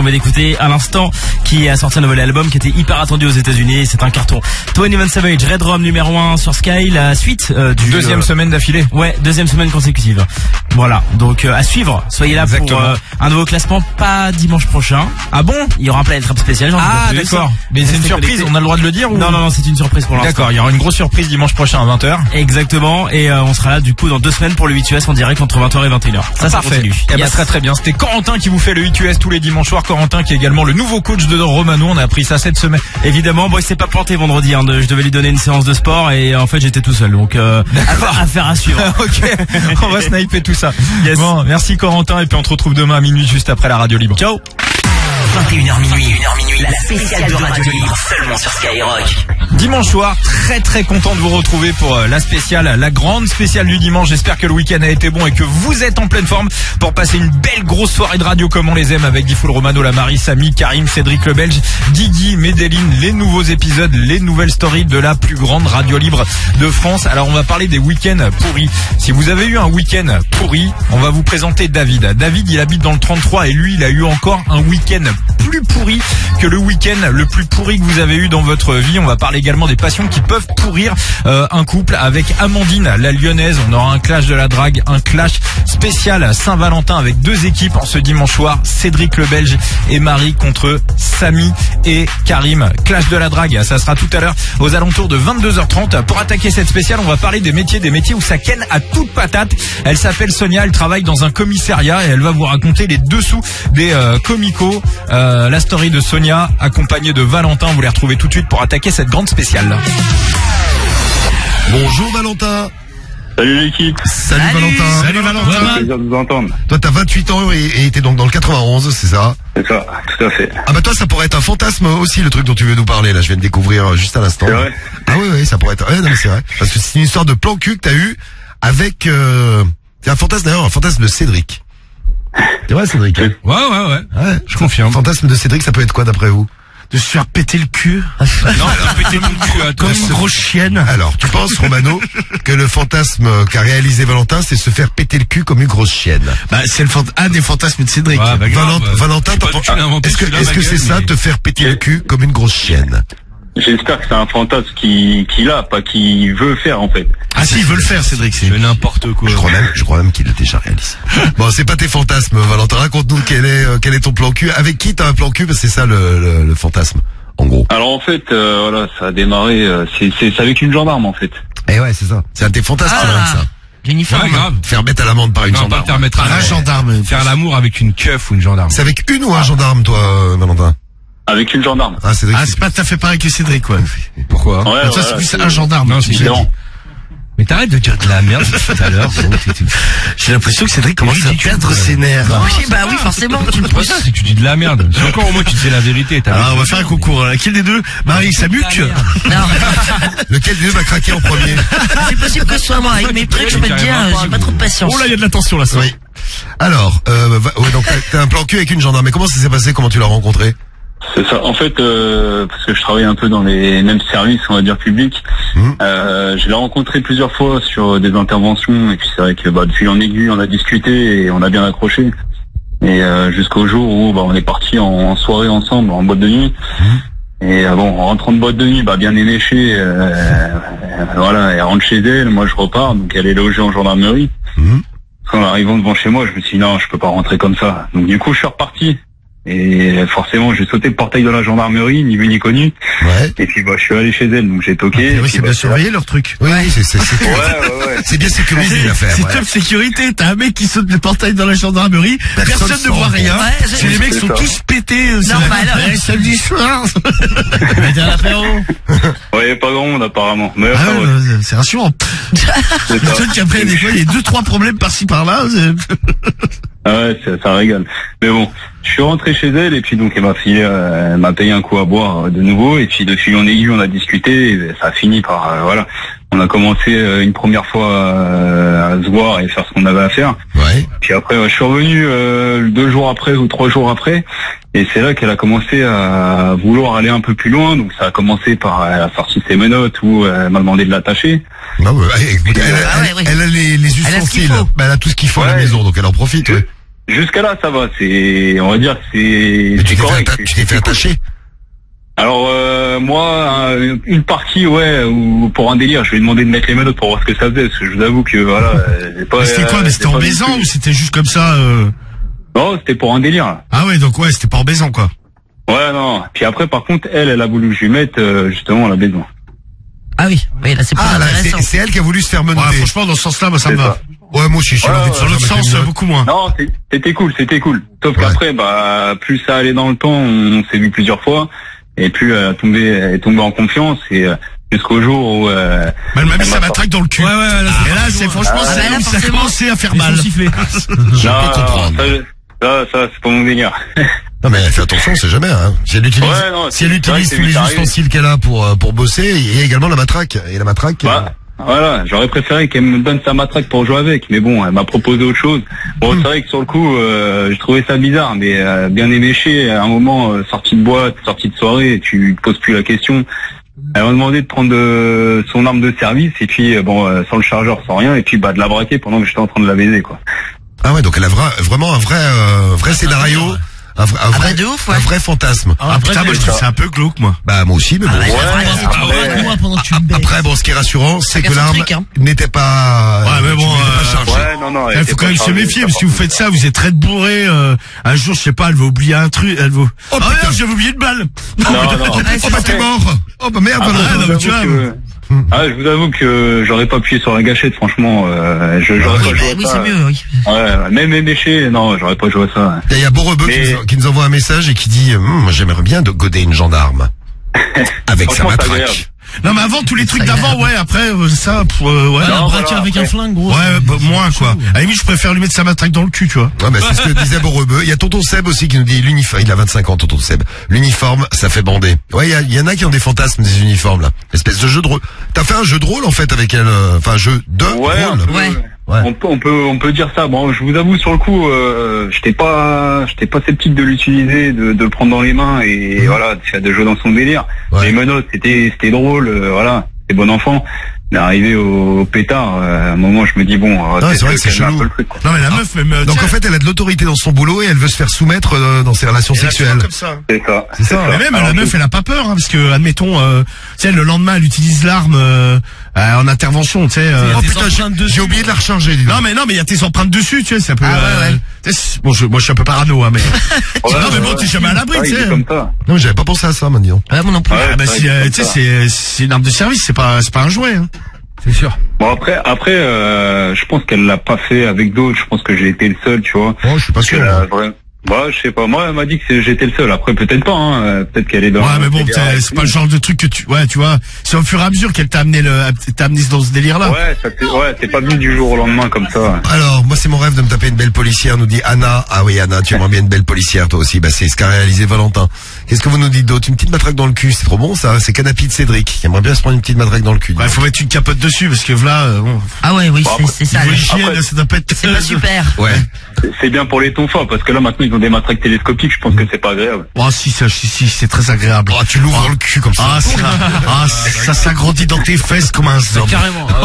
qu'on vient d'écouter à l'instant, qui a sorti un nouvel album qui était hyper attendu aux États-Unis. C'est un carton. 21 Savage, Red Rum numéro 1 sur Sky, la suite euh, du Deuxième euh, semaine d'affilée. Ouais, deuxième semaine consécutive. Voilà, donc euh, à suivre. Soyez là Exactement. pour euh, un nouveau classement, pas dimanche prochain. Ah bon? Il y aura un Planet Rap spécial. Ah d'accord. Mais c'est une surprise, on a le droit de le dire ou Non, non, non, c'est une surprise pour l'instant. D'accord, il y aura une grosse surprise dimanche prochain à 20h. Exactement, et euh, on sera là du coup dans deux semaines pour le 8 US en direct entre 20h et 21h. Ça, ça Parfait. continue. Eh ben, très très bien. C'était Corentin qui vous fait le 8US tous les dimanches soirs. Corentin qui est également le nouveau coach de Romano. On a appris ça cette semaine. Évidemment, bon, il s'est pas planté vendredi. Hein, de- je devais lui donner une séance de sport et en fait j'étais tout seul. Donc euh, affaire, affaire à suivre. ok, on va sniper tout ça. Yes. Bon, merci Corentin et puis on te retrouve demain à minuit juste après la radio libre. Ciao. 21h minuit, 1h minuit, la spéciale Libre seulement sur Skyrock. Dimanche soir, très très content de vous retrouver pour euh, la spéciale, la grande spéciale du dimanche. J'espère que le week-end a été bon et que vous êtes en pleine forme pour passer une belle grosse soirée de radio comme on les aime avec Diffoul Romano, la Marie, Samy, Karim, Cédric le Belge, Guigui, Medellin, les nouveaux épisodes, les nouvelles stories de la plus grande radio libre de France. Alors on va parler des week-ends pourris. Si vous avez eu un week-end pourri, on va vous présenter David. David, il habite dans le 33 et lui, il a eu encore un week-end plus pourri que le week-end le plus pourri que vous avez eu dans votre vie. On va parler également des passions qui peuvent pourrir euh, un couple avec Amandine, la lyonnaise. On aura un clash de la drague, un clash spécial Saint-Valentin avec deux équipes en ce dimanche soir. Cédric le Belge et Marie contre Samy et Karim. Clash de la drague, ça sera tout à l'heure aux alentours de 22h30. Pour attaquer cette spéciale, on va parler des métiers, des métiers où ça ken à toute patate. Elle s'appelle Sonia, elle travaille dans un commissariat et elle va vous raconter les dessous des euh, comicos. Euh, la story de Sonia, accompagnée de Valentin, vous les retrouvez tout de suite pour attaquer cette grande spéciale. Bonjour Valentin. Salut l'équipe, Salut, Valentin. Salut Valentin. c'est un plaisir de vous entendre. Toi t'as 28 ans et et t'es donc dans le 91, c'est ça C'est ça, tout à fait. Ah bah toi ça pourrait être un fantasme aussi le truc dont tu veux nous parler là, je viens de découvrir euh, juste à l'instant. C'est vrai Ah oui oui, ça pourrait être. Ouais, non mais c'est vrai parce que c'est une histoire de plan cul que t'as eu avec euh... c'est un fantasme d'ailleurs, un fantasme de Cédric. C'est vrai Cédric Ouais, ouais, ouais. Ouais, Je confirme. Un fantasme de Cédric, ça peut être quoi d'après vous de se faire péter le cul Non, péter mon cul à toi. comme une grosse chienne. Alors, tu penses Romano que le fantasme qu'a réalisé Valentin, c'est se faire péter le cul comme une grosse chienne Bah, c'est le fant- un des fantasmes de Cédric. Ouais, bah, Valentin, l'as inventé, est-ce que c'est ça, mais- te faire péter le cul comme une grosse chienne J'espère que c'est un fantasme qui qu'il a, pas qu'il veut faire en fait. Ah si, il veut le faire, Cédric. c'est- n'importe quoi. Je crois même, je crois même qu'il l'a déjà réalisé. Bon, c'est pas tes fantasmes, Valentin. Raconte-nous quel est euh, quel est ton plan cul. Avec qui t'as un plan cul c'est ça le, le, le fantasme, en gros. Alors en fait, euh, voilà, ça a démarré, euh, c'est c'est c'est avec une gendarme en fait. Eh ouais, c'est ça. C'est un de tes fantasmes, Ah. Ça. L'uniforme. Ouais, grave. Faire mettre à l'amende par une Non, pas gendarme. faire mettre à Un gendarme. Faire l'amour avec une keuf ou une gendarme. C'est avec une ou un gendarme, toi, euh, Valentin? Avec une gendarme. Ah, Cédric. Ah, c'est pas tout à fait pareil que Cédric, quoi. Pourquoi? Ouais, Ah, toi, c'est plus un gendarme. Non, c'est. Mais t'arrêtes de dire de la merde tout à l'heure. J'ai l'impression que Cédric commence à perdre ses nerfs. Oui, bah oui, forcément. Tu pas ça, c'est que tu dis de la merde? C'est encore au moins tu disais la vérité. t'as Ah, on va faire un concours. Laquelle des deux? Marie, ça muque? Non, Lequel des deux va craquer en premier? C'est possible que ce soit moi. Avec mes trucs, je peux te dire, j'ai pas trop de patience. Oh là, il y a de la tension là. ça. Oui. Alors, euh, va- ouais, donc t'as- un plan cul avec une gendarme. Mais comment ça s'est passé? Comment tu l'as rencontré? C'est ça. En fait, euh, parce que je travaille un peu dans les mêmes services, on va dire publics, Mhm. euh, je l'ai rencontré plusieurs fois sur des interventions et puis c'est vrai que bah, de fil en aiguille, on a discuté et on a bien accroché. Et euh, jusqu'au jour où bah, on est parti en, en soirée ensemble, en boîte de nuit. Et euh, bon, en rentrant de boîte de nuit, bah, bien éméché, euh, euh, voilà, elle rentre chez elle, moi je repars, donc elle est logée en gendarmerie. Mhm. En arrivant devant chez moi, je me suis dit non, je peux pas rentrer comme ça. Donc du coup, je suis reparti. Et forcément, j'ai sauté le portail de la gendarmerie, ni vu ni connu. Ouais. Et puis bah, je suis allé chez elle, donc j'ai toqué. et Oui, c'est bah, bien surveillé leur truc. Oui, oui, c'est c'est- c'est- Ouais, ouais, ouais. c'est bien sécurisé l'affaire. C'est ouais. top sécurité. T'as un mec qui saute le portail dans la gendarmerie. Personne ne voit rien. les mecs sont ça. tous pétés. euh, c'est Non, bah alors. Ouais, samedi soir. Apéro. Ouais, pas grand monde apparemment. Mais Ah, ouais, c'est rassurant. qu'après, des fois, il y a deux, trois problèmes par-ci, par-là. Ah ouais, ça, ça régale. Mais bon, je suis rentré chez elle et puis donc elle m'a filé, euh, elle m'a payé un coup à boire euh, de nouveau et puis de fil en aiguille on a discuté. Et ça a fini par euh, voilà, on a commencé une première fois à se voir et faire ce qu'on avait à faire. Ouais. Puis après, je suis revenu euh, deux jours après ou trois jours après, et c'est là qu'elle a commencé à vouloir aller un peu plus loin. Donc ça a commencé par elle a sorti ses menottes ou euh, elle m'a demandé de l'attacher. Écoute, elle, Ah ouais, elle- ouais. elle a les, les Elle a ce qu'il ustensiles. faut. Bah, elle a tout ce qu'il faut à la maison, donc elle en profite. Ouais. jusqu'à là, ça va. C'est, on va dire, que c'est, Mais tu t'es fait, correct. tu t'es fait attacher Alors euh, moi, un- une partie, ouais, ou pour un délire, je lui ai demandé de mettre les menottes pour voir ce que ça faisait, parce que je vous avoue que voilà, j'ai pas. Mais c'était quoi Mais c'était en baisant ou c'était juste comme ça euh... Non, c'était pour un délire. là. Ah ouais, donc ouais, c'était pas en baisant quoi. Ouais, non. Puis après, par contre, elle, elle a voulu que je lui mette euh, justement la maison. Ah oui, oui, là c'est plus Ah, là, intéressant. c'est elle qui a voulu se faire Ouais, menoter. franchement, dans ce sens-là, moi, ça me va. ça. Ouais, moi aussi, je suis Ouais, envie de ouais, Dans l'autre faire sens, une beaucoup moins. Non, c'était cool, c'était cool. Sauf Ouais. qu'après, bah, plus ça allait dans le temps, on s'est vu plusieurs fois, et plus elle est tombée, elle est tombée en confiance, et euh, jusqu'au jour où. Euh, Mais elle m'a mis sa m'a matraque dans le cul. Ouais, ouais, ouais, là, Et là, c'est franchement, Ah, c'est bah là, là ça commencé à faire mal. non, non, ça, ça, ça, c'est pas mon délire. Non mais fais attention, c'est jamais. Hein. Si elle utilise, Ouais, non, si elle c'est- utilise c'est tous les ustensiles qu'elle a pour euh, pour bosser, il y a également la matraque. Et la matraque. Bah, voilà, j'aurais préféré qu'elle me donne sa matraque pour jouer avec, mais bon, elle m'a proposé autre chose. Bon, c'est vrai que sur le coup, euh, je trouvais ça bizarre, mais euh, bien éméché, à un moment, euh, sortie de boîte, sortie de soirée, tu te poses plus la question. Elle m'a demandé de prendre euh, son arme de service et puis euh, bon, euh, sans le chargeur, sans rien, et puis bah de la braquer pendant que j'étais en train de la baiser, quoi. Ah ouais, donc elle a vra- vraiment un vrai euh, vrai scénario, un vrai, un Ah vrai, bah de ouf, ouais. un vrai fantasme. Ah putain, moi, je trouve ça un peu glauque, moi. Bah moi aussi, mais bon. Ah, ouais, Ouais, ouais, après- c'est- bon, ce qui est rassurant, c'est que l'arme hein. n'était pas. Ouais, mais bon, euh. Ouais, non, non. elle Il faut quand même se méfier, parce que vous faites ça, vous êtes très bourré, euh, un jour, je sais pas, elle va oublier un truc, elle va... Oh, putain. merde, j'avais oublié une balle. Non, non. Oh c'est bah t'es mort Oh bah merde Ah, vous tu vois, Ah, je vous avoue que j'aurais pas appuyé sur la gâchette, franchement. Euh, je, j'aurais Oui, pas bah, joué à oui, ça. c'est mieux, oui. Ouais, même éméché, non, j'aurais pas joué à ça. Il y a Beaurebeu qui, Mais- nous, qui nous envoie un message et qui dit Hum, J'aimerais bien de goder une gendarme. Avec sa matraque. Non, mais avant, tous les trucs d'avant, ouais, après, euh, ça, pour, euh, ouais. Ah, Non, braquer voilà, avec après. un flingue, gros. Ouais, bah, moins, quoi. À la limite, je préfère lui mettre sa matraque dans le cul, tu vois. Ouais, bah, c'est ce que disait Beaurebeu. Il y a Tonton Seb aussi qui nous dit l'uniforme. Il a 25 ans, Tonton Seb. L'uniforme, ça fait bander. Ouais, il y, a- il y en a qui ont des fantasmes des uniformes là. Espèce de jeu de rôle. T'as fait un jeu de rôle en fait avec elle. euh, Enfin, un jeu de Ouais, un rôle. peu, Ouais. Ouais. On peut, on peut, on peut dire ça. Bon, je vous avoue sur le coup, euh, j'étais pas, j'étais pas sceptique de l'utiliser, de, de le prendre dans les mains et voilà, de jouer dans son délire. Ouais. Les menottes, c'était, c'était drôle, euh, voilà, c'est bon enfant. Mais arrivé au, au pétard, euh, à un moment, je me dis bon, euh, c'est vrai que c'est chelou. peu le truc. Non, mais la meuf, même, euh, Donc en fait, elle a de l'autorité dans son boulot et elle veut se faire soumettre euh, dans ses relations elle sexuelles. comme ça. C'est ça. C'est ça. Mais même Alors, la meuf, elle a pas peur, hein, parce que admettons, euh, tu sais, le lendemain, elle utilise l'arme euh, euh, en intervention, tu sais. euh, Oh putain, j'ai- oublié de la recharger. dis. Non mais non mais il y a tes empreintes dessus, tu sais, ça peut. Ah, ouais, ouais. tu sais, c'est- Bon, je, moi je suis un peu parano, hein, mais. Ouais, non mais ouais, bon, t'es ouais. jamais à l'abri, Ouais, tu sais. comme ça. Non, mais j'avais pas pensé à ça, maintenant. Ouais, moi non plus. Ouais, Ah bah c'est si, euh, tu sais, c'est c'est une arme de service, c'est pas c'est pas un jouet. Hein. C'est sûr. Bon après, après, euh, je pense qu'elle l'a pas fait avec d'autres. Je pense que j'ai été le seul, tu vois. Oh, je suis pas sûr. Bah, je sais pas. Moi, elle m'a dit que c'est- j'étais le seul. Après, peut-être pas. Hein. Euh, Peut-être qu'elle est dans. Ouais, mais bon, c'est pas le genre de truc que tu, ouais, tu vois, c'est au fur et à mesure qu'elle t'a amené le, t'a amené dans ce délire-là. Ouais, ça ouais, c'est pas venu du jour au lendemain comme ça. Alors, moi, c'est mon rêve de me taper une belle policière, nous dit Anna. Ah oui, Anna, tu aimerais bien une belle policière, toi aussi. Bah, c'est ce qu'a réalisé Valentin. Qu'est-ce que vous nous dites d'autre? Une petite matraque dans le cul, c'est trop bon, ça. C'est Canapi de Cédric. Il aimerait bien se prendre une petite matraque dans le cul. Ouais, faut mettre une capote dessus parce que là, euh, bon, Ah ouais, oui, Bon, c'est ça. niveau le- hygiène, Après- ça doit pas être. C'est pas super. Ouais. C'est- C'est bien pour les tonfas parce que là maintenant ils ont des matraques télescopiques. Je pense que c'est pas agréable. Oh si, ça, si, si, c'est très agréable. Oh, tu l'ouvres le cul comme ça. Ah, ça, ah, ça s'agrandit dans tes fesses comme un zombie. Carrément.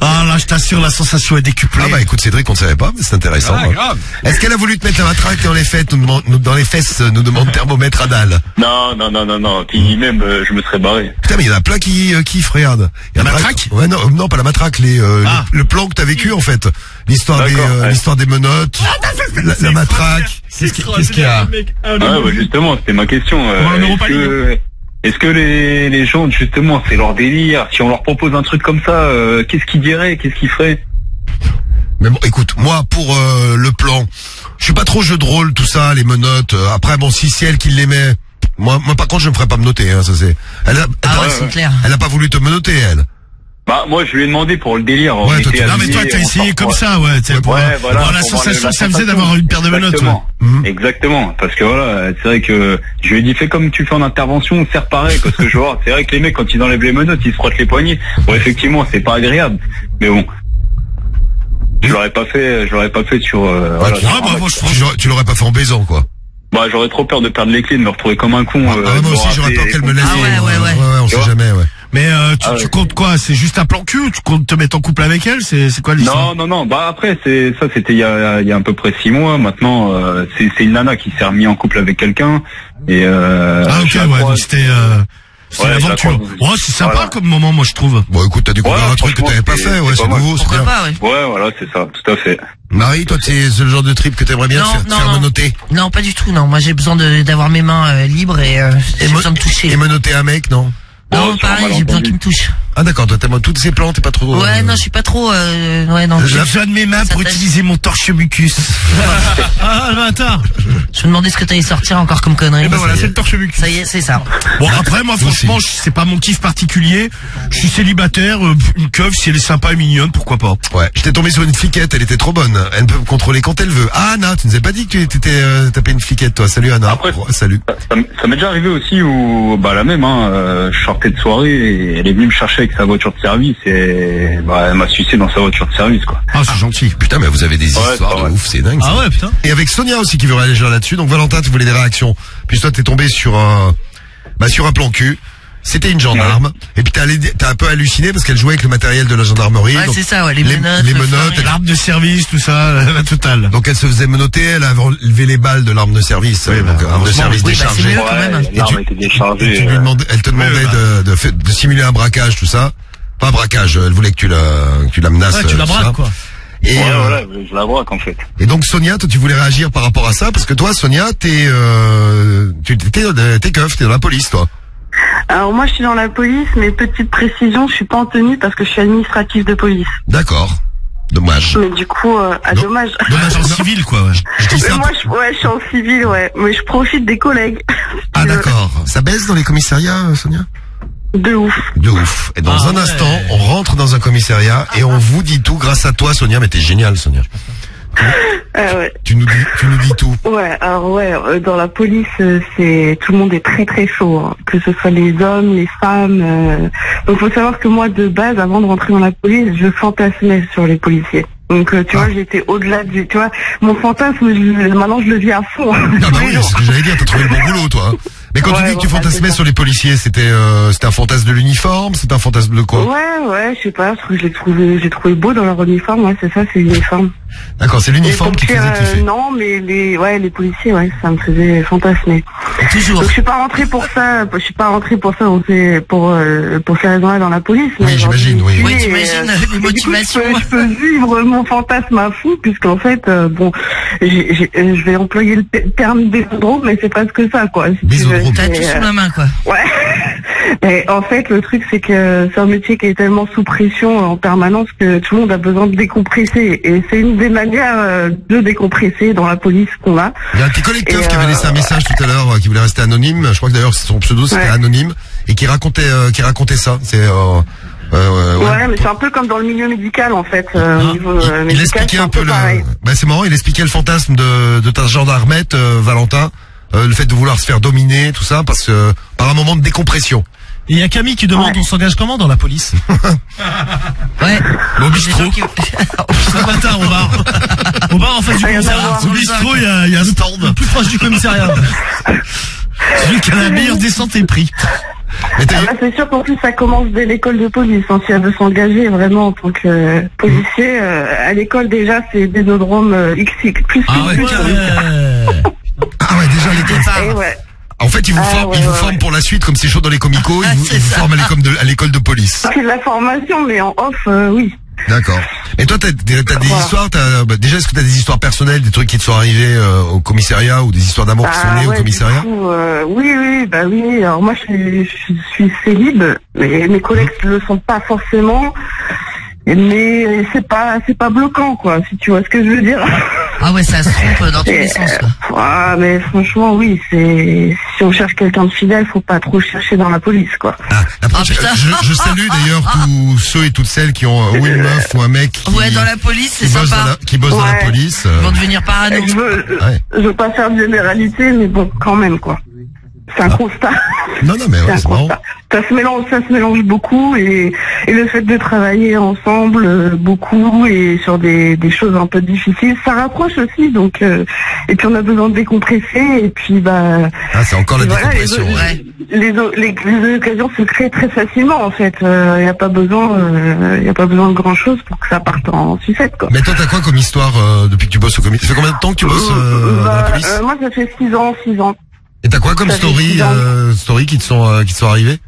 Ah là, je t'assure, la sensation est décuplée. Ah bah écoute Cédric, on ne savait pas, mais c'est intéressant. Ah, grave. Est-ce qu'elle a voulu te mettre la matraque dans les fesses, nous dans les fesses, nous demande thermomètre Adal Non, non, non, non, non. Puis même, euh, je me serais barré. Putain, mais il y en a plein qui, euh, kiffent, regarde. Il y a La matraque Ouais, non, non, pas la matraque, les, euh, Ah. le, le plan que t'as vécu, en fait. L'histoire des, euh, ouais. l'histoire des menottes, la, la matraque. Qu'est-ce qui- qu'est-ce qu'il y a Ouais, bah, justement, c'était ma question. Euh, est-ce que, est-ce que les, les gens, justement, c'est leur délire Si on leur propose un truc comme ça, euh, qu'est-ce qu'ils diraient Qu'est-ce qu'ils feraient? Mais bon, écoute, moi, pour euh, le plan, je suis pas trop jeu de rôle, tout ça, les menottes. euh, après, bon, si c'est elle qui les met, moi, moi, par contre, je me ferai pas me noter, hein, ça c'est. Elle a, Ah ouais, ouais, c'est ouais. clair. elle a pas voulu te menoter, elle. Bah, moi, je lui ai demandé pour le délire. Ouais, toi, Non mais toi, t'as essayé comme ouais. ça, ouais. tu sais, pour, Ouais, voilà. pour la pour voir sensation le- que ça faisait d'avoir une paire de menottes. ouais. Exactement. Mhm. Exactement. Parce que voilà, c'est vrai que je lui ai dit fais comme tu fais en intervention, serre pareil, parce que je vois, c'est vrai que les mecs quand ils enlèvent les menottes, ils se frottent les poignets. Bon, effectivement, c'est pas agréable, mais bon. Je l'aurais pas fait, je l'aurais pas fait sur. euh, voilà, tu- Ouais, un bah, match. moi, je Tu l'aurais- tu l'aurais pas fait en baisant, quoi. Bah, j'aurais trop peur de perdre les clés, de me retrouver comme un con. Ah, euh, ah, moi aussi, j'aurais peur qu'elle me laisse. Ah ouais, ouais, ouais. on sait jamais, ouais. Mais euh, tu, Ah tu comptes quoi? C'est juste un plan cul tu comptes te mettre en couple avec elle? C'est c'est quoi l'histoire? Non, non, non. Bah après, c'est ça, c'était il y a, il y a à peu près six mois. Maintenant, euh, c'est c'est une nana qui s'est remis en couple avec quelqu'un. Et euh, Ah ok, ouais, donc c'était euh, c'est Ouais, l'aventure. Ouais, c'est sympa Voilà. comme moment, moi je trouve. Bon, écoute, t'as découvert Ouais, un truc que t'avais pas fait, ouais, c'est nouveau, c'est bien. pas, ouais. Ouais, voilà, c'est ça, tout à fait. Marie, toi, c'est c'est le genre de trip que t'aimerais bien Non, faire, non, faire non. Non, pas du tout, non. Moi, j'ai besoin de- d'avoir mes mains euh, libres et euh, j'ai me- besoin de toucher. Et menotter un mec, non? Non, un pareil, j'ai besoin qu'il me touche. Ah d'accord, toi t'aimes toutes ces plantes, t'es pas trop... Ouais, euh, non, je suis pas trop... Euh, ouais, non. J'ai besoin de mes mains pour utiliser mon torche mucus. Ah, le bâtard Je me demandais ce que t'allais sortir encore comme connerie. Et ben voilà, c'est le torche mucus. Ça y est, c'est ça. Bon après moi franchement c'est pas mon kiff particulier. Je suis célibataire, euh, une keuf si elle est sympa et mignonne pourquoi pas. Ouais, j'étais tombé sur une fliquette, elle était trop bonne. Elle peut me contrôler quand elle veut. Ah Anna, tu nous as pas dit que tu t'étais euh, tapé une fliquette toi. Salut Anna. Après- Oh, salut. Ça, ça m- ça m'est déjà arrivé aussi où, bah la même, hein, euh, je sortais de soirée et elle est venue me chercher avec sa voiture de service et bah, elle m'a sucé dans sa voiture de service, quoi. Ah c'est gentil. Putain, mais vous avez des Ouais, histoires de ouf, c'est dingue. ça. Ah ouais, putain. Et avec Sonia aussi qui veut réagir là-dessus. Donc Valentin, tu voulais des réactions. Puis toi, t'es tombé sur un, bah, sur un plan cul. C'était une gendarme. Et puis t'as allé- t'as un peu halluciné parce qu'elle jouait avec le matériel de la gendarmerie. Ouais, c'est ça, ouais, les les, menottes, les le menottes, L'arme de service, tout ça, la totale. donc elle se faisait menotter, elle avait enlevé les balles de l'arme de service. Oui, donc bah, arme de service Oui, bah, déchargée. mieux. quand même. Ouais, l'arme tu- était Et déchargée. tu lui euh, demandais, elle te demandait Ouais, de, de, de simuler un braquage, tout ça. Pas un braquage, elle voulait que tu la, que tu la menaces. Ouais, tu la euh, braques, quoi. Et, Ouais, euh, voilà, je la braque en fait. et donc Sonia, toi tu voulais réagir par rapport à ça parce que toi Sonia, t'es, euh, tu t'es, t'es keuf, t'es dans la police toi. Alors moi je suis dans la police, mais petite précision, je suis pas en tenue parce que je suis administrative de police. D'accord. Dommage. Mais du coup, euh, ah, dommage. Dommage en civil quoi. ouais. Je dis Mais ça. moi je, ouais, je suis en civil, ouais, mais je profite des collègues. Ah d'accord. Ça baisse dans les commissariats, euh, Sonia? De ouf. De ouf. Et dans Ah un ouais. instant, on rentre dans un commissariat et on vous dit tout grâce à toi, Sonia. Mais t'es génial, Sonia. Euh, ouais. Tu nous dis, tu nous dis tout. Ouais, alors ouais, euh, dans la police, euh, c'est tout le monde est très très chaud, hein. que ce soit les hommes, les femmes. euh. Donc faut savoir que moi de base, avant de rentrer dans la police, je fantasmais sur les policiers. Donc euh, tu vois, j'étais au-delà du, tu vois, mon fantasme, je- maintenant je le vis à fond. Ah bah oui, c'est ce que j'allais dire. T'as trouvé le bon boulot, toi. Mais quand tu dis que tu voilà, fantasmais c'est sur les policiers, c'était, euh, c'était un fantasme de l'uniforme, c'était un fantasme de quoi? Ouais, ouais, je sais pas, parce que je l'ai trouvé, j'ai trouvé beau dans leur uniforme, ouais, c'est ça, c'est l'uniforme. D'accord, c'est l'uniforme qui faisait euh, kiffer. Non, mais les, ouais, les policiers, ouais, ça me faisait fantasmer. Toujours. Donc je suis pas rentrée pour ça, je suis pas rentrée pour ça, on sait, pour euh, pour ces raisons-là dans la police. Oui, mais j'imagine, oui. Oui, et, t'imagines, euh, les et du coup, motivations. Je peux, je peux vivre mon fantasme à fond, puisqu'en fait, euh, bon, euh, je vais employer le te- terme bésodrome, mais c'est presque ça, quoi. si T'as tout sous euh, la main, quoi. Ouais. Et en fait, le truc, c'est que c'est un métier qui est tellement sous pression en permanence que tout le monde a besoin de décompresser. Et c'est une des manières euh, de décompresser dans la police qu'on a. Il y a un petit collègue keuf Et, qui avait euh, laissé un message tout à l'heure, qui voulait rester anonyme. Je crois que d'ailleurs son pseudo c'était Ouais. anonyme et qui racontait, euh, qui racontait ça. C'est, euh, ouais. Ouais, mais c'est un peu comme dans le milieu médical, en fait. euh, Ah, au niveau il, euh, il médical, expliquait un peu le. pareil. Bah c'est marrant, il expliquait le fantasme de, de ta gendarmette, euh, Valentin, euh, le fait de vouloir se faire dominer, tout ça, parce que par un moment de décompression. Et il y a Camille qui demande Ouais. on s'engage comment dans la police? Ouais. Au Des bistrot. qui- Ce matin, au bar. Au bar en face du à commissariat. Au bistrot, il y a, il y a un stand. Plus proche du commissariat. Celui qui a la meilleure descente et prix. Mais t'as Ah bah, c'est sûr qu'en plus ça commence dès l'école de police. Hein, si elle veut s'engager vraiment en tant que euh, policier, euh, à l'école déjà c'est bésodrome euh, XX plus Ah plus, ouais, plus. Ah ouais déjà les. Et ouais. En fait, ils vous Ah, forment, ouais, ils vous ouais, forment ouais. pour la suite, comme c'est chaud dans les comicos, ils Ah, vous, ils vous ça. forment à l'école de, police. C'est de la formation, mais en off, euh, oui. D'accord. Et toi, t'as, t'as des Voilà. histoires, t'as, bah, déjà, est-ce que t'as des histoires personnelles, des trucs qui te sont arrivés euh, au commissariat ou des histoires d'amour qui sont Ah nées au commissariat coup, euh, oui, oui, bah oui. Alors moi, je suis, je suis célib, mais mes collègues ne le sont pas forcément. Mais c'est pas, c'est pas bloquant, quoi. Si tu vois ce que je veux dire. Ah ouais, ça se trompe dans tous les sens, quoi. Ah, mais franchement, oui, c'est si on cherche quelqu'un de fidèle, faut pas trop chercher dans la police, quoi. Ah, la Ah, je, je salue d'ailleurs tous ceux et toutes celles qui ont euh, ou une meuf ou un mec qui, Ouais, dans la police, c'est qui bosse, dans sympa. la, qui bosse dans la police. Ils euh, vont devenir parano. Je veux, Ouais. je veux pas faire de généralité, mais bon, quand même, quoi. C'est un constat. Non, non, mais ouais, c'est constat. Ça se mélange, ça se mélange beaucoup et, et le fait de travailler ensemble euh, beaucoup et sur des, des choses un peu difficiles, ça rapproche aussi. Donc euh, et puis on a besoin de décompresser et puis bah Ah, c'est encore la voilà, les, décompression. Ouais. les, les, les occasions se créent très facilement en fait. Il n'y a pas besoin, il y a pas besoin de grand chose pour que ça parte en sucette quoi. Mais toi, t'as quoi comme histoire euh, depuis que tu bosses au comité? Ça fait combien de temps que tu bosses euh, dans la Bah, police? euh, moi ça fait 6 ans, 6 ans. Et t'as quoi comme story, euh, story qui te sont euh, qui te sont arrivées?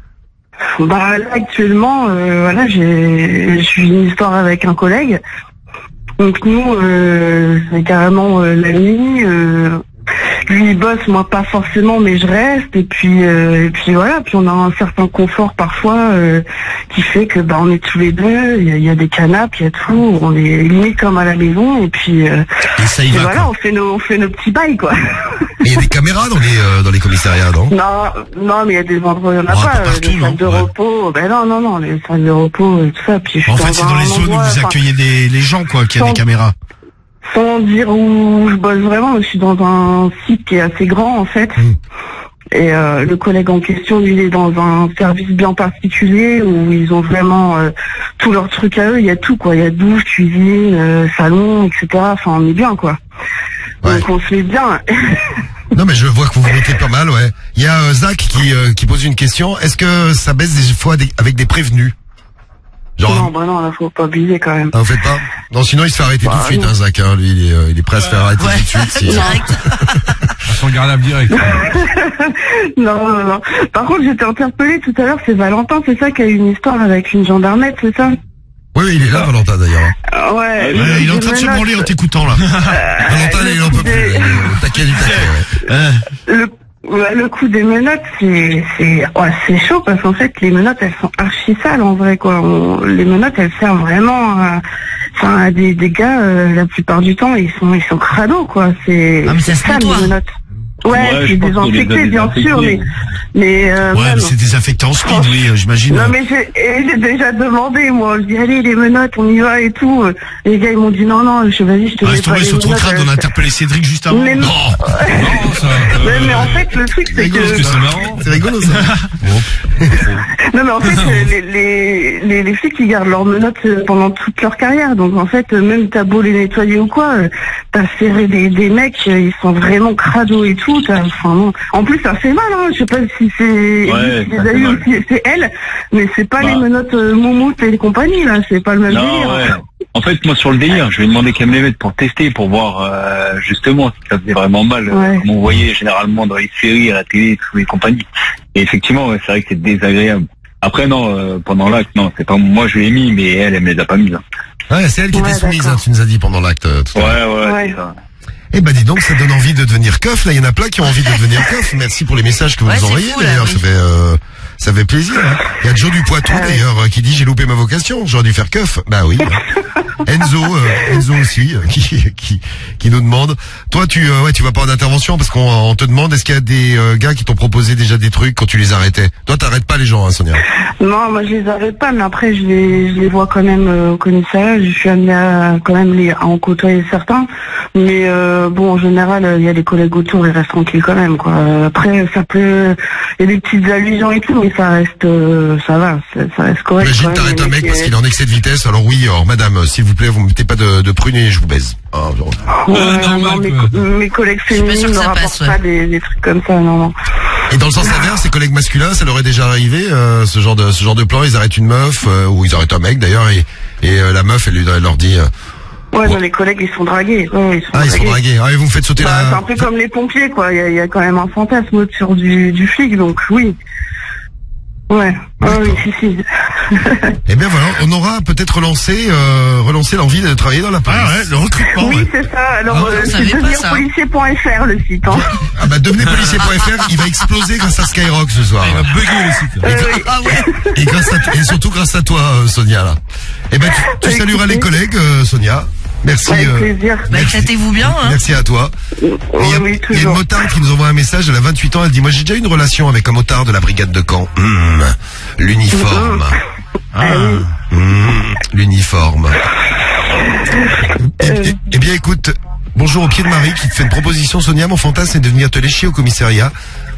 Bah là actuellement, euh, voilà, j'ai j'ai une histoire avec un collègue. Donc nous, euh, c'est carrément euh, la nuit. Lui il bosse, moi pas forcément, mais je reste. Et puis euh, et puis voilà, puis on a un certain confort parfois euh, qui fait que bah on est tous les deux. Il y a, il y a des canapes, il y a tout. On est comme à la maison. Et puis euh, Et ça y et va, voilà, quoi. on fait nos on fait nos petits bails quoi. Mais il y a des caméras dans les dans les commissariats, non? Non, non, mais il y a des endroits, il y en a Oh, pas. partout, les salles de Ouais. repos, ben non, non, non, les salles de repos et tout ça. Puis je En fait, c'est dans les zones où vous accueillez des, les gens, quoi, qu'il y a des caméras. Sans dire où je bosse vraiment, je suis dans un site qui est assez grand en fait. Hmm. Et euh, le collègue en question, lui, il est dans un service bien particulier où ils ont vraiment euh, tous leurs trucs à eux. Il y a tout, quoi. Il y a douche, cuisine, euh, salon, etc. Enfin, on est bien, quoi. Ouais. Donc on se met bien. Non, mais je vois que vous vous mettez pas mal, ouais. Il y a euh, Zach qui euh, qui pose une question. Est-ce que ça baisse des fois des- avec des prévenus? Genre, non, bah non, là, faut pas abuser quand même. ah, vous faites pas Non, sinon il se fait arrêter Bah, tout de suite, hein, Zach. Hein, lui, il est, euh, il est prêt à se faire arrêter Ouais. tout de suite. si- Direct. Son garde à direct. Non, non, non. Par contre, j'étais interpellée tout à l'heure, c'est Valentin, c'est ça qui a eu une histoire avec une gendarmette, c'est ça Oui, oui, il est là, Valentin d'ailleurs. Euh, Ouais. Ouais, il est en train de se branler en t'écoutant, là. Valentin, le il en peut plus. des- il est au taquet du taquet. ouais. Le, le coup des menottes, c'est c'est ouais, c'est chaud parce qu'en fait, les menottes, elles sont archi sales en vrai, quoi. On- les menottes, elles servent vraiment à, enfin, à des, des gars, euh, la plupart du temps, ils sont ils sont crados, quoi. C'est Ah, ça les menottes. Ouais, c'est désinfecté, bien sûr, mais euh, Ouais, mais c'est désinfectant speed, oui, euh, j'imagine. Non mais j'ai et j'ai déjà demandé moi, je dis allez les menottes on y va et tout. Les gars ils m'ont dit non non je vas-y je te Ah, laisse ils sont trop crades, on a interpellé Cédric juste avant. Mais non. Non. Non, ça, euh, mais en fait le truc c'est que que c'est marrant. C'est rigolo ça. non mais en fait euh, les, les, les, les flics ils gardent leurs menottes pendant toute leur carrière donc en fait même t'as beau les nettoyer ou quoi t'as serré des, des mecs ils sont vraiment crados et tout enfin non en plus ça fait mal hein je sais pas si c'est Ouais, si les aussi elle mais c'est pas Bah. les menottes euh, moumoutes et compagnie là c'est pas le même délire ouais. En fait, moi, sur le délire, je vais demander qu'elle me les mette pour tester, pour voir euh, justement si ça faisait vraiment mal, euh, Ouais. comme on voyait généralement dans les séries, à la télé, tous les compagnies. Et effectivement, ouais, c'est vrai que c'est désagréable. Après, non, euh, pendant l'acte, non, c'est pas moi, je l'ai mis, mais elle, elle me les a pas mis. Hein. Ouais, c'est elle qui Ouais, était soumise, hein, tu nous as dit pendant l'acte. euh, ouais, Ouais. Eh ben dis donc, ça donne envie de devenir coff. Là, il y en a plein qui ont envie de devenir coff. Merci pour les messages que vous Ouais, nous envoyez. d'ailleurs, ça fait euh, ça fait plaisir. hein. Il y a Joe du Poitou Ah d'ailleurs qui dit j'ai loupé ma vocation. J'aurais dû faire coff. Bah oui. Enzo, euh, Enzo aussi euh, qui qui qui nous demande. Toi, tu euh, ouais, tu vas pas en intervention parce qu'on on te demande est-ce qu'il y a des euh, gars qui t'ont proposé déjà des trucs quand tu les arrêtais? Toi, t'arrêtes pas les gens, hein, Sonia. Non, moi je les arrête pas, mais après je les, je les vois quand même euh, au commissariat. Je suis amenée à quand même les, à en côtoyer certains. Mais euh, bon, en général, il y a les collègues autour, ils restent tranquilles quand même. Quoi. Après, ça peut, il y a des petites allusions et tout, mais ça reste, euh, ça va, ça, ça reste correct. Imagine t'arrêtes un mec parce euh, qu'il est en excès de vitesse. Alors oui, alors madame, euh, s'il vous plaît, vous me mettez pas de, de prunes et je vous baise. Ah, genre. ouais, Euh, normal, mes, co- mes collègues féminines ne rapportent passe, ouais. pas des, des trucs comme ça, non, non. Et dans le sens inverse, ses collègues masculins, ça leur est déjà arrivé euh, ce genre de ce genre de plan. Ils arrêtent une meuf euh, ou ils arrêtent un mec d'ailleurs et et euh, la meuf elle, leur dit euh, Ouais, Ouais. non, les collègues, ils sont dragués. Ouais, ils sont ah ils sont dragués. dragués. Ah et vous me faites sauter Bah, c'est un peu comme les pompiers, quoi. Il y a, il y a quand même un fantasme sur du, du flic, donc oui. Ouais. Ah oui, si, si. Eh bien voilà, on aura peut-être relancé euh, relancé l'envie de travailler dans la police. Ah ouais, le recrutement. oui, ouais. c'est ça. Alors, Ah, euh, c'est devenirpolicier.fr le site. Hein. Ah bah devenezpolicier.fr, il va exploser grâce à Skyrock ce soir. Il va bugger le site. Euh, oui. Ah ouais. Et grâce à et surtout grâce à toi euh, Sonia là. Eh ben tu, tu salueras les collègues euh, Sonia. Merci. Avec euh, plaisir. Bah, Merci. éclatez-vous bien, hein. Merci à toi. Oui, Il y, a- oui, il y a une motarde qui nous envoie un message, elle a 28 ans, elle dit, moi j'ai déjà eu une relation avec un motard de la brigade de Caen. Hum, l'uniforme. Ah oui. Hum, l'uniforme. Eh, Euh. eh- eh bien écoute, Bonjour au pied de Marie qui te fait une proposition. Sonia, mon fantasme est de venir te lécher au commissariat,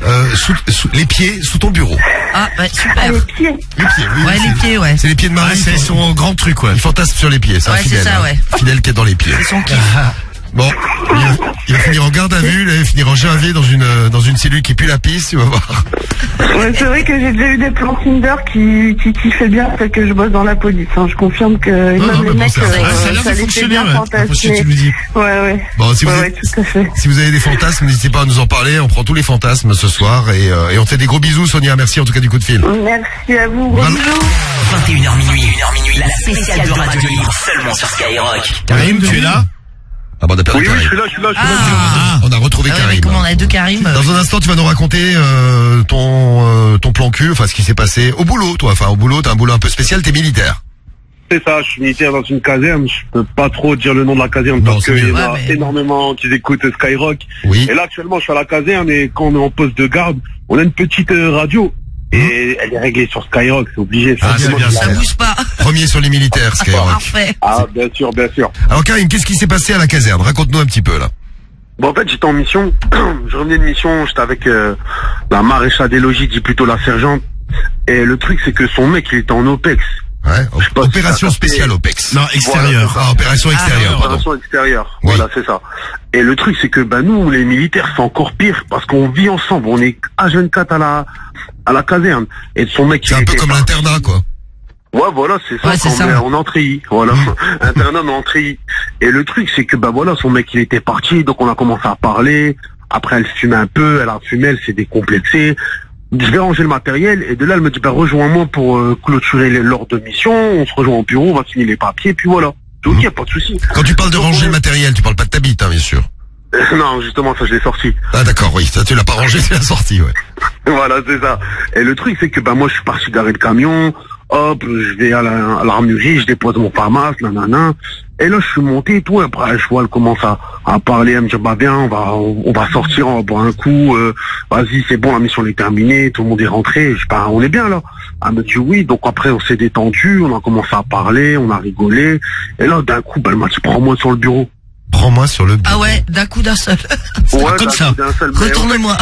euh, sous, sous- les pieds sous ton bureau. Ah, ouais, super. Les pieds. Les pieds, oui. Ouais, les c'est- pieds, ouais. C'est les pieds de Marie. Ouais, c'est son grand truc, ouais. Il fantasme sur les pieds, c'est un Ouais, c'est fidèle. ça, hein. ouais. Fidèle qui est dans les pieds. C'est son kiff. Bon, il va, il va finir en garde à vue, là, il va finir en janvier dans une euh, dans une cellule qui pue la pisse, tu vas voir. Ouais, c'est vrai que j'ai déjà eu des plans Tinder qui, qui kiffaient bien, fait que je bosse dans la police. hein. Je confirme que même non, mais les bon, mecs, ça- euh, ouais, ça a l'air de les fait fonctionner, bien ouais, tu nous dis. Ouais, ouais. Bon, si vous, ouais, tout à fait. si vous avez des fantasmes, n'hésitez pas à nous en parler. On prend tous les fantasmes ce soir et, euh, et on te fait des gros bisous, Sonia. Merci en tout cas du coup de fil. Merci à vous, gros Voilà. bisous. 21h minuit, 1h minuit, la spéciale de Radio Libre seulement sur Skyrock. Karim, tu es là? Ah bon, on a perdu Oui, oui, je suis là, je suis là, je suis là. Ah, On a retrouvé Ah ouais, Karim. comme on a deux Karim. euh, Dans un instant, tu vas nous raconter euh, ton euh, ton plan cul, enfin ce qui s'est passé au boulot, toi. Enfin au boulot, t'as un boulot un peu spécial, t'es militaire. C'est ça, je suis militaire dans une caserne. Je peux pas trop dire le nom de la caserne Non, parce qu'il y en a Ouais, mais- énormément qui écoutent Skyrock. Oui. Et là, actuellement, je suis à la caserne et quand on est en poste de garde, on a une petite euh, radio. Et elle est réglée sur Skyrock, c'est obligé. Ah, c'est bien Ça ça. bouge pas. Premier sur les militaires, Skyrock. Parfait. Ah, bien sûr, bien sûr. Alors Karim, qu'est-ce qui s'est passé à la caserne? Raconte-nous un petit peu là. Bon, en fait, j'étais en mission. je revenais de mission, j'étais avec euh, la maréchale des logis, dit plutôt la sergente. Et le truc, c'est que son mec, il était en OPEX. Ouais. Opération spéciale. OPEX. Non, extérieur. Ah, opération extérieure, pardon. Opération extérieure. Oui. Voilà, c'est ça. Et le truc, c'est que bah, nous, les militaires, c'est encore pire parce qu'on vit ensemble. On est H24 à la à la caserne. Et son mec, C'est il un peu comme l'internat, quoi. Ouais, voilà, c'est ça. Ouais, c'est ça. on est en entrée, voilà. Internat en entrée. Et le truc, c'est que bah voilà, son mec, il était parti, donc on a commencé à parler. Après, elle fumait un peu, elle a fumé, elle s'est décomplexée. Je vais ranger le matériel et de là, elle me dit bah rejoins-moi pour euh, clôturer les- l'ordre de mission. On se rejoint au bureau, on va signer les papiers, puis voilà. Je dis, ok, pas de souci. Quand tu parles de Donc, ranger on le matériel, tu parles pas de ta bite, hein, bien sûr. non, justement, ça, je l'ai sorti. Ah d'accord, oui. Ça, tu l'as pas rangé, tu l'as sorti, ouais. voilà, c'est ça. Et le truc, c'est que bah moi, je suis parti garer le camion. Hop, je vais à la- à l'armurerie, je dépose mon famas, nanana. Et là, je suis monté et tout. Après, je vois, elle commence à, à parler, à me dire, bah viens, on va, on, on va sortir, on va boire un coup. euh, Vas-y, c'est bon, la mission est terminée, tout le monde est rentré. Je dis, bah, on est bien là. Elle me dit oui. Donc après, on s'est détendu, on a commencé à parler, on a rigolé. Et là, d'un coup, bah, elle m'a dit, prends-moi sur le bureau. Prends-moi sur le. Ah ouais, d'un coup d'un seul. Ouais, comme d'un ça. coup, d'un seul- mais en fait, Retourne-moi.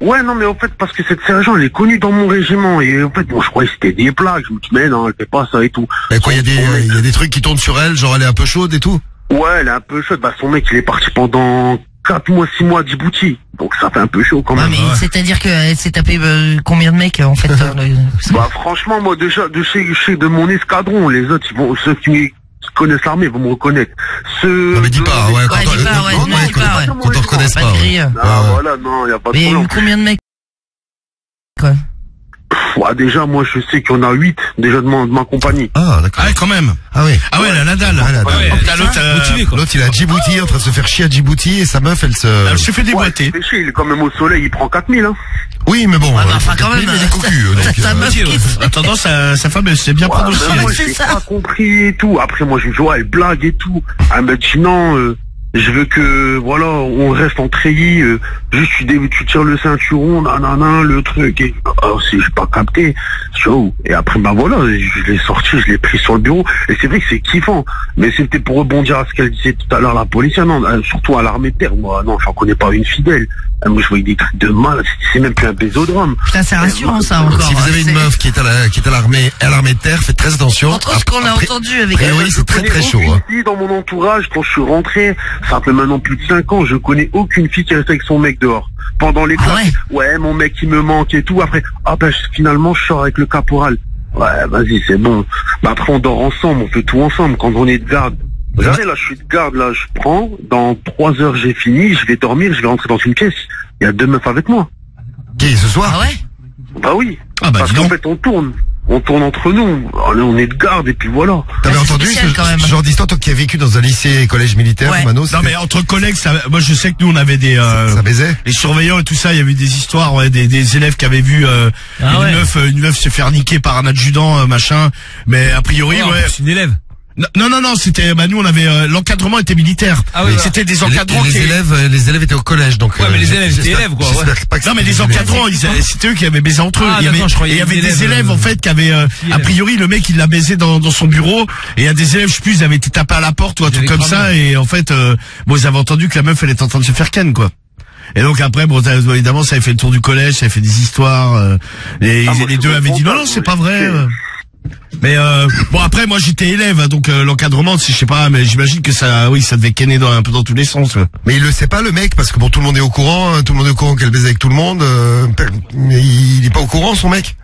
Ouais, non, mais en fait, parce que cette sergent, elle est connue dans mon régiment. Et en fait, moi, je croyais que c'était des blagues. Je me dis, mais non, elle fait pas ça et tout. Bah quoi, il y a des, euh, il y a des trucs qui tournent sur elle, genre elle est un peu chaude et tout? Ouais, elle est un peu chaude. Bah, son mec, il est parti pendant 4 mois, 6 mois à Djibouti. Donc, ça fait un peu chaud quand Ouais, même. mais c'est-à-dire qu'elle s'est tapé euh, combien de mecs en fait euh, le- Bah, franchement, moi, déjà, de chez, chez de mon escadron, les autres, ils vont, ceux qui connaissent l'armée vont me reconnaître. Ceux Non mais dis pas, ouais, quand on, reconnaisse Pas. Ah, voilà, non, y a pas de Mais problème. combien de mecs Quoi? Pff, ouais, déjà, moi, je sais qu'il y en a 8, déjà de, ma compagnie. Ah d'accord. Ah ouais, quand même. Ah oui. Ah ouais, la, dalle. Ah. Ouais, l'autre, euh, motivé, quoi. L'autre il est à Djibouti, en train de se faire chier à Djibouti et sa meuf elle se. Elle s'est fait Ouais, déboîter. c'est péché, il est quand même au soleil, il prend 4000, hein. Oui mais bon. Ouais, mais euh, enfin, quand même, il est cocu, donc, sa euh, meuf. En attendant, sa, sa femme, elle s'est bien Ouais, mais moi, Ouais, c'est j'ai pas compris et tout. Après, moi, je me dis, ouais, elle blague et tout. Elle me dit, non, euh, je veux que, voilà, on reste en treillis, euh, juste tu, tu tires le ceinturon, nanana, le truc. Et, ah, si j'ai pas capté, show. Et après, bah voilà, je l'ai sorti, je l'ai pris sur le bureau. Et c'est vrai que c'est kiffant. Mais c'était pour rebondir à ce qu'elle disait tout à l'heure, la policière, non, euh, surtout à l'armée de terre. Moi, non, j'en connais pas une fidèle. Euh, Moi, je voyais des trucs de mal. C'est même plus un bésodrome. Putain, c'est rassurant ça encore. si vous avez une C'est- meuf qui est à la, qui est à l'armée, à l'armée de terre, faites très attention. Entre ce qu'on a entendu avec priori, Je c'est très très chaud. hein. dans mon entourage, quand je suis rentré, ça fait maintenant plus de 5 ans, je connais aucune fille qui reste avec son mec dehors. Pendant les Ah classes, ouais ouais, mon mec il me manque et tout. Après, ah ben finalement je sors avec le caporal. Ouais, vas-y, c'est bon. Bah après on dort ensemble, on fait tout ensemble quand on est de garde. Regardez là, je suis de garde là, je prends. Dans 3 heures j'ai fini, je vais dormir, je vais rentrer dans une pièce. Il y a deux meufs avec moi. Qui ce soir Ah ouais Bah oui. Ah bah, Parce qu'en fait on tourne. On tourne entre nous. On est- on est de garde et puis voilà. T'avais entendu spécial, ce, quand même. ce genre d'histoire toi qui as vécu dans un lycée et collège militaire, Ouais. Mano Non mais entre collègues, ça, moi je sais que nous on avait des euh, ça baisait les surveillants et tout ça, il y avait des histoires, ouais, des, des élèves qui avaient vu euh, Ah une ouais. meuf, euh, une meuf se faire niquer par un adjudant, euh, machin. Mais a priori, Oh, ouais, C'est une élève. Non, non, non, c'était, bah, nous, on avait, euh, l'encadrement était militaire. Ah oui, C'était des les, encadrants et les qui... élèves, euh, les élèves étaient au collège, donc. Ouais, mais les j'ai- élèves, c'était j'espère- élèves, quoi, j'espère ouais. pas que Non mais les encadrants, ils, c'était eux qui avaient baisé entre eux. Ah, il y avait, je il y avait des élèves, élèves euh, en fait qui avaient, euh, a priori le mec il l'a baisé dans, dans son bureau et il y a des élèves, je sais plus, ils avaient été tapés à la porte ou un truc comme ça et en fait, euh, bon ils avaient entendu que la meuf elle était en train de se faire ken quoi. Et donc après, bon, évidemment, ça avait fait le tour du collège, ça avait fait des histoires. euh, et Ah, les je deux avaient dit non, non, c'est pas vrai. Mais euh, bon après, moi j'étais élève, hein, donc euh, l'encadrement, si je sais pas, mais j'imagine que ça, oui, ça devait kenner dans, un peu dans tous les sens. ouais. Mais il le sait pas le mec parce que bon tout le monde est au courant, hein, tout le monde est au courant qu'elle baise avec tout le monde. euh, mais il est pas au courant son mec?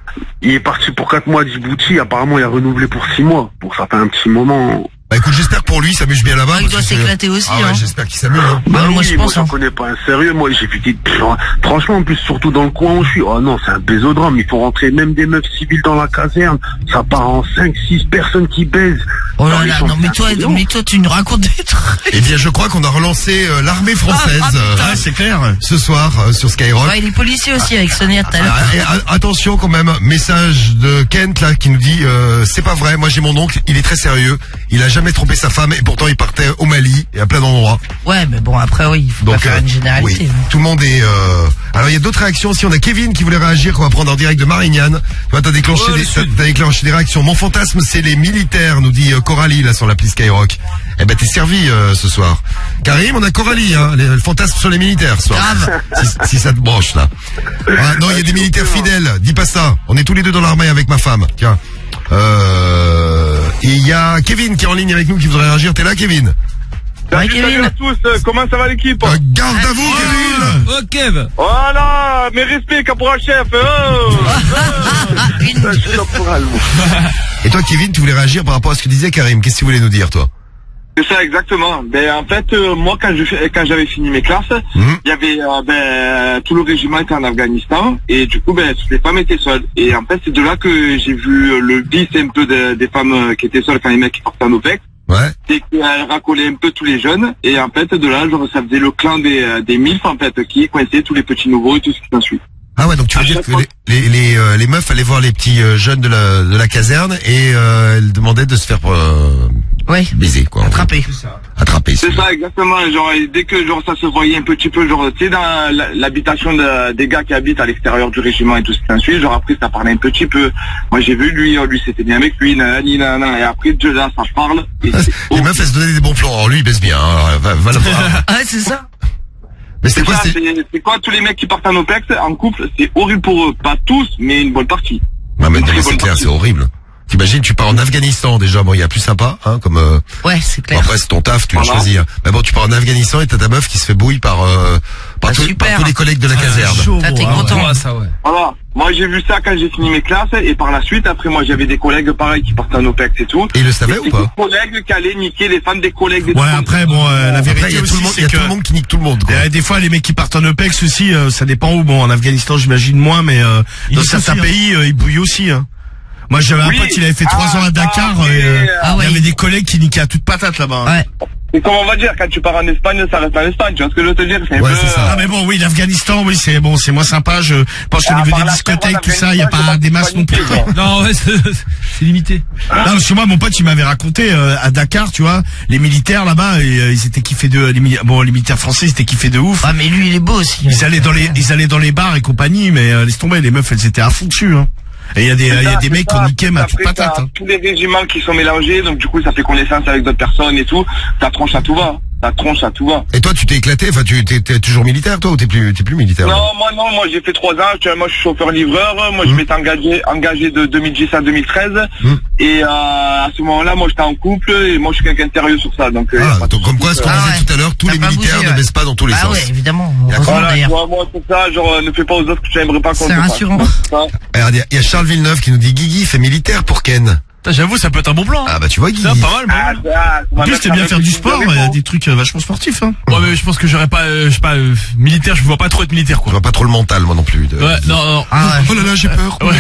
Il est parti pour 4 mois à Djibouti, apparemment il a renouvelé pour 6 mois. Bon, ça fait un petit moment. Bah écoute, j'espère pour lui, il s'amuse bien là-bas. Ah, il doit s'éclater aussi, Ah ouais, hein. j'espère qu'il s'amuse. hein. Bah, moi, oui, je moi pense, j'en hein. connais pas un sérieux, moi j'ai vu des... Franchement, en plus, surtout dans le coin où je suis, oh non, c'est un bésodrome, il faut rentrer même des meufs civiles dans la caserne, ça part en 5, 6 personnes qui baisent. Oh là là, non mais toi, mais toi, tu nous racontes des trucs. Eh bien, je crois qu'on a relancé euh, l'armée française euh, Ah, c'est clair. ce soir euh, sur Skyrock. Ouais, les policiers aussi avec Sonia tout à l'heure. Ah, attention quand même, message de Kent là qui nous dit euh, c'est pas vrai, moi j'ai mon oncle, il est très sérieux, il a jamais trompé sa femme et pourtant il partait au Mali et à plein d'endroits. Ouais, mais bon, après, oui, il faut pas faire euh, une généralité. oui, tout le monde est. euh, Alors il y a d'autres réactions aussi. On a Kevin qui voulait réagir qu'on va prendre en direct de Marignane. Tu vois, t'as déclenché, Oh, des, le t'as, sud. t'as déclenché des réactions. Mon fantasme, c'est les militaires, nous dit euh, Coralie là sur l'appli Skyrock. Eh ben t'es servi euh, ce soir. Karim, on a Coralie, hein, les- le fantasme sur les militaires ce soir. Grave. Si, si ça te branche là. Ah, non, il y a des militaires fidèles. Dis pas ça. On est tous les deux dans l'armée avec ma femme. Tiens. Euh, et il y a Kevin qui est en ligne avec nous qui voudrait réagir. T'es là, Kevin? Ouais, Kevin. tous, euh, comment ça va l'équipe? Euh, Garde à vous, Kevin. Oh, Kev Voilà, mes respects, caporal chef. Oh Ah, moi. Et toi, Kevin, tu voulais réagir par rapport à ce que disait Karim. Qu'est-ce que tu voulais nous dire, toi? C'est ça exactement. Ben en fait euh, moi quand je quand j'avais fini mes classes, il Mhm. y avait euh, ben tout le régiment était en Afghanistan et du coup ben toutes les femmes étaient seules et en fait c'est de là que j'ai vu euh, le vice un peu de- des femmes euh, qui étaient seules quand les mecs partaient en OPEC. Ouais. C'est qu'elles racolaient un peu tous les jeunes et en fait de là genre ça faisait le clan des des milfs en fait qui coinçaient tous les petits nouveaux et tout ce qui s'ensuit. Ah ouais, donc tu veux dire que les, les, les, euh, les meufs allaient voir les petits jeunes de la, de la caserne et euh, elles demandaient de se faire euh, Ouais, baiser, quoi. attrapé. Attraper. C'est ça exactement, genre et dès que genre ça se voyait un petit peu genre tu sais dans l'habitation de- des gars qui habitent à l'extérieur du régiment et tout ce qui s'ensuit, genre après ça parlait un petit peu. Moi j'ai vu lui, oh, lui c'était bien avec lui, nanani, nanana, et après de là ça parle. Et Les meufs, elles se donnaient des bons plans. Alors lui, il baisse bien. hein. Alors, va, va le voir. Ah, c'est ça. Mais c'est quoi ça, c'est- quoi tous les mecs qui partent en OPEX en couple, c'est horrible pour eux, pas tous, mais une bonne partie. Ah, mais c'est clair, c'est horrible. T'imagines, tu pars en Afghanistan déjà. Bon, il y a plus sympa, hein, comme. euh, Ouais, c'est bon, clair. après, c'est ton taf, tu l'as Voilà. choisi. hein. Mais bon, tu pars en Afghanistan et t'as ta meuf qui se fait bouille par euh, par, Ah, tous, super. par tous les collègues de la caserne. Chaud, Ah, t'es bon, hein, content. ouais. Ouais, ça, ouais. Voilà. Moi j'ai vu ça quand j'ai fini mes classes et par la suite après moi j'avais des collègues pareils qui partaient en OPEX et tout. Et ils le savaient Et ou c'est pas des collègues qui allaient niquer les femmes des collègues. des Ouais, après, bon, euh, la Après, il vérité y a tout le monde, y a que tout le monde qui nique tout le monde. Quoi. euh, des fois, les mecs qui partent en OPEX aussi, euh, ça dépend où. Bon, en Afghanistan, j'imagine moins, mais euh, dans certains aussi, hein. pays, euh, ils bouillent aussi. Hein. Moi, j'avais un Oui. pote, il avait fait trois Ah, ans à Dakar. ah, et, euh, Ah Il y avait des collègues qui niquaient à toute patate là-bas. hein. Ouais. Et comme on va dire, quand tu pars en Espagne, ça reste en Espagne, tu vois ce que je veux te dire Ouais, peu, c'est ça. Ah mais bon oui l'Afghanistan oui c'est bon c'est moins sympa je pense qu'au Ah, niveau des discothèques tout ça il y a pas des masses non plus. Non, ouais, c'est limité. non parce que moi mon pote il m'avait raconté euh, à Dakar tu vois les militaires là-bas euh, ils étaient kiffés de bon les militaires français ils étaient kiffés de ouf Ah, mais lui, il est beau aussi. ils allaient dans les ils allaient dans les bars et compagnie mais euh, laisse tomber les meufs elles étaient à fond dessus hein. Et il y a des y a des mecs qui ont niqué ma patate hein. Tous les régiments qui sont mélangés, donc du coup ça fait connaissance avec d'autres personnes et tout. Ça tronche à tout va. Ça tronche à tout va. Et toi, tu t'es éclaté. Enfin, tu t'es, t'es toujours militaire, toi, ou t'es plus, t'es plus militaire Non, moi non, moi j'ai fait trois ans. Actuellement, je suis chauffeur-livreur. Moi, je m'étais engagé, engagé de 2010 à 2013. Mmh. Et euh, à ce moment-là, moi, j'étais en couple et moi, je suis quelqu'un de sérieux sur ça. Donc, euh, Ah, donc comme quoi, ce qu'on Ah disait ouais. tout à l'heure, tous les militaires bougé, ne ouais. baissent pas dans tous les Ah sens. ouais, évidemment. Voilà, vois, moi, c'est ça, genre, euh, ne fais pas aux autres que tu n'aimerais pas qu'on C'est rassurant. Ça. Regarde, il y a- il y, a Charles Villeneuve qui nous dit Guigui fait militaire pour Ken. J'avoue, ça peut être un bon plan. hein. Ah bah tu vois Guigui. Ça, pas mal, pas Ah, ça, en plus t'aimes bien faire du sport il y a des trucs euh, vachement sportifs hein. Ouais, mais je pense que j'aurais pas, euh, je sais pas, euh, militaire, je vois pas trop être militaire, Je quoi. vois pas trop le mental, moi non plus. de- Ouais, non, non. Ah ouais. Oh là là, j'ai peur. Ouais.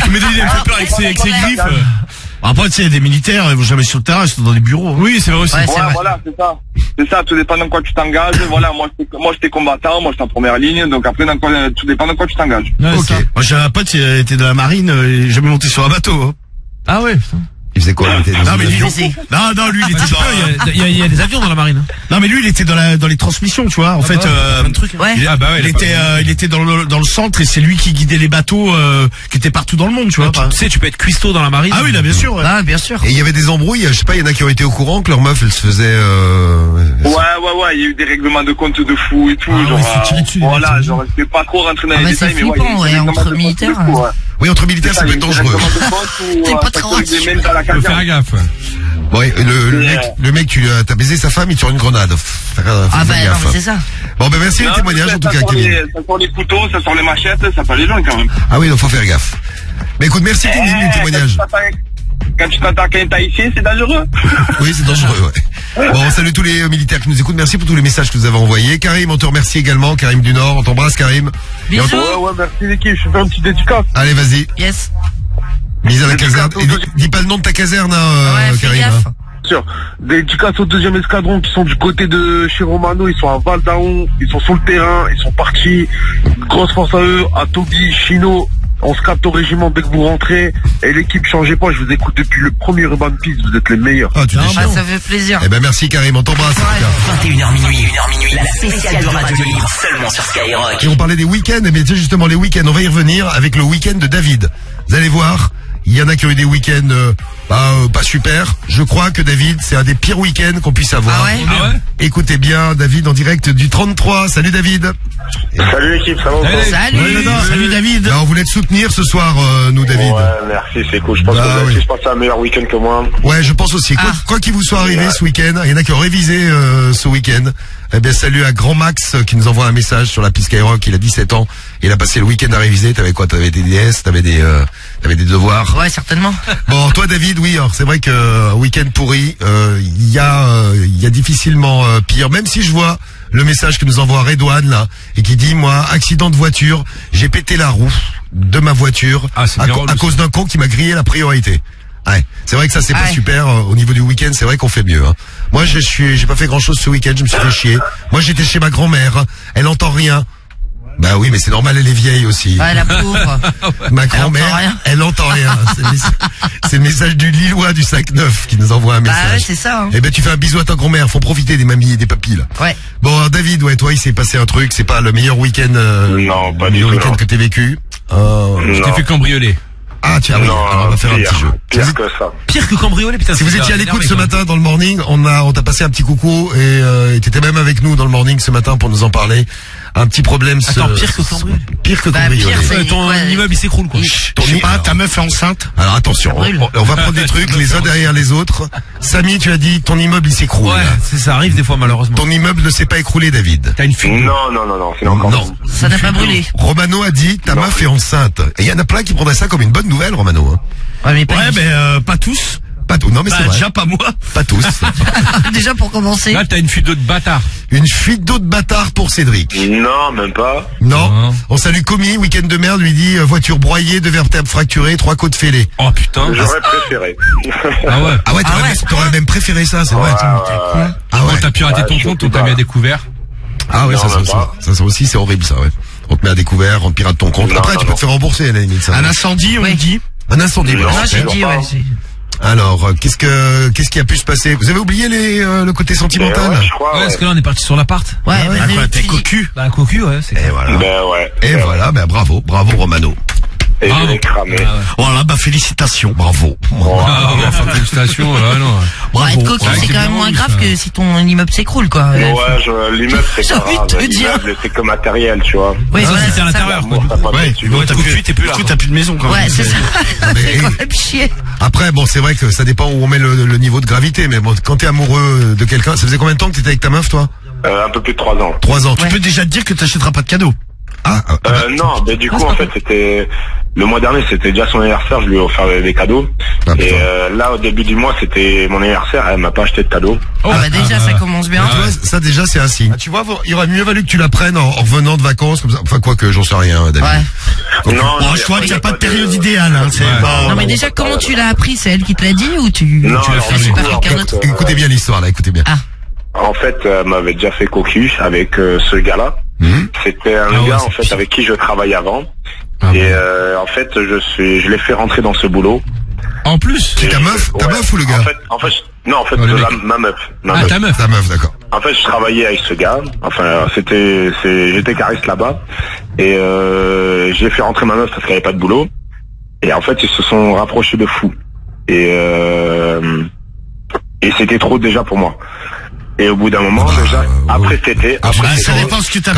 Que Medellin, il me fait peur avec ses, avec ses griffes. euh. après tu sais il y a des militaires ils vont jamais sur le terrain ils sont dans des bureaux hein. Oui, c'est vrai aussi. Ouais, c'est Ouais, vrai. voilà, c'est ça. C'est ça, tout dépend dans quoi tu t'engages. voilà, moi, j'étais- moi, j'étais combattant, moi, j'étais en première ligne. Donc après, dans quoi, tout dépend dans quoi tu t'engages. Ouais, Ok. ça. moi j'avais un pote il était dans la marine euh, il est jamais monté sur un bateau hein. Ah ouais, putain. Il faisait quoi Il était dans Non mais lui, avion non non lui il était Tu dans, il y a- il y, a- il y a des avions dans la marine. non mais lui il était dans la dans les transmissions tu vois en fait ouais, euh, plein de trucs. Ouais. il, Ah bah ouais, il il a était euh, il était dans le dans le centre et c'est lui qui guidait les bateaux euh, qui étaient partout dans le monde tu vois Tu, pas- tu sais, tu peux être cuistot dans la marine. ah oui là bien sûr ouais. Ah, bien sûr. Et il y avait des embrouilles, je sais pas, il y en a qui ont été au courant que leur meuf, elle se faisait... Euh... Ouais, ouais, ouais, il y a eu des règlements de compte de fou et tout. Ah genre, euh, dessus, les voilà, genre, je vais pas trop rentrer dans Ah les bah, détails, c'est mais ouais, il y a eu flippant, des ouais, règlements entre de compte de militaires, fou, ouais. Oui, entre militaires, ça peut être dangereux. T'es pas trop rassuré. La Faut faire gaffe. Bon, et le, le mec, euh, le mec, tu as baiser sa femme, il tire une grenade. Faut faire- faut Ah faire bah non, gaffe. mais c'est ça. Bon, ben merci Non, le témoignage ça, en tout cas, sort Kevin. les- Ça sort les couteaux, ça sort les machettes, ça fait les gens quand même. Ah oui, donc faut faire gaffe. Mais écoute, merci Kevin du Eh, témoignage. quand tu t'attaques- Quand tu t'attaques à un tahitien, c'est dangereux. Oui, c'est dangereux, ouais. Bon, salut tous les euh, militaires qui nous écoutent. Merci pour tous les messages que vous avez envoyés. Karim, on te remercie également. Karim du Nord, on t'embrasse, Karim. Et on- Bisous. Ouais, ouais, merci l'équipe, je fais un petit dédicace. Allez, vas-y. Yes. Mise à la caserne. Et dis, dis pas le nom de ta caserne, hein, euh, Ouais, Karim. hein. sûr. Dédicace au deuxième escadron qui sont du côté de chez Romano, ils sont à Val d'Aon, ils sont sur le terrain, ils sont partis. Grosse force à eux, à Toby, Chino. On se capte au régiment dès que vous rentrez. Et l'équipe, changez pas, je vous écoute depuis le premier Urban Peace, vous êtes les meilleurs. Ah, tu Non, déchires. Ah, ça fait plaisir. Eh ben merci Karim, on t'embrasse. en tout cas. 21h minuit, 1h minuit, la spéciale de Radio Libre seulement sur Skyrock. Et on parlait des week-ends, et bien tu sais, justement les week-ends, on va y revenir avec le week-end de David. Vous allez voir, il y en a qui ont eu des week-ends euh, bah, euh, pas super. Je crois que David, c'est un des pires week-ends qu'on puisse avoir. Ah ouais Ah ouais Écoutez bien, David en direct du 33. Salut David. Salut l'équipe, ça va Salut. Salut. Ouais, salut David Là, on voulait te soutenir ce soir, euh, nous David. merci, c'est cool. Je pense que vous avez passé un meilleur week-end que moi. Ouais, je pense aussi. Quoi Ah. quoi qu'il vous soit arrivé ce week-end, il y en a qui ont révisé euh, ce week-end. Eh bien, salut à Grand Max euh, qui nous envoie un message sur la piste Skyrock. Il a 17 ans. Il a passé le week-end à réviser. T'avais quoi? T'avais des DS, t'avais des, euh, t'avais des devoirs? Ouais, certainement. Bon, toi David, oui, alors c'est vrai que euh, week-end pourri, euh, il y a, euh, il y a difficilement euh, pire. Même si je vois le message que nous envoie Redouane là et qui dit moi accident de voiture, j'ai pété la roue de ma voiture Ah, c'est à, à cause d'un con qui m'a grillé la priorité. Ouais, c'est vrai que ça c'est pas super euh, au niveau du week-end. C'est vrai qu'on fait mieux. hein. Moi, je suis, j'ai pas fait grand chose ce week-end. Je me suis fait chier. Moi, j'étais chez ma grand-mère. Elle entend rien. Bah oui, mais c'est normal, elle est vieille aussi. Ouais, la pauvre. Ma grand-mère, elle entend rien. C'est le, messa- c'est le message du Lillois du sac neuf qui nous envoie un Bah message. ouais, c'est ça. hein. eh ben tu fais un bisou à ta grand-mère, faut profiter des mamies et des papilles là. Ouais. Bon alors, David, ouais toi il s'est passé un truc, c'est pas le meilleur week-end euh, Non, pas le du meilleur week-end que t'aies vécu? Euh, Je t'ai fait cambrioler. Ah tiens oui, alors on va faire un petit jeu. Vous, que ça. Pire que cambrioler, putain. si vous étiez à l'écoute ce matin dans le morning, on a on t'a passé un petit coucou et euh, et t'étais même avec nous dans le morning ce matin pour nous en parler. Un petit problème. ce- Attends, pire que cambrioler. Pire que Bah, ton Ouais. immeuble il s'écroule quoi. Il- Ton alors- ta meuf est enceinte Alors attention, on, on va prendre des trucs les uns derrière les autres. Samy, tu as dit ton immeuble il s'écroule. Ouais, c'est- ça arrive des fois malheureusement. Ton immeuble ne s'est pas écroulé, David. T'as une fuite. Non, non, non, non, c'est encore. Non. Ça n'a pas brûlé. Romano a dit ta meuf est enceinte. Et il y en a plein qui prendraient ça comme une bonne nouvelle, Romano. Hein. Ouais, mais pas Ouais, mais euh, pas tous. Pas tous. Non mais Bah, c'est vrai. déjà pas moi. Pas tous. Déjà pour commencer. Là, t'as une fuite d'eau de bâtard. une fuite d'eau de bâtard pour Cédric. Non, même pas. Non. Non. On salue Comi, week-end de merde, lui dit euh, voiture broyée, deux vertèbres fracturées, trois côtes fêlées. Oh putain. J'aurais préféré. Ah ouais. Ah ouais, t'aurais, Ah ouais, même- t'aurais même préféré ça, c'est vrai. Ah ouais. t'as piraté ton compte, sais on t'a pas. mis à découvert. Ah ouais, Non, ça, ça, ça, aussi, c'est horrible ça, ouais. On te met à découvert, on te pirate ton compte. Non, Après, non, tu peux non. te faire rembourser à la limite, ça. Un incendie, on Oui. dit. Un incendie, Non, voilà, Moi, j'ai super. dit, ouais. Alors, euh, qu'est-ce que qu'est-ce qui a pu se passer? Vous avez oublié les euh, le côté sentimental? Ouais, je crois. Ouais, Ouais, parce que là on est parti sur l'appart. Ouais, Ah ouais, t'es cocu. Bah cocu ouais. c'est- Et voilà. Ben ouais. Et voilà, ben bravo, bravo Romano. Et je Bravo. l'ai cramé. Ah ouais. Voilà, bah félicitations. Bravo. Ah, ouais, enfin, félicitations. ah, non. Bon, être cocu, Ouais, c'est quand même moins grave ça. que si ton immeuble s'écroule, quoi. Ouais, je- l'immeuble c'est J'ai pas envie de grave. te dire. L'immeuble c'est que matériel, tu vois. Oui, Ah, voilà, à c'est ça. l'intérieur Ouais, t'as plus, t'es plus là, t'as plus de maison quand Ouais, c'est ça. mais- C'est quand même chier. Après, bon, c'est vrai que ça dépend où on met le, le niveau de gravité, mais bon, quand t'es amoureux de quelqu'un, ça faisait combien de temps que t'étais avec ta meuf, toi? Euh, un peu plus de trois ans. Trois ans. Tu peux déjà te dire que t'achèteras pas de cadeau? Ah, ah, ah, Euh, non, mais du coup, en fait, c'était le mois dernier, c'était déjà son anniversaire. Je lui ai offert des cadeaux. Ah, et euh, là, au début du mois, c'était mon anniversaire. Elle m'a pas acheté de cadeau. Oh, Ah bah déjà, ça commence bien. tu vois, ça déjà c'est un signe. tu vois, il aurait mieux valu que tu la prennes en, en revenant de vacances comme ça. Enfin quoi que j'en sais rien, David. Ouais. Non, Bon, non, je y qu'il n'y a pas de de- période idéale. Hein, c'est Ouais. pas- Non mais déjà, comment tu l'as appris? C'est elle qui te l'a dit ou tu, Non, tu non, l'as fait par quelqu'un d'autre? euh, Écoutez bien l'histoire là, écoutez bien. Ah. En fait, elle m'avait déjà fait cocu avec euh, ce gars-là. Mhm. C'était un Ah ouais, gars en fait pire. avec qui je travaillais avant. Ah et euh, en fait, je suis, je l'ai fait rentrer dans ce boulot. En plus. C'est ta meuf, ta Ouais. meuf ou le En gars fait, en fait, je- non, en fait, la- ma meuf. Ma Ah, meuf. ta meuf. Ta meuf, d'accord. En fait, je travaillais avec ce gars. Enfin, c'était, c'est, j'étais cariste là-bas. Et euh, j'ai fait rentrer ma meuf parce qu'elle avait pas de boulot. Et en fait, ils se sont rapprochés de fou. Et euh, et c'était trop déjà pour moi. Et au bout d'un moment, Bah, déjà, euh, après cet été, Après, Bah, ils ça dépend ce que tu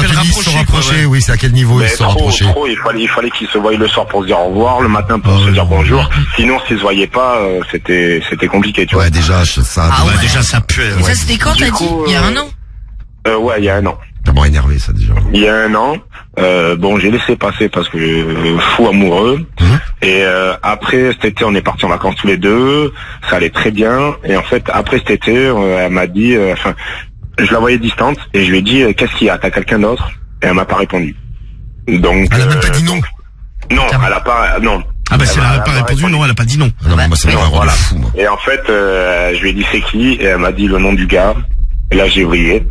sont rapprocher, ouais. oui, c'est à quel niveau mais ils sont trop, rapprochés trop, il fallait, il fallait qu'ils se voient le soir pour se dire au revoir, le matin pour Ah se dire bonjour. Sinon, s'ils se voyaient pas, euh, c'était, c'était compliqué, tu vois. Ouais, déjà, je- ça, Ah Ouais, ouais. déjà ça pue. Et ouais. ça, c'était quand t'as dit coup, Il y a euh, un an Euh, ouais, il y a un an. T'as vraiment énervé, ça, déjà. Il y a un an, euh, bon, j'ai laissé passer parce que euh, fou amoureux. Mhm. Et euh, après cet été, on est partis en vacances tous les deux. Ça allait très bien. Et en fait, après cet été, euh, elle m'a dit, euh, enfin, je la voyais distante et je lui ai dit, euh, qu'est-ce qu'il y a? T'as quelqu'un d'autre? Et elle m'a pas répondu. Donc. Elle a même pas dit non. Non, elle a pas. Non. Ah bah Elle si elle a pas répondu, non, elle a pas dit non. Ah non, mais moi, ça un voilà. fou, moi. Et en fait, euh, je lui ai dit c'est qui? Et elle m'a dit le nom du gars. Et là, j'ai brillé.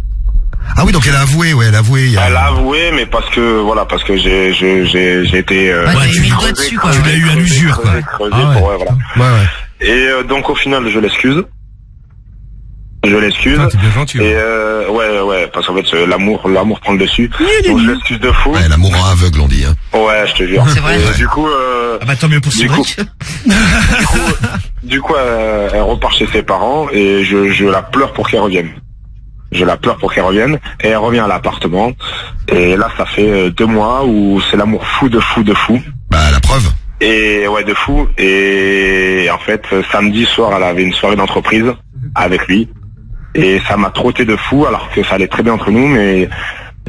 Ah oui, donc elle a avoué, ouais, elle a avoué. il y a- Elle a avoué, mais parce que voilà, parce que j'ai j'ai j'ai j'ai été. euh, Ouais, tu l'as- dessus, quoi. tu l'as eu à creusé, l'usure, quoi. creusé, creusé Ah ouais. pour- ouais, voilà. Ouais, ouais. Et euh, donc au final, je l'excuse. Je l'excuse. Gentil. Et euh, ouais, ouais, parce qu'en fait, euh, l'amour, l'amour prend le dessus. Donc je l'excuse de fou. Ouais, l'amour en aveugle, on dit, hein. Ouais, je te jure. C'est vrai. Et Du coup, euh, Ah bah tant mieux pour Du coup- du coup, du coup, euh, elle repart chez ses parents et je, je la pleure pour qu'elle revienne. Je la pleure pour qu'elle revienne et elle revient à l'appartement. Et là, ça fait euh, deux mois où c'est l'amour fou de fou de fou. Bah, la preuve. Et ouais, de fou. Et en fait, samedi soir, elle avait une soirée d'entreprise avec lui. Et ça m'a trotté de fou, alors que ça allait très bien entre nous, mais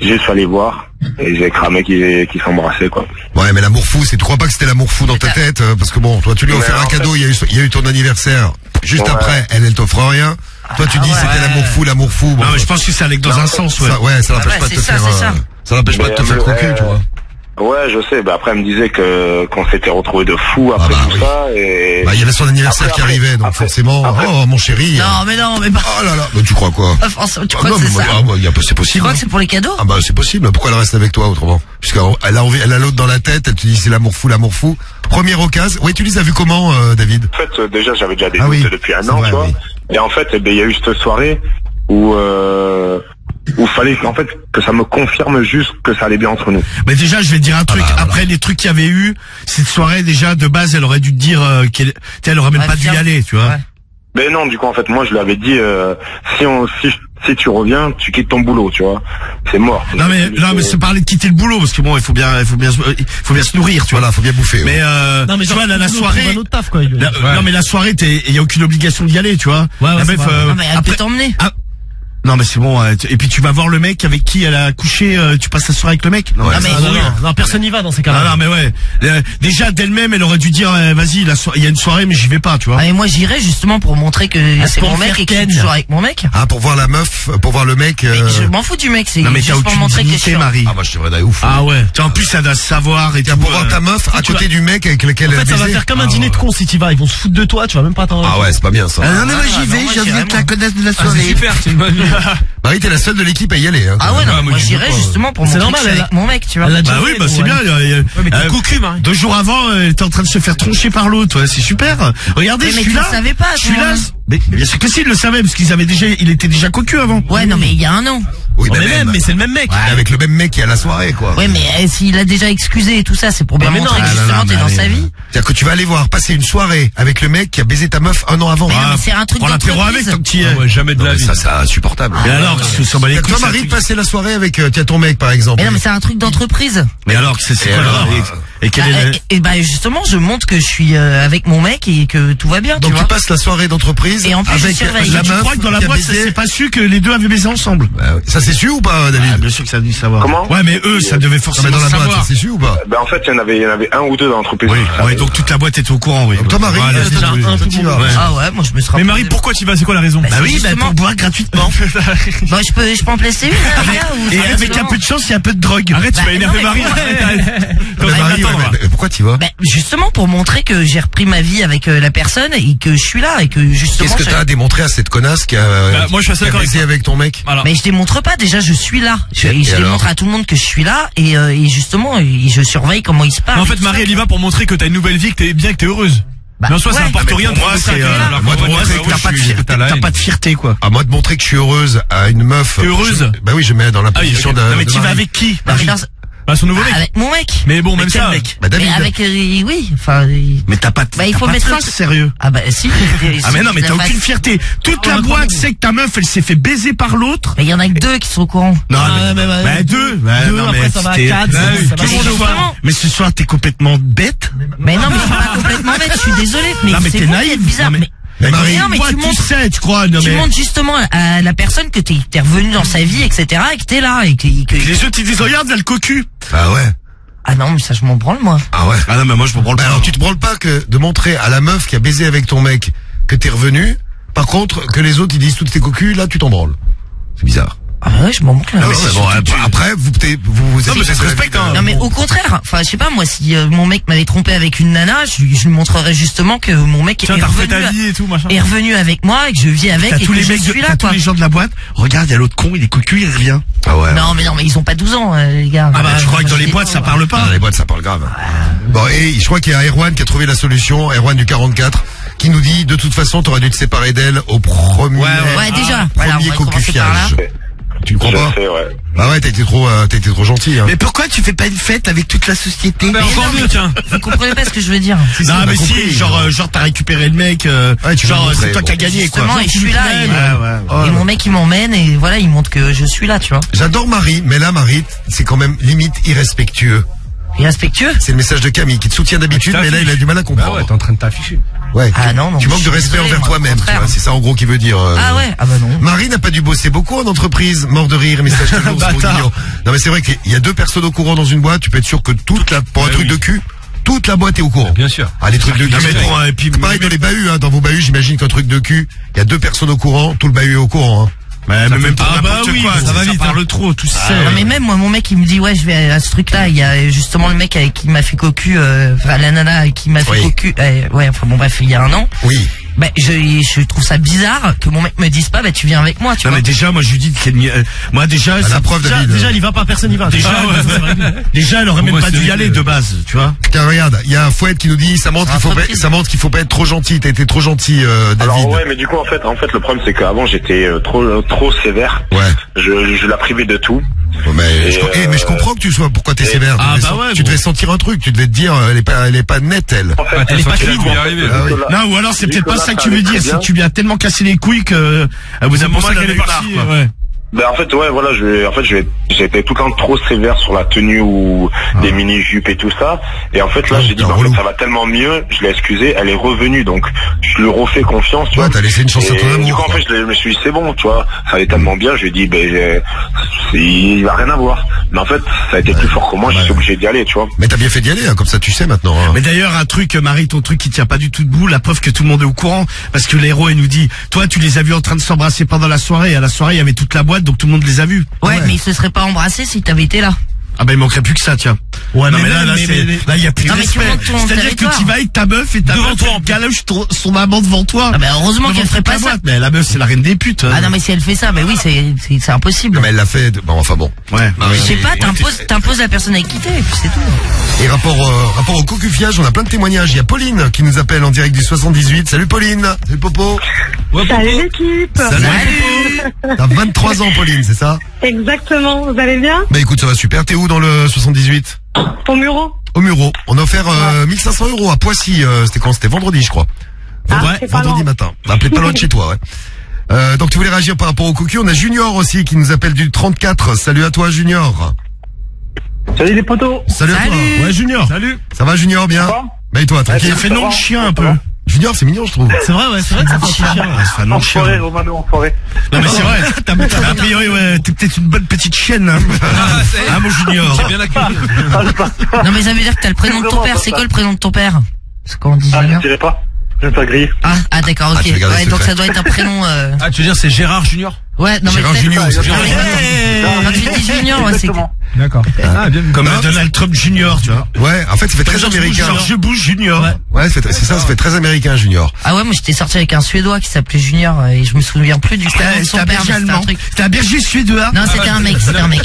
j'ai suis allé voir et j'ai cramé qu'ils qu'ils s'embrassaient, quoi. Ouais, mais l'amour fou, c'est, tu crois pas que c'était l'amour fou dans ta tête, euh, parce que bon, toi, tu lui as offert un cadeau, il y a eu, il y a eu ton anniversaire. Juste Ouais. après, elle, elle t'offre rien. Toi, tu dis, c'était l'amour fou, l'amour fou. Bon, Non mais je pense que ça allait que dans un sens, ouais. ça, ouais, ça n'empêche ouais, pas de c'est te faire, c'est ça. euh, ça n'empêche pas de te Mais, faire euh, croquer, tu vois. Ouais, je sais. Bah après, elle me disait que qu'on s'était retrouvés de fou après Ah bah tout oui. ça. Et Bah, il y avait son anniversaire Après, qui après, arrivait, donc après, forcément, après. oh, mon chéri. Non, mais non, mais pas. Oh là là, bah, tu crois quoi? Ah, François, tu Ah crois non, que c'est mais ça ah, moi, y a pas- c'est Tu possible. crois que c'est pour les cadeaux Ah bah c'est possible. Pourquoi elle reste avec toi autrement? Puisqu'elle a envie, elle a l'autre dans la tête. Elle te dit c'est l'amour fou, l'amour fou. Première occasion. Oui, tu les as vus comment, euh, David? En fait, euh, déjà, j'avais déjà des Ah doutes oui, depuis un c'est an, vrai, tu vois. oui. Et en fait, eh ben, il y a eu cette soirée où euh, où fallait en fait que ça me confirme juste que ça allait bien entre nous. Mais déjà, je vais te dire un truc. bah, Après les trucs qu'il y avait eu, cette soirée déjà de base, elle aurait dû te dire euh, qu'elle, tu sais, elle aurait même Ouais, pas dû y aller, tu vois. Ouais. Mais non, du coup, en fait, moi, je lui avais dit euh, si on si si tu reviens, tu quittes ton boulot, tu vois. C'est mort. Non mais non mais c'est parler de quitter le boulot parce que bon, il faut bien, il faut bien, se- il faut bien se nourrir, tu vois. Voilà, faut bien bouffer. Mais euh, Non mais tu vois, la, la soirée. un autre taf quoi. il- la- Non mais la soirée, il y a aucune obligation d'y aller, tu vois. Ouais, ouais, la c'est meuf, euh, Non, mais elle après- peut t'emmener. Non mais c'est bon. euh, tu- Et puis tu vas voir le mec avec qui elle a couché. euh, tu passes la soirée avec le mec. Non, Ouais, mais- Ah, non, non, non, personne n'y va dans ces Ah, cas-là. non mais ouais. Euh, déjà d'elle-même, elle aurait dû dire, vas-y, il y a une soirée, mais j'y vais pas, tu vois. Ah, mais moi j'irais justement pour montrer que c'est pour mon mec et que je avec mon mec. Ah, pour voir la meuf, pour voir le mec. Mais je m'en fous du mec, c'est Non mais t'as juste pour montrer que je Marie. Ah bah je te vrai ouf. Ah ouais. Tu en plus, ça doit savoir et tout, pour voir ta meuf à tu côté du mec avec lequel En elle a fait, ça va faire comme un dîner de con si t'y vas. Ils vont se foutre de toi. Tu vas même pas t'en. Ah ouais, c'est pas bien ça. Ah, non mais moi Ah, j'y vais, j'ai envie de la de la Ah, c'est soirée. super, c'est une bonne. Marie, t'es la seule de l'équipe à y aller. Hein, Ah ouais, Ah, non, moi, moi j'irais justement pour montrer normal, elle avec mon mec, tu vois. A Bah oui, bah c'est ouais. bien. euh, euh, mais t'es euh, cocu, Marie. Deux jours avant, elle était en train de se faire troncher par l'autre. Ouais, c'est super. Regardez, mais je suis tu là. pas, Je suis là. Mais mais bien sûr que si, il le savait parce qu'ils avaient déjà, il était déjà cocu avant. Ouais, non, mais il y a un an. Oui, mais même, mais c'est le même mec. Avec le même mec qui est à la soirée, quoi. Ouais, mais euh, s'il a déjà excusé et tout ça, c'est pour bien mais non, montrer que ah, non, justement non, t'es mais dans allez, sa vie. C'est-à-dire que tu vas aller voir passer une soirée avec le mec qui a baisé ta meuf un an avant. Mais non, Ah, mais c'est un truc Prends l'apéro avec d'entreprise. ton petit. Ah, ouais, jamais de non, la mais vie. ça, c'est insupportable. Et alors, se s'en bat les Toi, couilles. Marie, truc- passer la soirée avec euh, tiens, ton mec, par exemple. Mais non, mais c'est un truc d'entreprise. Mais alors, c'est c'est Et quoi le alors, rapport Et quel Ah, est le- et, et bah justement, je montre que je suis euh, avec mon mec et que tout va bien, Donc tu tu vois. passes la soirée d'entreprise Et en plus, je avec surveille. la Tu meuf crois que dans la boîte, ça s'est pas su que les deux avaient baisé ensemble Bah. Ça c'est su ou pas, David Ah, bien sûr que ça a dû savoir. Comment Ouais, mais eux, ça devait Non, mais forcément dans la boîte, ça c'est su ou pas Ben en fait, il y en avait il y en avait un ou deux dans l'entreprise. Oui, Ah, ouais, donc toute la boîte était au courant, oui. Donc toi, Marie, Voilà, euh, déjà un peu. Ah ouais, moi je me serais. Mais Marie, pourquoi tu vas C'est quoi la raison Bah, Bah oui, bah pour boire gratuitement. Bon, je peux, je peux en placer une, hein, Et avec un peu de chance, il y a un peu de drogue. Arrête, tu Bah, vas énerver non, mais Marie. Mais- mais pourquoi tu vas Bah, justement pour montrer que j'ai repris ma vie avec euh, la personne et que je suis là et que justement. Qu'est-ce que t'as à démontrer à cette connasse qui a, euh, Bah, moi, je suis assez d'accord avec ton mec Voilà. Mais je démontre pas. Déjà, je suis là. Je, Et- et je démontre à tout le monde que je suis là et, euh, et justement, et je surveille comment il se Mais parle. en fait, Marie, elle y va pour montrer que t'as une nouvelle vie, que t'es bien, que t'es heureuse. Bah, Mais en soi, ça ouais. rien moi, ça. c'est, que- euh, moi, qu'en de montrer que t'as pas de fierté, pas de quoi. À moi de montrer que je suis heureuse à une meuf. T'es heureuse Je- Bah oui, je mets dans la Ah oui, position de. Non, mais tu vas avec qui Bah, Bah, son nouveau mec. avec mon mec. Mais bon, même quel ça. mec Bah David. Mais avec, euh, oui, enfin. il- Mais t'as pas de, Bah, il faut mettre fierté, ça- sérieux. Ah bah si. Ah mais non, mais t'as aucune fierté. Toute la boîte sait que ta meuf, elle s'est fait baiser par l'autre. Mais il y en a que deux qui sont au courant. Non, Ah, mais- mais- bah, deux. Bah, deux, après, mais ça va à quatre, Bah. Mais ce soir, t'es complètement bête? Mais non, mais je suis pas complètement bête, je suis désolé. Mais Non, mais c'est bizarre. Mais- Marie, non, mais Toi, tu tu montres, sais, tu crois. Non, tu mais. montres justement à la personne que t'es revenu dans sa vie, etc. et que t'es là et que, que- Les autres, ils disent, regarde, il y a le cocu. Ah ouais. Ah non, mais ça je m'en branle moi. Ah ouais. Ah non, mais moi, je me branle Bah pas. alors tu te branles pas que de montrer à la meuf qui a baisé avec ton mec que t'es revenu. Par contre, que les autres ils disent toutes tes cocus, là tu t'en branles. C'est bizarre. Ah ouais, je m'en branle. Ah ouais, c'est bon, après, tu- après, vous peut vous vous Non, mais ça se respecte, hein. Non mais au contraire, enfin je sais pas moi si euh, mon mec m'avait trompé avec une nana, je, lui- je lui montrerais justement que mon mec Tiens, est t'as refait revenu, ta vie et tout, machin. est revenu avec moi et que je vis avec T'as et tous que les je mecs, de- suis là t'as tous quoi. les gens de la boîte. Regarde, il y a l'autre con, il est cocu, il revient. Ah ouais. Non mais non mais ils ont pas 12 ans euh, les gars. Ah bah, je crois que dans les boîtes, ça parle Ah, pas. dans les boîtes, ça parle grave. Bon, et je crois qu'il y a Erwan qui a trouvé la solution, Erwan du 44, qui nous dit, de toute façon, t'aurais dû te séparer d'elle au premier, Ouais déjà, voilà, on premier va commencer par là. cocufiage. Tu le crois Je pas sais, ouais. Bah ouais, t'as été trop, euh, t'as été trop gentil. Hein. Mais pourquoi tu fais pas une fête avec toute la société Bah, encore mieux, tiens. Vous comprenez pas ce que je veux dire Si, Non mais compris. si, genre, euh, genre t'as récupéré le mec, euh, Ouais, tu veux genre euh, c'est toi bon. qui as gagné quoi. Justement, et je suis là et, Ouais, ouais. Oh, et mon mec il m'emmène et voilà il montre que je suis là tu vois. J'adore Marie, mais là, Marie, c'est quand même limite irrespectueux. C'est le message de Camille qui te soutient d'habitude, Ah, mais là, il a du mal à comprendre. Bah ouais, t'es en train de t'afficher. Ouais, Ah tu, non, non, tu manques de respect désolé, envers toi-même, tu contraire. vois. C'est ça en gros qui veut dire. euh, Ah ouais Ah bah non. Marie n'a pas dû bosser beaucoup en entreprise, mort de rire, message de bourguignon. Non mais c'est vrai qu'il y a deux personnes au courant dans une boîte, tu peux être sûr que toute la, pour un Ouais, truc oui. de cul, toute la boîte est au courant. Bien sûr. Ah les trucs de cul. Puis- C'est pareil dans les bahuts, hein, dans vos bahuts, j'imagine qu'un truc de cul, il y a deux personnes au courant, tout le bahut est au courant. Hein. Mais mais même Ah pas bah n'importe oui, quoi, ça va vite, parle trop, tu sais. Non mais même moi mon mec il me dit ouais je vais à ce truc là il y a justement le mec avec qui m'a fait cocu euh, enfin la nana qui m'a fait Oui. cocu euh, ouais enfin bon bref il y a un an Oui. Bah je je trouve ça bizarre que mon mec me dise pas bah tu viens avec moi tu Non vois mais déjà moi je lui dis n'y- euh, moi déjà Bah, la preuve Déjà, David. déjà, il y va pas, personne y va. déjà Ah ouais. déjà elle aurait même Moi, pas c'est dû y aller euh, de base, tu vois. Tiens regarde, il y a un fouet qui nous dit ça montre qu'il faut pas, ça montre qu'il faut pas être trop gentil. T'as été trop gentil, euh, David. Alors ouais, mais du coup en fait, en fait le problème c'est qu'avant j'étais euh, trop euh, trop sévère. Ouais. Je, je la privais de tout. Ouais, mais, je, euh, eh, mais je comprends que tu sois. Pourquoi t'es sévère Ah, Tu devais bah ouais, Tu devais sentir un truc. Tu devais te dire, euh, elle est pas, elle est pas nette, elle. En fait, t'as Elle est pas clean. Ah Non ou alors c'est peut-être pas ça que tu veux dire, c'est que tu lui as tellement cassé les couilles que elle vous a pensé qu'elle est partie, ouais. Ben en fait ouais voilà je en fait j'étais tout le temps trop sévère sur la tenue ou des mini jupes et tout ça. Et en fait là Ah, j'ai dit bah, en fait, ça va tellement mieux je l'ai excusé elle est revenue. Donc je lui refais confiance tu Ouais, vois. t'as laissé une chance à ton et amour, du coup en fait je, me suis dit c'est bon tu vois ça allait tellement bien. Je lui ai dit ben il va rien avoir. Mais en fait ça a été plus fort que moi je suis obligé d'y aller tu vois. Mais t'as bien fait d'y aller, hein, comme ça tu sais maintenant. hein. Mais d'ailleurs, un truc, Marie, ton truc qui tient pas du tout debout, la preuve que tout le monde est au courant, parce que l'héros, il nous dit, toi, tu les as vus en train de s'embrasser pendant la soirée, à la soirée, il y avait toute la boîte, donc tout le monde les a vus. ouais, ouais. mais il se serait pas embrassé si t'avais été là Ah ben, il manquerait plus que ça, tiens. Ouais, non, mais mais là, là, mais- c'est, mais- là, il y a plus de mais respect. C'est-à-dire que tu vas avec ta meuf et ta Devant meuf, toi, en galoche ton- son amant devant toi. Ah bah heureusement qu'elle ferait pas ça. boîte. Mais la meuf, c'est la reine des putes. hein. Ah non mais si elle fait ça bah oui c'est impossible. Mais elle l'a fait. Bon, enfin bon. Ouais. Mais Je sais pas, ouais, t'imposes t'imposes la personne avec qui t'es et puis c'est tout. Et rapport, euh, rapport au cocufiage, on a plein de témoignages. Il y a Pauline qui nous appelle en direct du 78. Salut Pauline. Salut Popo. Salut l'équipe Salut. Popo. T'as 23 ans Pauline, c'est ça? Exactement, vous allez bien? Bah écoute, ça va super. T'es où dans le 78 Au Muro Au Muro. On a offert euh, 1500 euros à Poissy. euh, c'était quand? C'était vendredi, je crois. Ah, ouais, c'est pas vendredi loin. matin. Bah, peut-être pas loin de chez toi, ouais. Euh, donc tu voulais réagir par rapport au cocu. On a Junior aussi qui nous appelle du 34. Salut à toi Junior. salut les potos Salut, à toi. Salut. Ouais, Junior. Salut. Ça va Junior bien? Va Bah et toi, tranquille? Ça fait nom de chien un peu. Junior, c'est mignon, je trouve. C'est vrai, ouais, c'est vrai que ça fait chien. Ça fait Romano enfoiré Non mais c'est vrai, t'as, a priori ouais, t'es peut-être une bonne petite chienne. Hein, ah mon junior. J'ai bien accueilli. Non mais ça veut dire que t'as le prénom de ton père. C'est quoi le prénom de ton père C'est quand on dit ah je dirais pas je vais pas griller Ah, ah d'accord, Ah, ok. ouais, donc ça doit être un prénom. Euh... Ah, tu veux dire c'est Gérard Junior? Ouais, non mais Gérard Junior, mais- tu dis junior, ouais, c'est. D'accord. Ah, bien. Comme Non, Donald Trump Junior, tu vois. Ouais, en fait, ça fait très George américain. George Bush Junior. Ouais, c'est c'est ça, ça fait très américain, Junior. Ah ouais, moi j'étais sorti avec un Suédois qui s'appelait Junior euh, et je me souviens plus du prénom de C'était son un père, c'était un truc. Berger suédois. Non, c'était un mec, c'était un mec.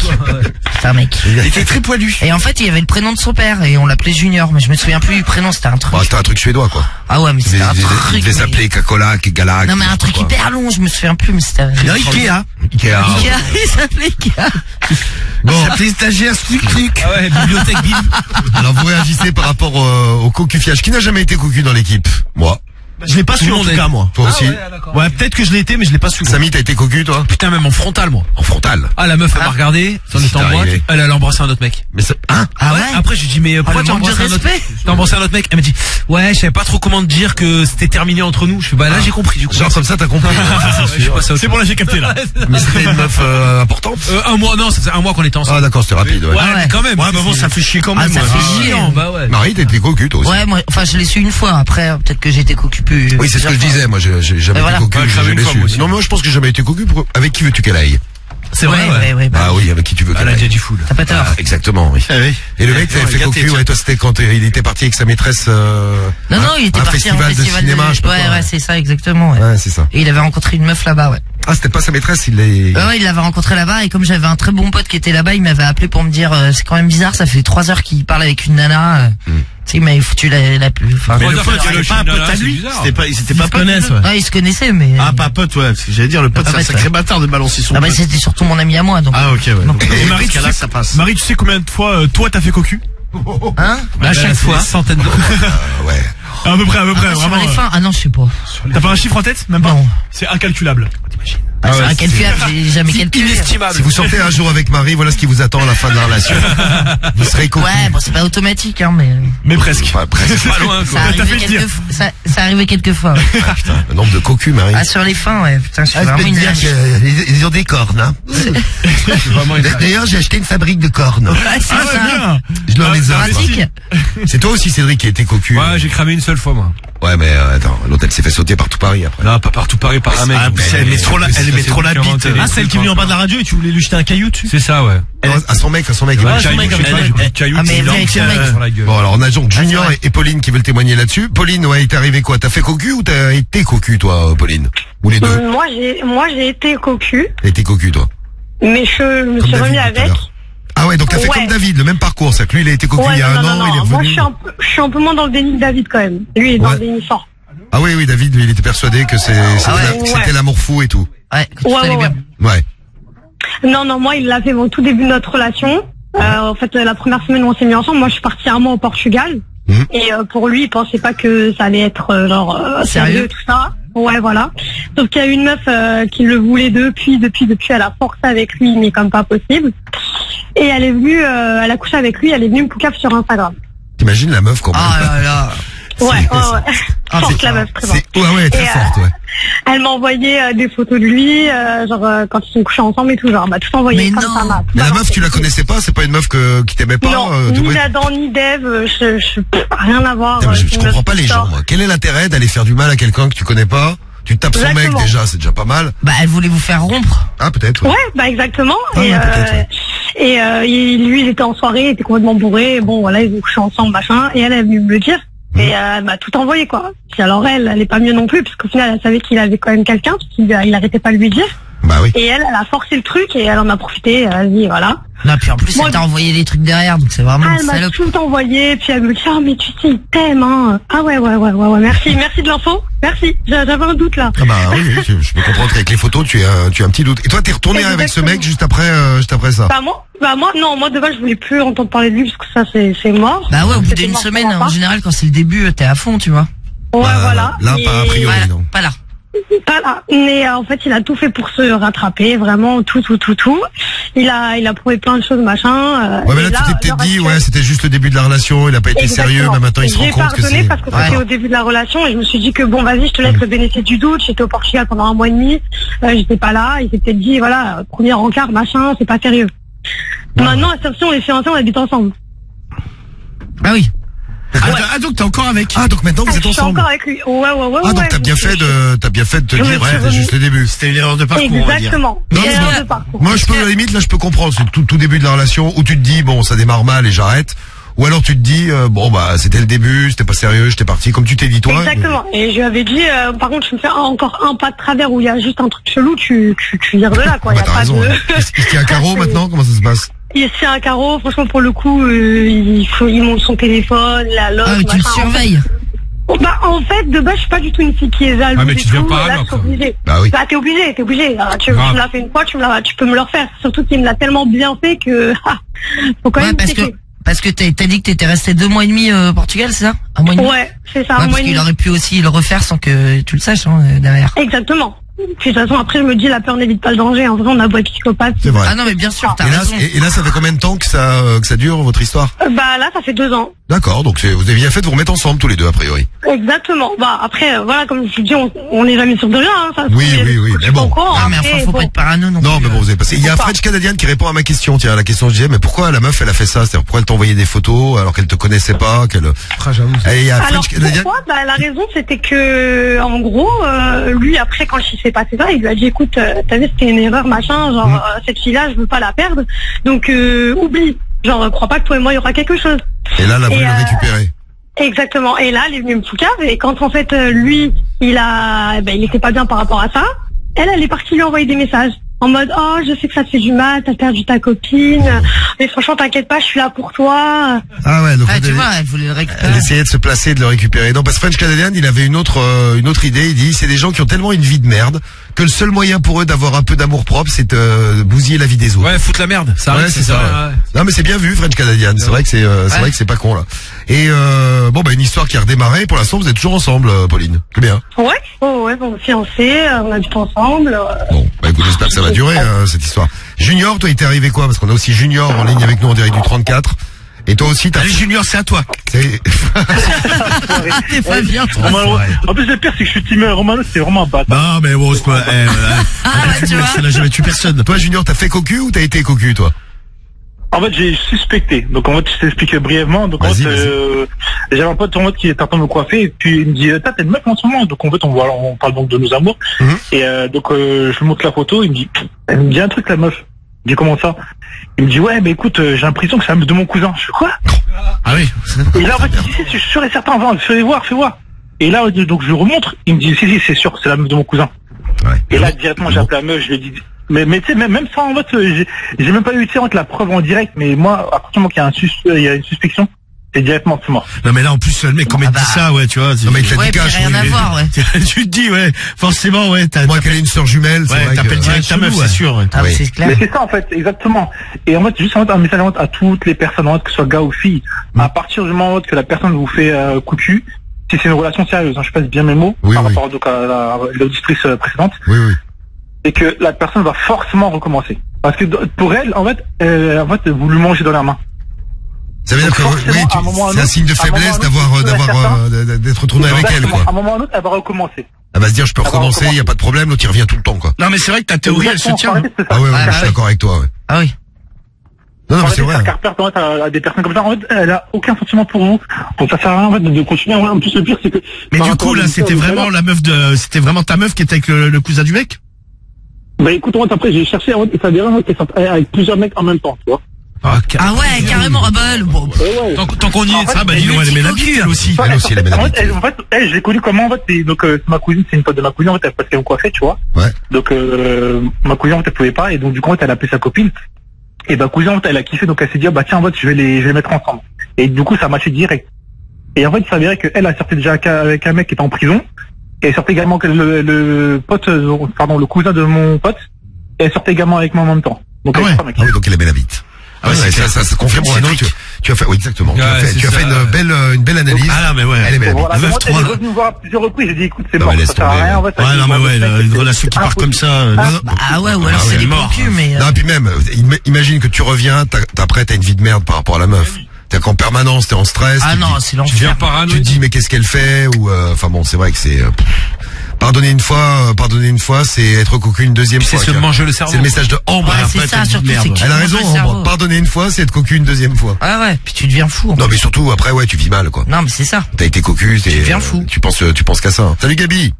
C'était un mec. Il était très poilu. Et en fait, il y avait le prénom de son père et on l'appelait Junior, mais je me souviens plus du prénom, c'était un truc. Bon, c'était un truc suédois, quoi. Ah ouais, mais Il c'était un devait- il truc. devait s'appeler Cacola, Kegala. Non mais un truc hyper long, je me souviens plus, mais c'était... Ikea. Ikea. Ikea, il s'appelait Ikea. Bon, Il s'appelait stagiaire Slick. Ah ouais, bibliothèque Bill. alors vous réagissez par rapport euh, au cocufiage. Qui n'a jamais été cocu dans l'équipe? Moi. Je l'ai pas su en tout est- cas, moi. Toi aussi. Ouais, peut-être que je l'ai été, mais je l'ai pas su. Samy, t'as été cocu, toi Putain, même en frontal, moi. En frontal. Ah, la meuf, elle m'a regardé, Qu'est-ce était en boîte, elle allait embrasser un autre mec. Mais ça... Hein Ah ouais Après, j'ai dit, mais pourquoi le tu as manque de embrassé un autre respect. T'as embrassé un autre mec Elle m'a dit, ouais, je savais pas trop comment te dire que c'était terminé entre nous. Je fais, bah là, j'ai compris, du coup. Genre comme ça, t'as compris. C'est bon, là j'ai capté là. Mais c'était une meuf euh, importante Euh, un mois, non, ça faisait un mois qu'on était ensemble. Ah d'accord, c'était rapide, ouais. Ah quand même. Ouais, bah bon, ça fait chier quand Ah, même. ça fait chier. bah ouais. Marie, t'as été cocu, toi aussi Ouais, moi, enfin, je l'ai su une fois. Après, euh, peut-être que j'étais cocu Oui, c'est ce que je disais, moi, j'ai j'ai jamais été cocu, cramé jamais su. Non, moi, je pense que j'ai jamais été cocu. Avec qui veux-tu qu'elle aille? C'est vrai, ouais, ouais. ouais, bah, Ah oui, avec qui tu veux Elle qu'elle a déjà aille dit full. T'as pas tort. Ah, Exactement, oui. Ah oui. Et le mec t'avait Ouais, fait cocu, ouais, toi c'était quand il était parti avec sa maîtresse euh, Non, un- non, il était un parti festival en de cinéma, je sais pas Ouais, quoi, ouais, c'est ça, exactement. Ouais. Ouais, c'est ça. Et il avait rencontré une meuf là-bas, ouais. Ah, c'était pas sa maîtresse, il est... Ouais, ouais, il l'avait rencontré là-bas et comme j'avais un très bon pote qui était là-bas, il m'avait appelé pour me dire euh, c'est quand même bizarre, ça fait trois heures qu'il parle avec une nana. euh, Hmm. Tu sais, il m'avait foutu la, la plus. Enfin, Mais Ouais, le pote, le pas un pote à c'est lui. C'était pas, c'était pas pote. connaissent, ouais. ouais, ils se connaissaient, mais. Ah, pas pote, ouais. Parce que j'allais dire, le pote, Ah, c'est un ouais, sacré bâtard de balancer son Ah bah c'était surtout mon ami à moi, donc. Ah, ok, ouais. Donc, Et Et Marie, Marie, tu là, sais- ça passe. Marie, tu sais combien de fois euh, toi t'as fait cocu? Hein À chaque fois. Centaines de Ah, ouais. À peu près, à peu près, Ah, sur les euh, fins Ah non, je sais pas. T'as pas un chiffre en tête Même pas Non. C'est incalculable. Ah, c'est ouais, un c'est- calculable, j'ai jamais calculé. Si vous sortez un jour avec Marie, voilà ce qui vous attend à la fin de la relation. vous serez cocu. Ouais, bon, c'est pas automatique, hein, mais. Mais presque. Enfin, presque. pas loin, Ça quoi. Arrivait quelques. Ça, ça arrivait quelques fois. ouais. Ah, putain, le nombre de cocus, Marie. Ah, sur les fins, ouais. Putain, je suis Ah, vraiment une dire qu'ils ils ont des cornes, hein. D'ailleurs, j'ai acheté une fabrique de cornes. Ouais, c'est Ah, c'est ça. bien. Je leur Ah, les. Pratique. C'est toi aussi, Cédric, qui a été cocu. Ouais, j'ai cramé une seule fois, moi. Ouais, mais euh, attends, l'hôtel s'est fait sauter par tout Paris après. Non, pas partout Paris, par un mec. Ah, elle met trop la- elle met trop la bite. Ah, celle qui est venue en bas de la radio et tu voulais lui jeter un caillou dessus C'est ça, ouais. Non, à son mec, à son mec. Ouais, va- son caillou, mec, elle- elle- caillou, Ah, elle gueule. Bon, alors on a donc Junior et, Pauline qui veulent témoigner là-dessus. Pauline, ouais, il t'est arrivé quoi? T'as fait cocu ou t'as été cocu, toi, euh, Pauline? Ou les deux? Euh, moi, j'ai, moi, j'ai été cocu, T'as été cocu, toi mais je me suis remis avec. Ah ouais, donc t'as fait Ouais. comme David, le même parcours. C'est que lui, il a été cocu Ouais, il y a non, un non, an, non, il est non. Moi, je revenu. suis un peu, je suis un peu moins dans le déni que David quand même. Lui, il est dans le déni fort. Ah oui, oui, David, lui, il était persuadé que c'est- c'était l'amour fou et tout. Ouais, que tout allait bien. Ouais. Non, non, moi, il l'a fait au tout début de notre relation. Euh, en fait, la première semaine où on s'est mis ensemble, moi, je suis partie un mois au Portugal. Mhm. Et euh, pour lui, il pensait pas que ça allait être euh, genre euh, Sérieux sérieux, tout ça. Ouais, voilà. Sauf qu'il y a une meuf euh, qui le voulait depuis, depuis, depuis. Elle a forcé avec lui, mais comme pas possible. Et elle est venue, euh, elle a couché avec lui. Elle est venue me poucave sur Instagram. T'imagines la meuf quand même Ah là là. Ouais, ouais, ouais. Ah, Forte la meuf, très forte. Ouais, ouais, très Et, euh, forte, ouais. Elle m'a envoyé euh, des photos de lui, euh, genre euh, quand ils sont couchés ensemble et tout, genre bah tout envoyé Mais comme non. ça. m'a- Mais la meuf, tu la connaissais pas C'est pas une meuf que, qui t'aimait pas Non, euh, ni Adam ni Dev, euh, je, je, pff, rien à voir. Putain, mais euh, je, c'est je une comprends pas les gens, moi. Quel est l'intérêt d'aller faire du mal à quelqu'un que tu connais pas? Tu tapes son mec Exactement. déjà, c'est déjà pas mal. Bah, elle voulait vous faire rompre. Ah, peut-être. ouais. Ouais, bah exactement. Ah et ouais, peut-être, euh, ouais. Et euh, il- lui, il était en soirée, il était complètement bourré. Bon, voilà, ils ont couché ensemble, machin. Et elle est venue me le dire. Et euh, elle m'a tout envoyé, quoi. Puis alors elle, elle est pas mieux non plus, parce qu'au final, elle savait qu'il avait quand même quelqu'un, parce qu'il il arrêtait pas de lui dire. Bah oui. Et elle, elle a forcé le truc et elle en a profité. Elle a dit, voilà. Non, puis en plus, Moi, elle t'a envoyé des trucs derrière, donc c'est vraiment Ah, elle m'a tout envoyé, puis elle me dit, ah, mais tu sais, il t'aime, hein. Ah ouais, ouais, ouais, ouais, ouais, merci, merci de l'info. Merci. J'a- J'avais un doute, là. Ah bah oui, oui, je, peux comprendre qu'avec les photos, tu as, tu as un petit doute. Et toi, t'es retourné avec ce mec juste après, euh, juste après ça Bah moi, bah moi, non, moi de base je voulais plus entendre parler de lui parce que ça c'est mort. Bah ouais, au bout d'une semaine, en général, quand c'est le début, t'es à fond, tu vois. Ouais, Bah, voilà. là, pas a priori. Voilà, non. pas là. Voilà. Mais euh, en fait, il a tout fait pour se rattraper, vraiment tout, tout, tout, tout. Il a, il a prouvé plein de choses, machin. euh, Ouais, mais et là, tu t'es peut-être l'heure dit, actuelle- ouais, c'était juste le début de la relation, il a pas été sérieux, mais maintenant il se rend compte que pardonné c'est. parce que c'était au début de la relation et je me suis dit que bon, vas-y, je te laisse le bénéfice du doute. J'étais au Portugal pendant un mois et demi, euh, j'étais pas là. Il s'est peut-être dit, voilà, premier encart, machin, c'est pas sérieux. Maintenant, à cette option, on est fiancés, on habite ensemble. Bah oui. Ah, donc- ah, donc t'es encore avec Ah, donc maintenant vous Ah, êtes je suis ensemble. encore avec lui. Ouais, ouais, ouais. Ah, donc ouais, t'as bien je- fait de, t'as bien fait de te Je dire, ouais, c'est juste le début. C'était une erreur de parcours, on va dire. Exactement. Non, mais Erreur de parcours. Moi, je peux, à la limite, là, je peux comprendre. C'est tout, tout début de la relation où tu te dis, bon, ça démarre mal et j'arrête. Ou alors tu te dis, euh, bon, bah, c'était le début, c'était pas sérieux, j'étais parti, comme tu t'es dit toi. Exactement. Et je lui avais dit, euh, par contre, tu me fais encore un pas de travers où il y a juste un truc chelou, tu, tu, tu vires de là, quoi. Il Bah, y a pas raison. de... hein. Il il tient un carreau maintenant, comment ça se passe? Il c'est un carreau, franchement, pour le coup, euh, il, faut, il monte son téléphone, la loge. Ah, tu le surveilles. En fait- Bah, en fait, de base, je suis pas du tout une fille qui est jalouse. Ah, mais tu deviens parano, Là, je suis quoi. obligée. Bah oui. Bah, t'es obligé, t'es obligé. Ah, tu, me l'as fait une fois, tu me l'as, tu peux me le refaire. Surtout qu'il me l'a tellement bien fait que, ah, faut quand Ouais, même parce que, parce que t'as t'as dit que t'étais resté deux mois et demi euh, au Portugal, c'est ça? Un mois et demi? Ouais, c'est ça, Ouais, un mois parce et qu'il demi. aurait pu aussi le refaire sans que tu le saches hein, euh, derrière. Exactement. Puis de toute façon, après, je me dis, la peur n'évite pas le danger. En vrai, on a beau être psychopathe. C'est vrai. Ah non, mais bien sûr, t'as Et là, raison. et, et là, ça fait combien de temps que ça, euh, que ça dure, votre histoire? Euh, Bah, là, ça fait deux ans. D'accord, donc c'est- vous avez bien fait de vous remettre ensemble tous les deux, a priori. Exactement. Bah, après, euh, voilà, comme je vous dis, on on n'est jamais sûr de rien. Hein, ça se Oui, trouve, oui, je oui, mais bon. courant, Ah, mais après, enfin, faut bon. pas être parano non, Non, plus. mais bon, vous avez passé. Il y a un French Canadian qui répond à ma question. Tiens, à la question que j'ai, mais pourquoi la meuf, elle a fait ça? C'est-à-dire, pourquoi elle t'a envoyé des photos alors qu'elle te connaissait pas, qu'elle, Ah, j'avoue. et il y a un Alors French pourquoi? Bah, La raison c'était que en gros euh, lui après quand il s'est passé ça. Il lui a dit écoute euh, t'as vu c'était une erreur machin genre Mm. euh, cette fille là je veux pas la perdre. Donc euh, oublie. Genre crois pas que toi et moi il y aura quelque chose. Et là, elle a voulu Et, le euh, récupérer. exactement. Et là elle est venue me foutre. Et quand en fait lui il a ben, il était pas bien par rapport à ça elle elle est partie lui envoyer des messages en mode oh je sais que ça te fait du mal t'as perdu ta copine mais franchement t'inquiète pas je suis là pour toi Ah ouais, donc Ah, elle- tu vois, elle voulait le récupérer. elle essayait de se placer, de le récupérer. Non, parce que French Canadian, il avait une autre, euh, une autre idée. Il dit, c'est des gens qui ont tellement une vie de merde que le seul moyen pour eux d'avoir un peu d'amour propre, c'est de bousiller la vie des autres. Ouais, foutre la merde. Ça Ouais, c'est ça. ouais. Non, mais c'est bien vu, French Canadian. C'est vrai que c'est, euh, c'est Ouais. vrai que c'est pas con là. Et euh, bon, bah une histoire qui a redémarré. Pour l'instant, vous êtes toujours ensemble, euh, Pauline. C'est bien. ouais oh ouais bon fiancés euh, on habite ensemble euh, Bon, bah écoute, j'espère que ça va durer euh, cette histoire. Junior, toi, il t'est arrivé quoi? Parce qu'on a aussi Junior en ligne avec nous en direct du 34. Et toi aussi, t'as. Allez, Junior, c'est à toi. C'est- T'es pas bien, toi. Romano- En plus, le pire, c'est que je suis team Romano, c'est vraiment un bâtard. Non, mais bon, c'est pas, eh, euh, Ah, bah, tu vois. ça n'a jamais tué personne. toi, Junior, t'as fait cocu ou t'as été cocu, toi En fait, j'ai suspecté. Donc, en fait, je t'explique brièvement. Donc, en Vas-y, fait, euh, j'avais un pote en mode qui était en train de me coiffer. Et puis, il me dit, t'as t'es une meuf en ce moment. Donc, en fait, on, voit, on parle donc de nos amours. Mhm. Et euh, donc, euh, je lui montre la photo. Il me dit, elle me dit un truc, la meuf. Je dis, comment ça Il me dit, ouais, mais écoute, euh, j'ai l'impression que c'est la meuf de mon cousin. Je suis quoi Ah oui. Et là, en fait, il dit, si, si, je suis sûr et certain. Va, fais voir, fais voir. Et là, donc, je lui remontre. Il me dit, si, si, c'est sûr, c'est la meuf de mon cousin. Ouais. Et là, directement, j'ai appelé la meuf, je lui ai dit, mais, mais tu sais, même, même ça, en fait, euh, j'ai- même pas eu, tu sais, la preuve en direct, mais moi, à partir du moment qu'il y a un sus, euh, il y a une suspicion, c'est directement, c'est mort. Non, mais là, en plus, le mec, comment il Ah dit bah. ça, ouais, tu vois. Non, mais il Ouais, rien à voir, ouais. tu te dis, ouais, forcément, ouais, t'as, Moi, qu'elle est une sœur jumelle, ouais, t'appelles direct ta meuf, c'est sûr. Ah, Oui. c'est clair. Mais c'est ça, en fait, exactement. Et en fait, juste un message en à toutes les personnes, en fait, que ce soit gars ou fille, Mm. à partir du moment que la personne vous fait euh, coup de cul, si c'est une relation sérieuse, hein, je passe bien mes mots, Oui, par oui. rapport donc, à la- à l'auditrice euh, précédente, Oui, oui. c'est que la personne va forcément recommencer. Parce que pour elle, en fait, euh, en fait, vous lui mangez dans la main. Ça veut dire que oui, c'est un autre- signe de faiblesse autre, d'avoir, d'avoir, euh, d'être retourné avec elle, quoi. À un moment ou à un autre, elle va recommencer. Elle va se dire, je peux recommencer, il y a pas de problème, l'autre il revient tout le temps, quoi. Non, mais c'est vrai que ta théorie, elle se tient. Ah ouais, ouais, Ah, je suis d'accord avec toi, ouais. Ah oui. Non, non, c'est vrai. carperte en fait, à, des personnes comme ça. En fait, elle a aucun sentiment pour vous. Donc ça sert à rien en fait, de, continuer. En plus, le pire, c'est que. Mais du coup, là, c'était vraiment la meuf de, c'était vraiment ta meuf qui était avec le, le cousin du mec? Bah écoute, en fait, après, j'ai cherché, en fait, et ça dérange, sorte avec plusieurs mecs en même temps, tu vois. Ah, Ah ouais, carrément. Ah bah, bon, Et ouais. Tant, tant qu'on y est, Ah, bah, dis donc, elle aimait la vie, elle aussi. Elle aussi, elle aimait la en bite. fait, elle, en fait, elle, je l'ai connue comment en fait c'est- Donc euh, ma cousine, c'est une pote de ma cousine en fait, parce qu'elle me coiffait, tu vois. Ouais. Donc euh, ma cousine en fait, elle pouvait pas et donc du coup en fait, elle a appelé sa copine. Et bah cousine en fait, elle a kiffé donc elle s'est dit ah, bah tiens en fait je vais les je vais les mettre ensemble. Et du coup ça m'a fait direct. Et en fait il s'avérait qu'elle elle sortait déjà avec un- mec qui était en prison. Et elle sortait également que le, le pote euh, pardon le cousin de mon pote. Et elle sortait également avec moi en même temps. Donc Ah ouais. trois mecs. Ah oui, donc elle aimait la bite. Ah ouais, c'est ça, ça, ça confirme. Non, tu, tu as fait, oui, exactement. tu as fait, c'est tu as fait une belle, une belle analyse. Ah, non, mais ouais. Elle la bite. Voilà, La meuf moi, elle est trois. revenue me voir à plusieurs reprises, j'ai dit écoute c'est mort, ça sert à rien en ouais. fait. Ouais, non, mais ouais, une c'est- relation qui c'est part comme ça. Ah, ah ouais, ou alors Ah c'est oui. des mort. cul, mais. euh, Non, puis même, im- imagine que tu reviens, t'as, t'as- après t'as une vie de merde par rapport à la meuf. T'es qu'en permanence, t'es en stress. Ah tu non, c'est tu l'enfer. Tu te paranoïaque. dis mais qu'est-ce qu'elle fait ou euh, enfin bon c'est vrai que c'est euh. Pardonner une fois, euh, pardonner une fois, c'est être cocu une deuxième fois. c'est se manger le cerveau. C'est le message de Ambre. Ouais, c'est ça, surtout, c'est que tu Elle a raison, Ambre. Pardonner une fois, c'est être cocu une deuxième fois. Ah ouais, puis tu deviens fou. Non, mais surtout, après, ouais, tu vis mal, quoi. Non, mais c'est ça. T'as été cocu, t'es, Tu deviens fou. Tu penses, tu penses qu'à ça. Salut Gabi.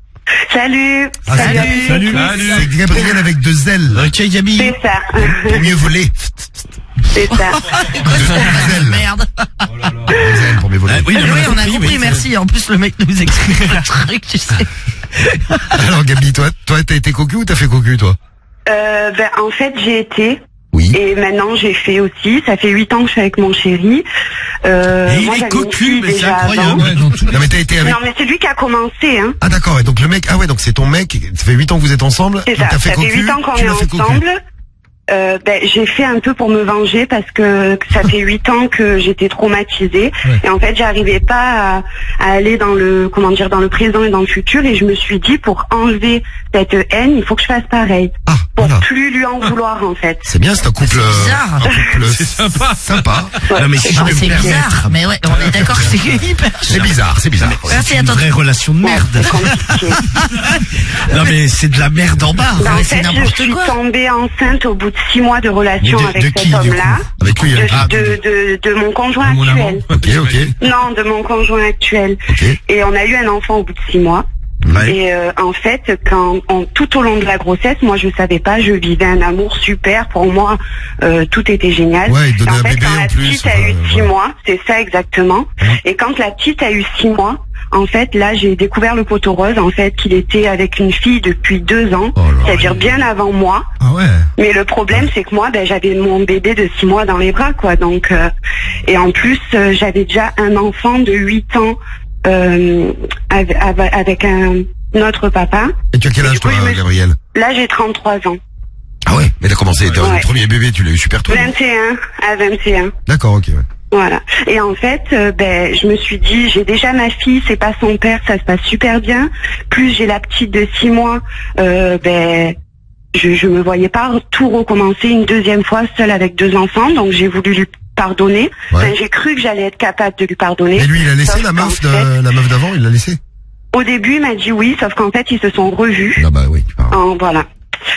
Salut. Ah, Salut. Salut. C'est Gabriel avec deux ailes. Ok, Gabi. C'est ça. Pour mieux voler. C'est ça. Merde. Deux ailes pour mieux voler. Ah, oui, Oui, non, mais on a oui, compris, merci. En plus, le mec nous explique le truc, tu sais. Alors Gabi, toi, toi, t'as été cocu ou t'as fait cocu, toi? Euh, ben, en fait, j'ai été. Oui. Et maintenant, j'ai fait aussi. Ça fait huit ans que je suis avec mon chéri. Euh, Et il moi, est cocu, mais c'est incroyable. Ouais, tout- Non mais t'as été avec. Non, mais c'est lui qui a commencé, hein. Ah d'accord. Et donc le mec, ah ouais, donc c'est ton mec. Ça fait 8 ans que vous êtes ensemble. C'est donc ça. T'as fait Ça cocu. fait huit ans qu'on tu est l'as fait cocu. ensemble. Euh, ben, j'ai fait un peu pour me venger parce que ça fait huit ans que j'étais traumatisée. Et en fait j'arrivais pas à, à aller dans le comment dire dans le présent et dans le futur. Et je me suis dit pour enlever cette haine il faut que je fasse pareil. Ah, pour voilà. plus lui en vouloir en fait. C'est bien, c'est un couple. C'est bizarre. euh, Un couple C'est sympa. sympa. Non, mais si me c'est bizarre. Mais ouais, on est d'accord que c'est hyper C'est bizarre, c'est bizarre. C'est une attends. vraie relation de merde. Non, mais c'est de la merde en bas. Ben, en fait, je suis quoi. tombée enceinte au bout de six mois de relation de- avec de cet qui, homme-là. Avec lui. De, hein? Ah, de, de, de mon conjoint Mon amant. actuel. Ok, ok, Non, de mon conjoint actuel. Et on a eu un enfant au bout de six mois. Ouais. Et euh, en fait, quand on- tout au long de la grossesse, moi je savais pas, je vivais un amour super. Pour moi, euh, tout était génial. Ouais, il Et donnait en fait, bébé quand en la plus, petite a enfin, eu six mois, c'est ça exactement. Et quand la petite a eu six mois, en fait, là, j'ai découvert le poteau rose, en fait, qu'il était avec une fille depuis deux ans, Oh c'est-à-dire bien avant moi. Ah ouais. Mais le problème, c'est que moi, ben, j'avais mon bébé de six mois dans les bras, quoi. Donc, euh, et en plus, euh, j'avais déjà un enfant de huit ans euh, avec, avec un autre papa. Et tu as quel âge toi, Gabriel? Là, j'ai 33 ans. Ah ouais. Mais t'as commencé, t'as- Ouais. le premier bébé, tu l'as eu super tôt. non? 21 à 21. D'accord, ok. Ouais. Voilà. Et en fait, euh, ben, je me suis dit, j'ai déjà ma fille, c'est pas son père, ça se passe super bien. Plus j'ai la petite de six mois, euh, ben, je, je me voyais pas tout recommencer une deuxième fois seule avec deux enfants, donc j'ai voulu lui pardonner. Ouais. Enfin, j'ai cru que j'allais être capable de lui pardonner. Et lui, il a laissé la meuf, fait, de, la meuf d'avant, il l'a laissé. Au début, il m'a dit oui, sauf qu'en fait, ils se sont revus. Ah bah oui. En, voilà.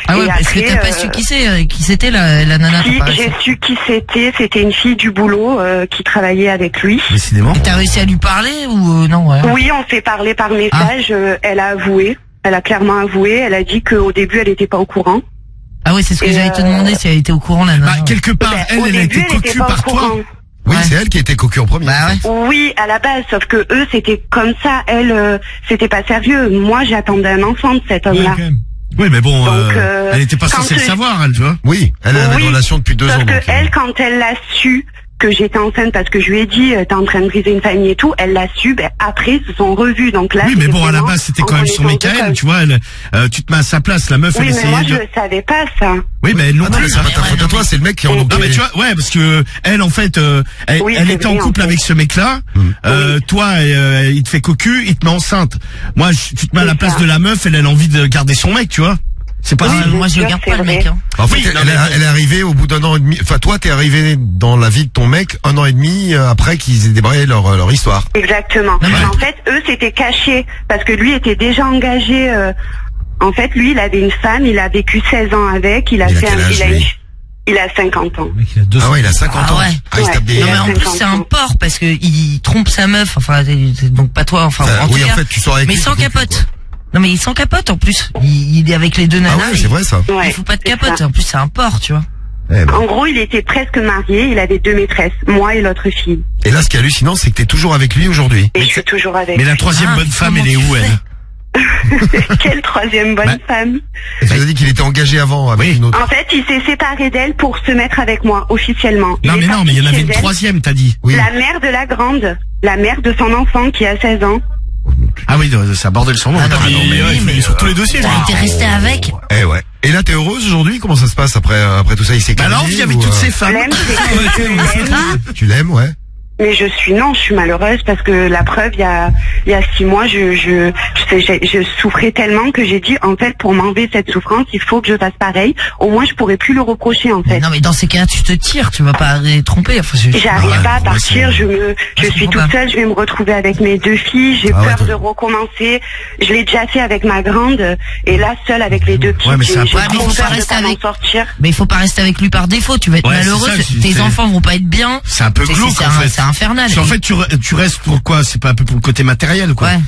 Ah ouais, Et parce que t'as pas euh, su qui c'est, euh, qui c'était la, la nana. Si, j'ai su qui c'était. C'était une fille du boulot euh, qui travaillait avec lui. Décidément. Et T'as réussi à lui parler ou euh, non ouais. Oui, on s'est parlé par message. euh, elle a avoué. Elle a clairement avoué. Elle a dit qu'au début, elle n'était pas au courant. Ah ouais, c'est ce que j'allais te euh, demander si elle était au courant la nana. Bah, quelque part, Ben, elle, elle a été elle n'était cocu pas au par toi. courant. Oui, Ouais. c'est elle qui a été cocu en premier. Bah ouais. Oui, à la base, sauf que eux, c'était comme ça. Elle, euh, c'était pas sérieux. Moi, j'attendais un enfant de cet homme-là. Oui, mais bon, Donc, euh, euh, elle était pas censée le savoir, elle, tu vois. Oui, elle avait Oui, une relation depuis deux Sauf ans. que donc, euh, elle, quand elle l'a su que j'étais enceinte parce que je lui ai dit euh, t'es en train de briser une famille et tout, elle l'a su. Ben, après, ils se sont revus. Donc là, Oui, mais bon, à la base, c'était quand même son mec elle, cause. tu vois. Elle, euh, tu te mets à sa place, la meuf, Oui, elle mais moi, essayait je de. savais pas ça. Oui, mais elle non Ah non, mais plus. c'est pas ta faute à toi, c'est le mec qui en Non mais tu vois, ouais, parce que elle en fait, euh, elle, Oui, elle était en vrai, en couple fait. avec ce mec-là. Euh, Toi, euh, il te fait cocu, il te met enceinte. Moi, je- tu te mets à la place ça. de la meuf, elle, elle a envie de garder son mec, tu vois. C'est pas. Ah, Oui, moi je le garde pas le vrai. mec. Hein. En fait, Oui, elle, non, elle mais est- bon. elle est arrivée au bout d'un an et demi. Enfin, toi, t'es arrivé dans la vie de ton mec un an et demi euh, après qu'ils aient débrayé leur, leur histoire. Exactement. Non, mais- En fait, eux, c'était caché parce que lui était déjà engagé. euh, en fait, lui, il avait une femme, il a vécu 16 ans avec, il a Il fait un, âge, il a, lui une- il a 50 ans. Ah ouais, il a 50 Ah ans. ouais. Ah, il se tape des... Ouais. Non mais en plus 50 c'est un porc parce que il trompe sa meuf. Enfin donc pas toi. Enfin Enfin, en oui, tout en cas. fait, tu sors avec mais lui, sans capote. Non mais il sans capote en plus. Il, il est avec les deux Ah nanas. ouais, c'est vrai ça. il, Ouais, il faut pas de capote. ça. En plus c'est un porc, tu vois. Eh ben. En gros, il était presque marié, il avait deux maîtresses, moi et l'autre fille. Et là, ce qui est hallucinant, c'est que t'es toujours avec lui aujourd'hui. Et je suis toujours avec Mais la troisième Ah, bonne femme, elle est où elle Quelle troisième bonne Bah, femme Et tu as dit qu'il était engagé avant avec Oui. une autre. En fait, il s'est séparé d'elle pour se mettre avec moi, officiellement. Non mais non, mais il y en avait une elle. troisième, t'as dit. Oui. La mère de la grande, la mère de son enfant qui a 16 ans. Ah oui, ça bordel son nom. Ah non, Putain, mais mais, oui, ouais, mais- il est sur tous les dossiers. lui. T'es resté avec. Eh ouais. Et là, t'es heureuse aujourd'hui? Comment ça se passe après après tout ça? Il s'est Bah Mais je suis non, je suis malheureuse parce que la preuve, il y a, il y a six mois, je, je, je, souffrais tellement que j'ai dit en fait pour m'enlever cette souffrance, il faut que je fasse pareil. Au moins, je pourrais plus le reprocher en fait. Non, mais dans ces cas-là, tu te tires, tu vas pas tromper. J'arrive pas à partir, je me, je suis toute seule, je vais me retrouver avec mes deux filles, j'ai ah peur de recommencer. Je l'ai déjà fait avec ma grande et là seule avec les deux petites. Ouais, mais ça ouais, mais faut pas rester avec. Sortir. Mais il faut pas rester avec lui par défaut. Tu vas être ouais, malheureuse. Tes enfants vont pas être bien. C'est un peu glauque en fait. En fait, tu, restes pour quoi? C'est pas un peu pour le côté matériel, quoi. Ouais.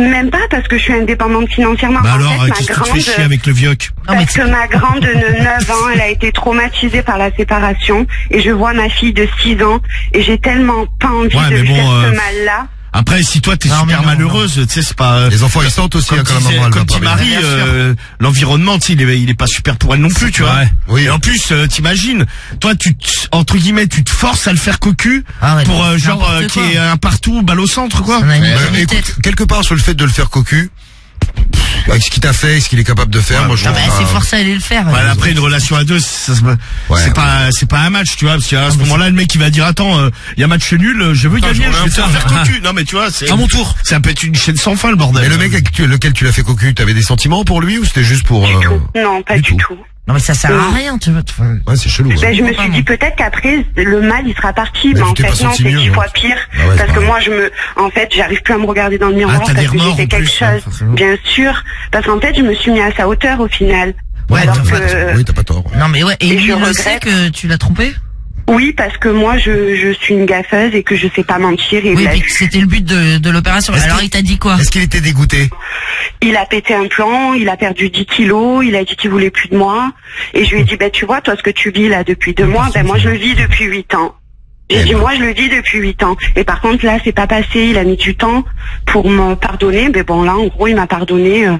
Même pas parce que je suis indépendante financièrement. Bah alors, fait, ma grande, que tu fais chier avec le vioc? Parce que ma grande de 9 ans, elle a été traumatisée par la séparation et je vois ma fille de 6 ans et j'ai tellement pas envie de ce euh, mal-là. Après, si toi t'es super malheureuse, tu sais, c'est pas. Les enfants ils euh, sentent aussi comme hein, quand hein, la Marie, euh, l'environnement, tu sais, il est, pas super pour elle non plus, tu vois. Oui. Et en plus, euh, t'imagines, toi, tu entre guillemets, tu te forces à le faire cocu ah, pour euh, genre euh, qui est un partout, balle au centre, quoi. Bah, écoute, quelque part sur le fait de le faire cocu avec ce qu'il t'a fait, ce qu'il est capable de faire. Moi, je ah bah, c'est forcé à aller le faire. Bah, Après, une relation à deux, c'est ouais, pas, c'est pas un match, tu vois, parce qu'à ce moment-là, le mec il va dire attends, euh, il y a un match nul, euh, je veux gagner, je vais faire, cocu. Non mais tu vois, c'est à mon tour. C'est peut être une chaîne sans fin le bordel. Mais le mec avec lequel tu l'as fait cocu, t'avais des sentiments pour lui ou c'était juste pour euh, Non, pas du tout. Non mais ça sert à rien, tu vois. Ouais, c'est chelou. Ben, je me suis dit peut-être qu'après le mal il sera parti, mais ben, en fait non, c'est dix hein. fois pire bah parce que moi je me, en fait, j'arrive plus à me regarder dans le miroir ah, parce que j'ai fait quelque chose, ah, bien sûr. Parce qu'en fait, je me suis mis à sa hauteur au final. Ouais, oui, t'as pas tort. Non, mais ouais, et, lui, je regrette... sait que tu l'as trompé oui, parce que moi, je, suis une gaffeuse et que je sais pas mentir. Et oui, c'était le but de, l'opération. Alors, il t'a dit quoi Est-ce qu'il était dégoûté Il a pété un plan, il a perdu 10 kilos, il a dit qu'il voulait plus de moi. Et je lui ai dit, ben tu vois, toi, ce que tu vis là depuis deux mois, ben moi, je le vis depuis huit ans. Et, et moi, je le dis depuis 8 ans. Et par contre, là, c'est pas passé. Il a mis du temps pour me pardonner. Mais bon, là, en gros, il m'a pardonné. Euh,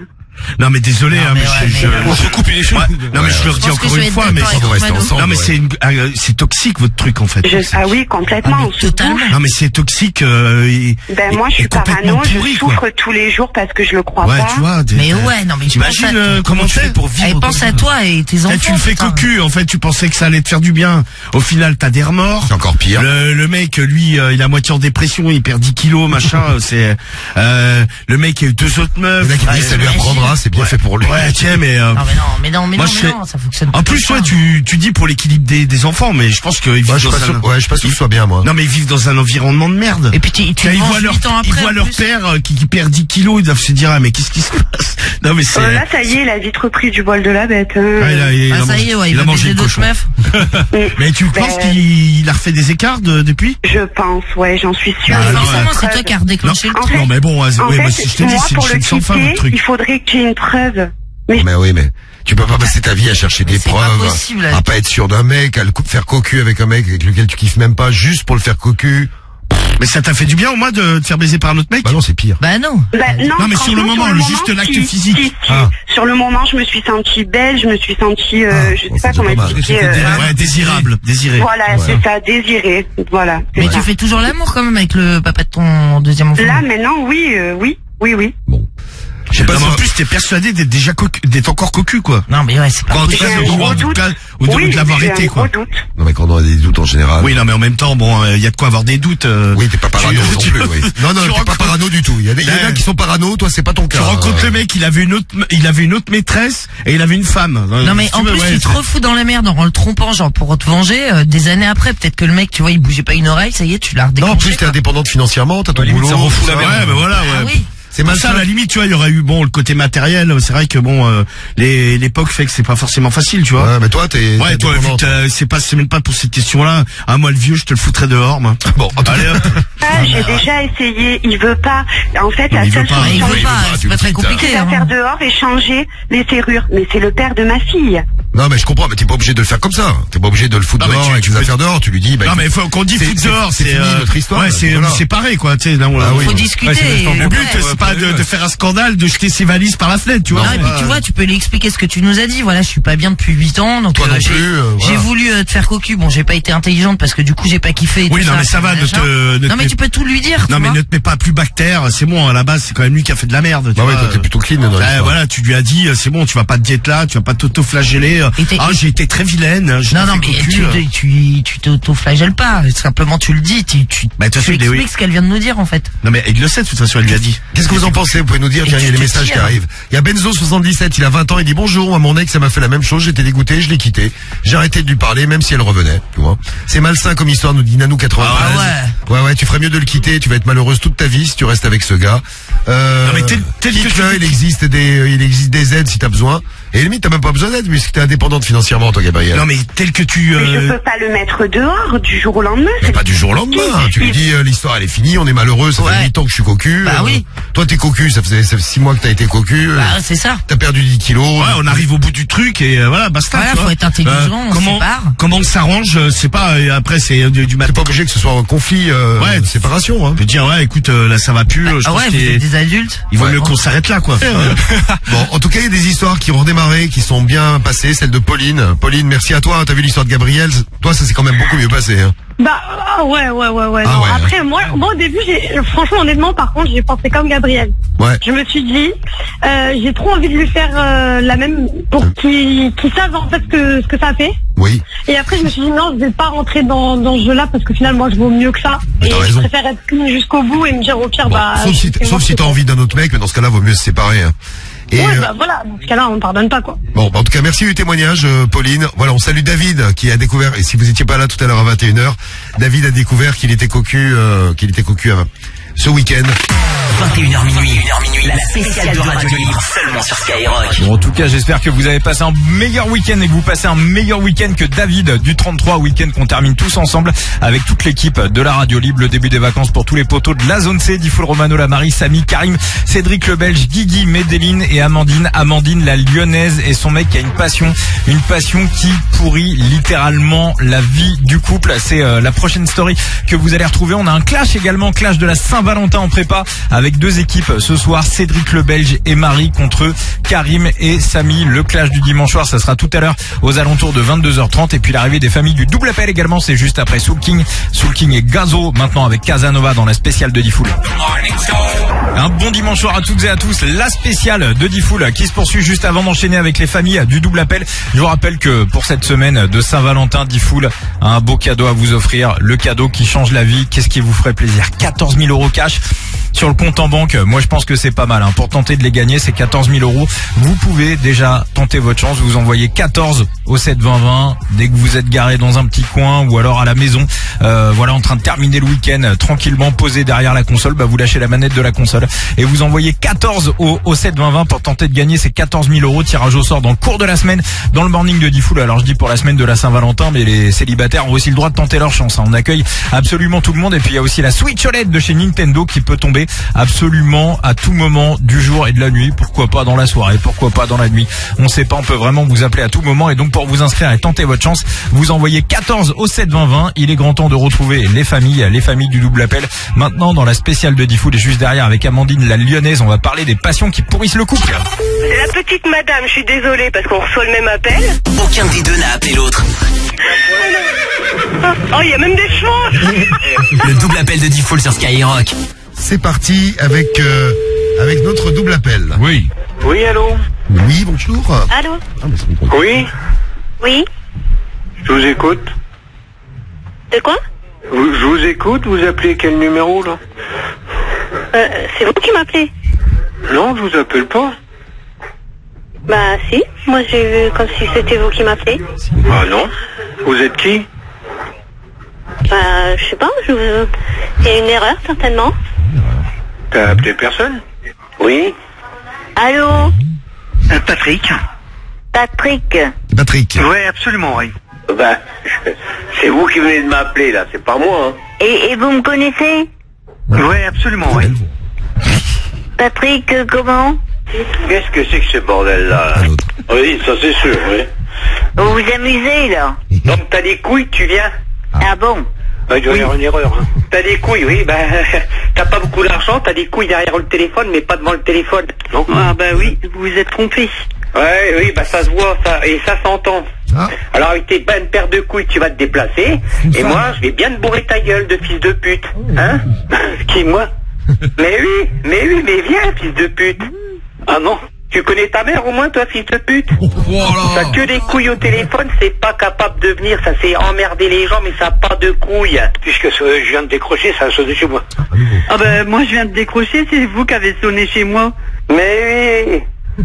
non mais désolé, hein, mais ouais, je, euh, coupe les choses. Non mais je le redis encore une fois, mais non mais c'est ah, euh, c'est toxique votre truc en fait. Ah oui complètement. Ah, totalement. Non mais c'est toxique. Euh, ben moi je suis parano, pourri, je souffre tous les jours parce que je le crois ouais, pas. Tu vois, mais ouais non mais je imagine euh, comment tu fais pour eh, vivre. Elle pense à toi et tes enfants. tu le fais cocu en fait, tu pensais que ça allait te faire du bien. Au final t'as des remords. C'est encore pire. Le mec lui il a moitié en dépression, il perd 10 kilos machin. C'est le mec a eu deux autres meufs. Hein, c'est bien fait pour lui. Ouais, tiens, mais, euh, non, mais non, mais non, mais non, ça fonctionne pas. En plus, ouais, tu, tu dis pour l'équilibre des, des enfants, mais je pense qu'ils vivent ouais, je dans un... Ouais, je bien, moi. Non, mais ils vivent dans un environnement de merde. Et puis, tu, tu ils voient leur, ils voient leur père euh, qui, perd 10 kilos, ils doivent se dire, ah, mais qu'est-ce qui se passe? Non, mais c'est... Euh, là, ça y est, la vite reprise du voile de la bête. Euh... Ouais, là, il, ah, il ça y est, ouais, il, a mangé d'autres meufs. Mm. mais tu penses ben, qu'il a refait des écarts depuis? Je pense, ouais, j'en suis sûre. Ah, ah, c'est toi qui as redéclenché le truc. Non, mais bon, moi, si je te dis, c'est une sans fin, truc. Il faudrait chercher une preuve. Mais, mais oui, mais tu peux pas passer ta vie à chercher des preuves, pas possible, à pas être sûr d'un mec, à le faire cocu avec un mec avec lequel tu kiffes même pas, juste pour le faire cocu. Mais ça t'a fait du bien au moins de te faire baiser par un autre mec Bah non, c'est pire. Bah non. Bah, bah non, non mais sur le, moment, le juste l'acte physique. Ah. Sur le moment, je me suis sentie belle, je me suis sentie, euh, ah, je sais pas comment expliquer. Euh, ouais, désirable, désirée. Voilà, c'est ça, désiré. Voilà. Mais tu fais toujours l'amour quand même avec le papa de ton deuxième enfant. Là, maintenant, oui, euh, oui, oui, oui. En plus t'es persuadé d'être déjà cocu, d'être encore cocu quoi. Non mais ouais, c'est pas Quand tu as le droit de l'avoir été quoi. Non mais quand on a des doutes en général. Oui, non mais en même temps bon, il y a de quoi avoir des doutes. Euh. Oui, t'es pas parano non plus, oui. Non non, t'es pas parano du tout. Il y en a qui sont parano, toi c'est pas ton cas. Tu rencontres le mec, il avait une autre il avait une autre maîtresse et il avait une femme. Hein, non mais en plus tu te refous dans la merde en le trompant genre pour te venger euh, des années après, peut-être que le mec, tu vois, il bougeait pas une oreille, ça y est, tu l'as redécouvert. Non, en plus t'es indépendante financièrement, t'as ton boulot. La merde. Mais voilà, ouais. Ah c'est mal ça, à la limite, tu vois, il y aurait eu bon le côté matériel. C'est vrai que bon, euh, l'époque fait que c'est pas forcément facile, tu vois. Ouais, toi, t'es. Ouais, toi, euh, c'est pas, c'est même pas pour cette question-là. À moi, le vieux, je te le foutrais dehors, moi. Bon, allez hop. Ah, j'ai déjà essayé. Il veut pas. En fait, la seule solution, c'est pas, très compliqué. Hein. Faire dehors et changer les serrures. Mais c'est le père de ma fille. Non mais je comprends, mais t'es pas obligé de le faire comme ça. T'es pas obligé de le foutre non, dehors tu, avec tu les affaires dehors. Tu lui dis. Bah, non mais faut qu'on dit foutre dehors, c'est euh, notre histoire. Ouais, c'est voilà. quoi. Tu sais, là, on, ah, oui, faut discuter. Ouais, le but c'est pas de, faire un scandale, de jeter ses valises par la fenêtre, tu vois. Non, ah, et puis tu vois, tu peux lui expliquer ce que tu nous as dit. Voilà, je suis pas bien depuis 8 ans, donc euh, euh, j'ai voulu euh, te faire cocu. Bon, j'ai pas été intelligente parce que du coup j'ai pas kiffé. Oui, non mais ça va. Non mais tu peux tout lui dire. Non mais ne te mets pas plus bactère. C'est bon à la base, c'est quand même lui qui a fait de la merde. Bah ouais, t'es plutôt clean. Hein, voilà, tu lui as dit, c'est bon, tu vas pas te diète là, tu vas pas t'auto-flageller ah j'ai été très vilaine. hein, je Non, non, mais cocu, tu, euh. tu, tu t'auto-flagelles pas. Simplement, tu le dis. Tu, tu, Bah, tu expliques ce qu'elle vient de nous dire, en fait. Non mais il le sait de toute façon, elle lui a dit. Qu'est-ce que vous en pensez? Vous pouvez nous dire, il y a des messages qui arrivent. Il y a Benzo77, il a 20 ans, il dit bonjour, moi, mon ex, ça m'a fait la même chose, j'étais dégoûté, je l'ai quitté. J'ai arrêté de lui parler, même si elle revenait, tu vois. C'est malsain comme histoire, nous dit Nanou93. Ah ouais. ouais, tu ferais mieux de le quitter, tu vas être malheureuse toute ta vie si tu restes avec ce gars. Euh, Non, mais tel- tel que il existe des, il existe des aides si t'as besoin. Et limite, t'as même pas besoin d'aide puisque t'es indépendante financièrement, toi, Gabriel. Non mais tel que tu. Mais je euh, peux pas le mettre dehors du jour au lendemain. Mais c'est pas du jour au lendemain. Tu lui dis euh, l'histoire elle est finie, on est malheureux, ça fait Ouais. 8 ans que je suis cocu. Bah Euh, oui. Toi t'es cocu, ça faisait, ça fait 6 mois que t'as été cocu. euh, Bah, c'est ça. T'as perdu 10 kilos. Ouais, on arrive au bout du truc et euh, voilà, basta. Voilà, faut être intelligent, on se comment, sépare. comment on s'arrange, euh, c'est pas, euh, après c'est euh, du, du mat. T'es pas obligé que ce soit un conflit, euh, Ouais. de séparation. Hein. Peut dire, ouais, écoute, euh, là ça va plus, euh, je Ah pense ouais, vous êtes des adultes. il vaut Ouais. mieux qu'on s'arrête là, quoi. Bon, en tout cas, il y a des histoires qui ont redémarré, qui sont bien passées. Celle de Pauline. Pauline, merci à toi. T'as vu l'histoire de Gabriel? Toi, ça s'est quand même beaucoup mieux passé. Hein. Bah ah, ouais ouais ouais ouais. Ah non. ouais. Après moi moi au début franchement honnêtement par contre j'ai pensé comme Gabriel. Ouais. Je me suis dit euh, j'ai trop envie de lui faire euh, la même pour qu'il qu'il sache en fait ce que ce que ça fait. Oui. Et après je me suis dit non je vais pas rentrer dans dans ce jeu-là parce que finalement je vaux mieux que ça. Mais Et t'as je raison. préfère être jusqu'au bout et me dire au pire Bon, bah. sauf si, sauf moi si t'as envie d'un autre mec, mais dans ce cas-là, vaut mieux se séparer. Hein. Et Ouais euh, bah voilà dans ce cas-là on pardonne pas quoi. Bon, bah, en tout cas, merci du témoignage, euh, Pauline. Voilà, on salue David qui a découvert. Et si vous étiez pas là tout à l'heure à 21h, David a découvert qu'il était cocu, euh, qu'il était cocu euh, ce week-end. 21h minuit, 1h minuit, la spéciale de Radio Libre seulement sur Skyrock. Bon, en tout cas, j'espère que vous avez passé un meilleur week-end et que vous passez un meilleur week-end que David du 33 week-end qu'on termine tous ensemble avec toute l'équipe de la radio libre. Le début des vacances pour tous les poteaux de la zone C, Difool Romano, la Marie, Samy, Karim, Cédric le Belge, Guigui, Medellin et Amandine. Amandine, la lyonnaise et son mec qui a une passion, une passion qui pourrit littéralement la vie du couple. C'est euh, la prochaine story que vous allez retrouver. On a un clash également, clash de la Saint-Valentin en prépa avec deux équipes ce soir, Cédric le Belge et Marie contre Karim et Samy. Le clash du dimanche soir, ça sera tout à l'heure aux alentours de 22h30 et puis l'arrivée des familles du double appel également, c'est juste après Soul King, Soul King et Gazo maintenant avec Casanova dans la spéciale de Diffoul. Un bon dimanche soir à toutes et à tous. La spéciale de Diffoul qui se poursuit juste avant d'enchaîner avec les familles du double appel. Je vous rappelle que pour cette semaine de Saint-Valentin, Diffoul a un beau cadeau à vous offrir. Le cadeau qui change la vie. Qu'est-ce qui vous ferait plaisir? 14 000 euros cash sur le compte en banque. Moi, je pense que c'est pas mal. hein. Pour tenter de les gagner, c'est 14 000 euros. Vous pouvez déjà tenter votre chance. Vous envoyez 14 au 7 20 20 dès que vous êtes garé dans un petit coin ou alors à la maison. Euh, voilà, en train de terminer le week-end euh, tranquillement, posé derrière la console. Bah, vous lâchez la manette de la console et vous envoyez 14 au, au 7 20 20 pour tenter de gagner ces 14 000 euros. Tirage au sort dans le cours de la semaine dans le morning de Diffoul. Alors je dis pour la semaine de la Saint-Valentin, mais les célibataires ont aussi le droit de tenter leur chance. hein. On accueille absolument tout le monde et puis il y a aussi la Switch OLED de chez Nintendo qui peut tomber absolument à tout moment du jour et de la nuit. Pourquoi pas dans la soirée, pourquoi pas dans la nuit. On sait pas, on peut vraiment vous appeler à tout moment et donc pour vous inscrire et tenter votre chance, vous envoyez 14 au 7 20 20. Il est grand temps de retrouver les familles, les familles du double appel. Maintenant dans la spéciale de Diffoul et juste derrière avec Amandine la lyonnaise, on va parler des passions qui pourrissent le couple. C'est la petite madame, je suis désolée parce qu'on reçoit le même appel. Aucun des deux n'a appelé l'autre. Il y a même des chevaux Le double appel de Diffoul sur Skyrock. C'est parti avec euh, avec notre double appel. Oui. Oui, allô Oui, bonjour. Allô Ah, mais. Oui, Oui je vous écoute. De quoi Vous- je vous écoute, vous appelez quel numéro là euh, C'est vous qui m'appelez Non, je vous appelle pas. Bah si, moi j'ai vu comme si c'était vous qui m'appelez. Ah non. Vous êtes qui Bah je sais pas, je... il y a une erreur certainement. T'as appelé personne Oui. Allô Patrick Patrick. Patrick. Ouais, absolument, oui. Ben, c'est vous qui venez de m'appeler là, c'est pas moi. Hein. Et, et vous me connaissez Ouais, absolument, oui. Patrick, euh, comment Qu'est-ce que c'est que ce bordel là Oui, ça c'est sûr, oui. Vous vous amusez, là Donc t'as des couilles, tu viens Ah bon Il doit y avoir une erreur. Hein. T'as des couilles, oui, ben t'as pas beaucoup d'argent, t'as des couilles derrière le téléphone, mais pas devant le téléphone. Non Ah bah oui, vous vous êtes trompé. Ouais, oui, bah ça se voit, ça, et ça s'entend. Ah. Alors avec tes bonnes paires de couilles, tu vas te déplacer, et moi, je vais bien te bourrer ta gueule de fils de pute. Hein Qui, moi Mais oui, mais oui, mais viens, fils de pute. Ah non Tu connais ta mère au moins, toi, fils de pute T'as que des couilles au téléphone, c'est pas capable de venir, ça c'est emmerder les gens, mais ça a pas de couilles. Puisque ce- je viens de décrocher, ça a sonné chez moi. Ah ben moi je viens de décrocher, c'est vous qui avez sonné chez moi. Mais oui,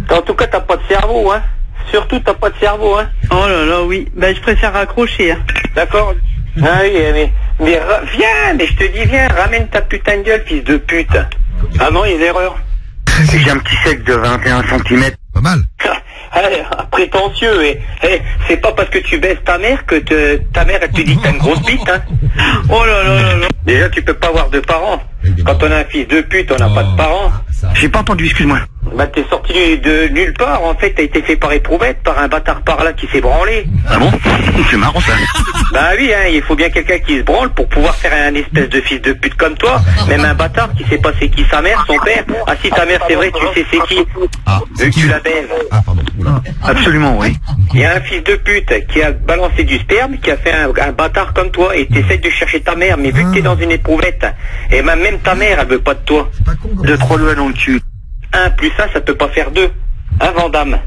en tout cas, t'as pas de cerveau, hein. Surtout, t'as pas de cerveau, hein. Oh là là, oui. Ben je préfère raccrocher. hein. D'accord Ah oui, mais, mais ra- viens, mais je te dis, viens, ramène ta putain de gueule, fils de pute. Ah non, il y a une erreur. J'ai un petit sec de 21 cm. Pas mal. Allez, prétentieux, et, et c'est pas parce que tu baisses ta mère que te- ta mère elle te dit que t'as une grosse bite, hein. Oh là là là là. Déjà, tu peux pas avoir de parents. Quand on a un fils de pute, on n'a pas de parents. J'ai pas entendu, excuse-moi. Bah t'es sorti de nulle part, en fait, t'as été fait par éprouvette, par un bâtard par là qui s'est branlé. Ah bon C'est marrant ça. Bah oui, hein, il faut bien quelqu'un qui se branle pour pouvoir faire un espèce de fils de pute comme toi. Même un bâtard qui sait pas c'est qui sa mère, son père. Ah si ta mère c'est vrai, tu sais c'est qui. Vu que tu la baises. Absolument, oui. Il y a un fils de pute qui a balancé du sperme, qui a fait un, un bâtard comme toi, et t'essayes de chercher ta mère, mais vu que t'es dans une éprouvette, et même, même ta mère, elle veut pas de toi. De trop loin dans le cul. Un plus un, ça peut pas faire deux. Hein, Vandame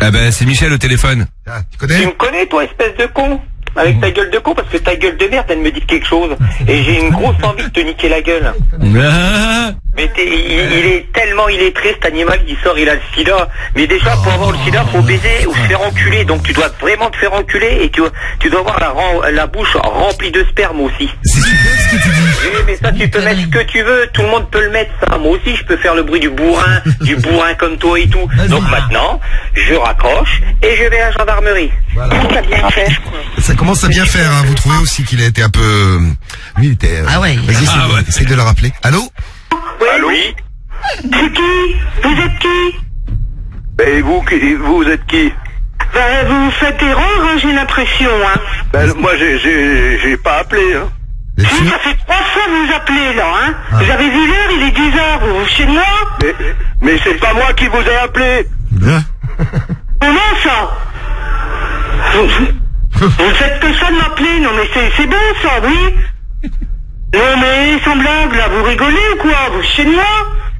Ah ben c'est Michel au téléphone. tu connais Tu me connais, toi, espèce de con Avec ta gueule de con, parce que ta gueule de merde, elle me dit quelque chose. Et j'ai une grosse envie de te niquer la gueule. Mais t'es- il, il est tellement illettré cet animal qui sort, il a le sida. Mais déjà pour avoir le sida, faut baiser ou se faire enculer. Donc tu dois vraiment te faire enculer et tu, tu dois avoir la, la bouche remplie de sperme aussi. C'est super ce que tu dis. Oui, mais ça tu peux mettre ce que tu veux, tout le monde peut le mettre ça. Moi aussi je peux faire le bruit du bourrin, du bourrin comme toi et tout. Donc maintenant, je raccroche et je vais à la gendarmerie. Ça bien faire. Ça commence à bien faire. Hein. Vous trouvez aussi qu'il a été un peu. euh, Lui, il était. Ah ouais. Vas-y, Ah de- ouais. essaye de le rappeler. Allô? Oui. C'est qui Vous êtes qui Et vous, qui- vous êtes qui Ben, vous faites erreur, hein, j'ai l'impression. Hein. ben, Moi, j'ai- j'ai j'ai pas appelé. Hein. Si, ça fait trois fois que vous appelez là. Hein. Vous avez vu l'heure, il est 10 heures, vous chez moi Mais, mais c'est pas moi qui vous ai appelé. Comment ça vous, vous- vous faites que ça de m'appeler, non mais c'est c'est bon ça, oui Non mais sans blague, là, vous rigolez ou quoi Vous chez moi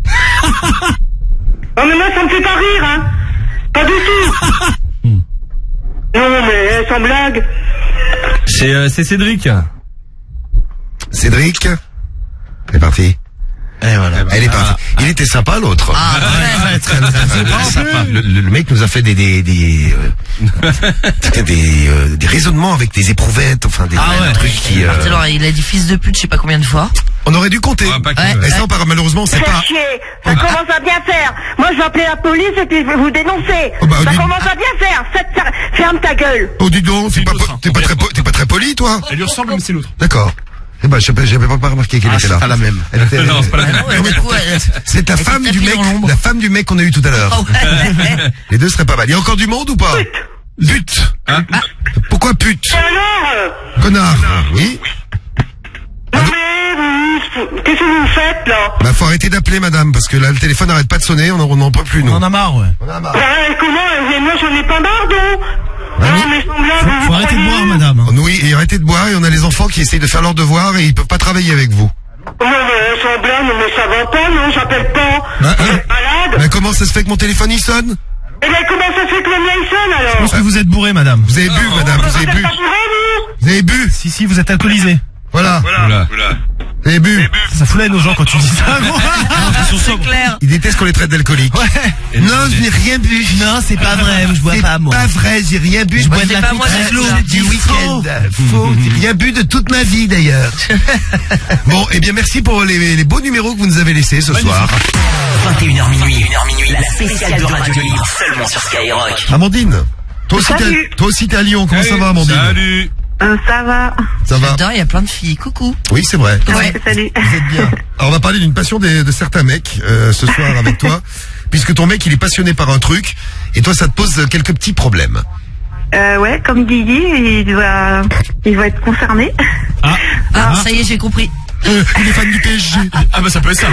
Non mais moi ça me fait pas rire, hein Pas du tout Non mais sans blague C'est euh, c'est Cédric. Cédric C'est parti. Et voilà. Elle est partie. Il était sympa l'autre. Ah, ouais. Très, très, très sympa. Le, le- le mec nous a fait des des des euh, des, euh, des raisonnements avec des éprouvettes, enfin des, Ah ouais. trucs qui. euh, il a dit fils de pute, je sais pas combien de fois. on aurait dû compter. Ouais, pas que- Ouais. Et ça, par- malheureusement, c'est Faites pas. chier Ça commence à bien faire Moi je vais appeler la police et puis je vais vous dénoncer Oh, bah, Ça dis- commence à bien faire Faites- Ferme ta gueule Oh, dis donc, t'es pas, t'es pas très, po- t'es pas très poli, toi Elle lui ressemble, mais c'est l'autre. D'accord. Eh ben, j'avais j'avais pas remarqué qu'elle Ah, était c'est là. pas la même. Elle était- Non, c'est pas la même. Ah C'est la femme du mec, la femme du mec qu'on a eu tout à l'heure. Ah ouais. Les deux seraient pas mal. Il y a encore du monde ou pas Pute. Hein Pourquoi pute alors Connard. Oui. Non mais vous- Qu'est-ce que vous faites là Bah, faut arrêter d'appeler, madame, parce que là, le téléphone n'arrête pas de sonner, on n'en peut plus, nous. On en a marre, ouais. On en a marre. Ben, comment et Moi j'en ai pas marre donc Bah, Non oui. mais sans blague, Faut, faut arrêter de boire, madame. hein. Oui, et arrêtez de boire, et on a les enfants qui essayent de faire leurs devoirs et ils peuvent pas travailler avec vous. Non mais mais ça va pas, non, j'appelle pas Bah, Vous hein êtes malade Mais comment ça se fait que mon téléphone il sonne? Eh ben comment ça se fait que le mien il sonne Je alors pense que vous êtes bourré, madame. Vous avez bu, madame, vous avez bu. Vous avez bu Si, si, vous êtes alcoolisé. Voilà. Oula. Vous avez bu. Ça fout la haine aux gens quand tu dis ça, gros. C'est clair. Ils détestent qu'on les traite d'alcooliques. Ouais. Non, je n'ai rien bu. Non, c'est pas vrai, je bois pas, moi. pas vrai, j'ai rien bu. Je bois de la pas moi, du week-end. Faux. J'ai rien bu de toute ma vie d'ailleurs. bon, eh bien merci pour les, les beaux numéros que vous nous avez laissés ce soir. 21h minuit, 1h minuit, la spéciale de Radio Libre seulement sur Skyrock. Amandine, toi aussi t'es à Lyon. Comment ça va, Amandine? Salut. Euh, ça va. Ça va J'adore, il y a plein de filles. Coucou. Oui, c'est vrai. Ouais. Salut. Vous êtes bien. Alors on va parler d'une passion de, de certains mecs euh, ce soir avec toi, puisque ton mec il est passionné par un truc et toi ça te pose quelques petits problèmes. Euh, ouais, comme Guigui, il doit, il doit être concerné. Ah, ça y est, j'ai compris. Euh, il est fan du PSG. Ah bah ça peut être ça.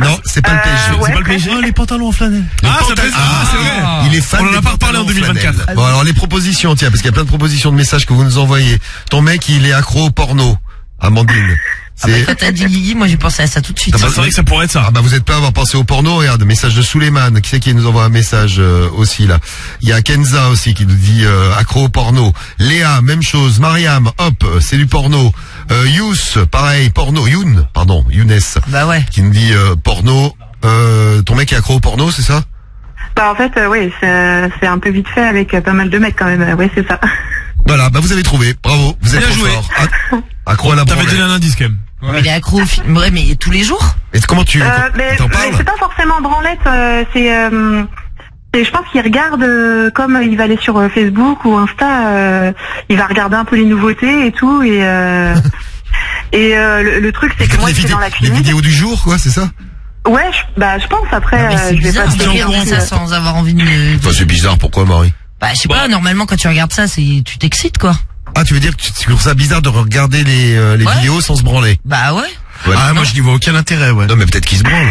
Non, c'est pas le PSG. ouais, C'est pas le PSG. Oh, les pantalons en flanelle. Les Ah, ça peut être ça, c'est vrai. Il est fan On en a pas reparlé en pantalons 2024. flanelle. Bon alors les propositions, tiens, parce qu'il y a plein de propositions de messages que vous nous envoyez. Ton mec, il est accro au porno. Amandine. Ah bah, quand t'as dit Guigui, moi j'ai pensé à ça tout de suite. Ah bah, que ça pourrait être ça. Ah bah vous êtes pas à avoir pensé au porno, regarde, message de Suleiman, qui c'est qui nous envoie un message euh, aussi là? Il y a Kenza aussi qui nous dit euh, accro au porno. Léa, même chose. Mariam, hop, c'est du porno. Euh, Yous, pareil, porno. Youn, pardon, Younes. Bah ouais. Qui nous dit euh, porno. Euh, ton mec est accro au porno, c'est ça? Bah en fait, euh, oui, c'est c'est un peu vite fait avec euh, pas mal de mecs quand même. Oui, c'est ça. Voilà, bah vous avez trouvé. Bravo, vous êtes Bien trop joué. fort. Ac- Accro à la T'avais donné un indice quand même. Mais il est accro au film. Ouais, mais tous les jours? Et comment tu Euh, mais c'est pas forcément branlette. euh, c'est euh, c'est- je pense qu'il regarde euh, comme il va aller sur euh, Facebook ou Insta, euh, il va regarder un peu les nouveautés et tout et euh, et euh, le, le truc c'est que moi dans la les vidéos du jour, quoi, c'est ça? Ouais, je, bah je pense après euh, c'est je vais bizarre pas de te dire regarder si, ça sans avoir envie de... Enfin, c'est bizarre, pourquoi Marie? Bah je sais pas, normalement quand tu regardes ça, c'est tu t'excites quoi. Ah, tu veux dire que tu trouves ça bizarre de regarder les, euh, les Ouais. vidéos sans se branler? Bah ouais. Ouais. Ah, moi, je n'y vois aucun intérêt, ouais. Non, mais peut-être qu'il se branle.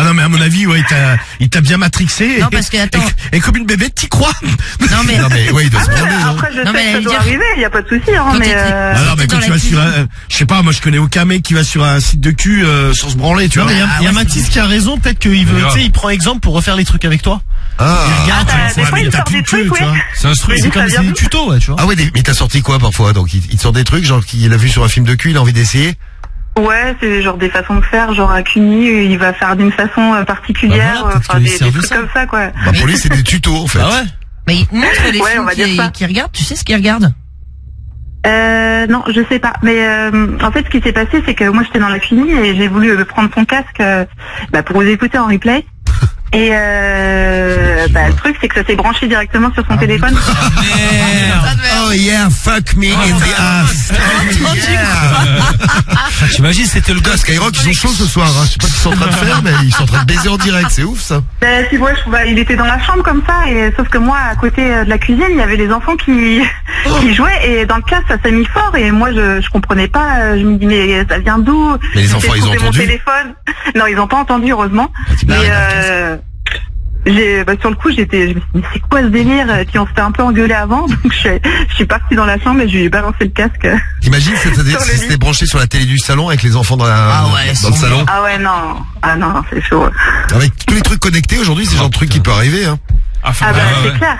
Ah non, mais à mon avis, ouais, il t'a, il t'a bien matrixé. Non, et- parce que, attends. Et, et comme une bébête, t'y crois Non mais... Non, mais ouais, il doit se branler, non Après je Non, mais sais que ça doit dire- arriver, il y a pas de souci hein, Quand mais euh, Ah non, mais quand tu vas sur un, je sais pas, moi je connais aucun mec qui va sur un site de cul euh, sans se branler, tu Non, vois. mais il y a, Ah il y a ouais, Mathis qui a raison, peut-être qu'il veut, tu sais, il prend exemple pour refaire les trucs avec toi. Ah, Il regarde, mais il t'as sort plus des de queue, trucs, tu vois. ouais. C'est instruit. Mais C'est comme des tutos, ouais, tu vois. ah ouais, mais t'as sorti quoi parfois Donc il, il te sort des trucs, genre qu'il a vu sur un film de cul, il a envie d'essayer? Ouais, c'est genre des façons de faire, genre à Cuny, il va faire d'une façon euh, particulière, Bah voilà, euh, des, trucs ça. comme ça quoi. Bah pour lui, c'est des tutos en fait. Ah ouais Mais il montre les Ouais, on films va dire qu'il regarde, tu sais ce qu'il regarde Euh, non, je sais pas. Mais euh, en fait, ce qui s'est passé, c'est que moi, j'étais dans la clinique et j'ai voulu euh, prendre son casque euh, bah, pour vous écouter en replay. Et euh, bah, le truc, c'est que ça s'est branché directement sur son téléphone. Oh yeah, fuck me in the ass. T'imagines, c'était le Putain, Skyrock, ils sont chauds ce soir. Hein. Je sais pas ce qu'ils sont en train de faire, mais ils sont en train de baiser en direct. C'est ouf ça. Ben, tu vois, je, bah, il était dans la chambre comme ça, et sauf que moi, à côté euh, de la cuisine, il y avait des enfants qui, qui jouaient, et dans le cas, ça s'est mis fort, et moi, je, je comprenais pas. euh, Je me dis, mais ça vient d'où? Mais les enfants, ils ont entendu téléphone. Non, ils ont pas entendu, heureusement. Mais euh, bah, sur le coup, j'étais, je me suis dit, mais c'est quoi ce délire? Et Puis on s'était un peu engueulé avant, donc je, suis- je suis partie dans la chambre et je lui ai balancé le casque. T'imagines si c'était si branché sur la télé du salon avec les enfants dans, la, Ah ouais, dans le salon? Ah ouais, non, ah non, c'est chaud. Avec tous les trucs connectés aujourd'hui, c'est le genre de truc qui peut arriver. Hein. Ah, Ah bah, c'est clair.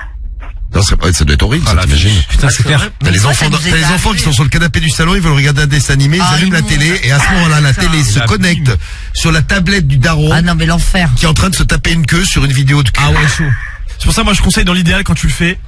Non, ça, ça doit être horrible, ça, t'imagines Putain, c'est clair. T'as les enfants, ça t'as les enfants qui sont sur le canapé du salon, ils veulent regarder un dessin animé, ils Ah, allument la télé et à ce moment-là, la télé se La connecte sur la tablette du daron Ah non mais l'enfer. qui est en train de se taper une queue sur une vidéo de cul. Ah ouais, chaud. C'est pour ça, moi, je conseille dans l'idéal quand tu le fais.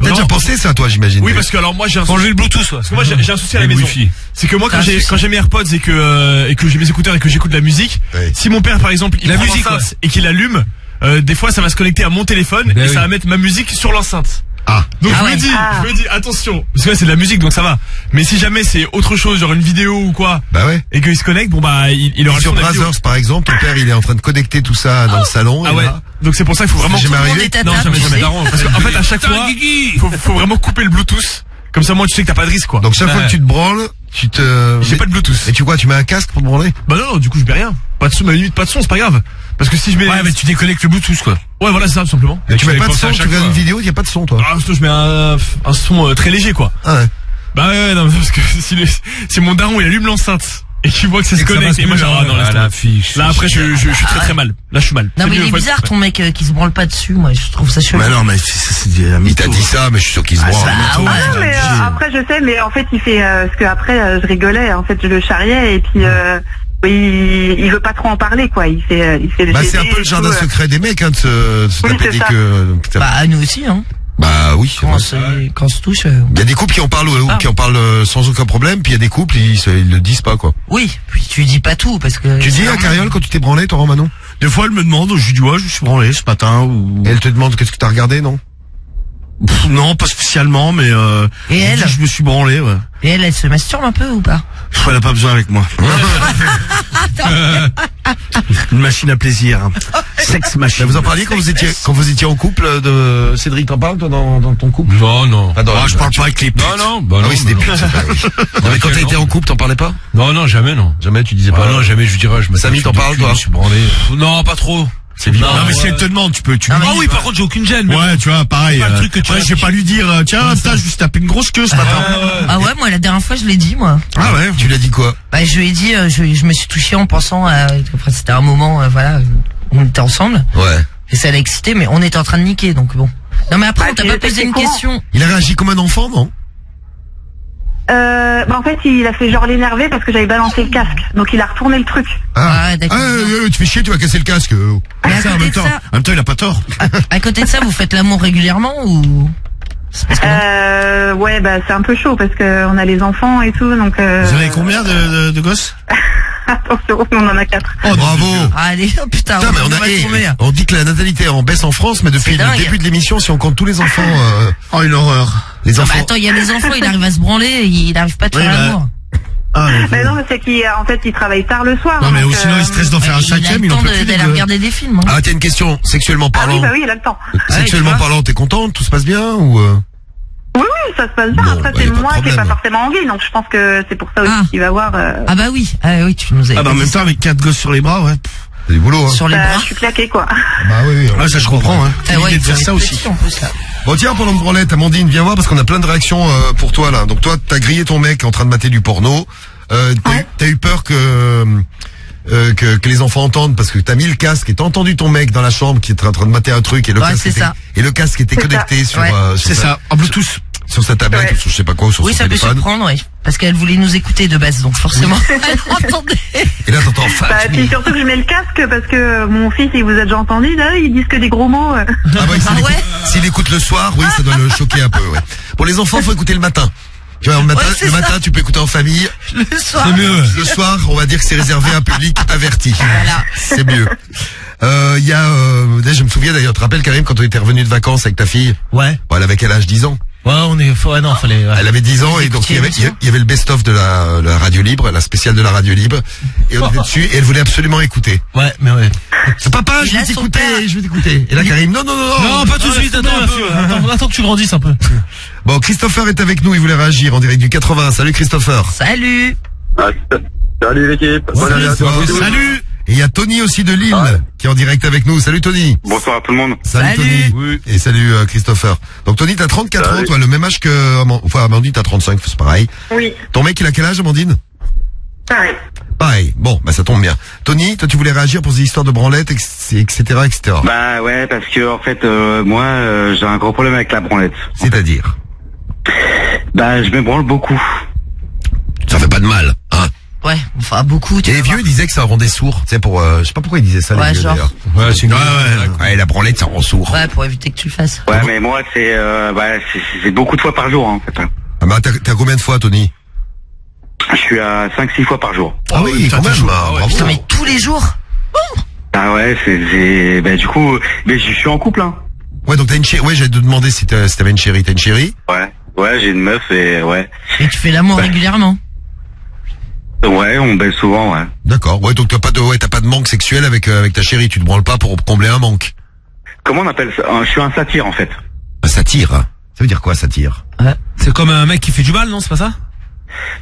T'as déjà pensé ça, toi, j'imagine Oui, parce que alors moi j'ai un enlever le Bluetooth, parce que moi j'ai j'ai un souci à la maison. Wi-Fi. C'est que moi quand j'ai souci. quand j'ai mes AirPods et que euh, et que j'ai mes écouteurs et que j'écoute de la musique, Ouais. si mon père par exemple il La prend musique, et qu'il allume, euh, des fois ça va se connecter à mon téléphone Ben et oui. ça va mettre ma musique sur l'enceinte. Ah. Donc Ah je ouais. me dis, Ah. je me dis attention, parce que là c'est de la musique donc ça va. Mais si jamais c'est autre chose, genre une vidéo ou quoi, Bah ouais. et qu'il se connecte, bon bah il, il aura le Sur. Brothers, par exemple, ton père, il est en train de connecter tout ça dans le salon. Ah et ouais. là- Donc c'est pour ça qu'il faut vraiment. jamais arrivé Non, jamais, jamais. Parce qu'en fait à chaque fois, faut, faut vraiment couper le Bluetooth. Comme ça moi tu sais que t'as pas de risque quoi. Donc chaque fois Ouais. que tu te branles, tu te... j'ai pas de Bluetooth. Et tu quoi, tu mets un casque pour te branler? Bah non, non, du coup je mets rien. Pas de son, mais limite pas de son, c'est pas grave. Parce que si je mets. Ouais, mais tu déconnectes le Bluetooth, quoi. Ouais, voilà, c'est ça, tout simplement. Et tu mets pas de son, tu regardes une vidéo, il y a pas de son, toi. Ah, je mets un, un son euh, très léger, quoi. Ah ouais. Bah ouais, ouais, non, mais parce que si, le- si mon daron il allume l'enceinte et qu'il voit que ça se que connecte, et moi j'ai ah, là, non, laisse à tomber. la fiche. Là après je, je, je suis très très mal. Là je suis mal. Non mais il est bizarre ton mec euh, qui se branle pas dessus, moi je trouve ça chelou. Mais non, mais c'est, c'est, c'est des Il t'a dit ça, mais je suis sûr qu'il se Ah, branle. mais euh, après je sais, mais en fait il fait euh, parce que après euh, je rigolais, en fait je le charriais et puis euh, oui, il, il veut pas trop en parler quoi. Il fait, euh, il fait le Bah, c'est un peu le jardin euh. secret des mecs, hein, de se, de se Oui, taper des ça. queues. Bah nous aussi hein. Bah oui. Quand, quand on se touche. euh, Il y a des couples qui en parlent, euh, Ah. qui en parlent euh, sans aucun problème, puis il y a des couples, ils, se- ils le disent pas, quoi. Oui, puis tu dis pas tout parce que. Tu dis à Cariole quand tu t'es branlé, toi, Manon? Des fois, elle me demande, je lui dis, ouais, je suis branlé ce matin, ou... Et elle te demande qu'est-ce que t'as regardé, non? Pff, non, pas spécialement, mais euh, Et je elle Je me suis branlé, ouais. Et elle, elle se masturbe un peu ou pas? Pff, Elle a pas besoin avec moi. Une machine à plaisir. hein. Sex machine. Bah, Vous en parliez quand vous étiez, quand vous étiez en couple euh, de Cédric, t'en parles, toi, dans, dans ton couple? Non, non. Ah, dans- Ah, je parle pas avec les Non, non, bah Ah non. oui, c'est des non. putes, c'est pas oui. Non, mais quand t'as été en couple, t'en parlais pas? Non, non, jamais, non. Jamais, tu disais Ah pas. non, jamais, je dirais, je me Samy, t'en parles, toi Je suis branlé. Non, pas trop. C'est. Non, mais si elle te demande, tu peux, tu Ah dis, oui, par contre, j'ai aucune gêne. Ouais, tu vois, pareil. Le euh, truc que tu ouais, je vais pas lui dire, euh, tiens, me suis tapé une grosse queue ce matin. Ah ouais, moi la dernière fois je l'ai dit moi. Ah ouais, tu l'as dit quoi Bah je lui ai dit, euh, je, je me suis touché en pensant à, après c'était un moment, voilà, on était ensemble. Ouais. Et ça l'a excité, mais on était en train de niquer, donc bon. Non mais après Bah, on t'a tu pas posé une question. Il a réagi comme un enfant, non? Euh, bah en fait, il a fait genre l'énerver parce que j'avais balancé le casque. Donc il a retourné le truc. Ah, Ah, d'accord. Ah, tu fais chier, tu vas casser le casque. euh. Mais à Ça, en même de temps, ça, en même temps, il a pas tort. à côté de ça, vous faites l'amour régulièrement ou Euh, ouais, bah c'est un peu chaud parce que on a les enfants et tout, donc. Euh... Vous avez combien de, de, de gosses? Attention, on en a quatre. Oh, bravo. Ah, Allez, oh putain, Putain, mais on, va a, eh, trouver. on dit que la natalité est en baisse en France, mais depuis le début de l'émission, si on compte tous les enfants, euh, Oh, une horreur. les Ah, enfants. bah attends, il y a les enfants, il arrive à se branler, il arrive pas à te faire bah, l'amour. Ah, Mais non, mais c'est qu'il en fait il travaille tard le soir. Non, mais donc, sinon, euh, il stresse d'en faire un Il a cinquième, le il en temps de- d'aller des regarder des films. hein. Ah, tiens, une question. Sexuellement Ah parlant. oui, bah oui, il a le temps. Sexuellement parlant, t'es contente Tout se passe bien ou euh Oui, oui, ça se passe bien. Bon, Après, bah, c'est moi qui ai pas forcément envie, donc je pense que c'est pour ça aussi Ah. qu'il va voir. euh, Ah bah oui, ah oui, tu nous as Ah, bah en même ça. temps, avec quatre gosses sur les bras, ouais. C'est du boulot, hein. sur les bah, bras. je suis claquée, quoi. Bah oui, oui. Ouais, ça je comprends, hein. Ah ouais, de faire ça aussi. plus. Bon, tiens, pendant le branlette, Amandine, viens voir parce qu'on a plein de réactions euh, pour toi, là. Donc, toi, t'as grillé ton mec en train de mater du porno. Euh, t'as, eu, t'as eu peur que, euh, que, que les enfants entendent parce que t'as mis le casque et t'as entendu ton mec dans la chambre qui était en train de mater un truc et le, Ouais, casque, était, ça. et le casque était connecté sur, Ouais. euh, sur C'est sa- ça, en Bluetooth. sur sa tablette Ouais. ou sur je sais pas quoi, ou sur Oui, son ça peut téléphone. surprendre, oui. Parce qu'elle voulait nous écouter de base, donc forcément. Elle entendait. Et là, t'entends Bah, puis surtout que je mets le casque parce que mon fils, il vous a déjà entendu, là, ils disent que des gros mots. euh. Ah bah, s'il, Ah écoute, ouais s'il écoute le soir, oui, ça doit le choquer un peu, ouais. Pour les enfants, faut écouter le matin. Tu vois, le matin, Ouais, c'est le ça. matin, tu peux écouter en famille. Le soir. Le soir, on va dire que c'est réservé à un public averti. Voilà. C'est mieux. Euh, Il y a, euh, je me souviens d'ailleurs, tu te rappelles Karim quand on était revenu de vacances avec ta fille? Ouais. Bon, Elle avait quel âge? 10 ans Ouais, on est, faut- ouais, non, fallait, ouais. Elle avait 10 ans et donc il y avait, il y avait- le best-of de la, la radio libre, la spéciale de la radio libre. Et on était dessus et elle voulait absolument écouter. Ouais, mais ouais. Papa, je vais t'écouter, je vais t'écouter. Et là Karim, non, non, non, non. Non, pas tout de suite, attends un peu. Attends, attends que tu grandisses un peu. Bon, Christopher est avec nous, il voulait réagir en direct du 80. Salut Christopher. Salut. Salut l'équipe. Salut Et il y a Tony aussi de Lille Ouais. qui est en direct avec nous. Salut Tony. Bonsoir à tout le monde. Salut. Tony. Et salut euh, Christopher. Donc Tony, t'as 34 Salut. ans, toi, le même âge que... Amand- Enfin, Amandine, t'as 35, c'est pareil. Oui, Ton mec, il a quel âge, Amandine? Pareil. Pareil. Bon, bah ça tombe bien. Tony, toi, tu voulais réagir pour ces histoires de branlette, etc., etc. Bah ouais, parce que en fait, euh, moi, euh, j'ai un gros problème avec la branlette. C'est-à-dire? Bah, je me branle beaucoup. Ça fait pas de mal, hein? Ouais, enfin beaucoup. Tu Et les vieux, disaient que ça rendait sourd. Tu sais, pour... euh, je sais pas pourquoi ils disaient ça, Ouais, les vieux, genre. Ouais, c'est une... Ouais, ouais. Ouais, la branlette, ça rend sourd. Ouais, pour éviter que tu le fasses. Ouais, mais moi, c'est euh, bah, c'est- c'est beaucoup de fois par jour, hein, en fait. Ah, bah, t'as t'as combien de fois, Tony? Je suis à 5-6 fois par jour. Ah oui, quand même, bah, Ah ouais, bravo. Putain, mais tous les jours? Ah ouais, c'est... c'est- Bah, du coup, mais je suis en couple, hein. Ouais, donc t'as une chérie. Ouais, j'allais te demander si t'avais une chérie. T'as une chérie? Ouais. Ouais, j'ai une meuf et ouais. Et tu fais l'amour Ouais. régulièrement. Ouais, on baisse souvent, ouais. D'accord. Ouais, donc t'as pas de, ouais, t'as pas de manque sexuel avec euh, avec ta chérie. Tu te branles pas pour combler un manque. Comment on appelle ça? Je suis un satire, en fait. Bah, ça tire. hein. Ça veut dire quoi, ça tire C'est comme un mec qui fait du mal, non? C'est pas ça?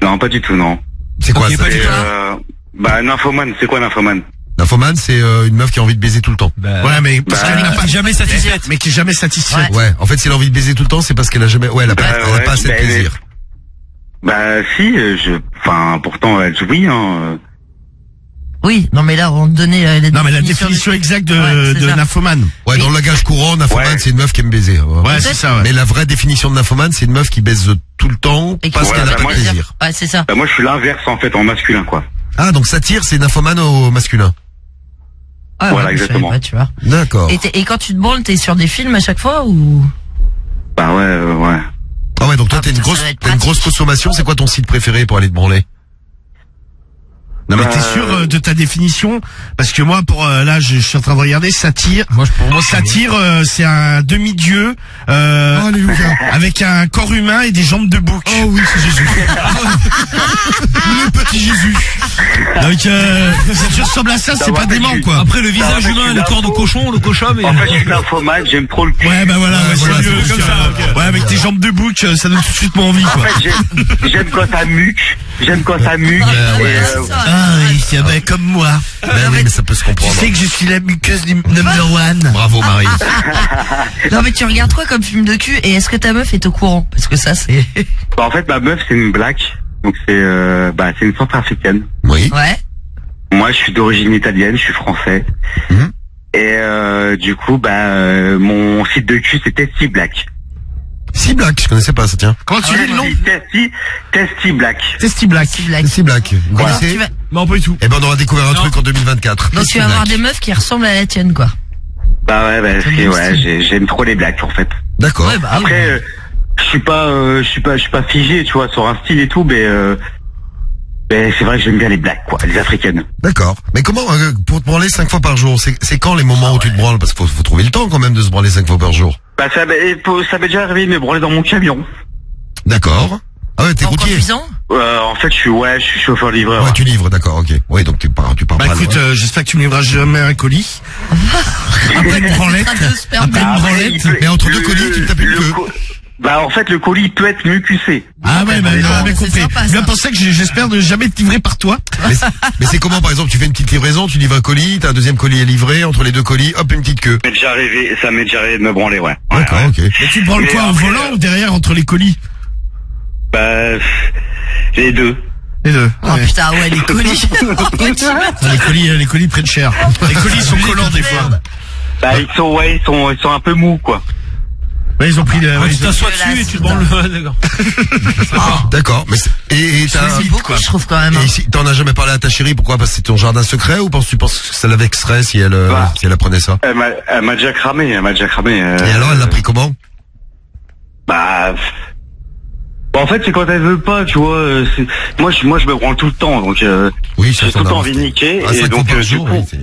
Non, pas du tout, non. C'est quoi Ok, ça pas du C'est, tout. euh, bah, nymphomane, c'est quoi nymphomane? Nymphomane, c'est euh, une meuf qui a envie de baiser tout le temps. Bah, Ouais, mais parce Bah, qu'elle n'a pas... jamais satisfaite. Mais qui est jamais satisfaite. Ouais. En fait, si elle a envie de baiser tout le temps, c'est parce qu'elle a jamais, ouais, elle a pas, Bah, elle a ouais, pas assez de bah, elle est- plaisir. Bah, si, euh, je... Enfin, pourtant, elle jouit, hein. euh. Oui, non mais là, on donnait euh, les Non, mais la définitions définition de- exacte de, Ouais, de nymphomane. Ouais, dans le langage courant, nymphomane, Ouais. c'est une meuf qui aime baiser. Ouais, c'est ça, ouais. Mais la vraie définition de nymphomane, c'est une meuf qui baise tout le temps Et parce qu'elle a bah, pas de moi, plaisir. Ouais, c'est ça. Bah, moi, je suis l'inverse, en fait, en masculin, quoi. Ah, donc ça tire, c'est nymphomane au masculin. Ah, Voilà, ouais, exactement. pas, tu vois. D'accord. Et, et quand tu te branles, t'es sur des films à chaque fois ou? Bah, ouais, ouais. Ah ouais, donc toi, Ah, t'as une grosse, une grosse consommation. C'est quoi ton site préféré pour aller te branler? Non, mais t'es sûr euh, de ta définition Parce que moi, pour euh, là, je, je suis en train de regarder, satire. Moi, je- pour moi, c'est- Satire, euh, c'est un demi-dieu euh, avec un corps humain et des jambes de bouc. Oh oui, c'est Jésus. le petit Jésus. Donc, euh, si tu ressembles à ça, c'est pas dément, tu- quoi. Après le visage humain, le corps de cochon, le cochon, mais En fait, je suis nymphomane, j'aime trop le cul. Ouais, bah voilà, ouais, voilà, mieux, comme ça. Ouais, avec tes jambes de bouc, euh, ça donne tout de suite moins envie, En quoi. fait, j'aime- quand ça muque, j'aime quand ça muque. Ouais, et, ouais, Ah, Ah oui, c'est ben, comme moi. Ben oui, mais ça peut se Tu comprendre. sais que je suis la muqueuse num- number one. Bravo Marie. Non mais tu regardes quoi comme film de cul et est-ce que ta meuf est au courant? Parce que ça c'est... Bah, en fait, ma meuf, c'est une black. Donc, c'est euh, bah, c'est une centrafricaine. Oui. Ouais. Moi, je suis d'origine italienne, je suis français. Mhm. Et euh, du coup, bah, euh, mon site de cul, c'était Testy Black. Si Black, je connaissais pas ça, tiens. Comment tu dis le nom? Testy, Testy Black. Testy Black. Si Black. Tu vas- Non, pas du tout. Eh ben, on aura découvert un Non. truc en 2024. Donc Testy tu vas avoir des meufs qui ressemblent à la tienne quoi. Bah ouais, bah, le ouais, j'aime trop les blacks, en fait. D'accord. Ouais bah. Après, euh, je suis pas, euh, je suis pas, je suis pas figé, tu vois, sur un style et tout, mais, euh, mais c'est vrai que j'aime bien les blacks, quoi, les africaines. D'accord. Mais comment, euh, pour te branler cinq fois par jour, c'est c'est quand les moments où tu te branles? Parce qu'il faut, faut trouver le temps quand même de se branler cinq fois par jour. Bah ça, m'est- ça m'est déjà arrivé de me branler dans mon camion. D'accord. Ah ouais, t'es En routier. Euh, en fait, je suis, ouais, je suis chauffeur livreur. Ouais, tu livres, d'accord, ok. Oui, donc tu pars, tu pars Bah pas écoute, euh, j'espère que tu me livreras jamais un colis. Après une branlette. Après une branlette. peut- Mais entre deux le- colis, tu me tapes une queue. Bah en fait, le colis peut être mucusé. Ah ouais, bah, j'avais compris. Bien pensé que j'espère ne jamais te livrer par toi. Mais c'est- comment, par exemple, tu fais une petite livraison, tu livres un colis, t'as un deuxième colis à livrer, entre les deux colis, hop, une petite queue. Ça m'est déjà arrivé, ça m'est déjà arrivé de me branler, ouais. Ouais, D'accord, ouais. ok. Mais tu branles quoi après, volant ou derrière entre les colis? Bah, les deux. Les deux. Oh putain ouais les colis. Ah, les colis, euh, les colis prennent cher. Les colis sont collants des fois. Bah ils sont, ouais, ils sont, ils sont un peu mous, quoi. Ouais, ils ont pris le. Ouais, ouais, tu t'assois dessus et tu te branles le... D'accord. D'accord, mais c'est- et, t'as, beaucoup je trouve quand même. hein. et si t'en as jamais parlé à ta chérie, pourquoi? Parce que c'est ton jardin secret ou penses tu penses que ça la vexerait si elle, euh, Bah. si elle apprenait ça? Elle m'a, elle m'a déjà cramé, elle m'a déjà cramé. euh, Et alors, elle l'a pris comment? Bah, Bon, en fait, c'est quand elle veut pas, tu vois. euh, c'est- Moi, je, moi, je me branle tout le temps, donc euh, Oui, j'ai tout le temps envie de niquer. Ah, et donc, par euh, du jour, coup, oui, c'est-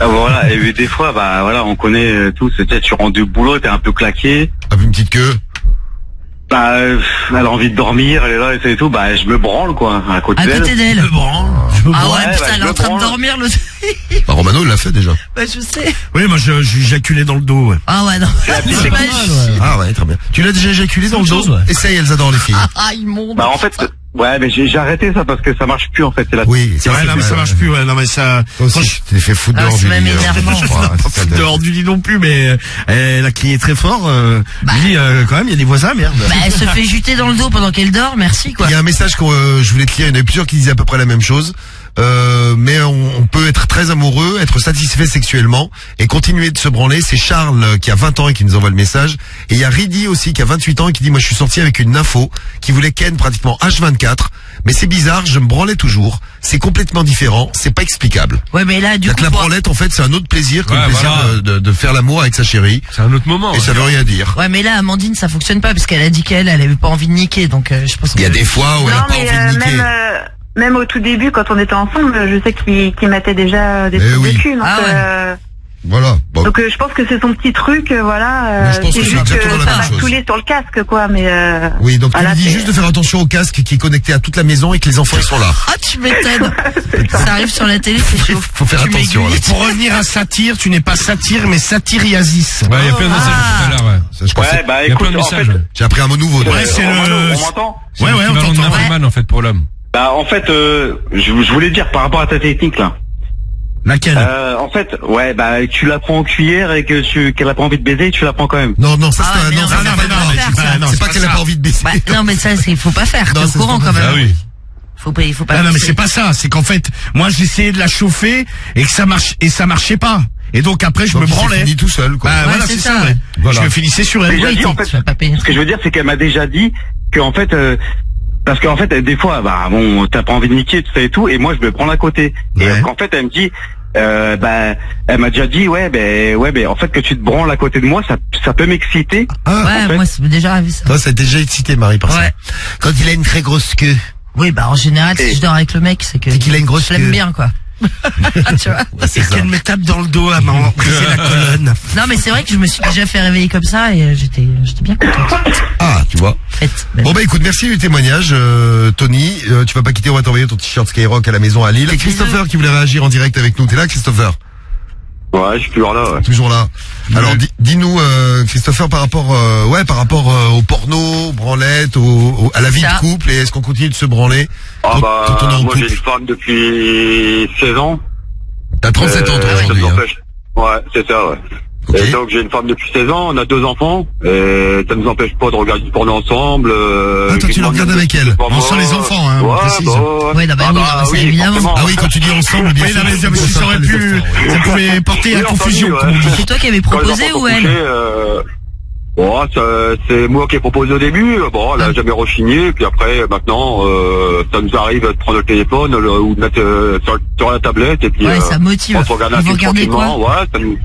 ah, voilà. Et des fois, bah, voilà, on connaît euh, tous. Peut-être tu rentres du boulot, t'es un peu claqué. Hop, une petite queue. Bah, euh, elle a envie de dormir, elle est là, et tout. Bah, je me branle, quoi, à côté À d'elle. côté d'elle. Ah ouais Ouais, putain bah, elle je est en me train de branle. dormir le. Bah, Romano, il l'a fait déjà. Bah je sais. Oui, moi, je, je j'éjaculais dans le dos. Ouais. Ah ouais non. C'est pas Ah ouais, très bien. Tu l'as déjà éjaculé dans le dos Essaye, elles adorent les filles. Ah immonde. Bah, en fait, ouais, mais j'ai j'ai arrêté ça parce que ça marche plus, en fait. Oui, C'est vrai, non, mais ça marche plus. Ouais, non, mais ça. Toi aussi, tu t'es fait foutre Ah, dehors du lit, euh, énervant. je crois. Pas ça, foutre dehors du lit non plus, mais elle a crié très fort. Euh, Bah. dis, euh, quand même, il y a des voisins, merde. Bah elle se fait juter dans le dos pendant qu'elle dort, merci quoi. Il y a un message que euh, je voulais te lire, il y en a eu plusieurs qui disaient à peu près la même chose. Euh, mais on, on peut être très amoureux, être satisfait sexuellement et continuer de se branler. C'est Charles euh, qui a 20 ans et qui nous envoie le message. Et il y a Ridi aussi qui a 28 ans et qui dit moi je suis sorti avec une nympho qui voulait ken pratiquement H24. Mais c'est bizarre, je me branlais toujours. C'est complètement différent, c'est pas explicable. Ouais mais là du Donc coup. la branlette en fait c'est un autre plaisir que Ouais, le plaisir voilà. de, de- de faire l'amour avec sa chérie. C'est un autre moment. Et ça veut rien dire. Ouais mais là Amandine ça fonctionne pas parce qu'elle a dit qu'elle elle avait pas envie de niquer donc euh, je pense. Il y a des fois où elle a pas envie euh, de niquer. même, euh, même au tout début, quand on était ensemble, je sais qu'il qu'il mettait déjà des Eh trucs oui. de cul. Donc, Ah ouais. euh, Voilà. Bon. donc euh, je pense que c'est son petit truc, euh, voilà. euh, Mais je pense c'est que c'est juste que ça va couler sur le casque, quoi. Mais euh, Oui, donc tu voilà, lui dis juste de faire attention au casque qui est connecté à toute la maison et que les enfants ils sont là. Ah tu m'étonnes. ça arrive sur la télé c'est chaud. Faut faire Tu attention. là. Pour revenir à satire, tu n'es pas satire, mais satiriasis. Ouais, il y a plein de messages tout à l'heure, ouais. Ça, je Ouais, bah Il y a plein écoute, de en fait. J'ai appris un mot nouveau. Ouais, c'est le- on m'entend Ouais, ouais, on t'entend. nymphoman, en fait, pour l'homme. Bah en fait, euh, je, je voulais dire par rapport à ta technique là. Laquelle Euh, en fait, ouais, bah tu la prends en cuillère et que tu qu'elle a pas envie de baiser, tu la prends quand même. Non, non, ça Ah, c'est un- non, non, non, non, C'est pas- pas- qu'elle a pas envie de baisser. Bah, non mais ça c'est faut pas faire. T'es Non, au courant quand même. Ah oui. Faut pas il faut pas. Ah non mais c'est pas ça, c'est qu'en fait, moi j'essayais de la chauffer et que ça marche et ça marchait pas. Et donc après je Donc, me branlais. fini tout seul, quoi. Bah Ouais, voilà, c'est ça, ça. ouais. Voilà. Je me finissais sur elle. Déjà Oui, dit, en fait. Ce que je veux dire, c'est qu'elle m'a déjà dit que en fait, euh, parce qu'en fait, des fois, bah bon, t'as pas envie de niquer, tout ça et tout, et moi je me prends à côté. Et en fait, elle me dit, euh, bah, elle m'a déjà dit, ouais, ben, ouais, ben, en fait, que tu te branles à côté de moi, ça, ça peut m'exciter. Ah, Ouais en fait. moi c'est déjà arrivé ça. toi, ça a déjà excité Marie par ça. Ouais. Quand il a une très grosse queue. Oui bah en général si je dors avec le mec c'est que. C'est qu'il a une grosse Je l'aime queue. bien quoi. tu vois. C'est qu'elle me tape dans le dos à m'en briser la colonne. Non mais c'est vrai que je me suis déjà fait réveiller comme ça et euh, j'étais j'étais bien contente. Ah, tu vois. Faites. Bon bah écoute, merci du témoignage, euh, Tony. Euh, tu vas pas quitter, on va t'envoyer ton t-shirt Skyrock à la maison à Lille. Et Christopher qui voulait réagir en direct avec nous. T'es là, Christopher? Ouais, je suis toujours là. Ouais. Toujours là. Alors di- dis-nous, euh, Christopher, par rapport, euh, ouais, par rapport euh, au porno, aux branlettes, au, au- à la vie Ça. de couple, et est-ce qu'on continue de se branler Ah quand- bah, quand on est en moi j'ai une femme depuis 16 ans. T'as 37 ans, toi, Euh, aujourd'hui, hein. Ouais, c'est ça, ouais. Et donc j'ai une femme depuis 16 ans, on a deux enfants, et ça nous empêche pas de regarder du porno ensemble. Euh, Ah, toi, tu le regardes avec elle. Pas On sent les enfants, hein, on ouais, précise. Bah, ouais, bah Ah oui, bah ça, oui, évidemment. Ah oui, quand tu dis ensemble, bien Oui, sûr. non, mais ça, ça, ça aurait pu, ça pouvait porter à confusion. on. C'est toi qui avais proposé ou elle euh, Bon, ça, c'est moi qui ai proposé au début. Bon, elle a jamais rechigné. Puis après, maintenant, euh, ça nous arrive de prendre le téléphone le- ou de mettre euh, sur, sur la tablette et puis Ouais, euh, ça motive. on se regarde Et un film tranquillement. Ouais, ça nous.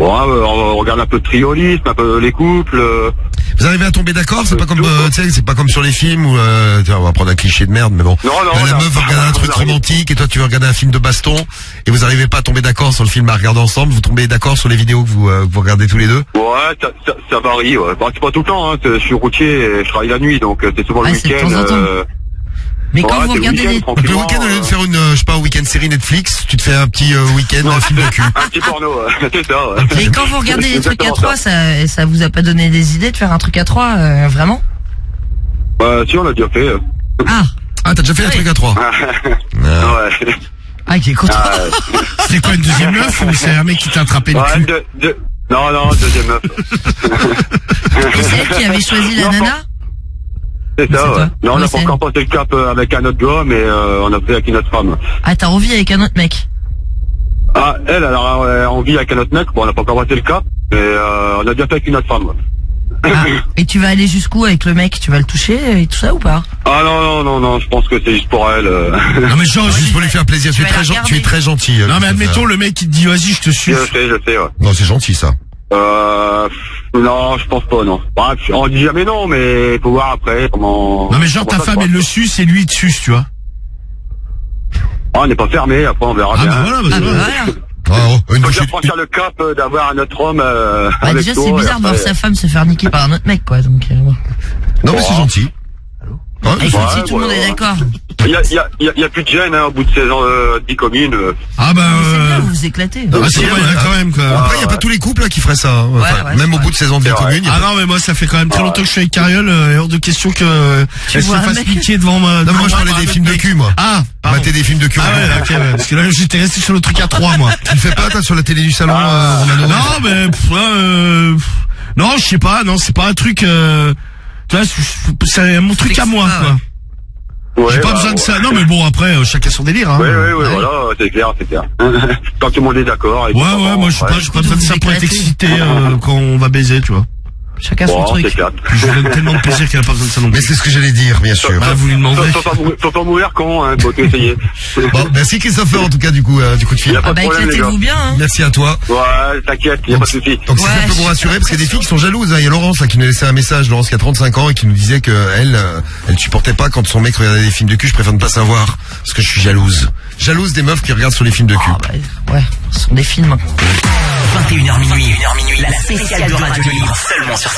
Ouais, euh, on regarde un peu de triolisme, un peu les couples. euh. Vous arrivez à tomber d'accord C'est pas comme, euh, tu sais, c'est pas comme sur les films où, euh, tiens, on va prendre un cliché de merde, mais bon. Non, non, Euh, la non. meuf va regarder un truc romantique et toi tu vas regarder un film de baston et vous arrivez pas à tomber d'accord sur le film à regarder ensemble. Vous tombez d'accord sur les vidéos que vous, euh, que vous regardez tous les deux Ouais, ça, ça, ça varie. Ouais. Bon, c'est pas tout le temps. Hein. Je suis routier, et je travaille la nuit, donc euh, c'est souvent le Ouais, c'est de week-end. temps en temps. euh, Mais ouais, quand vous c'est le regardez week-end, des... Donc le week-end, au lieu de euh, faire une, euh, je sais pas, un week-end série Netflix, tu te fais un petit euh, week-end film de cul. un petit porno, ouais. c'est ça. Ouais. Mais quand vous regardez C'est des trucs à trois, ça. ça, vous a pas donné des idées de faire un truc à trois, euh, vraiment? Ouais, si, on l'a déjà fait. euh. Ah Ah, t'as déjà fait un truc à trois? Ouais. Ah, il est content. Ah. C'était quoi, une deuxième meuf ou c'est un mec qui t'a attrapé le Ouais, cul? Non, non, deuxième meuf. Et c'est elle qui avait choisi la Non, nana? C'est ça, ouais. Non, on n'a pas encore passé le cap euh, avec un autre gars, mais euh, on a fait avec une autre femme. Ah, t'as envie avec un autre mec Ah, elle, elle a euh, envie avec un autre mec. Bon, on n'a pas encore passé le cap, mais euh, on a déjà fait avec une autre femme. Ah, Et tu vas aller jusqu'où avec le mec? Tu vas le toucher et tout ça ou pas? Ah non, non, non, non, je pense que c'est juste pour elle. euh. Non mais genre, Juste pour lui faire plaisir, tu Tu es très, la gen- tu es regarder. très gentil. euh, Non mais Christopher. admettons le mec qui te dit vas-y je te suis. Je sais, je sais, ouais. Non, c'est gentil ça. Euh, non, je pense pas, non. Bah, on dit jamais non, mais faut voir après comment... Non mais genre ta femme elle le suce et lui il te suce, tu vois. Ah, on n'est pas fermé, après on verra Ah bien. bah voilà, bah, Ah voilà Ah, oh, une Faut bouchée de- le cap euh, d'avoir un autre homme euh, Bah, avec Déjà c'est bizarre de voir sa femme se faire niquer par un autre mec quoi, donc... euh. Non, mais c'est gentil. Ouais, Ah, écoute, Ouais, si tout le monde ouais, est ouais. d'accord. Il y a, il y, a, il y a- il y a plus de gêne hein, au bout de 16 ans euh, de vie commune. euh. Ah bah C'est euh, bien, vous vous éclatez. ah, si, ouais, quand même quoi. Après, il y a pas tous les couples là, qui feraient ça. hein. Enfin, ouais, même c'est au bout de 16 ans de vie C'est vrai. commune. il y a Ah non mais moi ça fait quand même très longtemps que je suis avec Cariole, euh, hors de question que elle se vois un fasse mec- niquer devant ma... Non, moi je parlais par des films de cul, moi. Ah. Mater des films de cul. Ah ouais, ok, ouais, parce que là j'étais resté sur le truc à trois moi. Tu le fais pas, toi, sur la télé du salon, Ah. euh, Non mais euh, non je sais pas, non c'est pas un truc... Euh, tu vois, c'est- mon truc à moi quoi. Ouais, J'ai pas bah, besoin de ouais. ça. Non mais bon après euh, chacun son délire. Hein. Oui, oui, oui, voilà, c'est clair, c'est clair. Tant que tout le monde est d'accord. et Ouais ouais, moi je ouais. pas, j'ai pas besoin de ça pour être excité euh, quand on va baiser, tu vois. Chacun son truc. c'est donne tellement de plaisir qu'elle a pas besoin de ça non Mais plus. c'est ce que j'allais dire, bien sûr. Bah vous lui demandez. Faut, pas mourir- con, hein, faut essayer. Bon, merci Christopher, en tout cas, du coup, euh, du coup de Il fil. Ah bah éclatez-vous bien hein. Merci à toi. Ouais, t'inquiète, y a pas de souci. Donc ça peut vous je- rassurer, parce qu'il y a des filles qui sont jalouses. hein. Il y a Laurence là, qui nous laissait un message, Laurence qui a 35 ans et qui nous disait que elle, euh, elle supportait pas quand son mec regardait des films de cul. Je préfère ne pas savoir parce que je suis jalouse. Jalouse des meufs qui regardent sur les films de cul. Ah bah ouais, ce sont des films. 21h minuit, 1h minuit, la spéciale de Radio Libre seulement sur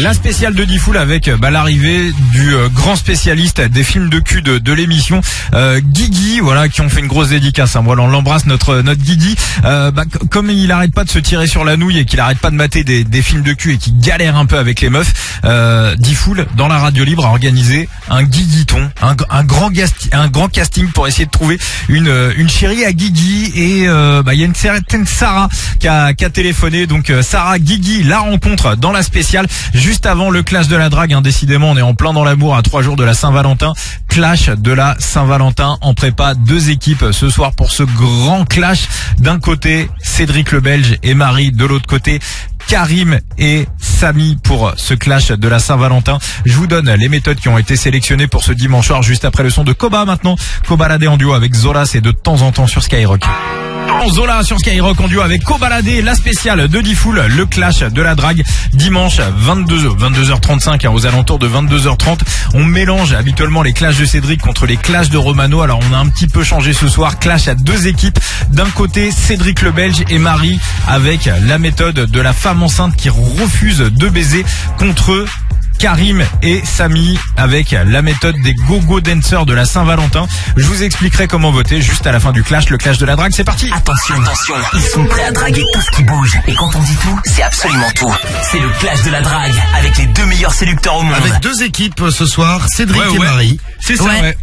La spéciale de Diffoul avec euh, bah, l'arrivée du euh, grand spécialiste des films de cul de, de l'émission, euh, Guigui, voilà, qui ont fait une grosse dédicace. Hein. Voilà, on l'embrasse notre notre Guigui. Euh, bah, comme il arrête pas de se tirer sur la nouille et qu'il arrête pas de mater des, des films de cul et qu'il galère un peu avec les meufs, euh, Diffoul dans la radio libre a organisé un Guiguiton, un, un grand un grand casting pour essayer de trouver une euh, une chérie à Guigui et euh, bah, il y a une certaine Sarah qui a, qui a téléphoné. Donc euh, Sarah Guigui la rencontre dans la spéciale juste avant le clash de la drague. Hein, décidément, on est en plein dans l'amour à trois jours de la Saint-Valentin. Clash de la Saint-Valentin en prépa. Deux équipes ce soir pour ce grand clash. D'un côté, Cédric le Belge et Marie. De l'autre côté, Karim et Samy pour ce clash de la Saint-Valentin. Je vous donne les méthodes qui ont été sélectionnées pour ce dimanche soir juste après le son de Koba maintenant. Kobalade en duo avec Zola, c'est de temps en temps sur Skyrock. Zola sur Skyrock en duo avec Kobalade, la spéciale de Diffoul, le clash de la drague, dimanche 22, 22h35 hein, aux alentours de 22h30. On mélange habituellement les clashs de Cédric contre les clashs de Romano. Alors on a un petit peu changé ce soir, clash à deux équipes. D'un côté Cédric le Belge et Marie avec la méthode de la femme enceinte qui refuse de baiser contre Karim et Samy avec la méthode des gogo dancers de la Saint-Valentin. Je vous expliquerai comment voter juste à la fin du clash, le clash de la drague. C'est parti. Attention, attention, ils sont prêts à draguer tout ce qui bouge. Et quand on dit tout, c'est absolument tout. C'est le clash de la drague avec les deux meilleurs séducteurs au monde. Avec deux équipes euh, ce soir, Cédric Ouais, et ouais. Marie. C'est ça, ouais.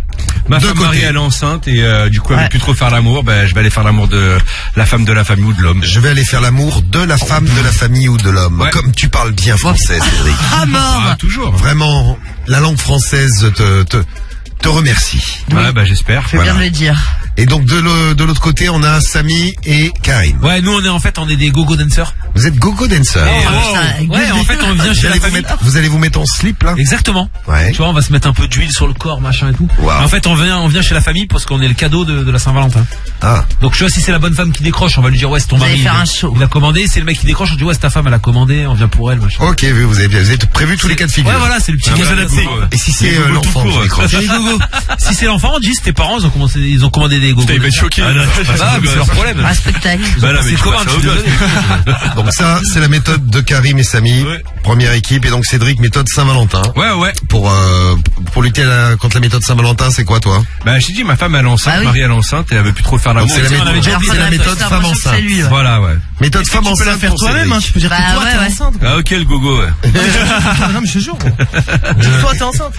Ma De femme côté. Marie elle est enceinte et euh, du coup elle veut plus trop faire l'amour, ben je vais aller faire l'amour de la femme de la famille ou de l'homme. Je vais aller faire l'amour de la femme, de la famille ou de l'homme. Comme tu parles bien français, Cédric. Ah mort Ah, toujours. Vraiment, la langue française te, te, te remercie. Ouais, bah j'espère. Fais bien de le dire. Et donc de le- de l'autre côté, on a Samy et Karim. Ouais, nous on est en fait on est des gogo dancers. Vous êtes gogo dancer. Et, euh, ouais, en fait on vient vous, chez la allez vous, famille. mettre, vous allez vous mettre en slip là? Exactement. Ouais. Tu vois, on va se mettre un peu d'huile sur le corps, machin et tout. Wow. En fait, on vient, on vient chez la famille parce qu'on est le cadeau de, de la Saint-Valentin. Ah. Donc, tu vois, si c'est la bonne femme qui décroche, on va lui dire, ouais, c'est ton Vous mari. faire il- un show. Il a commandé. C'est le mec qui décroche, on dit, ouais, c'est ta femme, elle a commandé, on vient pour elle, machin. Ok, vous avez, bien- vous avez prévu tous les cas de figure. Ouais, voilà, c'est le petit Ah, gars bah, ouais. Et si c'est euh, l'enfant si c'est l'enfant, on dit, c'est tes parents, ils ont commencé, ils ont commandé des gogos. Putain, il va être choqué. Ah, non, ah, c'est leur problème. Un spectacle. Bah là, mais tu vois, ça désolé. Donc ça, c'est la méthode de Karim et Samy, Ouais. première équipe, et donc Cédric, méthode Saint-Valentin. Ouais, ouais. Pour euh, pour lutter la- contre la méthode Saint-Valentin, c'est quoi toi Bah j'ai dit ma femme elle est enceinte, Bah oui. Marie elle est enceinte et elle veut plus trop faire l'amour. C'est la, méthode- la femme enceinte. Voilà, ouais. Méthode femme Tu peux la enceinte faire toi-même, hein. Tu peux dire Bah que toi ouais, t'es ouais. enceinte. Ah ok le gogo ouais. Non mais je te jure. Toi t'es enceinte.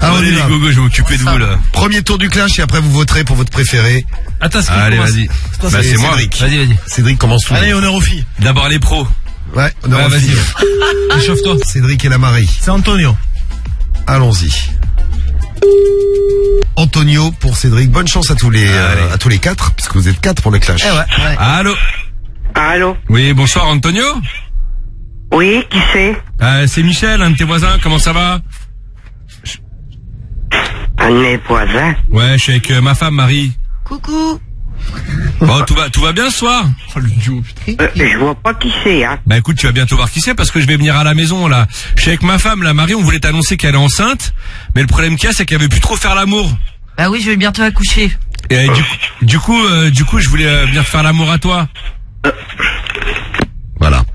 Ah, les va. gogos, je vais m'occuper de vous là. Premier tour du clash et après vous voterez pour votre préféré. Attends, c'est Allez vas-y. toi, Bah c'est moi. Cédric. Vas-y, vas-y. Cédric commence tout. Allez, honneur aux filles. D'abord les pros. Ouais, on Ouais, a vas-y. Échauffe-toi. Cédric et la Marie. C'est Antonio. Allons-y. Antonio pour Cédric. Bonne chance à tous les euh, à tous les quatre, puisque vous êtes quatre pour le clash. Eh ouais, ouais. Allô. Allô Oui bonsoir Antonio. Oui, qui c'est Euh, c'est Michel, un de tes voisins. Comment ça va? Voisins. Ouais, je suis avec euh, ma femme Marie. Coucou. Bon tout va tout va bien ce soir? Euh, je vois pas qui c'est, hein. Bah écoute, tu vas bientôt voir qui c'est parce que je vais venir à la maison là. Je suis avec ma femme, la Marie, on voulait t'annoncer qu'elle est enceinte, mais le problème qu'il y a, c'est qu'elle veut plus trop faire l'amour. Bah oui, je vais bientôt accoucher. Et euh, du, coup- du coup, euh, du coup, je voulais euh, venir faire l'amour à toi.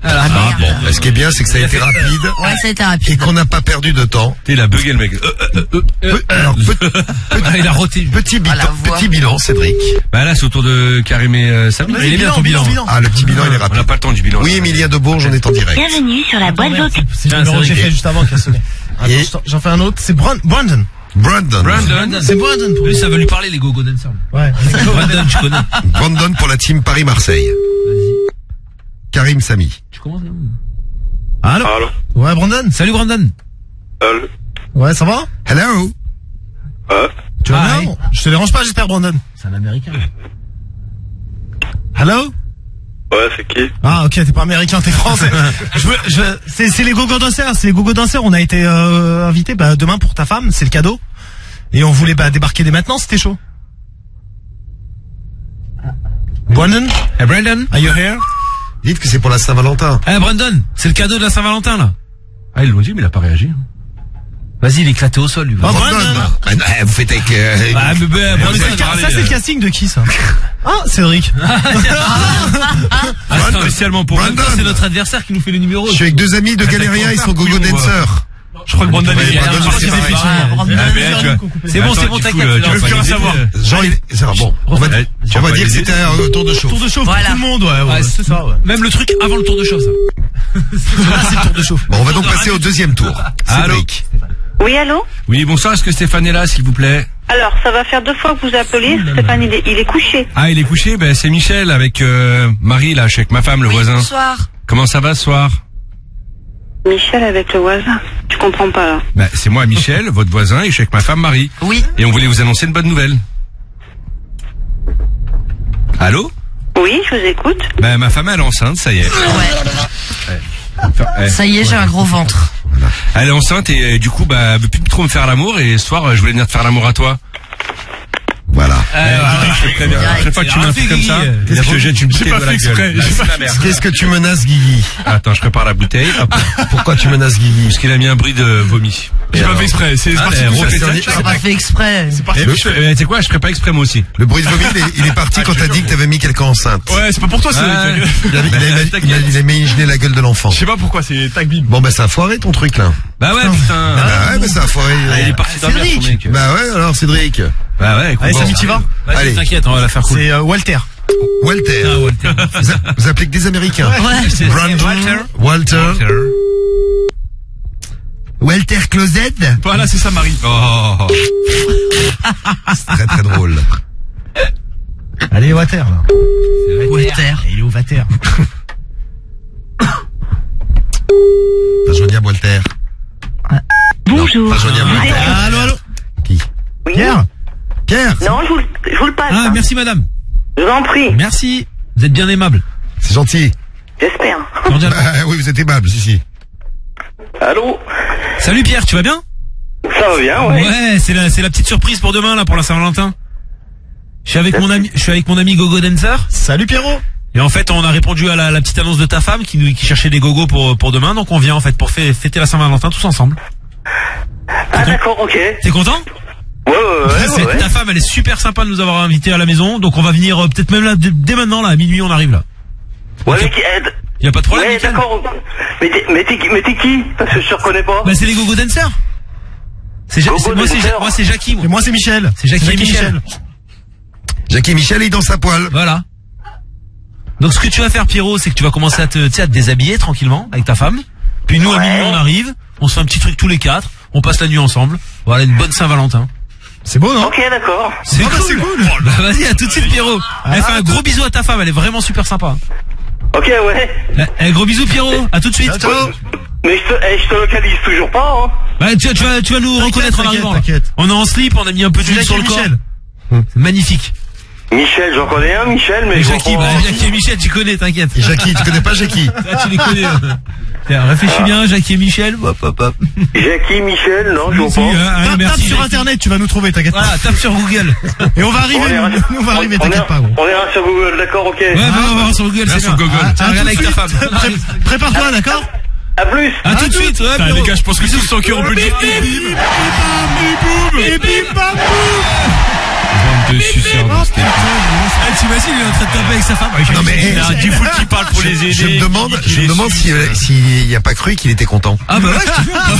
Voilà. Ah, Ah, bon, ce qui est bien, c'est que ça a été rapide Ouais, ça a été et rapide. qu'on n'a pas perdu de temps. T'es la bugué le mec. Euh, euh, euh, euh. Alors, Ah, il a roté. petit, bilan, la voix. petit bilan, Cédric. Bah là, c'est au tour de Karim et euh, Samy. Vas-y, Il est bien bilan, ton bilan. Ah, le petit bilan, il est On n'a rapide. pas le temps du bilan. Oui, Emilien de Bourges, on est en direct. Bienvenue sur la boîte vocale. C'est le Tiens, numéro que j'ai Cédric. fait juste avant qui a sonné. Et- je j'en fais un autre. C'est Bran- Brandon. Brandon. Brandon. C'est Brandon pour Lui, ça veut lui parler, les gogo dancers. Ouais. Brandon, tu connais. Brandon pour la team Paris-Marseille. Karim Samy. Tu commences, là Allô Allô Ouais, Brandon Salut, Brandon. Allô Ouais, ça va Hello. Ouais Tu vas Ah, bien ouais. Je te dérange pas, j'espère, Brandon. C'est un américain. Hello Ouais, c'est qui Ah, ok, t'es pas américain, t'es français. je veux, je veux- c'est, c'est les gogo danseurs, c'est les gogo danseurs. On a été euh, invités bah, demain pour ta femme, c'est le cadeau. Et on voulait bah, débarquer dès maintenant, c'était chaud. Brandon Hey, Brandon. Are you here? Dites que c'est pour la Saint-Valentin. Eh, Brandon, c'est le cadeau de la Saint-Valentin, là. Ah, ils l'ont dit, mais il a pas réagi. Vas-y, il est éclaté au sol, lui. Oh, vas-y. Brandon Ah, eh, vous faites avec... euh, Ah, mais, ben, Brandon, Ça, c'est le casting de qui, ça? Ah, Cédric. Attends, Spécialement pour Brandon. c'est notre adversaire qui nous fait le numéro. Je suis avec deux amis de Galéria, ils sont gogo dancers. Je crois que Brandon est c'est bon, c'est bon, t'inquiète. tu veux plus rien valider, savoir. euh, Jean, bon. On va, dire que c'était un tour de chauffe. Tour de chauffe pour tout le monde, ouais. c'est ça, ouais. Même le truc avant le tour de chauffe, ça. C'est le tour de chauffe. Bon, on va donc passer au deuxième tour. Allô Cédric. Oui, allô Oui, bonsoir, est-ce que Stéphane est là, s'il vous plaît? Alors, ça va faire deux fois que vous appelez. Stéphane, il est, il est couché. Ah, il est couché Ben, c'est Michel avec euh, Marie, là, je suis avec ma femme, le Oui, voisin. bonsoir. Comment ça va ce soir? Michel avec le voisin. Tu comprends pas, là. Ben, c'est moi, Michel, votre voisin, et je suis avec ma femme, Marie. Oui. Et on voulait vous annoncer une bonne nouvelle. Allô Oui, je vous écoute. Ben, ma femme, elle est enceinte, ça y est. Ouais. Enfin, eh, Ça y est, j'ai un gros ventre. Elle est enceinte et euh, du coup, bah, elle veut plus trop me faire l'amour et ce soir, euh, je voulais venir te faire l'amour à toi. Voilà. je. Je sais pas que tu un truc comme ça. Qu'est-ce Je te que- jette une bouteille de la gueule. Qu'est-ce que tu menaces Guigui Attends, je prépare la bouteille. Pourquoi tu menaces Guigui Parce qu'il a mis un bruit de vomi. J'ai pas fait exprès, c'est Ah, pas fait exprès. Je Tu sais quoi, je ferai pas exprès moi aussi. Le bruit de vomi, il est, parti quand t'as dit que t'avais mis quelqu'un enceinte. Ouais, c'est pas pour toi. Il a, imaginé la gueule de l'enfant. Je sais pas pourquoi, c'est tag bim. Bon bah ça a foiré ton truc là. Bah ouais, putain. Bah ouais mais ça a foiré. Ah, il est parti dormir. Bah ouais alors Cédric. Bah ouais, écoute, Allez, bon, Samy, t'y vas Vas-y, Allez. t'inquiète, on va la faire cool. C'est euh, Walter. Walter. Vous, a- vous appelez que des Américains. Ouais. C'est- Brandon. Walter. Walter. Walter Closet. Voilà, c'est ça, Marie. Oh. C'est très très drôle. Allez, Walter, là. Walter. Il est au Water. Pas joignable Walter. Bonjour. Pas joignable Walter. Allô, allô Qui Pierre Pierre. Non, je vous, je vous le passe. Ah, hein. merci madame. Je vous en prie. Merci. Vous êtes bien aimable. C'est gentil. J'espère. Cordialement. Oui vous êtes aimable, si si. Allô Salut Pierre, tu vas bien? Ça va bien, ouais. Ouais, c'est la, c'est la petite surprise pour demain là, pour la Saint-Valentin. Je suis avec mon ami, je suis avec mon ami Gogo Dancer. Salut Pierrot Et en fait, on a répondu à la, la petite annonce de ta femme qui nous qui cherchait des gogos pour pour demain, donc on vient en fait pour fê- fêter la Saint-Valentin tous ensemble. Ah d'accord, ok. T'es content? Ouais, ouais, ouais, C'est- ouais, ouais. Ta femme, elle est super sympa de nous avoir invités à la maison, donc on va venir euh, peut-être même là dès, maintenant là, à minuit on arrive là. Ouais, mais qui aide Y a pas de problème. Ouais, d'accord. Mais t'es mais t'es qui mais t'es qui Parce que je te reconnais pas. Bah c'est les Gogo Dancers. C'est Ja- moi c'est. Ja- moi c'est Jackie moi. Et moi, c'est Michel. C'est Jackie, et Michel. Jackie et Michel est dans sa poêle. Voilà. Donc ce que tu vas faire Pierrot, c'est que tu vas commencer à te, tu sais, à te déshabiller tranquillement avec ta femme. Puis nous à minuit on arrive, on se fait un petit truc tous les quatre, on passe la nuit ensemble. Voilà une bonne Saint-Valentin. C'est beau, non Ok, d'accord. C'est Ah bah, cool. c'est cool. Bah, vas-y à tout de suite Pierrot. Ah, Elle fait un gros bisou à ta femme, elle est vraiment super sympa. Ok, ouais. Eh, eh, gros bisou Pierrot, à tout de suite. Ciao, ciao. Mais je te, eh, je te localise toujours pas, hein. Bah, tu, vas- tu vas, tu vas nous reconnaître en arrivant. là. On est en slip, on a mis un peu d'huile Jackie sur le corps. Michel. Magnifique. Michel, j'en connais un, Michel, mais Et je Jackie, bah, Jackie et Michel, tu connais, t'inquiète. Et Jackie, tu connais pas Jackie Ah, tu les connais. hein. Tiens, réfléchis bien, Jackie et Michel. Hop, hop, hop. Jackie, Michel, non, je vois pas. hein, Tape, merci, tape sur Jackie. internet, tu vas nous trouver, t'inquiète pas. Voilà, tape sur Google. Et on va arriver, On nous, on va arriver, on t'inquiète pas, gros. On est là sur Google, d'accord, ok. Ouais, va, va voir sur Google, c'est sur bien. Google. Ah, Tiens, À regarde tout avec de ta suite. femme. Pré- Prépare-toi, d'accord À plus. À tout de suite, ouais, Putain, Pierrot. les gars, je pense que tous sans cœur, on peut le dire. Et bim, bam, Bande de suceurs dans équipe. Ah, T'imagines, il est en train de taper avec sa femme. Non mais Il y a du foot qui parle pour les aider. je me demande, je me demande s'il s'il y a pas cru qu'il était content. Ah bah ouais, je te jure. Ah,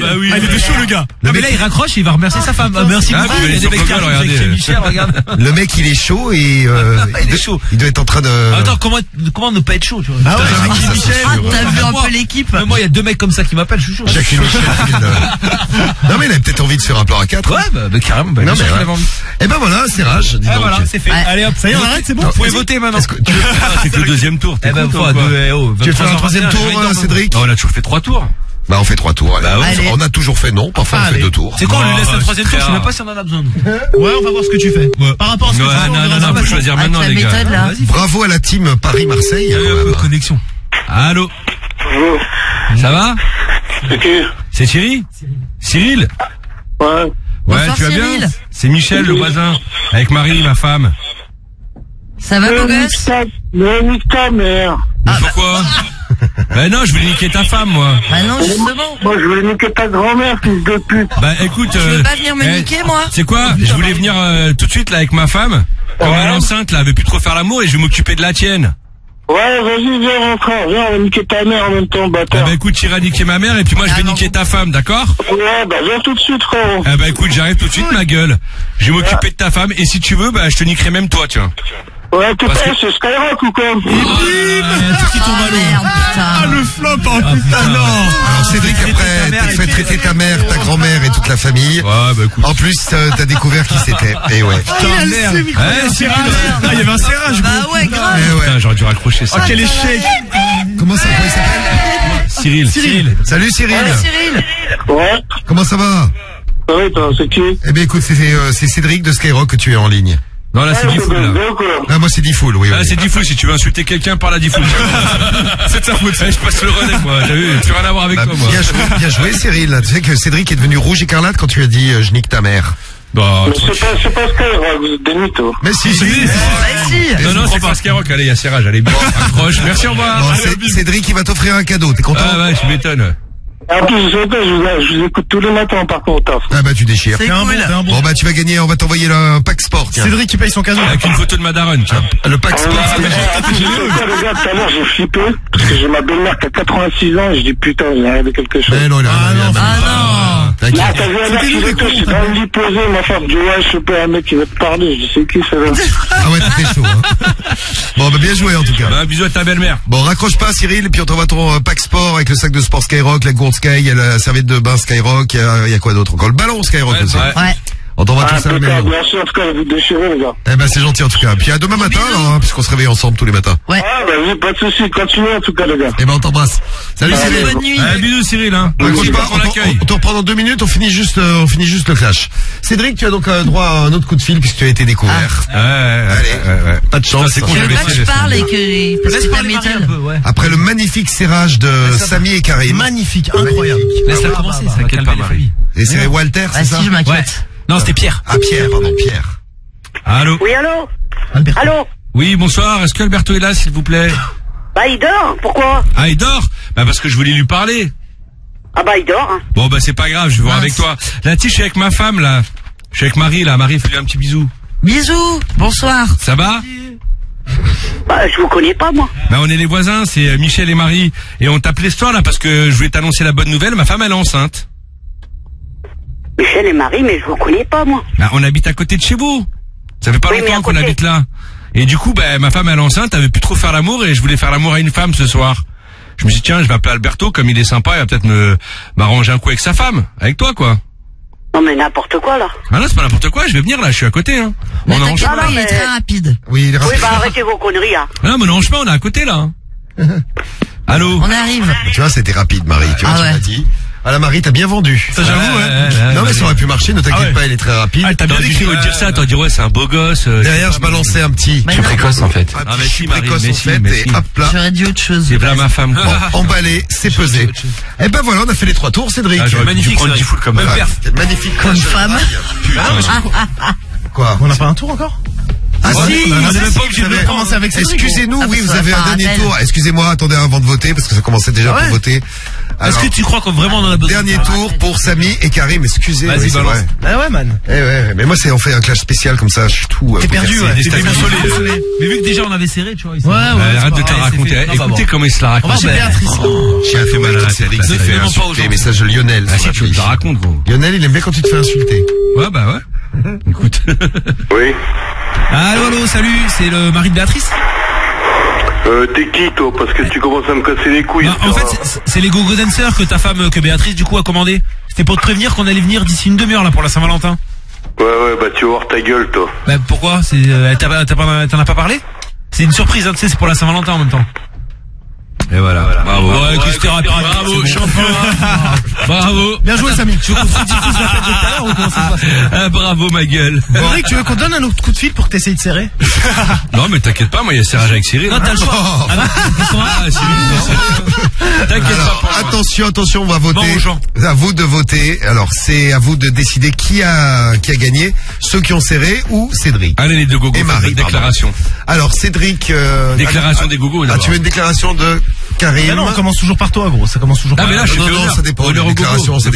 bah oui. Ah, il était chaud, le gars. Non mais là il raccroche et il va remercier sa femme. Ah, merci Ah, beaucoup. Il y a des mecs qui arrivent. Michel, regarde. Le mec il est chaud et euh, Ah, il est chaud. il doit être en train de. Ah, Attends, comment comment ne pas être chaud, tu vois? Ah ouais. Ah, t'as vu un peu l'équipe moi, il y a deux mecs comme ça qui m'appellent, je suis chaud. Jackie Michel. il- Non mais il a peut-être envie de faire un plan à quatre. Ouais, bah, bah, carrément. Bah, Non, mais. Eh ben voilà, c'est Ah donc. voilà, c'est fait. Ouais. Allez hop, Ça y est, on arrête, c'est bon Vous pouvez voter maintenant. Est-ce que tu veux, C'est que le deuxième tour. t'es Eh ben, eh, oh, tu veux faire un 23h21, troisième tour, euh, dormir. Cédric Non, on a toujours fait trois tours. Bah on fait trois tours. Bah ouais. Allez. On a toujours fait non, parfois on fait Allez. deux tours. C'est quoi, on lui laisse le troisième c'est tour Je sais même pas si on en a besoin. Ouais, on va voir ce que tu fais. Par rapport à ce que Ouais, tu fais, on non, non, non, faut choisir maintenant, la les gars. méthode, là. Bravo à la team Paris-Marseille. Il y a eu quand un peu même. de connexion. Allô Ça va C'est Thierry Cyril Ouais. Ouais, Bonsoir, tu vas bien Cyril. C'est Michel, le voisin, avec Marie, ma femme. Ça va, beau gosse Mais nique ta mère. Mais pourquoi Bah non, je voulais niquer ta femme, moi. Bah non, justement. Moi, je voulais niquer ta grand-mère, fils de pute. Bah écoute... Tu veux euh, pas venir me eh, niquer, moi C'est quoi Je voulais venir euh, tout de suite là avec ma femme. Comme elle est enceinte, là, elle veut plus trop faire l'amour et je vais m'occuper de la tienne. Ouais, vas-y, viens, rentre. Viens, on va niquer ta mère en même temps, Ah bâtard. bah écoute, t'iras niquer ma mère et puis moi je vais Ah, niquer ta femme, d'accord Ouais, bah viens tout de suite, frérot. Ah bah écoute, j'arrive tout de suite, ma gueule. Je vais m'occuper de ta femme et si tu veux, bah je te niquerai même toi, tiens. Ouais, t'es Parce que- c'est Skyrock ou quoi Ah, tout qui tombe à l'eau. Ah, putain. le flop, oh Ah, putain, non. Alors Cédric, après, t'as fait traiter ta mère, ta grand-mère et toute la famille. Ouais, bah écoute. En plus, euh, t'as découvert qui c'était. Et ouais. Putain, merde. Ouais, Cyril. Ah, il y avait un serrage, Bah ouais, grave. Eh ouais. Putain, j'aurais dû raccrocher ça. Oh, quel échec. Comment ça, comment il s'appelle Cyril. Cyril. Salut Cyril. Ouais, Cyril. Ouais. Comment ça va? Ouais, c'est qui? Eh bien écoute, c'est euh, c'est Cédric de Skyrock que tu es en ligne. Non, là c'est Ouais, Diffoul, là. Ah moi c'est Diffoul, oui. Ah, oui. c'est Diffoul, si tu veux insulter quelqu'un, parle à Diffoul. c'est de sa faute. Eh, Je passe le relais, moi. T'as vu Plus rien à voir avec Bah, toi, moi. bien joué, bien joué Cyril. Tu sais que Cédric est devenu rouge écarlate quand tu as dit euh, je nique ta mère. Bah, Mais c'est pas, c'est pas Skyrock, vous êtes des mythos. Mais si, si. Non, non, c'est pas Skyrock, allez, il y a Serrage, allez, bon, accroche, merci, au revoir. C'est Cédric qui va t'offrir un cadeau. T'es content Ah ouais, je m'étonne. En plus, je, sais pas, je, vous, je vous écoute tous les matins par contre au taf. Ah bah tu déchires. C'est un cool. bon, un bon. Bon bah tu vas gagner, on va t'envoyer le pack sport. tiens. Cédric qui paye son cadeau. Avec une photo de Madaron, tiens. Le pack sport. Ah, mais, ah, gars, tout à l'heure, j'ai flippé, parce que j'ai ma belle-mère qui a 86 ans, et je dis, putain, il est arrivé quelque chose. Mais non, il a Ah non, Ah non. T'inquiète. Là, t'as vu un mec qui cons, j'étais dans le lit posé, ma femme dit, ouais, je sais pas, un mec qui veut te parler, je dis, c'est qui, ça là Ah ouais, t'étais chaud. Hein. Bon bah bien joué en tout cas. Bah, bisous à ta belle-mère. Bon, raccroche pas Cyril, puis on t'envoie ton euh, pack sport avec le sac de sport Skyrock, la gourde Sky, il y a la serviette de bain Skyrock, il y a, il y a quoi d'autre encore? Le ballon Skyrock Ouais, aussi. ouais. On t'envoie Ah, tout ça à la putain, maison. merci, en tout cas, vous déchirez, les gars. Eh ben c'est gentil en tout cas. Puis à demain matin alors, hein, puisqu'on se réveille ensemble tous les matins. Ouais. Ah, bah oui, pas de soucis, continuez, en tout cas, les gars. Eh ben on t'embrasse. Salut Ah, Cyril. Bonne nuit. Eh, bisous, Cyril, hein. Pas, on, on te reprend dans deux minutes, on finit juste, euh, on finit juste le clash. Cédric, tu as donc euh, droit à un autre coup de fil puisque tu as été découvert. Ouais, ouais, ouais, ouais, ouais. Pas de chance. C'est con, Je pas que je parle et que Laisse ça parler un peu, ouais. Après le magnifique serrage de Samy et Karim. Magnifique, incroyable. Laisse-la Ah, commencer, bah, ça va t'inquiète calmer pas, les Marie. familles. Et c'est Walter, Ah c'est ça si, je m'inquiète. Non, c'était Pierre. Ah Pierre, pardon, Pierre. Allô Oui, allô Alberto. Allô Oui, bonsoir, est-ce que Alberto est là, s'il vous plaît? Bah, il dort, pourquoi? Ah, il dort? Bah, parce que je voulais lui parler. Ah, bah, il dort, hein. Bon, bah, c'est pas grave, je vais voir avec toi. Là, tu sais, je suis avec ma femme, là. Je suis avec Marie, là. Marie, fais-lui un petit bisou. Bisous. Bonsoir. Ça va? Bah, je vous connais pas, moi. Bah, on est les voisins, c'est euh, Michel et Marie. Et on tape l'histoire, là, parce que je voulais t'annoncer la bonne nouvelle. Ma femme, elle est enceinte. Michel et Marie, mais je vous connais pas, moi. Bah, on habite à côté de chez vous. Ça fait pas Oui, longtemps qu'on habite là. Et du coup, bah, ma femme, elle est enceinte, elle veut plus trop faire l'amour et je voulais faire l'amour à une femme ce soir. Je me suis dit, tiens, je vais appeler Alberto, comme il est sympa, il va peut-être me, m'arranger un coup avec sa femme. Avec toi, quoi. Non, mais n'importe quoi, là. Ah non, c'est pas n'importe quoi, je vais venir là, je suis à côté, hein. Mais On t'inquiète pas. pas, il est très rapide. Oui, il est Oui, rapide. bah, arrêtez vos conneries, hein. Ah non, mais on n'arrange pas, on est à côté là. hein. Allô On arrive. Tu vois, c'était rapide, Marie. Tu vois, Ah tu ouais. m'as dit. Ah la Marie, t'as bien vendu. Ça, j'avoue, ouais. ouais, Non mais ça aurait pu marcher, ne t'inquiète Ah ouais. pas, elle est très rapide. Ah, t'as bien décrit, au dire ça, t'aurais dit, ouais, c'est un beau gosse. euh, Derrière, je pas- balançais un petit. Mais non, précoce en fait. Un Ah, mais petit si, Marie, précoce mais en si, fait, mais et si. hop là. J'aurais dit autre chose. C'est là ma femme. Bon, emballé, c'est pesé. Et ben voilà, on a fait les trois tours, Cédric. Ah, j'aurais Magnifique, prendre ça. 10 foules comme Voilà, c'était magnifique. Comme femme. Quoi On n'a pas un tour encore? Ah si, on vous même avez- pas obligé de avec Cédric. Excusez-nous, Ah, oui, parce vous avez va un faire dernier appel. tour. Excusez-moi, attendez avant de voter parce que ça commençait déjà Ah pour voter. Est-ce que tu crois qu'on vraiment on en a besoin dernier tour pour Samy et Karim, excusez. Vas-y, oui, balance. vrai. Ah ouais, man. Eh ouais, mais moi c'est on fait un clash spécial comme ça, je suis tout. euh, T'es perdu, ouais. T'es. Mais vu que déjà on avait serré, tu vois. il s'est- Ouais, ouais. Arrête de te la raconter. Ah, Écoutez bon. comment il se la On va raconte. J'ai un fait mal à la tête, ça Ne fait insulter, aujourd'hui. message de Lionel. Ah si, tu la racontes, gros. Lionel, il aime bien quand tu te fais insulter. Ouais, bah ouais. Écoute. Oui. Allô, allô, salut, c'est le mari de Béatrice? Euh, t'es qui, toi Parce que tu commences à me casser les couilles. En fait, c'est- les gogo dancers que ta femme, que Béatrice du coup a commandé. C'était pour te prévenir qu'on allait venir d'ici une demi-heure là pour la Saint-Valentin. Ouais, ouais, bah tu vas voir ta gueule, toi. Bah pourquoi? C'est euh, t'as t'as t'en as pas parlé? C'est une surprise, hein, tu sais, c'est pour la Saint-Valentin en même temps. Et voilà. Bravo. Ouais, qu'est-ce que t'es rapide Bravo, bon. champion. Bravo. Bien joué, Samy. Tu veux qu'on diffuse l'appel de tout à l'heure ou comment ça se passe Ah, bravo, ma gueule. Cédric, tu veux qu'on donne un autre coup de fil pour que t'essayes de serrer Non, mais t'inquiète pas, moi, il y a serrage avec Cyril. Non, t'as le choix. Ah, non, Ah, Cyril. T'inquiète pas. attention, attention, on va voter. Bon, gens. à vous de voter. Alors, c'est à vous de décider qui a qui a gagné, ceux qui ont serré ou Cédric. Allez, les deux gogos. Et Marie, déclaration. Alors, Cédric. euh, Déclaration ah, des gogos, Ah, tu veux une déclaration de Karim Ah non, on commence toujours par toi, gros. Ça commence toujours Ah, par mais là, toi. je non, non, ça dépend. Les déclarations, ça.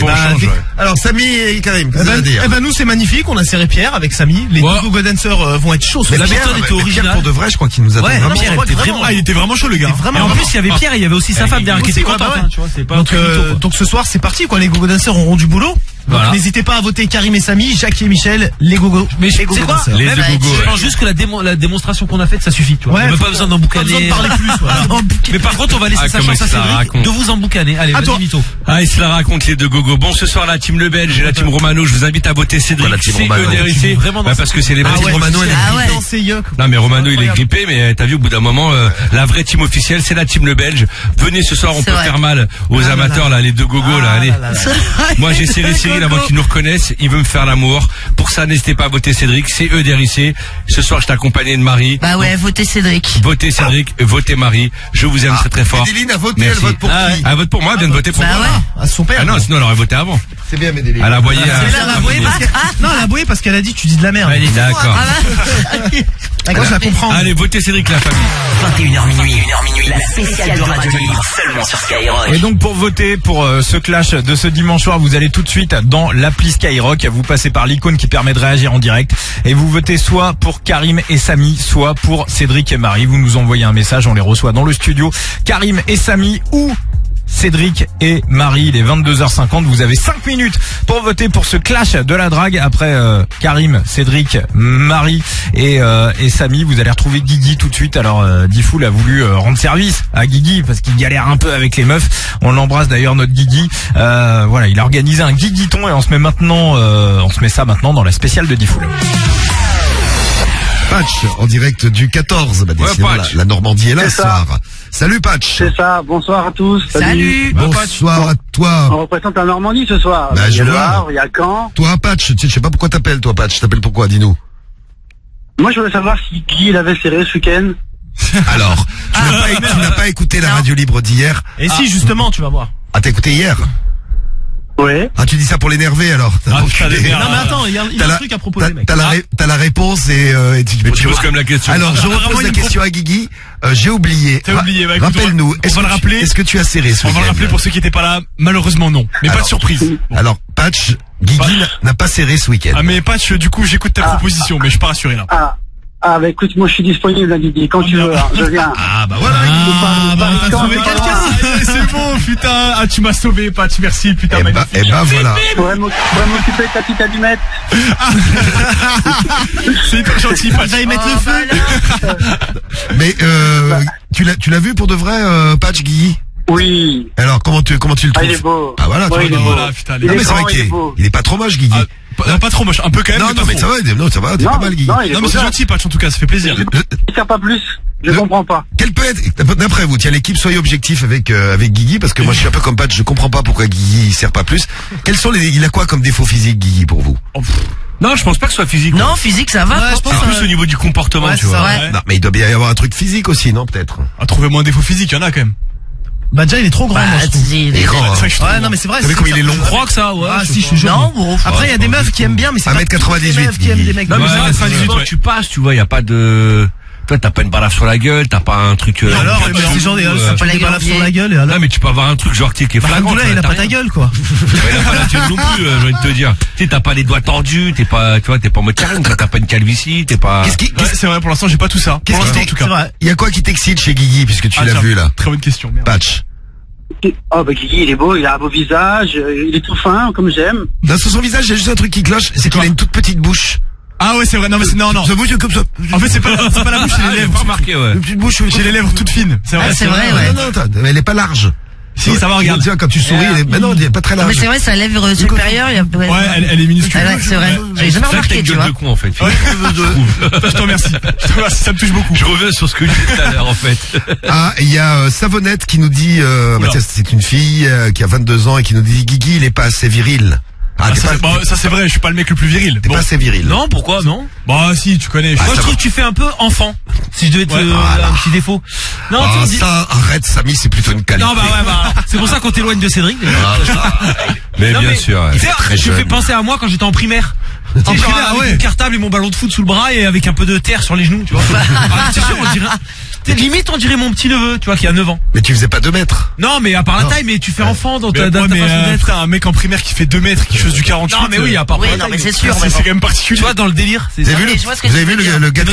Alors, Samy et Karim, qu'est-ce Eh ben, dire eh ben, nous c'est magnifique, on a serré Pierre avec Samy, les Ouais. deux gogo dancers euh, vont être chauds. La méthode était originale. pour de vrai, je crois qu'il nous attend Ouais, vraiment. non, Pierre était vraiment. Ah, il était vraiment chaud le gars. Et Vraiment. en plus, il y avait Pierre et il y avait aussi sa femme derrière qui était contente. hein, donc, euh, donc ce soir c'est parti quoi, les gogo dancers auront du boulot. Voilà. n'hésitez pas à voter Karim et Samy, Jacques et Michel, les gogo. Mais je les gogo quoi dancers. Les Même, deux gogos, Je ouais. pense juste que la, démo- la démonstration qu'on a faite, ça suffit. Tu vois. Ouais, on n'a pas besoin Pas d'emboucaner. besoin de parler plus. voilà. Mais par contre, on va laisser Ah, sa chance à Cédric de vous emboucaner. Allez, vas-y, Mito. Ah, il se la raconte les deux gogos. Bon, ce soir, la team Le Belge et la team Romano, je vous invite à voter Cédric. Quoi, la team Romano. Vraiment Bah, ce- parce que c'est les Ah ouais, Romano, elle est Ah ouais. Dans ses yucks. Non mais Romano il est grippé mais t'as vu au bout d'un moment euh, la vraie team officielle c'est la team le Belge. Venez ce soir on peut faire mal aux Ah amateurs là les deux gogos là avant qu'ils nous reconnaissent, il veut me faire l'amour. Pour ça, n'hésitez pas à voter Cédric, c'est eux d'Hérissé. Ce soir, je t'ai accompagné de Marie. Bah ouais, Donc, votez Cédric. Votez Cédric, votez Marie. Je vous aime ah, très très fort. Médéline a voté, Merci. elle vote pour ah, qui Elle ah, vote pour moi, elle vient de voter pour bah moi. Ouais. À son père. Ah non, sinon elle aurait voté avant. C'est bien Médéline. Elle a voyé. Ah, elle a voyé bah, ah. parce qu'elle a dit tu dis de la merde. D'accord. Bah. D'accord, je la comprends. Allez, votez Cédric la famille. 21h minuit, 1h minuit, la spéciale de Radio Libre seulement sur Skyrock. Et donc pour voter pour euh, ce clash de ce dimanche soir, vous allez tout de suite dans l'appli Skyrock. Vous passez par l'icône qui permet de réagir en direct et vous votez soit pour Karim et Samy, soit pour Cédric et Marie. Vous nous envoyez un message, on les reçoit dans le studio. Karim et Samy ou Cédric et Marie. Il est 22h50. Vous avez 5 minutes pour voter pour ce clash de la drague après euh, Karim, Cédric, Marie et, euh, et Samy. Vous allez retrouver Guigui tout de suite. Alors euh, a voulu euh, rendre service à Guigui parce qu'il galère un peu avec les meufs. On l'embrasse d'ailleurs notre Guigui. Euh, voilà, il a organisé un Guiguiton et on se met maintenant, on se met ça maintenant dans la spéciale de Difool. Patch en direct du 14. Bah, la, Normandie est là ce soir. Salut Patch. C'est ça. Bonsoir à tous. Salut. Salut. Bonsoir à toi. On représente la Normandie ce soir. Bah, il y a le Havre, il y a Caen. Toi Patch, je sais pas pourquoi t'appelles toi Patch. T'appelles pourquoi Dis-nous. Moi je voulais savoir si Guy l'avait serré ce week-end. Alors, tu n'as ah, pas, ah, ah, écouté la radio libre d'hier. Et si justement, tu vas voir. Ah t'as écouté hier? Ah, tu dis ça pour l'énerver alors. Ah, non, mais attends, il y a, un truc à proposer, mec. T'as la, la réponse et, euh, tu, mais tu poses comme la question. Alors, je repose la question à Guigui. Euh, J'ai oublié. T'as oublié, bah, Rappelle-nous. On, va le rappeler. Est-ce que tu as serré ce On va le rappeler pour ceux qui n'étaient pas là. Malheureusement, non. Mais pas de surprise. Alors, Patch, Guigui n'a pas serré ce week-end. Ah, mais Patch, du coup, j'écoute ta ah. proposition, mais je suis pas rassuré là. Ah, ah bah écoute, moi je suis disponible hein, à midi, quand tu veux, hein, je viens. Ah bah voilà, ah, bah, t'as sauvé quelqu'un ah, bah, C'est bon, putain, ah tu m'as sauvé, Patch. merci, putain, et. Bah, et eh bah voilà. Pourrais m'occuper de ta petite allumette. Ah. C'est hyper gentil, Pat. J'allais mettre ah, le feu. Bah, mais euh, tu l'as, tu l'as vu pour de vrai, euh, Patch Guy? Oui. Alors comment tu comment tu le trouves Ah il est beau. Ah voilà, tu vois, il est beau. putain, il, est, pas trop moche Guigui. Non, euh, pas trop moche, un peu quand même. Non, non, mais ça va, non, ça va, t'es pas mal, Guy. Non, mais c'est gentil, Patch, en tout cas, ça fait plaisir. Il sert pas plus. Je comprends pas. Quel peut être, d'après vous, tiens, l'équipe, soyez objectif avec, euh, avec Guigui, parce que moi, je suis un peu comme Patch, je comprends pas pourquoi Guigui sert pas plus. Quels sont les, il a quoi comme défaut physique, Guigui, pour vous? Oh, non, je pense pas que ce soit physique. Non, physique, ça va. Ouais, je pense plus euh, au niveau du comportement, tu vois. Non, mais il doit bien y avoir un truc physique aussi, non, peut-être? À trouver moins défaut physique, il y en a quand même. Bah déjà il est trop grand. Bah, moi, je bah, trouve. il est grand. Ouais, ouais non mais c'est vrai. T'as vu comme il est long croix que ça ouais. Ah si je suis sûr. Non bon. Après il y a des meufs qui aiment bien mais c'est pas 1m98 meufs qui aiment des mecs. Non mais c'est 98 tu passes tu vois il y a pas de toi, t'as pas une balafre sur la gueule, t'as pas un truc. Euh, alors, pas une euh, balafre sur la gueule. Et alors non, mais tu peux avoir un truc genre qui est bah, flagrant. Bah, il a pas ta gueule, quoi. il a pas la tienne non plus. Euh, j'ai envie de te dire. Tu t'as pas les doigts tordus, t'es pas, tu vois, t'es pas en mode Karen, t'as pas une calvitie, t'es pas. Qu'est-ce qui. C'est vrai, pour l'instant, j'ai pas tout ça. Pour l'instant, en tout cas. Il y a quoi qui t'excite chez Guigui, puisque tu ah, l'as vu là Très bonne question. Patch. Oh bah Guigui il est beau, il a un beau visage, euh, il est tout fin comme j'aime. Sur son visage il y a juste un truc qui cloche, c'est qu'il a une toute petite bouche. Ah ouais, c'est vrai. Non mais c'est non non. Comme ça. En fait, c'est pas c'est pas la bouche, c'est ah, les lèvres. Pas remarqué, ouais. Une bouche, c'est les lèvres toutes fines. C'est vrai. Ah, c'est vrai. Non non, elle est pas large. Si, ça va, regarde. Tiens, quand tu souris, elle est, mais non, elle est pas très large. mais c'est vrai, sa lèvre supérieure, il y a... Ouais, elle, elle est minuscule. Ah ouais, c'est vrai. J'ai jamais remarqué, tu vois. con, en fait. Je te remercie. Je te remercie, ça me touche beaucoup. Je reviens sur ce que je disais tout à l'heure, en fait. Ah, il y a euh, Savonnette qui nous dit, euh, bah, c'est une fille euh, qui a 22 ans et qui nous dit, Guigui, il est pas assez viril. Ah, ah, ça, bah, ça c'est vrai, je suis pas le mec le plus viril. T'es bon. pas assez viril. Non, pourquoi Non Bah si, tu connais. Moi bah, je trouve que tu fais un peu enfant. Si je devais te ouais. Euh, un petit défaut. Non, ah, tu ça dis... arrête Samy, c'est plutôt une qualité. Non bah ouais bah c'est pour ça qu'on t'éloigne de Cédric. Ah, mais bien sûr. Ouais. Je fais penser à moi quand j'étais en primaire. En primaire, avec ah mon cartable et mon ballon de foot sous le bras et avec un peu de terre sur les genoux, tu vois. ah, on dirait T'es limite on dirait mon petit neveu, tu vois, qui a 9 ans. Mais tu faisais pas 2 mètres. Non, mais à part la taille, mais tu fais enfant dans ta, dans ta façon euh, d'être. un mec en primaire qui fait 2 mètres, qui chose du 48. Non, mais euh, oui, à part oui, non, mais c'est sûr. C'est quand même particulier. Tu vois, dans le délire. Vous avez vu le gars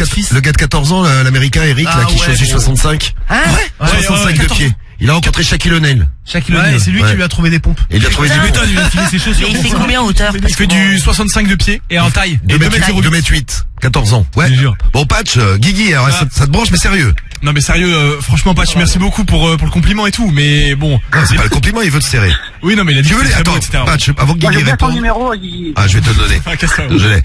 de 14 ans, l'américain Eric, là, ah qui choisit 65. Ouais 65 de ah pied. Il a rencontré Shaquille O'Neal. Shaquille O'Neal. C'est lui qui lui a trouvé des pompes. Et il lui a trouvé des pompes. il a filé ses chaussures. Mais il fait combien en hauteur Il fait du 65 de pied et en taille. 2 mètres 8. 14 ans. Ouais. Bon, patch, euh, Guigui, alors, ça te branche, mais sérieux. Non mais sérieux, euh, franchement Patch, merci beaucoup pour, euh, pour le compliment et tout, mais bon. Ah, c'est pas le compliment, il veut te serrer. Oui, non mais il a dit. Attends. Patch, avant que Guigui réponde. numéro, il... Ah, je vais te le donner.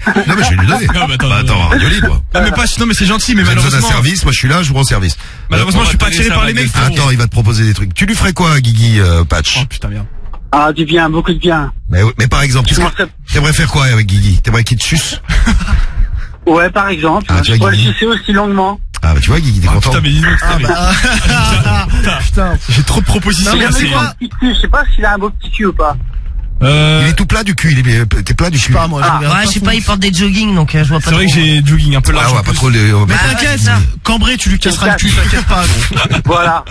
Ah, non mais je vais lui donner. Attends, bah, attends euh, libre. Non mais Patch, non mais c'est gentil, mais je malheureusement. Un service, moi je suis là, je vous rends service. Malheureusement, je suis pas attiré par les mecs. Attends, il va te proposer des trucs. Tu lui ferais quoi, Guigui euh, Patch Oh putain bien. Ah, du bien, beaucoup de bien. Mais, mais par exemple, t'aimerais faire quoi avec Guigui? T'aimerais qu'il te suce? Ouais, par exemple. Ah, tu vois, je aussi longuement. Ah bah tu vois, Guigui, t'es ah, content. Putain, mais ah, bah. j'ai trop de propositions. Je sais pas s'il a un beau petit cul ou pas. Euh, il est tout plat du cul, il est euh, t'es plat du cul. Je sais pas moi. Ah. Ouais, je sais pas, il porte des jogging donc euh, je vois pas. C'est vrai que j'ai jogging un peu large. Ah ouais, pas trop les. Bah, t'inquiète, hein. Cambré, tu lui casseras le cul, t'inquiète pas. voilà.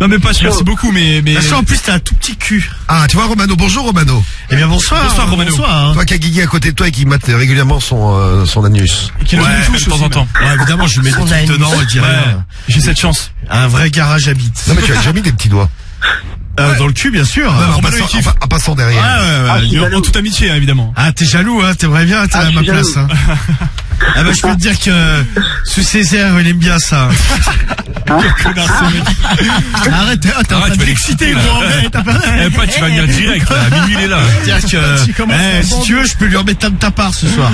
Non mais pas merci beaucoup mais mais Parce plus t'as un tout petit cul. Ah tu vois Romano, bonjour Romano. Eh bien bonsoir. Bonsoir Romano. Bonsoir. Hein. Toi qui as Guigui à côté de toi et qui mate régulièrement son euh, son anus. Et qui le touche de temps en temps. Évidemment je mets des dedans. Euh, J'ai cette chance. Un vrai garage habite. Non mais tu as déjà mis des petits doigts. Euh. Dans le cul, bien sûr. Bah, en, passant, en, en, passant, derrière. Ah, ouais, ouais, ah, en toute amitié, évidemment. Ah, t'es jaloux, hein, t'aimerais bien être ah, à ma place. Hein. ah bah je peux te dire que sous Césaire, il aime bien ça. Arrête, ah, t'es en train d'exciter, gros. Eh, pas, tu vas venir direct, là. Minuit, il est là. Dire que, eh, si tu veux, je peux lui remettre ta part ce soir.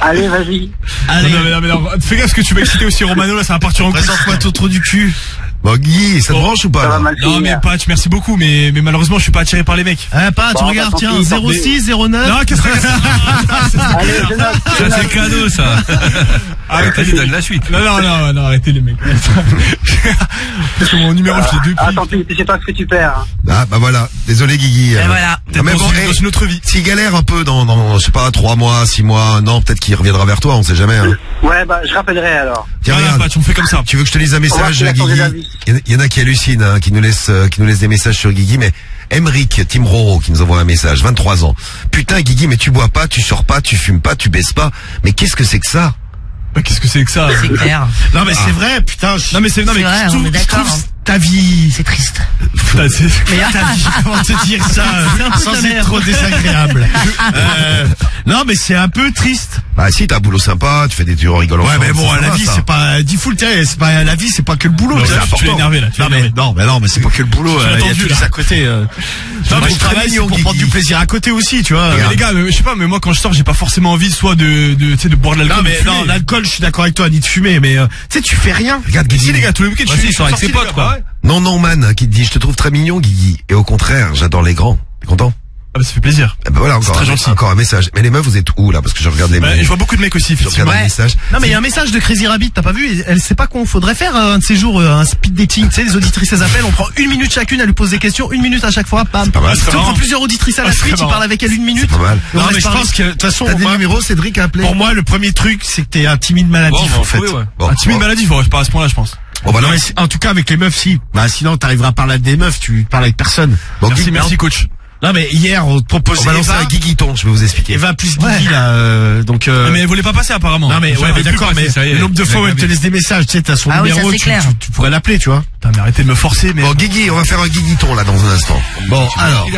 Allez, vas-y. Allez. Non, non, non. Fais gaffe que tu vas exciter aussi Romano, là, ça va partir en couille. Présente-moi trop du cul. Bon Guy, ça te branche ou pas Non mais Patch, merci beaucoup, mais, mais malheureusement je suis pas attiré par les mecs. Hein, eh Patch, regarde, tiens, 06, 09. Non, qu'est-ce que c'est Ça c'est cadeau ça. Arrêtez, il donne la suite. Non, non, non, non, arrêtez les mecs. Parce que mon numéro, je l'ai depuis. Ah, attends, tu sais pas ce que tu perds. Hein. Ah bah voilà, désolé Guigui. Et euh, voilà. mais bon, dans une autre vie. S'il galère un peu dans, je sais pas, 3 mois, 6 mois, un an, peut-être qu'il reviendra vers toi, on sait jamais. Hein. Ouais, bah je rappellerai alors. Tiens, regarde, Patch, on fait comme ça. Tu veux que je te lise un message, Guigui il y, en a qui hallucinent, hein, qui nous laissent, euh, qui nous laissent des messages sur Guigui, mais Emric Timroro qui nous envoie un message, 23 ans. Putain Guigui, mais tu bois pas, tu sors pas, tu fumes pas, tu baisses pas. Mais qu'est-ce que c'est que ça? Qu'est-ce que c'est que ça? C'est clair. Non mais c'est ah. vrai, putain. Je... Non mais c'est non mais je trouve, hein ta vie. C'est triste. Ta, vie, comment te dire ça euh, sans être trop désagréable euh, Non, mais c'est un peu triste. Bah si, t'as un boulot sympa, tu fais des tueurs rigolants. Ouais, hein, mais bon, la vie, c'est pas. Dis full, c'est pas la vie, c'est pas que le boulot. Non, tu important. es énervé là. Non, mais, non, mais c'est pas que le boulot. Il y a tout à côté. Euh... Non, mais je travaille pour prendre du plaisir à côté aussi, tu vois. Les gars, je sais pas, mais moi quand je sors, j'ai pas forcément envie soit de de, de, boire de l'alcool. Non, mais non, l'alcool, je suis d'accord avec toi, ni de fumer, mais euh, tu sais, tu fais rien. Regarde, si les gars, tous les week-ends, bah tu sors avec ses potes, quoi. Non, non, man, qui te dit, je te trouve très mignon, Guigui. Et au contraire, j'adore les grands. T'es content ah bah ça fait plaisir. Ah bah voilà encore, très un, gentil. encore un message. Mais les meufs vous êtes où là? Parce que je regarde les bah, Je vois beaucoup de mecs aussi. Je regarde messages. Non mais il y a un message de Crazy Rabbit, t'as pas vu? Elle sait pas qu'on faudrait faire un de ces jours euh, un speed dating, tu sais les auditrices elles appellent, on prend une minute chacune, elle lui pose des questions, une minute à chaque fois, pam. Pas mal, on prend plusieurs auditrices à la suite, tu parles avec elle une minute. Pas mal. Non mais je pense que de toute façon des numéros Cédric a appelé. Pour moi le premier truc c'est que t'es un timide maladif bah, en fait. Un timide maladif, pas à ce point là je pense. Bon, bah non. En tout cas, avec les meufs, si. Bah, sinon, t'arriveras à parler avec des meufs, tu parles avec personne. Bon, merci, merci, coach. Non mais hier on te proposait. On va lancer Eva, un guiguiton, je vais vous expliquer. Eva plus Guigui ouais. là, euh, donc. Euh... Mais elle voulait pas passer apparemment. Non mais ouais, mais d'accord, mais l'homme de fois elle te laisse des messages, tu sais, t'as son ah numéro, oui, tu, tu, pourrais l'appeler, tu vois. Putain, mais arrêtez de me forcer, mais. Bon Guigui, on va faire un guiguiton là dans un instant. Bon alors. Il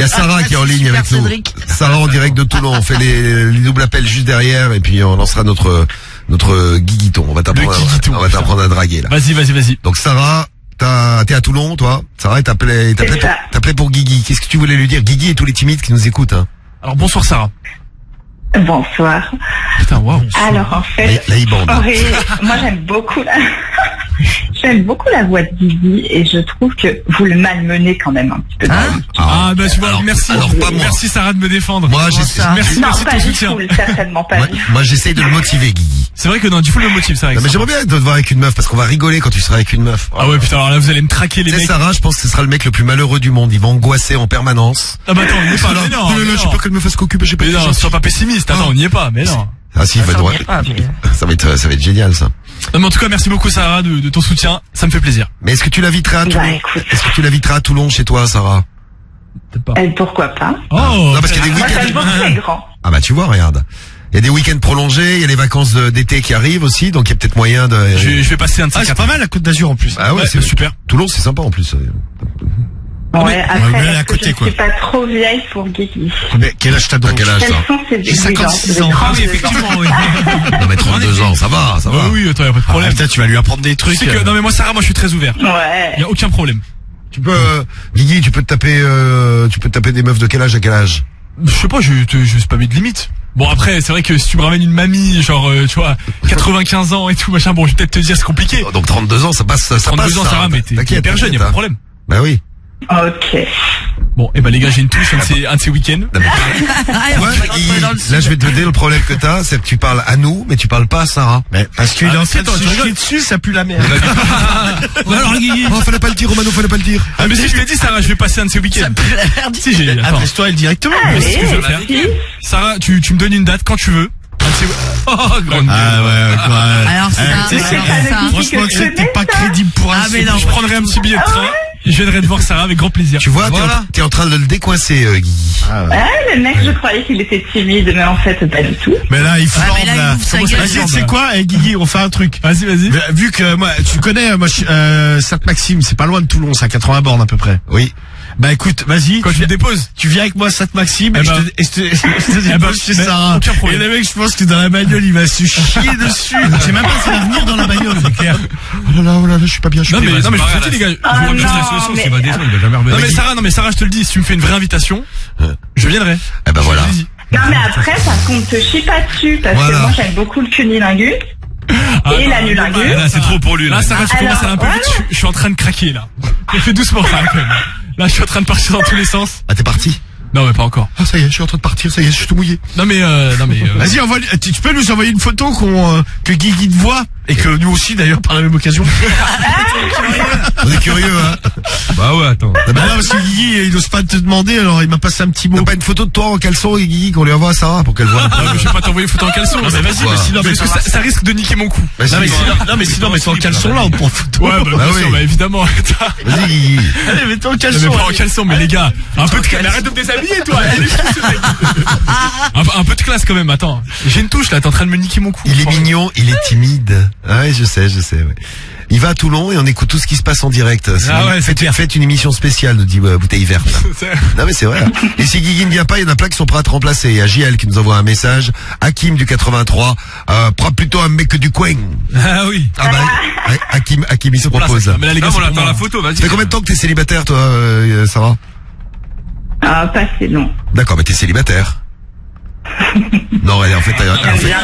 y a Sarah qui est en ligne avec nous. Sarah en direct de Toulon, on fait les, les doubles appels juste derrière et puis on lancera notre notre Guiguiton. On va t'apprendre, on va t'apprendre à draguer là. Vas-y, vas-y, vas-y. Donc Sarah, t'es à Toulon, toi Sarah, t'appelais, t'appelais pour, pour Guigui. Qu'est-ce que tu voulais lui dire Guigui et tous les timides qui nous écoutent. Hein. Alors bonsoir Sarah. Bonsoir. Putain, wow. Alors en fait, la, la moi j'aime beaucoup la... J'aime beaucoup la voix de Guigui et je trouve que vous le malmenez quand même un petit peu. Ah, ah, ah bah alors, merci. Alors, pas moi. Merci Sarah de me défendre. Moi j'essaie. De le motiver Guigui. C'est vrai que non, du coup le motive ça. Non, mais j'aimerais bien te voir avec une meuf parce qu'on va rigoler quand tu seras avec une meuf. Ah ouais putain alors là vous allez me traquer les mecs. Sarah, je pense que ce sera le mec le plus malheureux du monde. Il va angoisser en permanence. Ah bah attends, on n'est pas là. Non, non, non, non, je sais pas qu'elle me fasse cocu, j'ai pas. Non, sois pas pessimiste. Attends, on n'y est pas. Mais non. Ah si, bah, euh. pas, ça, va être, ça va être génial ça. Euh, mais en tout cas, merci beaucoup Sarah de, ton soutien, ça me fait plaisir. Mais est-ce que tu l'inviteras à Toulon bah, Est-ce que tu l'inviteras à Toulon chez toi, Sarah pas. Et pourquoi pas Oh, parce qu'il y a des week-ends. Ah bah tu vois, regarde. Il y a des week-ends prolongés, il y a les vacances d'été qui arrivent aussi, donc il y a peut-être moyen de. Je, je, vais passer un de Ah, c'est pas mal la Côte d'Azur en plus. Ah ouais c'est super. Toulon, c'est sympa en plus. Ah ouais, après, à côté, je quoi. suis pas trop vieille pour Guigui. Mais quel âge t'as donc Quel âge t'as J'ai 56 ans. Ah oui, effectivement, oui. non mais 32 ans, ça va, ça ah va. Ouais, oui, toi, y pas de ah, problème. Ah, putain, tu vas lui apprendre des trucs. Que, euh. non mais moi, Sarah, moi, je suis très ouvert. Ouais. Y a aucun problème. Tu peux, euh, Guigui, tu peux te taper, euh, tu peux te taper des meufs de quel âge à quel âge? Je sais pas, je, je, je pas mis de limite. Bon après c'est vrai que si tu me ramènes une mamie genre euh, tu vois 95 ans et tout machin bon je vais peut-être te dire c'est compliqué. Oh, donc 32 ans ça passe ça passe. 32 ans ça, va mais t'es hyper jeune y a pas de hein. problème. Bah oui. Ok. Bon, et ben les gars, j'ai une touche, un de ces, un de ces week-ends. Ouais, il- là, je vais te dire le problème que t'as, c'est que tu parles à nous, mais tu parles pas à Sarah. Mais parce qu'il est en train de se chier dessus, ça pue la merde. Ouais, alors, Guigui. Oh, fallait pas le dire, Romano, fallait pas le dire. Ah, mais si je t'ai dit, Sarah, je vais passer un de ces week-ends. Si, j'ai, attends. Adresse-toi elle directement. Mais c'est ce que je vais faire. Sarah, tu, tu me donnes une date quand tu veux. Un de ces- Oh, grande Ah ouais, quoi. Alors ça, Eh, alors c'est- ça. Franchement, tu sais que t'es pas crédible pour un Ah, mais non. Je prendrai un petit billet de train. Je viendrai te voir Sarah avec grand plaisir. Tu vois, t'es en- t'es en, train de le décoincer, euh, Guy. Ah, le mec, je croyais qu'il était timide, mais en fait, pas du tout. Mais là, il Ah, flambe mais là. Vas-y, tu sais quoi, eh, Guigui, on fait un truc. Vas-y, vas-y. Vu- Vu que moi, tu connais, moi, je- euh, Sainte-Maxime, c'est pas loin de Toulon, c'est à 80 bornes à peu près. Oui. Bah écoute, vas-y. Quand tu me déposes. Tu viens avec moi à Sainte-Maxime Eh et, je ben- te- et je te, je te Eh ben, dépose chez mais Sarah. Et le mec, je pense que dans la bagnole, il va se chier dessus. Je sais même pas s'il va venir dans la bagnole, c'est clair. Oh là là, oh là là, je suis pas bien, je suis Non, mais, pas non, mais je les gars. Ah, je non, mais- solution, s'il va descendre, il va jamais Non, revenir. mais Sarah, non, mais Sarah, je te le dis, si tu me fais une vraie invitation, je viendrai. Eh ben voilà. Non, mais après, par contre, te chie pas dessus, parce Voilà. que moi, j'aime beaucoup le cunilingus. Ah, Et l'anulingus. Là, c'est trop pour lui, là. Là, Sarah, tu Alors, commences à aller un peu vite. Je, suis- je en train de craquer, là. Fais doucement, quand même. Là, je suis en train de partir dans tous les sens. Ah, t'es parti? Non, mais pas encore. Ah, ça y est, je suis en train de partir, ça y est, je suis tout mouillé. Non, mais, euh, non, mais, euh, Vas-y, envoie, tu, tu peux nous envoyer une photo qu'on, euh, que Guigui te voit et que nous aussi d'ailleurs par la même occasion. On est curieux, hein. Bah ouais, attends. Ah bah non, parce que Guigui, il n'ose pas te demander, alors il m'a passé un petit mot. T'as pas une photo de toi en caleçon et Guigui qu'on lui envoie à Sarah pour qu'elle voit non, mais je vais pas t'envoyer une photo en caleçon. Non, mais vas-y, mais sinon, mais Parce que ça, ça risque de niquer mon coup. Bah, Non mais, si, sinon, non mais sinon, mais en caleçon là, on prend photo. Ouais, bah, Bah bien oui. bah, évidemment. Vas-y, Guigui. Allez, mets-toi en Non, caleçon. mais pas en caleçon, mais les gars, un peu de arrête de me déshabiller, toi. Il est fou, ce mec. un, un peu de classe quand même, attends. J'ai une touche là, t'es en train de me niquer mon coup. Il est mignon, il est timide. Ah ouais, je sais, je sais. ouais. Il va à Toulon et on écoute tout ce qui se passe en direct. Ah ouais, c'est faites, faites une émission spéciale de dit euh, bouteille verte. Non mais c'est vrai. hein. Et si Guigui ne vient pas, il y en a plein qui sont prêts à te remplacer. Il y a JL qui nous envoie un message. Hakim du 83. Euh, prends plutôt un mec du coin. Ah oui. Ah bah, ouais, Hakim, Hakim il se propose. Mais là, les gars, on attend la photo, vas-y. Ça fait combien de temps que t'es célibataire toi, euh, Sarah? Ah, pas c'est long. D'accord, mais t'es célibataire. non, elle, en fait, en fait,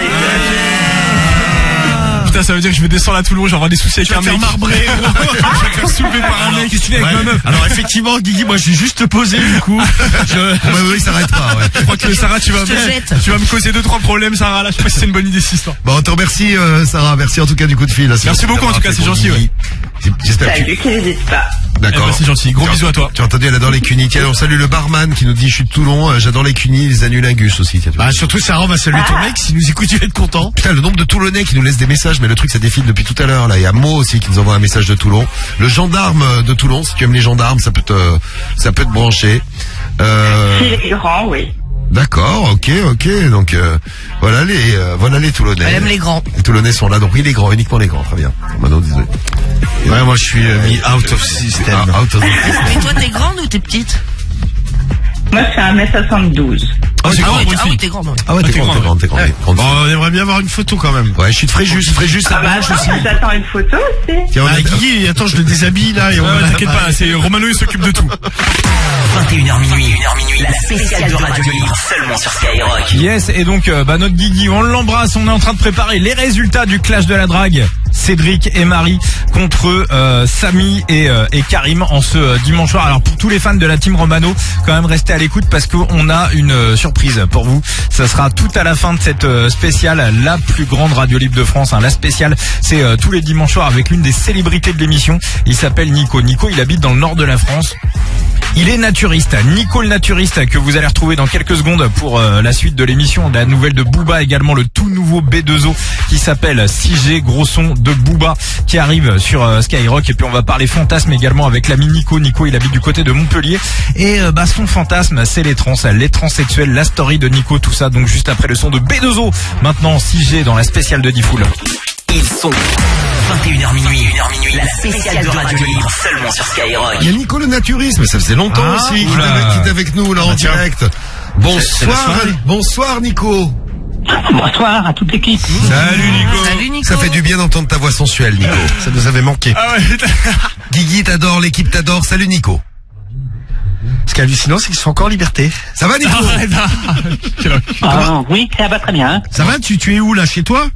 Putain, ça veut dire que je vais descendre à Toulon, j'ai avoir des soucis avec Tu un mec. faire marbrer. je vais me faire soulever par un mec. Qu'est-ce que tu fais avec ma meuf Alors effectivement, Guigui, moi je vais juste te poser du coup. Je... Ouais, oui, ça arrête pas, ouais. Je crois que Sarah, tu vas, jette. tu vas me causer deux trois problèmes, Sarah. Là, je sais pas si c'est une bonne idée cette histoire. Bon, on te remercie, euh, Sarah. Merci en tout cas du coup de fil. Merci beaucoup, en tout cas, c'est gentil, ouais. J'espère que tu... Salut, qui n'hésite pas. D'accord. Eh ben, c'est gentil. Gros Tu bisous à toi. Tu as entendu, elle adore les cunis. Tiens, on salue le barman qui nous dit, je suis de Toulon, euh, j'adore les cunis, les anulingus aussi. Tiens, tu vois. Bah surtout Sarah, on va saluer ton mec. S'il nous écoute, il va être content. Putain, le nombre de Toulonnais qui nous laissent des messages, mais le truc ça défile depuis tout à l'heure. Là, il y a Mo aussi qui nous envoie un message de Toulon. Le gendarme de Toulon, si tu aimes les gendarmes, ça peut te, ça peut te brancher. Euh, S'il est grand, oui. D'accord, ok, ok. Donc euh, voilà les, euh, voilà les Toulonnais. Elle aime les grands. Les Toulonnais sont là, donc oui, les grands, uniquement les grands, très bien. Maintenant, désolé. Ouais, moi je suis euh, mis out of system. Ah, out of the system. Mais toi, t'es grande ou t'es petite? Moi, fais 1m72. Ah, c'est Ah grand, ah aussi. oui, t'es grande. ouais. Ah ouais, Ah, t'es grande, t'es grand, grande, t'es grande. grande Bon, fille. on aimerait bien avoir une photo quand même. Ouais, je suis de Fréjus, Fréjus, ça Ah bah, marche aussi. attends, j'attends une photo aussi. Tiens, on Ah, a- Guigui, attends, je le déshabille là et on Ouais, va T'inquiète pas, c'est Romano, il s'occupe de tout. 21h minuit, 1h minuit, la spéciale de Radio Libre seulement sur Skyrock. Yes, et donc euh, bah, notre Guigui, on l'embrasse, on est en train de préparer les résultats du clash de la drague. Cédric et Marie contre euh, Samy et, euh, et Karim en ce euh, dimanche soir. Alors pour tous les fans de la team Romano, quand même restez à l'écoute parce qu'on a une euh, surprise pour vous. Ça sera tout à la fin de cette euh, spéciale, la plus grande radio libre de France. hein. La spéciale, c'est euh, tous les dimanches soirs avec l'une des célébrités de l'émission. Il s'appelle Nico. Nico, il habite dans le nord de la France. Il est naturiste, Nico le naturiste que vous allez retrouver dans quelques secondes pour euh, la suite de l'émission. La nouvelle de Booba également, le tout nouveau B2O qui s'appelle 6G gros son de Booba qui arrive sur Skyrock et puis on va parler fantasme également avec l'ami Nico. Nico il habite du côté de Montpellier et bah son fantasme c'est les trans, les transsexuels, la story de Nico, tout ça donc juste après le son de B2O. Maintenant 6G dans la spéciale de Diffoul. Ils sont 21h minuit, 1h minuit, la spéciale de Radio Libre seulement sur Skyrock. Il y a Nico le naturisme, ça faisait longtemps Ah, aussi qu'il était avec- nous là en bah direct. Bonsoir, bonsoir Nico. Bonsoir à toute l'équipe. Salut Nico. Salut Nico. Ça fait du bien d'entendre ta voix sensuelle Nico. Ça nous avait manqué. Ah ouais. Guigui t'adore, l'équipe t'adore. Salut Nico. Ce qui est hallucinant, c'est qu'ils sont encore en liberté. Ça va Nico ah. Enculé. Ah, oui, ça va très bien. Ça va tu, tu es où là Chez toi?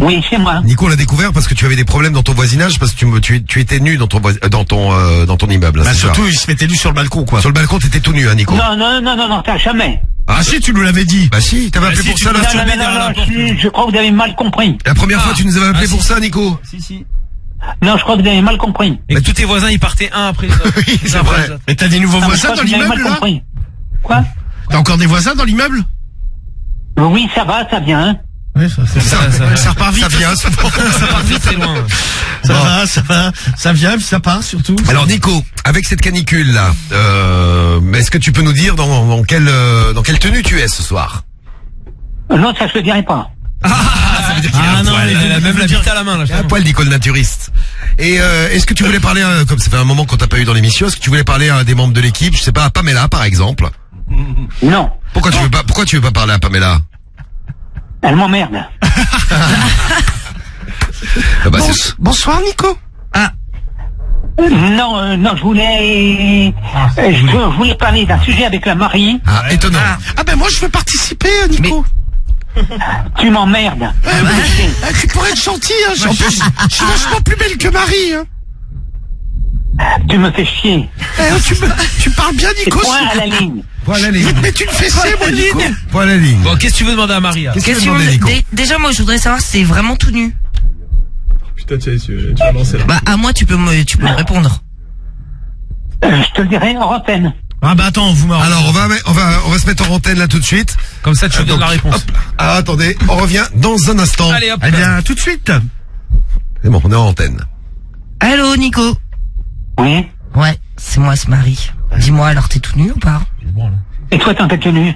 Oui, c'est moi. Nico, on l'a découvert parce que tu avais des problèmes dans ton voisinage parce que tu, me- tu, tu étais nu dans ton euh, dans ton euh, dans ton immeuble. là, Bah, surtout, ça il se mettait nu sur le balcon, quoi. Sur le balcon, t'étais tout nu, hein, Nico. Non, non, non, non, non, t'as jamais. Ah, si, tu nous l'avais dit. Bah si, t'avais appelé pour ça là. non, non, non, non, je, je crois que vous avez mal compris. La première fois, tu nous avais appelé Ah, pour si, ça, Nico. Si, si. Non, je crois que vous avez mal compris. Et que tous tes voisins, ils partaient un après autres. Oui, c'est vrai. Mais t'as des nouveaux Ah, mais je voisins crois dans que vous avez l'immeuble, mal là compris. Quoi T'as encore des voisins dans l'immeuble Oui, ça va, ça vient. hein. Oui, ça, ça, ça, ça- ça repart vite. Ça vient, ça Ça part vite, c'est loin. Ça va, ça va, ça vient, puis ça part surtout. Alors Nico, avec cette canicule là, euh, est-ce que tu peux nous dire dans, dans quelle euh, dans quelle tenue tu es ce soir? Non, ça je te dirai pas. Ah non, elle a même la bite à la main, là. Un poil Nicole naturiste. Et euh, est-ce que tu voulais parler, euh, comme ça fait un moment qu'on t'a pas eu dans l'émission, est-ce que tu voulais parler à des membres de l'équipe, je sais pas, à Pamela par exemple? Non. Pourquoi tu veux pas Pourquoi tu veux pas parler à Pamela? Elle m'emmerde. Ah bah, bonsoir Nico. Euh, Non, euh, non, je voulais, je, je voulais parler d'un sujet avec la Marie. Ah, étonnant. Ah, ah ben moi je veux participer euh, Nico. Tu m'emmerdes. Ah, tu pourrais être gentil, hein. En plus, je suis vachement plus belle que Marie. Hein. Tu me fais chier. Eh, tu, me, tu parles bien Nico. point c'est- à la ligne. Point à la ligne. Mais tu me fais c'est moi Nico. Point à la ligne. Bon, qu'est-ce que tu veux demander à Maria Qu'est-ce que Qu'est-ce tu que veux tu demander, veux- Nico dé- Déjà, moi, je voudrais savoir si c'est vraiment tout nu. Putain, tu, tu, tu vas lancer là. Bah, à moi, tu peux me, tu peux me répondre. Euh, je te le dirai en antenne. Ah bah attends, vous m'en. Alors on va on va on va se mettre en antenne là tout de suite. Comme ça, tu Euh, donnes donc, la réponse. hop. Ah attendez, on revient dans un instant. Allez, hop. Eh bien, tout de suite. C'est bon, on est en antenne. Allô, Nico Oui. Ouais, c'est moi, c'est Marie. Dis-moi, alors t'es tout nu ou pas Et toi, t'es en quelle tenue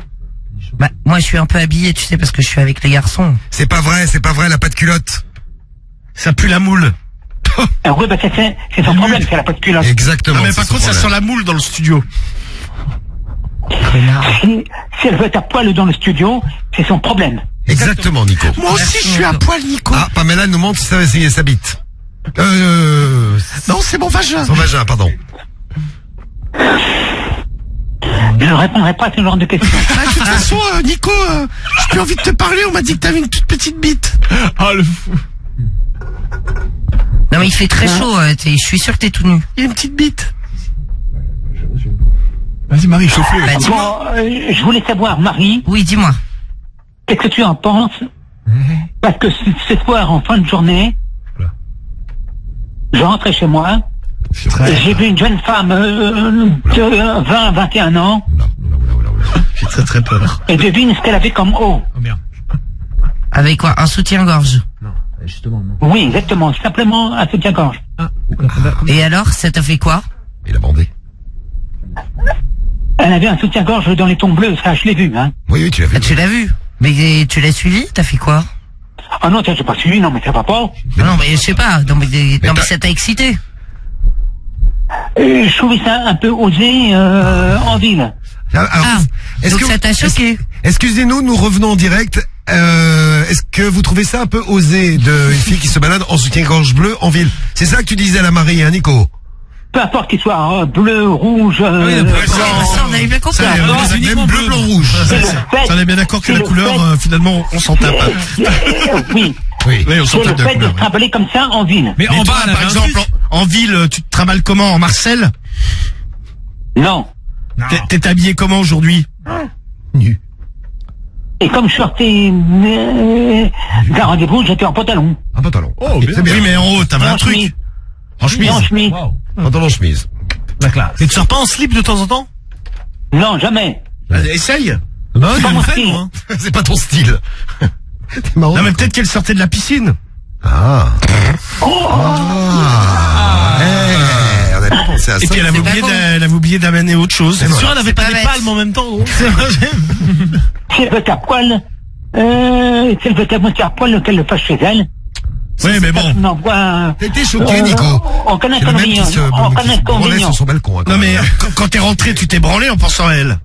Bah, moi, je suis un peu habillé, tu sais, parce que je suis avec les garçons. C'est pas vrai, c'est pas vrai, elle a pas de culotte. Ça pue la moule. Ah oui, bah c'est son problème, c'est la pas de culotte. Exactement. Non mais c'est par contre, ça sent la moule dans le studio. Si, si elle veut être à poil dans le studio, c'est son problème. Exactement, Nico. Moi aussi, je suis à poil, Nico. Ah, Pamela nous montre si ça va essayer sa bite. Euh, Non, c'est mon vagin. son vagin, pardon. Je ne répondrai pas à ce genre de questions. Ah, de toute façon, euh, Nico, euh, j'ai plus envie de te parler. On m'a dit que t'avais une toute petite bite. Ah, le fou. Non, mais il fait très chaud, euh, t'es- je suis sûr que t'es tout nu. Il y a une petite bite. Vas-y, Marie, chauffe-le. Bah, dis-moi. Bon, euh, je voulais savoir, Marie, Oui, dis-moi. qu'est-ce que tu en penses Parce que ce ce soir, en fin de journée, je rentrais chez moi, j'ai vu une jeune femme euh, de 20, 21 ans, J'ai très très peur. et devine ce qu'elle avait comme haut. Oh merde. Avec quoi? Un soutien-gorge? Justement, non. Oui, exactement, simplement un soutien-gorge. Et alors, ça t'a fait quoi? Il a bandé. Elle avait un soutien-gorge dans les tons bleus, ça je l'ai vu. Hein. Oui, oui, tu l'as Ah, vu. Tu l'as vu Mais tu l'as suivi T'as fait quoi Ah non, ça j'ai pas suivi, non mais ça va pas. Ah Non, mais je sais pas. Non, mais, non, mais ça t'a excité. Euh, je trouvais ça un peu osé euh, en ville. Alors, Ah, est-ce donc que- ça t'a choqué Excusez-nous, nous revenons en direct. Euh, Est-ce que vous trouvez ça un peu osé de une fille qui se balade en soutien-gorge bleu en ville? C'est ça que tu disais à la Marie, hein, Nico? Peu importe qu'il soit euh, bleu, rouge, euh, Oui, après, ça, blanc. Ça, on avait bien compris. Ça, Ah, on c'est est uniquement même bleu, bleu. blanc, rouge. C'est le Ça, fait- on est bien d'accord que la le couleur, fait- euh, finalement, on s'en tape. Euh, oui, Oui. Oui, on s'en tape le fait de se trimballer comme ça en ville. Mais, Mais en toi, bas, par exemple, en, en ville, tu te trimbales comment En Marcel Non. T'es- T'es habillé comment aujourd'hui Nu. Et comme je sortais euh, d'un rendez-vous, j'étais en pantalon. Un pantalon. Oh, bien. Oui, mais en haut, t'avais un truc. Chemise. En chemise. En chemise. Wow. Pantalon chemise. La classe. Et tu sors pas en slip de temps en temps? Non, jamais. Essaye. Non, Pas mon style. c'est pas ton style. C'est marrant. Non, mais peut-être qu'elle sortait de la piscine. Ah. On avait pas pensé à ça. Et puis elle avait oublié con. d'a- elle avait oublié d'amener autre chose. C'est sûr, elle avait pas pas des palmes en même temps. gros. C'est vrai. Si elle veut être à poil, euh, si elle veut être à moitié à poil, qu'elle le fasse chez elle? Oui, mais bon. On envoie... T'étais choqué, Euh, Nico. On connaît le même qui se, On connaît branlait sur son balcon. hein, Non, mais euh, quand- t'es rentré, tu t'es branlé en pensant à elle.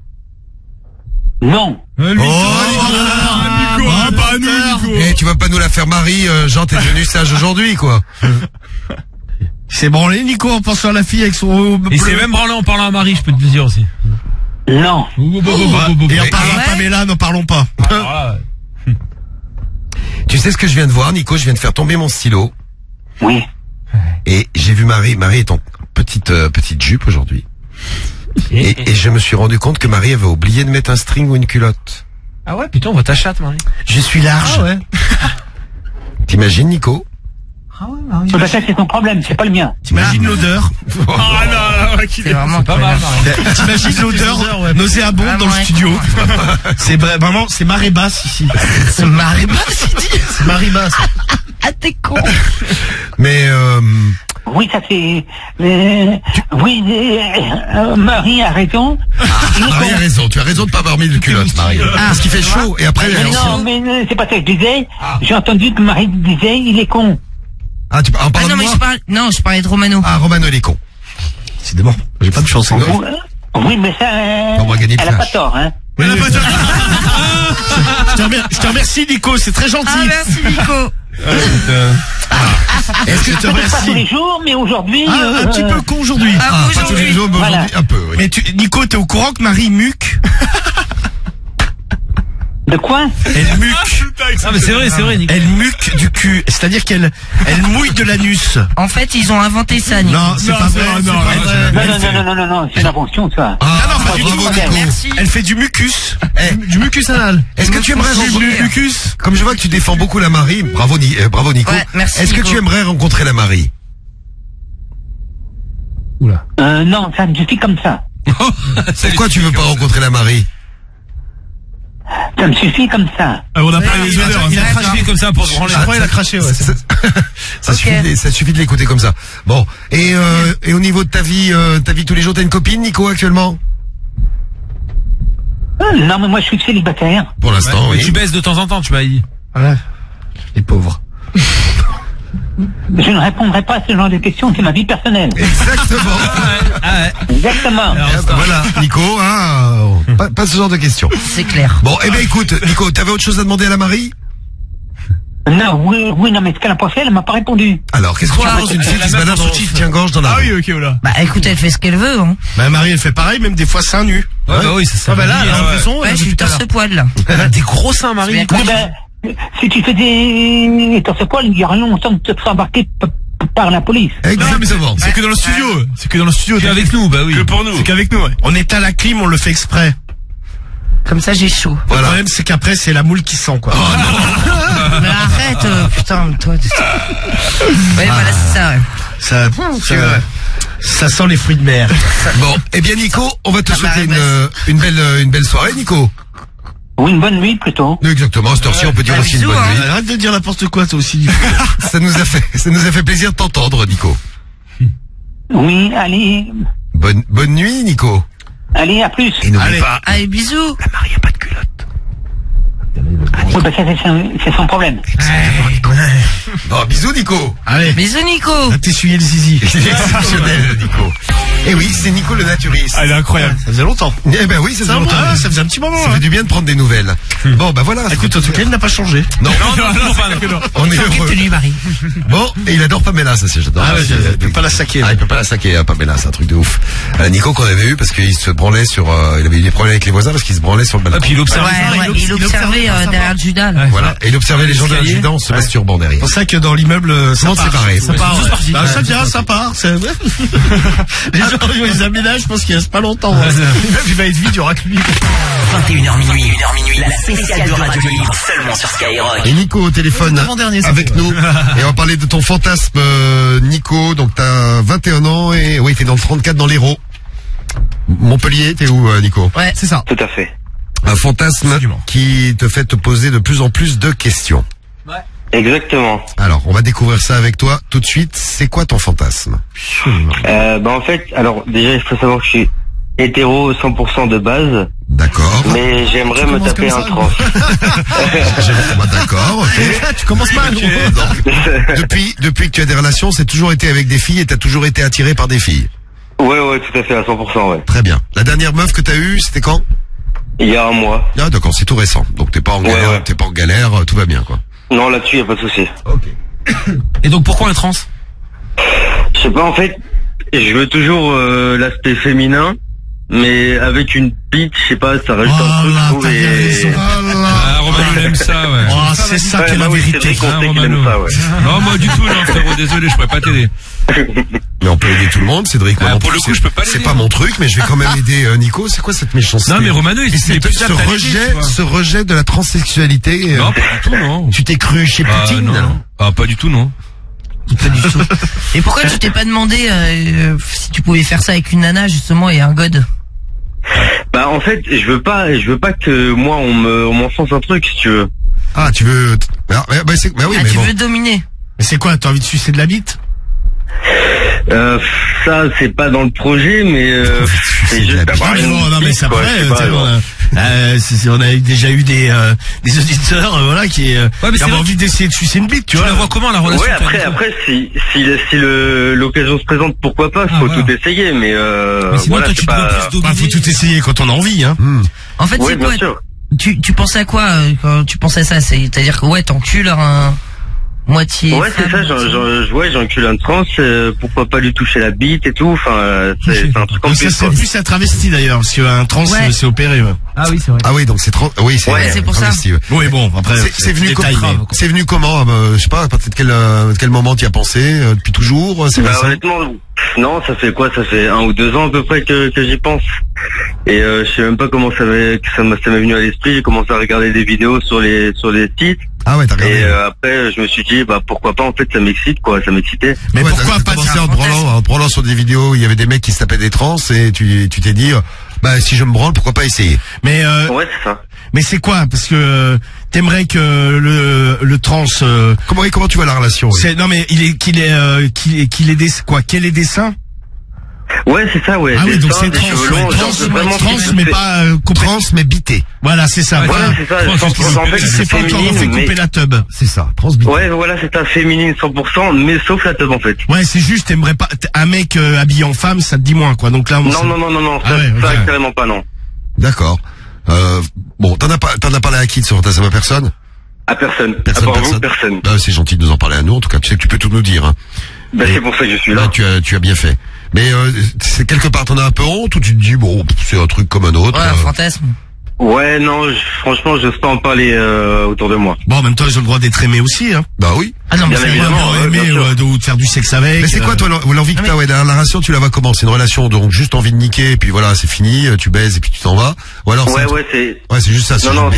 Non. Oh, Nico, Ah, pas à nous, Nico. Eh, tu vas pas nous la faire Marie, euh, Jean, t'es devenu sage aujourd'hui, quoi. Il s'est branlé, Nico, en pensant à la fille avec son. Il s'est même branlé en parlant à Marie, je peux te le dire aussi. Non. Et en parlant à. Pamela, n'en parlons pas. Ah, Tu sais ce que je viens de voir, Nico? Je viens de faire tomber mon stylo. Oui. Et j'ai vu Marie. Marie est en petite euh, petite jupe aujourd'hui. Et, et je me suis rendu compte que Marie avait oublié de mettre un string ou une culotte. Ah ouais, putain, on voit ta chatte, Marie. Je suis large. Ah ouais. T'imagines, Nico? Bah, ça, c'est ton problème, c'est pas le mien. T'imagines l'odeur? Ah non, non, C'est vraiment pas mal. T'imagines l'odeur nauséabonde dans le studio C'est vrai- vraiment, c'est marée basse ici. C'est marée basse, il dit. C'est marée basse. Ah, t'es con. Mais euh, Oui, ça c'est... euh, oui, euh, euh, Marie a raison. Marie a raison. Tu as raison de pas avoir mis de culotte, Marie. Parce qu'il fait chaud. Et après, Mais non, mais euh, c'est pas ça que je disais. J'ai entendu que Marie disait, il est con. Ah, tu en Ah parles non, de mais moi je parle, non, je parlais de Romano. Ah, Romano, il est con. Décidément, j'ai pas de chance. Oui, oui, mais ça... euh, On va gagner elle a pas tort, hein. Je te remer- je te remercie, Nico, c'est très gentil. Ah, merci, Nico. Est-ce que je te Peut-être pas tous les remercie jours, mais aujourd'hui... Ah, euh, un petit peu con aujourd'hui. Ah, Pas tous les jours, mais Voilà. aujourd'hui, un peu. oui. Mais tu, Nico, t'es au courant que Marie muque De quoi? Elle muque. Ah, mais c'est vrai, c'est vrai, Nico. Elle muque du cul. C'est-à-dire qu'elle elle mouille de l'anus. En fait, ils ont inventé ça, Nico. Non, c'est Non, pas c'est vrai. non, non. Non, non, non, non, non, non, non, c'est une invention, ça. Ah, non, pas du tout. Nico. Merci. Elle fait du mucus. Eh, Du mucus anal. Est-ce que tu aimerais Du rencontrer mucus Comme je vois que tu défends beaucoup la Marie, bravo, Ni- euh, bravo Nico. Ouais, merci, Est-ce que tu aimerais rencontrer la Marie Euh, non, ça me suffit comme ça. Pourquoi tu veux pas rencontrer la Marie? Ça me suffit comme ça. Ah, on a pas les odeurs. il a hein. craché comme ça pour se branler. Je crois qu'il a craché, ouais. Ça, suffit, de- ça suffit de l'écouter comme ça. Bon, et, euh, et au niveau de ta vie, euh, ta vie tous les jours, t'as une copine, Nico, actuellement? Euh, non, mais moi, je suis célibataire. Pour l'instant, Mais oui. tu baisses de temps en temps, tu m'as dit. Voilà. Les pauvres. Je ne répondrai pas à ce genre de questions, c'est ma vie personnelle. Exactement. Ah ouais. Exactement. Bah voilà, Nico, hein, euh, pas, pas ce genre de questions. C'est clair. Bon, eh ben écoute, Nico, t'avais autre chose à demander à la Marie? Non, oui, oui, non, mais ce qu'elle a pas fait, elle m'a pas répondu? Alors, qu'est-ce que tu penses d'une fille qui se balade soutien- soutien-gorge dans la Ah oui, ok, voilà. Bah, écoute, elle fait ce qu'elle veut, hein. Bah, Marie, elle fait pareil, même des fois seins nus. Ouais, bah oui, c'est ça. Ah, bah là, Ouais, elle a elle Ouais, a je suis l'heure. poil, là. Elle a des gros seins, Marie. Si tu fais des torse-poil, il y a rien que tu te feras embarquer par la police. Exactement. C'est que dans le studio. C'est que dans le studio. C'est avec nous, bah oui. Que pour nous. C'est qu'avec nous, ouais. On éteint la clim, on le fait exprès. Comme ça, j'ai chaud. Le Voilà. problème, c'est qu'après, c'est la moule qui sent, quoi. Mais arrête, euh, putain, toi. t'es- Ouais, voilà, c'est ça, ouais. Ça, ça, ça sent les fruits de mer. Bon, eh bien Nico, on va te Ça souhaiter une, belle une belle soirée, Nico. Ou une bonne nuit, plutôt. Exactement, à cette heure-ci, on peut dire aussi une bonne hein. nuit. Arrête de dire n'importe quoi, toi aussi. Ça nous a fait ça nous a fait plaisir de t'entendre, Nico. Oui, allez, Bonne bonne nuit, Nico. allez, à plus. Et n'oublie Allez. pas, Allez, bisous. la Marie a pas de culotte. Oui, bah, ça, c'est son, c'est son problème. Bon, bisous, Nico. Allez, Bisous, Nico. t'essuyer le zizi. Il est exceptionnel, Nico. Et oui, c'est Nico le naturiste. Elle est incroyable. Ça faisait longtemps. Eh ben oui, ça faisait Ça, longtemps. ah, ça faisait un petit moment. Ça hein. fait du bien de prendre des nouvelles. Bon, bah voilà. ça Écoute, en tout cas, il n'a pas changé. Non, Non, non, non, pas, non. on est heureux. Marie. Bon, et il adore Pamela, ça c'est j'adore. Ah ouais, C'est- il peut pas la saquer. Ah, il peut pas la saquer, hein, Pamela, c'est un truc de ouf. Euh, Nico qu'on avait eu parce qu'il se branlait sur, euh, il avait eu des problèmes avec les voisins parce qu'il se branlait sur le balcon. Ah, puis il observe. Ouais, ouais, il observait euh, derrière le Judas, là. Voilà, et il observait les gens de L'escalier. l'adjudant se masturbant C'est derrière. pour ça que dans l'immeuble, ça part. s'est barré. Ça part, c'est ça c'est vient, tous ça part. Les aménagent, je pense qu'il reste pas longtemps. hein. Il va être vide, il y aura que lui. 21h minuit, 1h minuit, la spéciale de Radio Libre seulement sur Skyrock. Et Nico au téléphone avec nous. Et on va parler de ton fantasme, euh, Nico. Donc t'as 21 ans et oui, t'es dans le 34 dans l'Hérault. Montpellier, t'es où, euh, Nico? Ouais. C'est ça. Tout à fait. Un fantasme qui te fait te poser de plus en plus de questions. Exactement. Alors, on va découvrir ça avec toi tout de suite. C'est quoi ton fantasme? Euh, bah en fait, alors déjà il faut savoir que je suis hétéro 100% de base. D'accord. Mais j'aimerais me taper un trans. Bah, D'accord, ok. tu commences mal. gros. Depuis, depuis que tu as des relations, c'est toujours été avec des filles et t'as toujours été attiré par des filles. ouais ouais tout à fait à 100% ouais. Très bien. La dernière meuf que t'as eue, c'était quand? Il y a un mois. Ah d'accord, c'est tout récent. Donc t'es pas en Ouais, galère, ouais. t'es pas en galère, euh, tout va bien quoi. Non là-dessus y a pas de souci. Et donc pourquoi un trans? Je sais pas en fait, je veux toujours euh, l'aspect féminin, mais avec une bite, je sais pas, ça rajoute un truc, je trouve, et... Ah, Romano, il aime ça, ouais. Oh, c'est ça qui est bah la c'est vérité. Ah, ouais. Non, moi du tout, non, frérot, désolé, je pourrais pas t'aider. Mais on peut aider tout le monde, Cédric. Moi Ah, non pour le coup, c'est- je peux pas C'est pas hein. mon truc, mais je vais quand même aider euh, Nico. C'est quoi cette méchanceté? Non, mais Romano, il- Et il est plus ce rejet, ce rejet de la transsexualité. euh, Non, pas du tout, non. Tu t'es cru chez Ah, Poutine? non, non. Ah, pas du tout, non. Pas du tout. Et pourquoi tu t'es pas demandé euh, si tu pouvais faire ça avec une nana justement et un god? Bah en fait, je veux pas, je veux pas que moi on me, on m'enfonce un truc, si tu veux. Ah, tu veux. Ah, bah, bah, c'est- bah oui, Ah, mais tu bon. veux dominer Mais c'est quoi T'as envie de sucer de la bite? Euh, ça, c'est pas dans le projet, mais euh, c'est juste d'avoir Non, une non, non, mais quoi, je sais euh, pas, on a- euh, c'est- c'est- on a déjà eu des euh, des auditeurs, euh, voilà, qui, euh, Ouais, mais qui vrai envie d'essayer de sucer une bite, tu Tu vois. la vois comment, la relation Ouais, après, après, si, si, si le, l'occasion se présente, pourquoi pas, faut voilà. tout essayer, mais euh, Mais sinon, voilà, toi, c'est tu pas... plus Bah, faut tout essayer quand on a envie, hein. En fait, Ouais, c'est quoi tu, tu pensais à quoi euh, quand tu pensais à ça? C'est-à-dire que ouais, t'encules un moitié. Ouais, c'est ça, j'en, j'en, je- ouais, j'encule un trans, euh, pourquoi pas lui toucher la bite et tout, enfin, euh, c'est, c'est un truc Donc ça plus, c'est plus un travesti d'ailleurs, parce qu'un trans Ouais. c'est opéré. Ouais. Ah oui, c'est vrai. Ah oui, donc c'est trop. Oui, c'est. Ouais, c'est pour ça. travesti, ouais. Oui, bon, après. C'est c'est venu, comme- venu comment euh, Je sais pas, à partir de quel, euh, quel moment tu y as pensé euh, Depuis toujours euh, C'est Bah, honnêtement, non, ça fait quoi Ça fait un ou deux ans à peu près que, que j'y pense. Et euh, je sais même pas comment ça m'est, ça ça venu à l'esprit. J'ai commencé à regarder des vidéos sur les sur les sites. Ah ouais, t'as regardé. Et euh, après, je me suis dit, bah pourquoi pas En fait, ça m'excite, quoi. Ça m'excitait. Mais Ouais, pourquoi pas commencé en branlant, en branlant sur des vidéos où il y avait des mecs qui se tapaient des trans et tu tu t'es dit, euh, bah si je me branle, pourquoi pas essayer Mais euh, Ouais, c'est ça. mais c'est quoi? Parce que euh, t'aimerais que le le trans. euh, Comment comment tu vois la relation c'est non mais il est qu'il est euh, qu'il est qu'il est des quoi Quel est des seins? Ouais, c'est ça, ouais. Ah oui, donc c'est trans, ouais, trans, genre, vraiment trans, mais pas euh, Trans mais bité. Voilà, c'est ça. Voilà. Voilà, c'est ça. Trans, c'est qu'en fait, C'est pas encore fait féminine, couper mais... la tub. C'est ça, trans bité. Ouais, voilà, c'est ta féminine 100%, mais sauf la teub, en fait. Ouais, c'est juste, t'aimerais pas un mec euh, habillé en femme, ça te dit moins quoi. Donc là, on Non, non, non, non, non, Ah ça, ouais, ça ok. carrément pas, non. D'accord. Euh, bon, t'en as pas, t'en as parlé à qui sur ta ma personne? À personne. Personne, à personne. personne. Bah, c'est gentil de nous en parler à nous. En tout cas, tu sais que tu peux tout nous dire. Hein. Bah, c'est pour ça que je suis Là, là. tu as, tu as bien fait. Mais euh, c'est quelque part, t'en as un peu honte ou tu te dis bon, c'est un truc comme un autre. Ouais, un euh, fantasme. Ouais, non, je- franchement, j'ose pas en parler euh, autour de moi. Bon, en même temps, ils ont le droit d'être aimés aussi. Hein. Bah oui. Ah non, mais Bien c'est évidemment, bien sûr. euh, de, ou de faire du sexe avec. Mais c'est quoi euh, toi l'en- l'envie que t'as ouais, derrière la relation Tu la vois comment? C'est une relation donc juste envie de niquer et puis voilà, c'est fini, euh, tu baises et puis tu t'en vas. Ou alors c'est Ouais, ouais, c'est... ouais, c'est juste ça. c'est Non, non,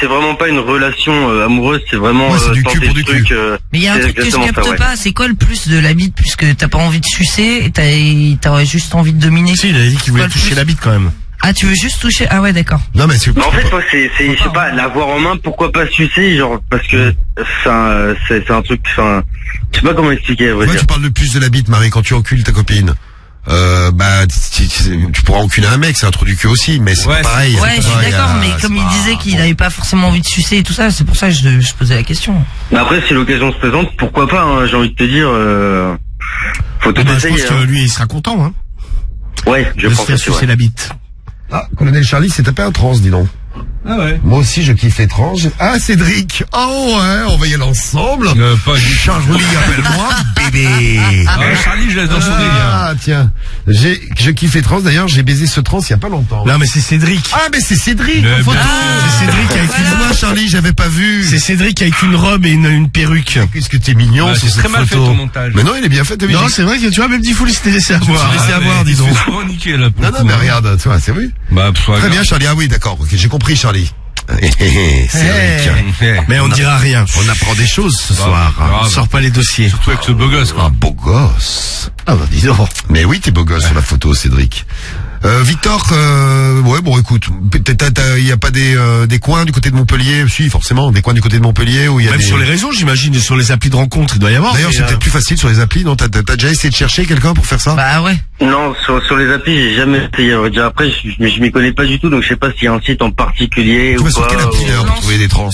c'est vraiment pas une relation euh, amoureuse, c'est vraiment Ouais, c'est euh, du cul pour du truc. cul. euh, Mais il y a un truc que je capte ça, ouais. pas, c'est quoi le plus de la bite puisque t'as pas envie de sucer t'as- t'aurais juste envie de dominer? Si, il a dit qu'il voulait toucher la bite quand même. Ah, tu veux juste toucher? Ah ouais, d'accord. Non mais c'est. Mais en fait, moi, c'est, c'est, je sais pas, l'avoir en main, pourquoi pas sucer, genre, parce que, enfin, c'est, c'est un truc, enfin, je sais pas comment expliquer, dire. tu parles de plus de la bite, Marie, quand tu encules ta copine. Euh, bah, tu, tu- tu pourras enculer un mec, c'est un trou du cul aussi, mais c'est Ouais, pas pareil. Ouais, c'est je suis d'accord, euh, mais c'est comme il pas- disait qu'il n'avait pas forcément envie de sucer et tout ça, c'est pour ça que je, je posais la question. Mais après, si l'occasion se présente, pourquoi pas, hein, j'ai envie de te dire, euh, faut tout Ah bah, je pense que hein. lui, il sera content, hein. Ouais, je de se pense faire aussi, sucer ouais. la bite. Ah, colonel Charlie s'est tapé un trans, dis donc. Ah ouais. Moi aussi, je kiffe les trans. Ah, Cédric. Oh ouais, on va y aller ensemble. Euh, pas du Charles Roulis, appelle-moi bébé. Ah, Charlie, je laisse dans son délire. Ah, tiens. J'ai, je kiffe les trans. D'ailleurs, j'ai baisé ce trans il y a pas longtemps. Non, mais c'est Cédric. Ah, mais c'est Cédric, Le en photo. bien C'est Cédric avec une Excuse-moi, Charlie, j'avais pas vu. C'est Cédric avec une robe et une, une perruque. Qu'est-ce que t'es mignon, sur c'est cette très mal fait, photo. ton montage. Mais non, il est bien fait. Non, c'est vrai que tu vois, même Diffoul s'était laissé avoir. suis laissé Ah, avoir, mais dis il se donc. fait souvent niquer, là. pour Non, le non, mais hein. regarde, tu vois, c'est vu. Bah, Très bien, Charlie. Ah oui, d'accord. Ok, j'ai compris, Charlie. Hé, Cédric. Eh, Mais on dira rien. On apprend des choses ce Bah, soir. On sort pas les dossiers. Surtout avec ce beau gosse, quoi. Un beau gosse. Ah bah dis donc. Mais oui, t'es beau gosse sur la photo, Cédric. Euh, Victor, euh, ouais, bon, écoute, peut-être il y a pas des euh, des coins du côté de Montpellier, si forcément, des coins du côté de Montpellier où il y a Même des. sur les réseaux, j'imagine, sur les applis de rencontre, il doit y avoir. D'ailleurs, c'est euh, peut-être plus facile sur les applis. Non, t'as t'as- t'as déjà essayé de chercher quelqu'un pour faire ça? Bah ouais. Non, sur, sur les applis, j'ai jamais essayé. Après, je, je, je m'y connais pas du tout, donc je sais pas s'il y a un site en particulier Tu ou vas sur pas. quelle appli ou- d'ailleurs pour trouver des trans?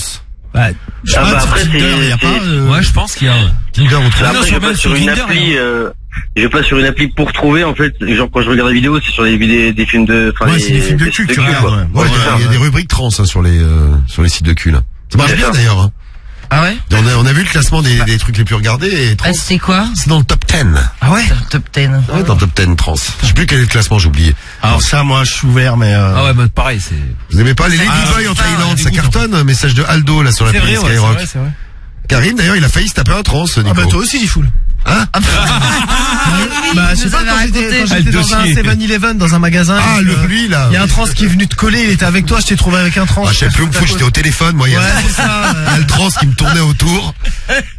Bah, je sais Ah pas, bah sur après, c'est- euh, Ouais, je pense qu'il y a. Tinder, non, Après, je sur- sur sur une appli, euh, je passe sur une appli pour trouver en fait genre quand je regarde la vidéo c'est sur des films de enfin ouais, c'est des films de cul que tu regardes ouais, il y a des rubriques trans hein, sur les euh, sur les sites de cul là ça marche bien d'ailleurs hein. Ah ouais on a, on a, vu le classement des, des trucs les plus regardés et trans. Ah, c'est quoi C'est dans le top 10. Ah ouais dans le Top 10. Ah ouais, dans le top 10 trans. Je sais plus quel est le classement, j'ai oublié. Alors ça, moi, je suis ouvert, mais... Euh... Ah ouais, bah pareil, c'est... Vous aimez pas les Ladyboy ah, en Thaïlande, ah, ça cartonne Message de Aldo, là, sur la playlist Skyrock. Karim, d'ailleurs, il a failli se taper un trans, Nico. Ah bah toi aussi, Diffoul. Hein Bah, je sais pas, quand j'étais dans un 7-Eleven, dans un magasin. Ah, le- euh, lui, là. Il y a un trans qui est venu te coller, il était avec toi, je t'ai trouvé avec un trans. Bah, je sais plus où me foutre, j'étais au téléphone, moi, il y a, Ouais, trans qui me tournait autour.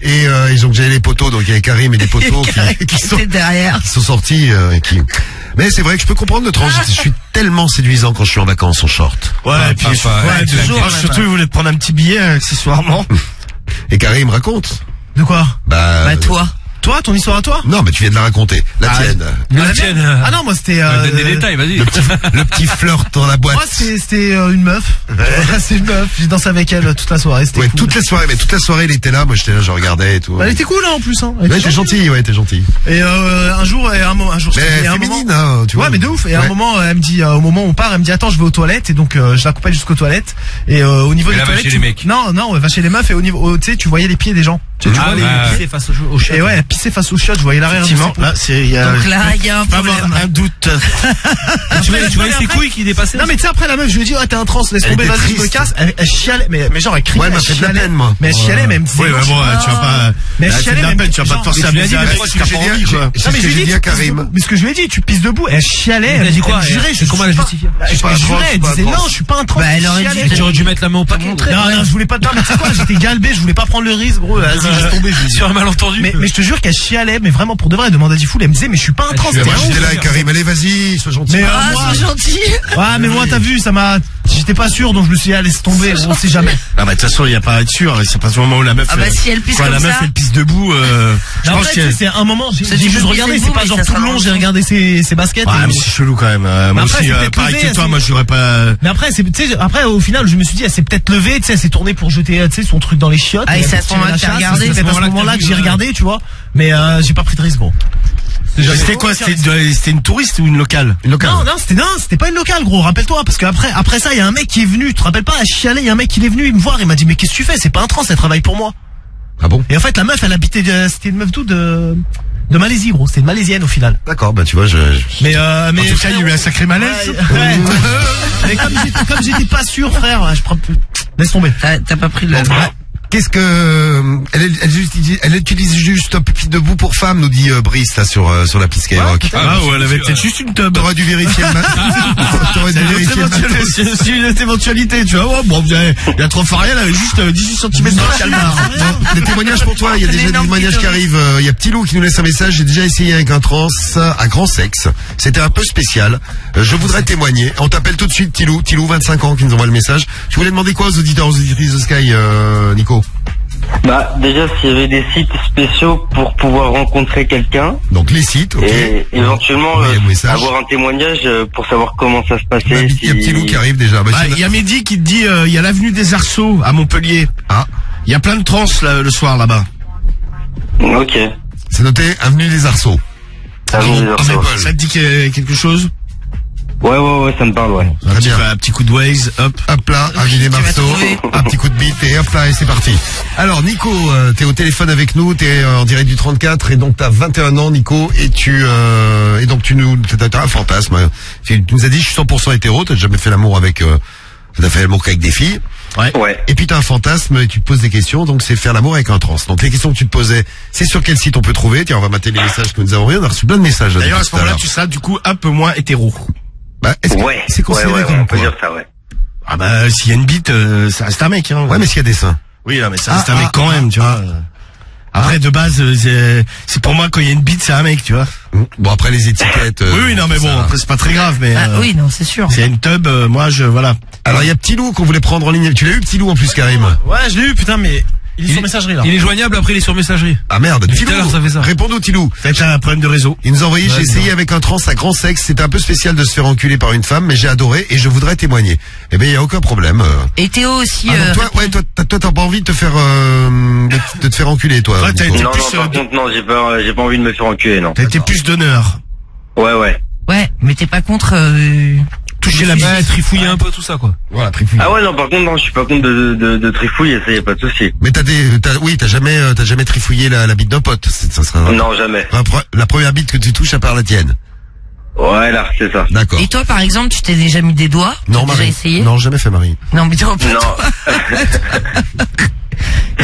Et, ils ont que j'avais les poteaux, donc il y avait Karim et des poteaux qui, sont, sortis. Euh, Mais c'est vrai que je peux comprendre le trans, je suis tellement séduisant quand je suis en vacances en short. Ouais, et puis, ouais, toujours, surtout, il voulait prendre un petit billet, euh, accessoirement. Et Karim raconte. De quoi? Bah, bah, toi. Toi, ton histoire à toi Non, mais tu viens de la raconter. La ah, tienne. La, la tienne. Ah non, moi c'était. Euh, des détails, vas-y. Le, le petit, flirt dans la boîte. Moi c'était euh, une meuf. c'est une meuf. J'ai dansé avec elle toute la soirée. Ouais, cool. toute la soirée. Mais toute la soirée, elle était là. Moi j'étais là, je regardais et tout. Bah, elle était cool hein, en plus. Hein. Elle était, ouais, gentille, gentille. Ouais, était gentille. Et euh, un jour, et un, un jour. Mais féminine, moment... hein, tu vois. Ouais, mais de ouf. Et à un moment, elle me dit, euh, au moment où on part, elle me dit, attends, je vais aux toilettes. Et donc euh, je l'accompagne jusqu'aux toilettes. Et euh, au niveau des toilettes. Non, non, va chez les meufs et au niveau, oh, tu sais, tu voyais les pieds des gens. Tu vois, ah, bah, pisser face au, chat. Et ouais, pisser face au chat, je voyais l'arrière. Effectivement, là, c'est, y a, Donc là, il y a un problème. un doute. tu vois, tu voyais ses couilles qui dépassaient. Non, mais tu sais, après, la meuf, je lui ai dit, ouais, t'es un trans, laisse tomber, vas-y, je me casse. Elle, chialait, mais, mais genre, elle criait. Ouais, elle m'a fait de la peine, moi. Mais elle chialait, mais elle me. Oui, mais bon, tu vas pas, mais elle chialait. de la peine, tu vas pas te forcer à bien dire, mais pourquoi tu pas j'ai Karim. Mais ce que je lui ai dit, tu pisses debout, elle chialait. Elle a dit quoi? Jurer, je comment elle justifie? Je jurais, elle disait, non, je suis pas un trans. Bah, elle aurait dû mettre la main au paquet. Non, non, je voulais pas, non, mais tu sais quoi, j'étais galbé, je voulais pas prendre le risque, gros euh, tombé, un malentendu. Mais, je te jure qu'elle chialait, mais vraiment pour de vrai, elle demandait du fou, elle me disait, mais je suis pas un ah, trans. Là avec Karim, allez, vas-y, sois gentil. Ah, euh, sois gentil. Ouais, mais moi, t'as vu, ça m'a, j'étais pas sûr, donc je me suis dit, ah, laisse tomber, on sait jamais. Ah, bah, de toute façon, il y a pas à être sûr, c'est pas ce moment où la meuf, ah, bah, si elle pisse comme la meuf, elle pisse debout, euh, je pense c'est un moment, j'ai juste regardé, c'est pas genre tout le long, j'ai regardé ses baskets. Ouais, mais c'est chelou quand même. Euh, moi aussi, pareil que toi, moi, j'aurais pas. Mais après, c'est, après, au final, je me suis dit, elle s'est peut-être levée, tu sais, elle s'est tournée pour jeter, tu sais, son truc dans les chiottes. Ah, et ça regardé, c'est à ce moment-là que j'ai regardé, tu vois. Mais euh, j'ai pas pris de risque, gros. C'était quoi? C'était une touriste ou une locale, une locale. Non, non, c'était non, c'était pas une locale, gros. Rappelle-toi, parce qu'après, après ça, il y a un mec qui est venu. Tu te rappelles pas À Chialet, il y a un mec qui est venu, me voir, il m'a dit, mais qu'est-ce que tu fais? C'est pas un trans, elle travaille pour moi. Ah bon? Et en fait, la meuf, elle habitait, euh, c'était une meuf d'où? De de Malaisie, gros. C'était une Malaisienne au final. D'accord, bah tu vois, je. Mais euh, mais. En tout cas, il y a eu un sacré malaise. Ouais. mais comme j'étais pas sûr, frère, je prends. Laisse tomber. T'as pas pris le. Qu'est-ce que euh, elle, elle, elle, elle, utilise juste petite debout pour femme, nous dit euh, Brice là sur euh, sur la piste Skyrock. Ah ouais, elle avait peut-être juste une tub. T'aurais dû vérifier le. T'aurais dû vérifier C'est une éventualité, tu vois. Oh, bon, il y a trop Fariel, elle avait juste euh, 18 cm de calmar. Des témoignages pour toi. Il y a déjà des témoignages qui arrivent. Il y a Petit Loup qui nous laisse un message. J'ai déjà essayé avec un trans à grand sexe. C'était un peu spécial. Je voudrais témoigner. On t'appelle tout de suite, Tilou. Tilou, 25 ans, qui nous envoie le message. Je voulais demander quoi aux auditeurs, aux auditrices de Sky, Nico? Bah déjà s'il y avait des sites spéciaux pour pouvoir rencontrer quelqu'un. Donc les sites, ok. Et éventuellement euh, avoir un témoignage euh, pour savoir comment ça se passait. Bah, il y a petit loup qui arrive déjà. Bah, bah, il y a Mehdi qui te dit euh, il y a l'avenue des Arceaux à Montpellier. Ah. Il y a plein de trans là, le soir là-bas. Ok. C'est noté avenue des Arceaux. Avenue des ah, Arceaux. Ça te dit quelque chose? Ouais, ouais, ouais, ça me parle, ouais. Très bien. Un petit coup de Waze, hop. Hop là, un gilet marceau, un petit coup de bite et hop là, et c'est parti. Alors, Nico, euh, t'es au téléphone avec nous, t'es euh, en direct du 34 et donc t'as 21 ans, Nico, et tu, euh, et donc tu nous, t'as un fantasme. Tu nous as dit, je suis 100% hétéro, t'as jamais fait l'amour avec, euh, t'as fait l'amour qu'avec des filles. Ouais. ouais. Et puis t'as un fantasme et tu te poses des questions, donc c'est faire l'amour avec un trans. Donc les questions que tu te posais, c'est sur quel site on peut trouver. Tiens, on va mater les messages que nous avons rien, on a reçu plein de messages. Hein, D'ailleurs, à ce moment-là, tu seras du coup un peu moins hétéro. Bah, -ce ouais, c'est considéré ouais, ouais, on peut quoi dire ça, ouais. Ah bah s'il y a une bite, euh, ça reste un mec. Hein, ouais, mais s'il y a des seins. Oui, là, mais ça ah, reste un mec ah, quand ah. même, tu vois. Après, de base, euh, c'est pour moi quand il y a une bite, c'est un mec, tu vois. Bon, après les étiquettes. Euh, oui, non, mais bon, après c'est pas très grave, mais. Ah, oui, non, c'est sûr. C'est une tub, euh, moi, je voilà. Alors il y a Petit Loup qu'on voulait prendre en ligne. Tu l'as eu, Petit Loup, en plus, Karim? Ouais, je l'ai eu, putain, mais il est sur messagerie là. Il est joignable après il est sur messagerie. Ah merde, Tilou, ça fait ça. réponds-nous Tilou. Faites un problème de réseau. Il nous a envoyé, j'ai essayé avec un trans à grand sexe, c'était un peu spécial de se faire enculer par une femme, mais j'ai adoré et je voudrais témoigner. Eh ben il y a aucun problème. Euh. Et Théo aussi. Ah, euh, toi, ouais, toi, t'as- toi, pas envie de te faire euh, de, te faire enculer toi. Ouais, t'as Non, non, non, j'ai pas, j'ai pas envie de me faire enculer, non. t'as été plus d'honneur. Ouais, ouais. Ouais, mais t'es pas contre euh, toucher la bite. trifouiller un peu tout ça quoi. Voilà, trifouille. Ah ouais, non, par contre, non, je suis pas contre de, de, de trifouiller, ça y a pas de souci. Mais t'as des, t'as, oui, t'as jamais, euh, t'as jamais trifouillé la, la bite d'un pote. C'est- Ça sera. Non, jamais. La, la première bite que tu touches à part la tienne. Ouais, là, c'est ça. D'accord. Et toi, par exemple, tu t'es déjà mis des doigts? Non, T'as déjà Marie. essayé? Non, jamais fait Marie. Non, mais non, pas Non. toi.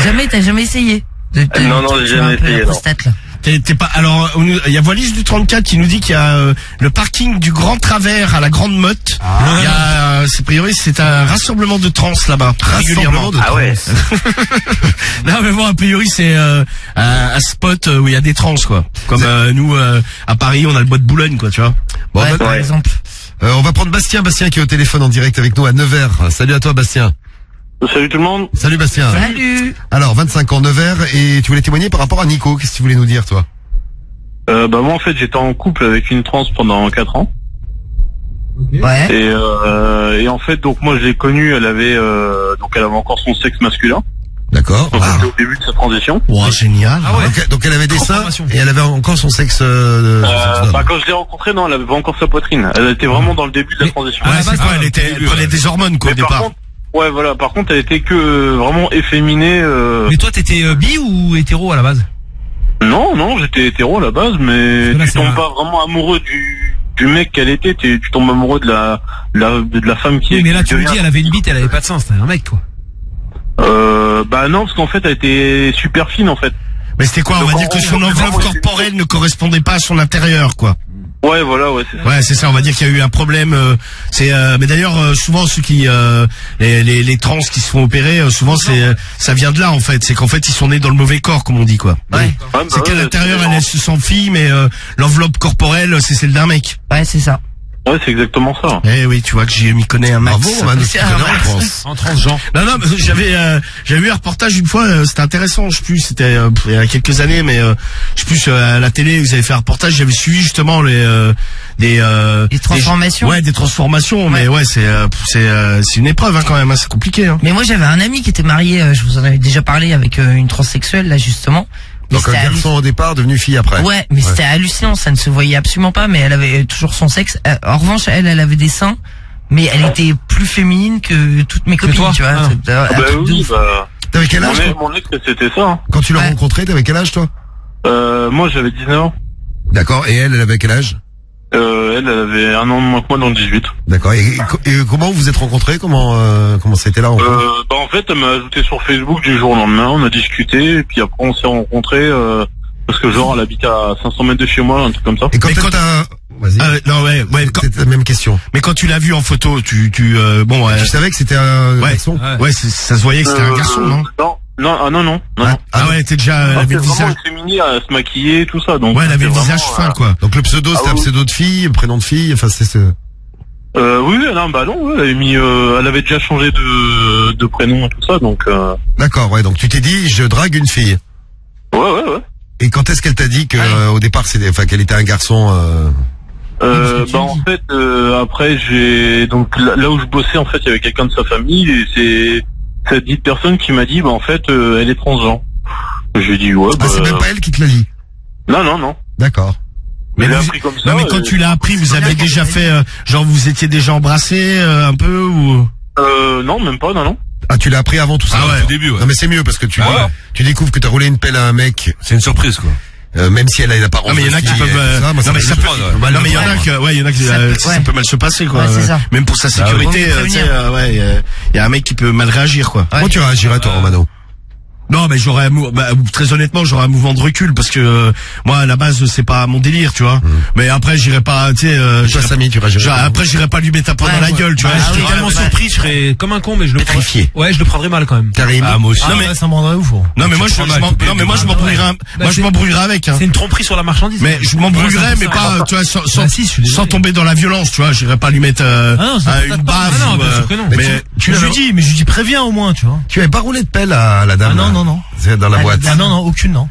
jamais, t'as jamais essayé? De te- Non, non, tu j'ai as jamais la essayé, non. là. T'es t'es pas. Alors, nous- il y a Wallis du 34 qui nous dit qu'il y a euh, le parking du Grand Travers à la Grande Motte. Il y a, euh, c'est a priori, c'est un rassemblement de trans là-bas, régulièrement. de Ah ouais. non, mais bon, a priori, c'est euh, un, un spot euh, où il y a des trans, quoi. Comme euh, nous, euh, à Paris, on a le bois de Boulogne, quoi, tu vois. Bon, Ouais, bah, par exemple. euh, on va prendre Bastien, Bastien qui est au téléphone en direct avec nous à 9h. Salut à toi, Bastien. Salut tout le monde. Salut, Bastien. Salut Alors, 25 ans, 9h, et tu voulais témoigner par rapport à Nico. Qu'est-ce que tu voulais nous dire, toi Euh, bah moi en fait j'étais en couple avec une trans pendant 4 ans. Ouais. Et, euh, et en fait donc moi je l'ai connue, elle avait euh, donc elle avait encore son sexe masculin. D'accord. Donc Ah. c'était au début de sa transition. Ouais, génial. donc, donc elle avait des seins et elle avait encore son sexe. Euh, Euh, bah, quand je l'ai rencontrée, non, elle avait pas encore sa poitrine. Elle était vraiment dans le début de la transition. Ouais, c'est elle était, elle prenait des hormones, quoi, au par départ. contre, ouais, voilà. Par contre, elle était que euh, vraiment efféminée. euh, Mais toi t'étais euh, bi ou hétéro à la base? Non, non, j'étais hétéro à la base, mais là, tu tombes un- pas vraiment amoureux du du mec qu'elle était. Tu, tu tombes amoureux de la, la de la femme qui est. Oui, mais là tu me dis elle avait une bite, elle avait pas de sein, c'était un mec quoi. Euh, bah non, parce qu'en fait, elle était super fine en fait. Mais c'était quoi? On va dire que on- son on- enveloppe corporelle ne correspondait pas à son intérieur, quoi. Ouais, voilà, ouais, c'est ça. Ouais, c'est ça. On va dire qu'il y a eu un problème. euh, c'est, euh, mais d'ailleurs, euh, souvent ceux qui, euh, les, les, les trans qui se font opérer, euh, souvent c'est, euh, ça vient de là en fait. C'est qu'en fait ils sont nés dans le mauvais corps, comme on dit quoi. Ouais. Ouais, bah C'est qu'à ouais, l'intérieur elle, elle se sent fille, mais euh, l'enveloppe corporelle c'est celle d'un mec. Ouais, c'est ça. Ouais, c'est exactement ça. Eh oui, tu vois que j'y m'y connais un max. C'est connais un en max. France. En transgenre. Non, non, j'avais, euh, j'avais vu un reportage une fois, euh, c'était intéressant, je sais plus, c'était euh, il y a quelques années, mais euh, je sais plus euh, à la télé, vous avez fait un reportage, j'avais suivi justement les euh, des euh, Les transformations. des- ouais, des transformations, mais ouais, c'est euh, c'est euh, c'est une épreuve hein, quand même, hein, c'est compliqué. Hein. Mais moi, j'avais un ami qui était marié, euh, je vous en avais déjà parlé, avec euh, une transsexuelle, là, justement. Mais Donc un c'était garçon au départ, devenu fille après. Ouais, mais c'était hallucinant, ça ne se voyait absolument pas, mais elle avait toujours son sexe. Euh, en revanche, elle, elle avait des seins, mais elle était plus féminine que toutes mes copines, toi tu vois. Ah. Un Ah bah oui, bah. T'avais quel âge toi mon ex, c'était ça. hein. Quand tu l'as Ouais. rencontré, t'avais quel âge toi Euh, moi, j'avais 19 ans. D'accord. Et elle, elle avait quel âge Euh, elle, elle avait un an de moins que moi dans le 18. D'accord. Et, et- comment vous vous êtes rencontrés? Comment euh, comment c'était là en Euh, bah en fait, elle m'a ajouté sur Facebook du jour au lendemain. On a discuté, et puis après on s'est rencontrés euh, parce que genre elle habite à 500 mètres de chez moi, un truc comme ça. Et quand Mais elle quand- t'a... Vas-y. Euh, non, ouais, ouais. quand- la même question. mais quand tu l'as vu en photo, tu tu euh, bon, ouais, Tu savais que c'était un ouais, garçon? Ouais, c'est- ça se voyait que c'était un Euh, garçon, non? Non, non, ah non, non, non. Ah, non. Ah ouais, t'es déjà, elle Ah, avait c'est le vraiment visage, efféminé à se maquiller, tout ça. Donc ouais, elle avait le c'est visage fin, euh, quoi. Donc le pseudo, Ah c'était un oui. pseudo de fille, prénom de fille, enfin c'est... Euh, oui, oui, non, bah non, ouais, elle avait mis, euh, elle avait déjà changé de, de prénom et tout ça, donc. Euh, D'accord, ouais, donc tu t'es dit, je drague une fille. ouais, ouais, ouais. Et quand est-ce qu'elle t'a dit que euh, au départ, c'était, enfin, qu'elle était un garçon euh... Euh, bah en fait euh, après j'ai donc là, là où je bossais en fait il y avait quelqu'un de sa famille et c'est cette dite personne qui m'a dit bah en fait euh, elle est transgenre. J'ai dit ouais bah, Ah, c'est même pas elle qui te l'a dit. non non non. D'accord. Mais, vous- appris comme ça, non, mais quand euh, tu l'as appris, vous avez déjà fait, euh, genre vous étiez déjà embrassé euh, un peu ou Euh, non même pas non non. Ah, tu l'as appris avant tout ça. Ah ouais. Au début, ouais. Non mais c'est mieux parce que tu Ah ouais. tu découvres que t'as roulé une pelle à un mec, C'est une surprise quoi. Euh, même si elle a pas Non mais il y en a qui peuvent. euh, tout ça, moi, non mais ça peut. ouais. Non mais il y en a que, ouais, il y en a qui, Ça euh, peut- ça, ouais. peut mal se passer quoi. Ouais, c'est ça. Même pour sa Vaut sécurité, euh, tu sais, prévenir. euh, ouais, euh, il y a un mec qui peut mal réagir quoi. Comment tu réagirais toi, Romano Non, mais j'aurais bah, très honnêtement, j'aurais un mouvement de recul parce que euh, moi à la base c'est pas mon délire, tu vois. Mais après j'irai pas, tu sais. Euh, Toi, Samy, tu après j'irai pas lui mettre un poing Ouais, dans la ouais. gueule, tu vois. Ah Je suis tellement ouais. surpris, je serais comme un con, mais je le prendrais. Ouais, je le prendrais mal quand même. Karim Ah moi aussi. Ah, mais- ça me rendrait ouf. oh. Non mais moi je, non mais moi je m'embrouillerai, un- Bah, moi je c'est- m'embrouillerai avec. Hein. C'est une tromperie sur la marchandise. Mais je Ouais, m'embrouillerai, c'est mais pas, tu vois, sans, sans, Bah, tomber dans la violence, tu vois. J'irai pas lui mettre euh, Ah non, une baffe. ah non, euh, sûr que non. Mais, tu lui dis, mais je lui dis préviens au moins, tu vois. Tu avais pas roulé de pelle à la dame non, non. C'est dans la boîte. Bah, non, non, aucune, non.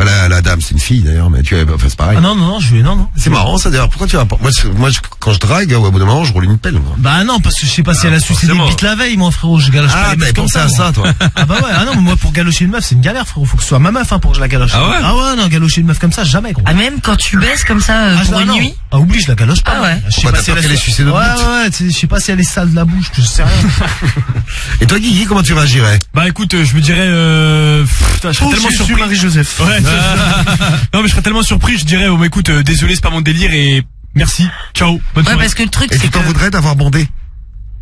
La, la dame, c'est une fille d'ailleurs, mais tu enfin, c'est pareil. Ah, non, non, non, je non, non. C'est marrant ça d'ailleurs. Pourquoi tu vas Moi, moi quand je drague, hein, au bout d'un moment, je roule une pelle. Moi. Bah non, parce que je sais pas si elle a ah, sucé des bites la veille, mon frérot. Je galoche ah, pas. Ah, pensé à ça, toi. Ah, bah ouais, ah non, mais moi, pour galocher une meuf, c'est une galère, frérot. Faut que ce soit ma meuf, hein, pour que je la galoche. Ah ouais Ah ouais, non, galocher une meuf comme ça, jamais, gros. Ah, même quand tu baisses comme ça euh, ah, pour une nuit Ah, oublie, je la galoche pas. Ah ouais. Je sais bah, pas si elle est Ouais, ouais, je sais pas si elle est sale de la bouche, je sais rien. Et toi, Guigui, comment tu réagirais? Bah écoute, euh, je me dirais euh, euh, je serais oh, tellement surpris. Ouais, non, mais je serais tellement surpris, je dirais, oh, mais écoute, euh, désolé, c'est pas mon délire et merci. Ciao. Bonne ouais, parce que le truc, Et c'est tu que... t'en voudrais d'avoir bondé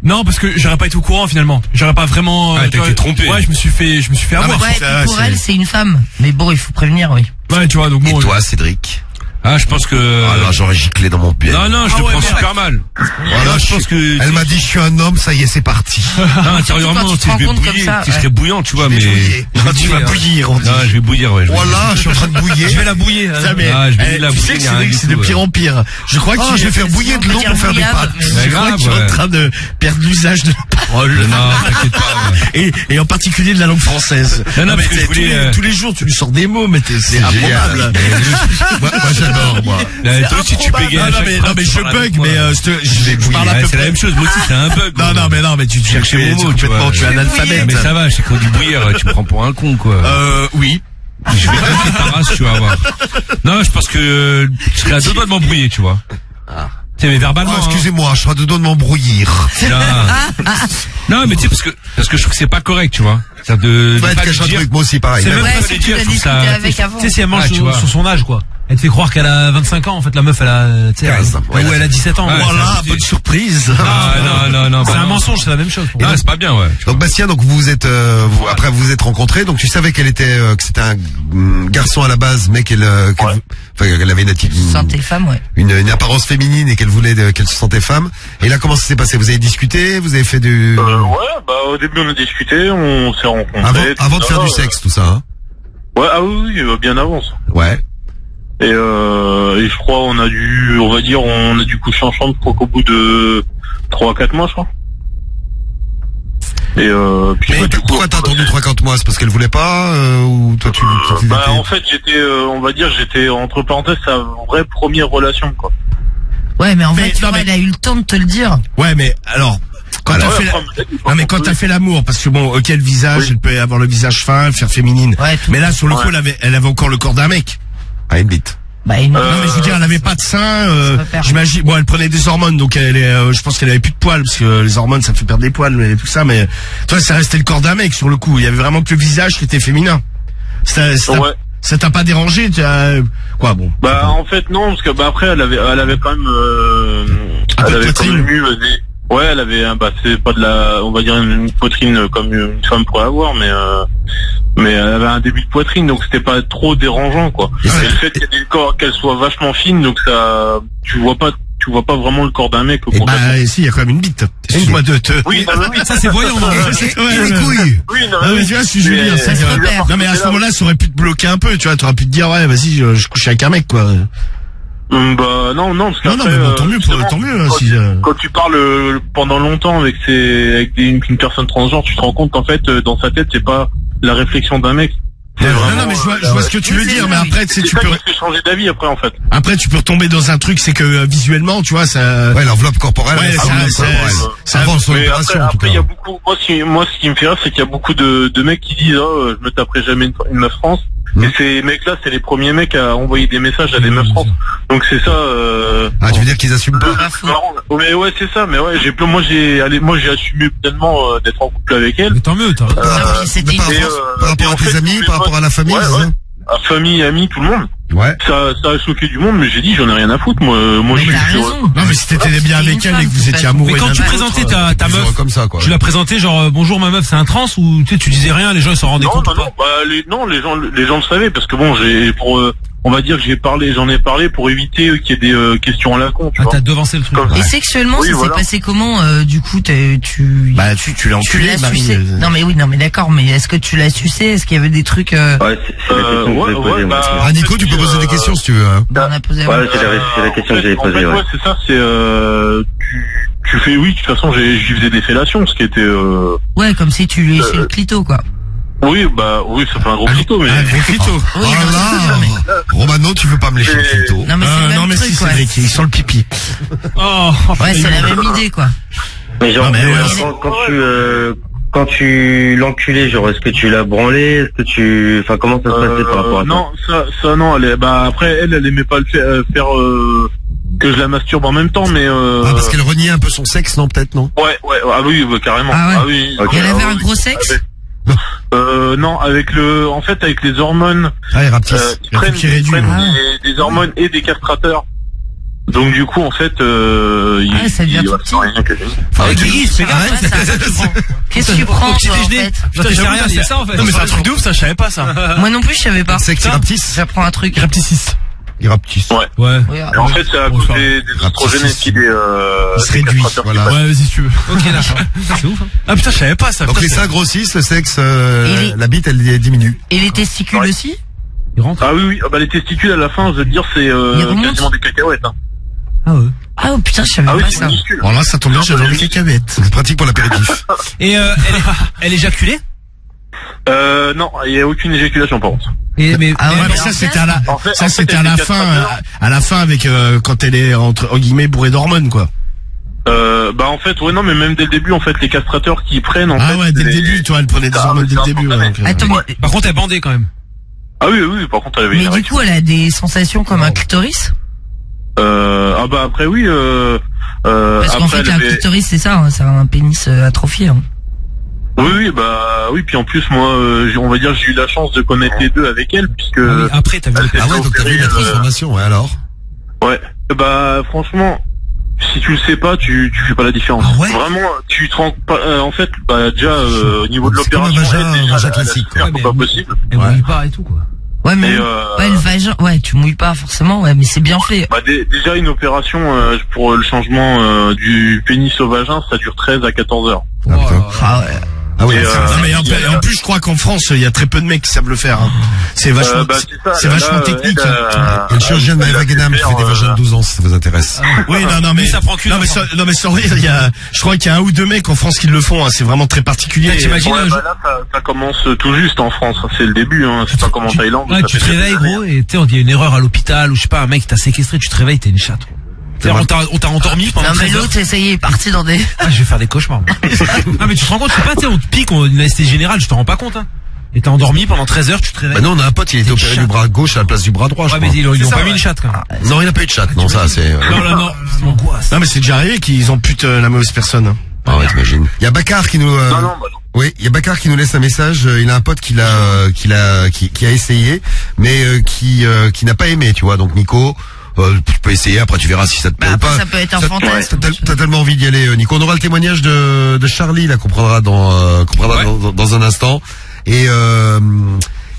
Non, parce que j'aurais pas été au courant finalement. J'aurais pas vraiment. Ah, trompé. Ouais, je me suis fait, je me suis fait ah, avoir. ouais, ah, pour elle, c'est une femme. Mais bon, il faut prévenir, oui. Ouais, tu vois, donc. Et toi, euh, Cédric ah, je pense que. Ah là, j'aurais giclé dans mon pied. Non, non, je te ah ouais, prends super mal. Voilà, je, pense que. Elle m'a dit, je suis un homme, ça y est, c'est parti. Non, intérieurement, tu, je vais bouillir. Tu serais bouillant, tu vois, mais. Tu vas bouillir, on dit. Non, je vais bouillir, ouais. Voilà, je suis en train de bouillir. je vais la bouillir. Hein. Ah, je vais eh, la tu. Tu sais que c'est hein, de pire en pire. Je crois que oh, je vais faire bouillir de l'eau pour faire des pâtes. Je crois que tu es en train de perdre l'usage de la parole. Non, t'inquiète. Et en particulier de la langue française. Non, non, ah, mais euh, tous les jours, tu lui sors des mots, mais c'est improbable j'adore, moi. Le euh, truc, si tu bugues à non, mais, non, mais je bug, mais euh, je te, je, je Oui, parle à ouais, c'est la même chose. Moi aussi, c'est un bug. Non, non, mais non, mais tu tu cherchais mon mot, tu vois. complètement, tu es un analphabète. Mais ça va, c'est chez Claude Bouillère, tu prends pour un con, quoi. Euh, oui. Je vais pas tes paras, tu vas voir. Non, je pense que euh, je serais à deux doigts de m'embrouiller, tu vois. Ah. Tu sais, mais verbalement. Ah, excusez-moi, je serai dedans de m'embrouiller. Là. Ah, ah, non, mais tu sais, parce que, parce que je trouve que c'est pas correct, tu vois. C'est-à-dire de, de Tu vas te pas un dire- truc, moi aussi, pareil. c'est même Ouais, pas parce que tu dire, je trouve ça- Tu sais, si elle mange Ah, tu vois. son- son âge, quoi. Elle te fait croire qu'elle a 25 ans, en fait, la meuf, elle a, euh, elle, euh, ouais, elle a 17 ans. voilà, bonne surprise. Ah, ah, non, non, non, bah c'est un mensonge, c'est la même chose. Ah, c'est pas bien, ouais. Donc, Bastien, donc, vous êtes, euh, vous, après, vous vous êtes rencontrés, donc, tu savais qu'elle était, euh, que c'était un mm, garçon à la base, mais qu'elle, euh, qu'elle, enfin, qu'elle avait une attitude. Je femme, ouais. Une, une apparence féminine et qu'elle voulait, euh, qu'elle se sentait femme. Et là, comment ça s'est passé? Vous avez discuté, vous avez fait du... Euh, ouais, bah, au début, on a discuté, on s'est rencontrés. Avant, avant de faire du sexe, tout ça, hein. Ouais, ah oui, oui, bien avance. Ouais. Et, euh, et je crois on a dû, on va dire, on a dû coucher en chambre, je crois qu'au bout de 3-4 mois, je crois. Et euh, puis, mais bah, du coup, pourquoi t'as attendu 50 mois? C'est parce qu'elle voulait pas euh, ou toi tu, Bah en fait j'étais, on va dire j'étais entre parenthèses sa vraie première relation quoi. Ouais mais en fait mais... elle a eu le temps de te le dire. Ouais mais alors. Quand t'as fait, la... non mais quand t'as fait l'amour, parce que bon, ok le visage, elle peut avoir le visage fin, faire féminine. Ouais, mais là sur le coup, elle, avait, elle avait encore le corps d'un mec. Ah, une bah, euh, non mais je veux dire, elle avait pas de sein. Euh, J'imagine. Bon, elle prenait des hormones, donc elle, est, euh, je pense qu'elle avait plus de poils parce que les hormones, ça me fait perdre des poils et tout ça. Mais toi, ça restait le corps d'un mec sur le coup. Il y avait vraiment que le visage qui était féminin. Ça, ça t'a pas dérangé as... Euh, quoi, bon Bah en fait non, parce que bah après, elle avait, elle avait quand même, des, Ouais, elle avait hein, bah, c'est pas de la, on va dire une poitrine comme une femme pourrait avoir, mais euh, mais elle avait un début de poitrine, donc c'était pas trop dérangeant quoi. Et, le fait qu'elle ait corps, qu'elle soit vachement fine, donc ça, tu vois pas tu vois pas vraiment le corps d'un mec. Et eh bah, ben, si, il y a quand même une bite. De te. Oui, ça c'est voyant. Hein. Non, et, et les couilles. Oui, non, mais je suis Non mais à ce moment-là, ça aurait pu te bloquer un peu, tu vois, t'aurais pu te dire ouais, vas-y, je couche avec un mec quoi. Mm, bah non, non, parce non, non, mais tant euh, mieux, tant mieux. Quand, si, tu, euh. quand tu parles euh, pendant longtemps avec, ses, avec une, personne transgenre, tu te rends compte qu'en fait, dans sa tête, c'est pas la réflexion d'un mec. Non, non, mais je vois, je vois ce que tu veux dire, mais après, tu sais, tu peux changer d'avis après, en fait. Après, tu peux retomber dans un truc, c'est que visuellement, tu vois, ça. Ouais, l'enveloppe corporelle. Ouais, ça, ça, ça, avance après, en il y a beaucoup. Moi, ce qui, moi, ce qui me fait rire, c'est qu'il y a beaucoup de, de mecs qui disent, oh, je me taperai jamais une, une France. Mmh. Hein et ces mecs-là, c'est les premiers mecs à envoyer des messages à des meufs trans. Donc c'est ça. Euh... Ah, tu veux dire qu'ils assument pas Mais ouais, c'est ça. Mais ouais, j'ai moi j'ai allez, moi j'ai assumé pleinement euh, d'être en couple avec elle. Mais tant mieux, t'as. Euh, euh, par, rapport, à tes amis, par rapport à la famille. Ouais. Famille, amis, tout le monde. Ouais. Ça, a choqué du monde, mais j'ai dit, j'en ai rien à foutre. Moi, euh, non, je suis. Non, mais si t'étais bien avec elle et que vous étiez amoureux. Mais quand tu présentais euh, ta, ta meuf, comme ça, tu la présentais genre euh, bonjour ma meuf, c'est un trans ou tu, disais rien, les gens ils s'en rendaient compte. Non, ou non, bah, les, non, les gens, les gens le savaient parce que bon, j'ai pour on va dire que j'ai parlé, j'en ai parlé pour éviter euh, qu'il y ait des euh, questions à la con. Tu ah, t'as devancé le truc. Et sexuellement, ça s'est passé comment euh, Du coup, tu, bah, tu, tu l'as enculé. Bah, sucé. Euh, non mais oui, non mais d'accord, mais est-ce que tu l'as sucé? Est-ce qu'il y avait des trucs euh, Ouais, c'est la question ouais, ouais, bah, ah, Nico, tu peux poser des questions si tu veux. Bah, on a posé. Ouais, c'est la, la, question que j'avais posée. Ouais, ouais c'est ça. C'est tu, tu fais oui. De toute façon, j'y faisais des fellations, ce qui était. Ouais, comme si tu lui le clito, quoi. Oui, bah oui, ça fait un gros clito, mais. Un gros clito. Oh là Romano, tu veux pas me lécher le clito Non, mais c'est Euh, le même non mais truc, si ouais. Cédric, ils sont le pipi. Oh, Ouais, c'est la même idée, quoi. Mais genre, Non, mais euh, ouais. quand, quand tu euh, quand tu l'enculais, genre est-ce que tu l'as branlé, est-ce que tu, enfin comment ça se passait par rapport à Euh, non, ça, ça non, elle est, bah après elle, elle aimait pas le faire, euh, faire euh, que je la masturbe en même temps, mais euh, Ah, parce qu'elle reniait un peu son sexe, non, peut-être, non? Ouais, ouais, ah oui, bah, carrément. Ah ouais. oui. Et elle Ah avait un oui. gros sexe? Avec- euh, non, avec le, en fait, avec les hormones, ah, raptis, euh, ils prennent, qui réduit, prennent hein. des, des, hormones et des castrateurs. Donc du coup, en fait, euh, ah, il, ça devient il, tout petit. Rien que... Faut arrêter, ah, fais. Ah, Qu'est-ce que tu prends, toi, en fait rien, c'est ça, en fait. Non, mais c'est un truc de ouf, ça, je savais pas, ça. Moi non plus, je savais pas. C'est raptis. J'apprends un truc. Raptis il rapetis. Ouais. ouais. Et en fait, c'est à cause des, des oestrogènes qui des, euh, se réduit. Voilà. Ouais, si tu veux. Ok, d'accord. c'est ouf. Hein. Ah putain, je savais pas ça. Donc putain, les seins grossissent, le sexe, euh, la bite, elle, diminue. Et les testicules aussi Ils rentrent. Ah oui, oui. Ah, bah, les testicules, à la fin, je veux dire, c'est euh, quasiment des cacahuètes. Hein. Ah ouais. Ah oh putain, je savais ah oui, pas ça. Bon là, ça tombe bien, ah, j'adore les cacahuètes. C'est pratique pour l'apéritif. Et euh, elle, est, elle éjaculée? Euh non, il n'y a aucune éjaculation par contre. Et mais, Ah ouais, mais mais ça c'était à la, En fait- ça en fait, c'était à la fin, castrateurs- à, à la fin avec euh, quand elle est entre en guillemets bourrée d'hormones quoi. Euh, bah en fait, ouais, non, mais même dès le début, en fait, les castrateurs qui prennent, en Ah fait. ouais, dès le début, tu vois, elle prenait des Ah, hormones dès le début. ouais, donc, euh, Attends, mais, par contre, elle bandait quand même. Ah oui, oui, par contre, elle avait mais une du coup, elle a des sensations comme un clitoris? Euh, ah bah après, oui, euh, euh, Parce qu'en fait, un avait- clitoris, c'est ça, hein, c'est un pénis euh, atrophié. hein. Oui, oui, bah oui, puis en plus, moi, euh, j'ai- on va dire, j'ai eu la chance de connaître les deux avec elle, puisque. Après, t'as vu Ah ouais, donc t'as vu la euh, transformation, ouais, alors Ouais. Bah franchement, si tu le sais pas, tu tu fais pas la différence. Ah ouais Vraiment, tu te rends pas. euh, en fait, bah déjà euh, au niveau de C'est l'opération, la- classique, la Ouais, mais- pas possible. Elle mouille pas et tout quoi. Ouais, mais euh, ouais, le vagin, ouais, tu mouilles pas forcément, ouais, mais c'est bien fait. Bah, dé- déjà une opération euh, pour le changement euh, du pénis au vagin, ça dure 13 à 14 heures. Ah, putain. Ah ouais. Ah oui, Et, ça- euh, Ah, mais en, en plus, je crois qu'en France, il y a très peu de mecs qui savent le faire. hein. C'est vachement, Euh, bah, c'est- vachement là, technique. hein. euh, Il y a le chirurgien de elle a Maëva fait Guénam qui fait des vagins de euh, 12 ans, si ça vous intéresse. Oui, non, non, mais ça prend non, mais sans, non, mais sans rire, il y a, je crois qu'il y a un ou deux mecs en France qui le font. hein. C'est vraiment très particulier. Ah, t'imagines bah ça, ça commence tout juste en France. C'est le début, hein. C'est pas comme en Thaïlande. tu te réveilles gros et tu sais on dit une erreur à l'hôpital ou je sais pas un mec t'a séquestré, tu te réveilles t'es une chatte. On t'a on t'a endormi pendant Non, mais 13 heures. l'autre, ça y est, est parti dans des... Ah, je vais faire des cauchemars. moi. ah mais tu te rends compte, c'est pas tu sais on te pique, on une anesthésie générale, je te rends pas compte hein. Et t'es endormi pendant 13 heures, tu te réveilles. Bah non, on a un pote, il était opéré du bras gauche à la place du bras droit, je Ouais, mais crois. ils ont, ils C'est ont ça, pas mis ouais. une chatte quand même. Non, il n'a pas eu de chat, non, ça, c'est... Non, non, non, c'est l'angoisse. Non, mais c'est déjà arrivé qu'ils ont pute euh, la mauvaise personne. hein. Ah ouais, t'imagines. Il y a Bakar qui nous... euh, Non, non, bah non. Oui, il y a Bakar qui nous laisse un message. euh, Il a un pote qui l'a, euh, qui l'a, qui, qui a essayé, mais euh, qui, euh, qui n'a pas aimé, tu vois. Donc Nico, euh, tu peux essayer. Après, tu verras si ça te plaît Bah, ou après, pas. ça peut être un Ça- fantasme. T'as, t'as tellement envie d'y aller, euh, Nico. On aura le témoignage de, de Charlie là qu'on prendra dans, euh, qu'on prendra Ouais. dans, dans- dans un instant. Et euh,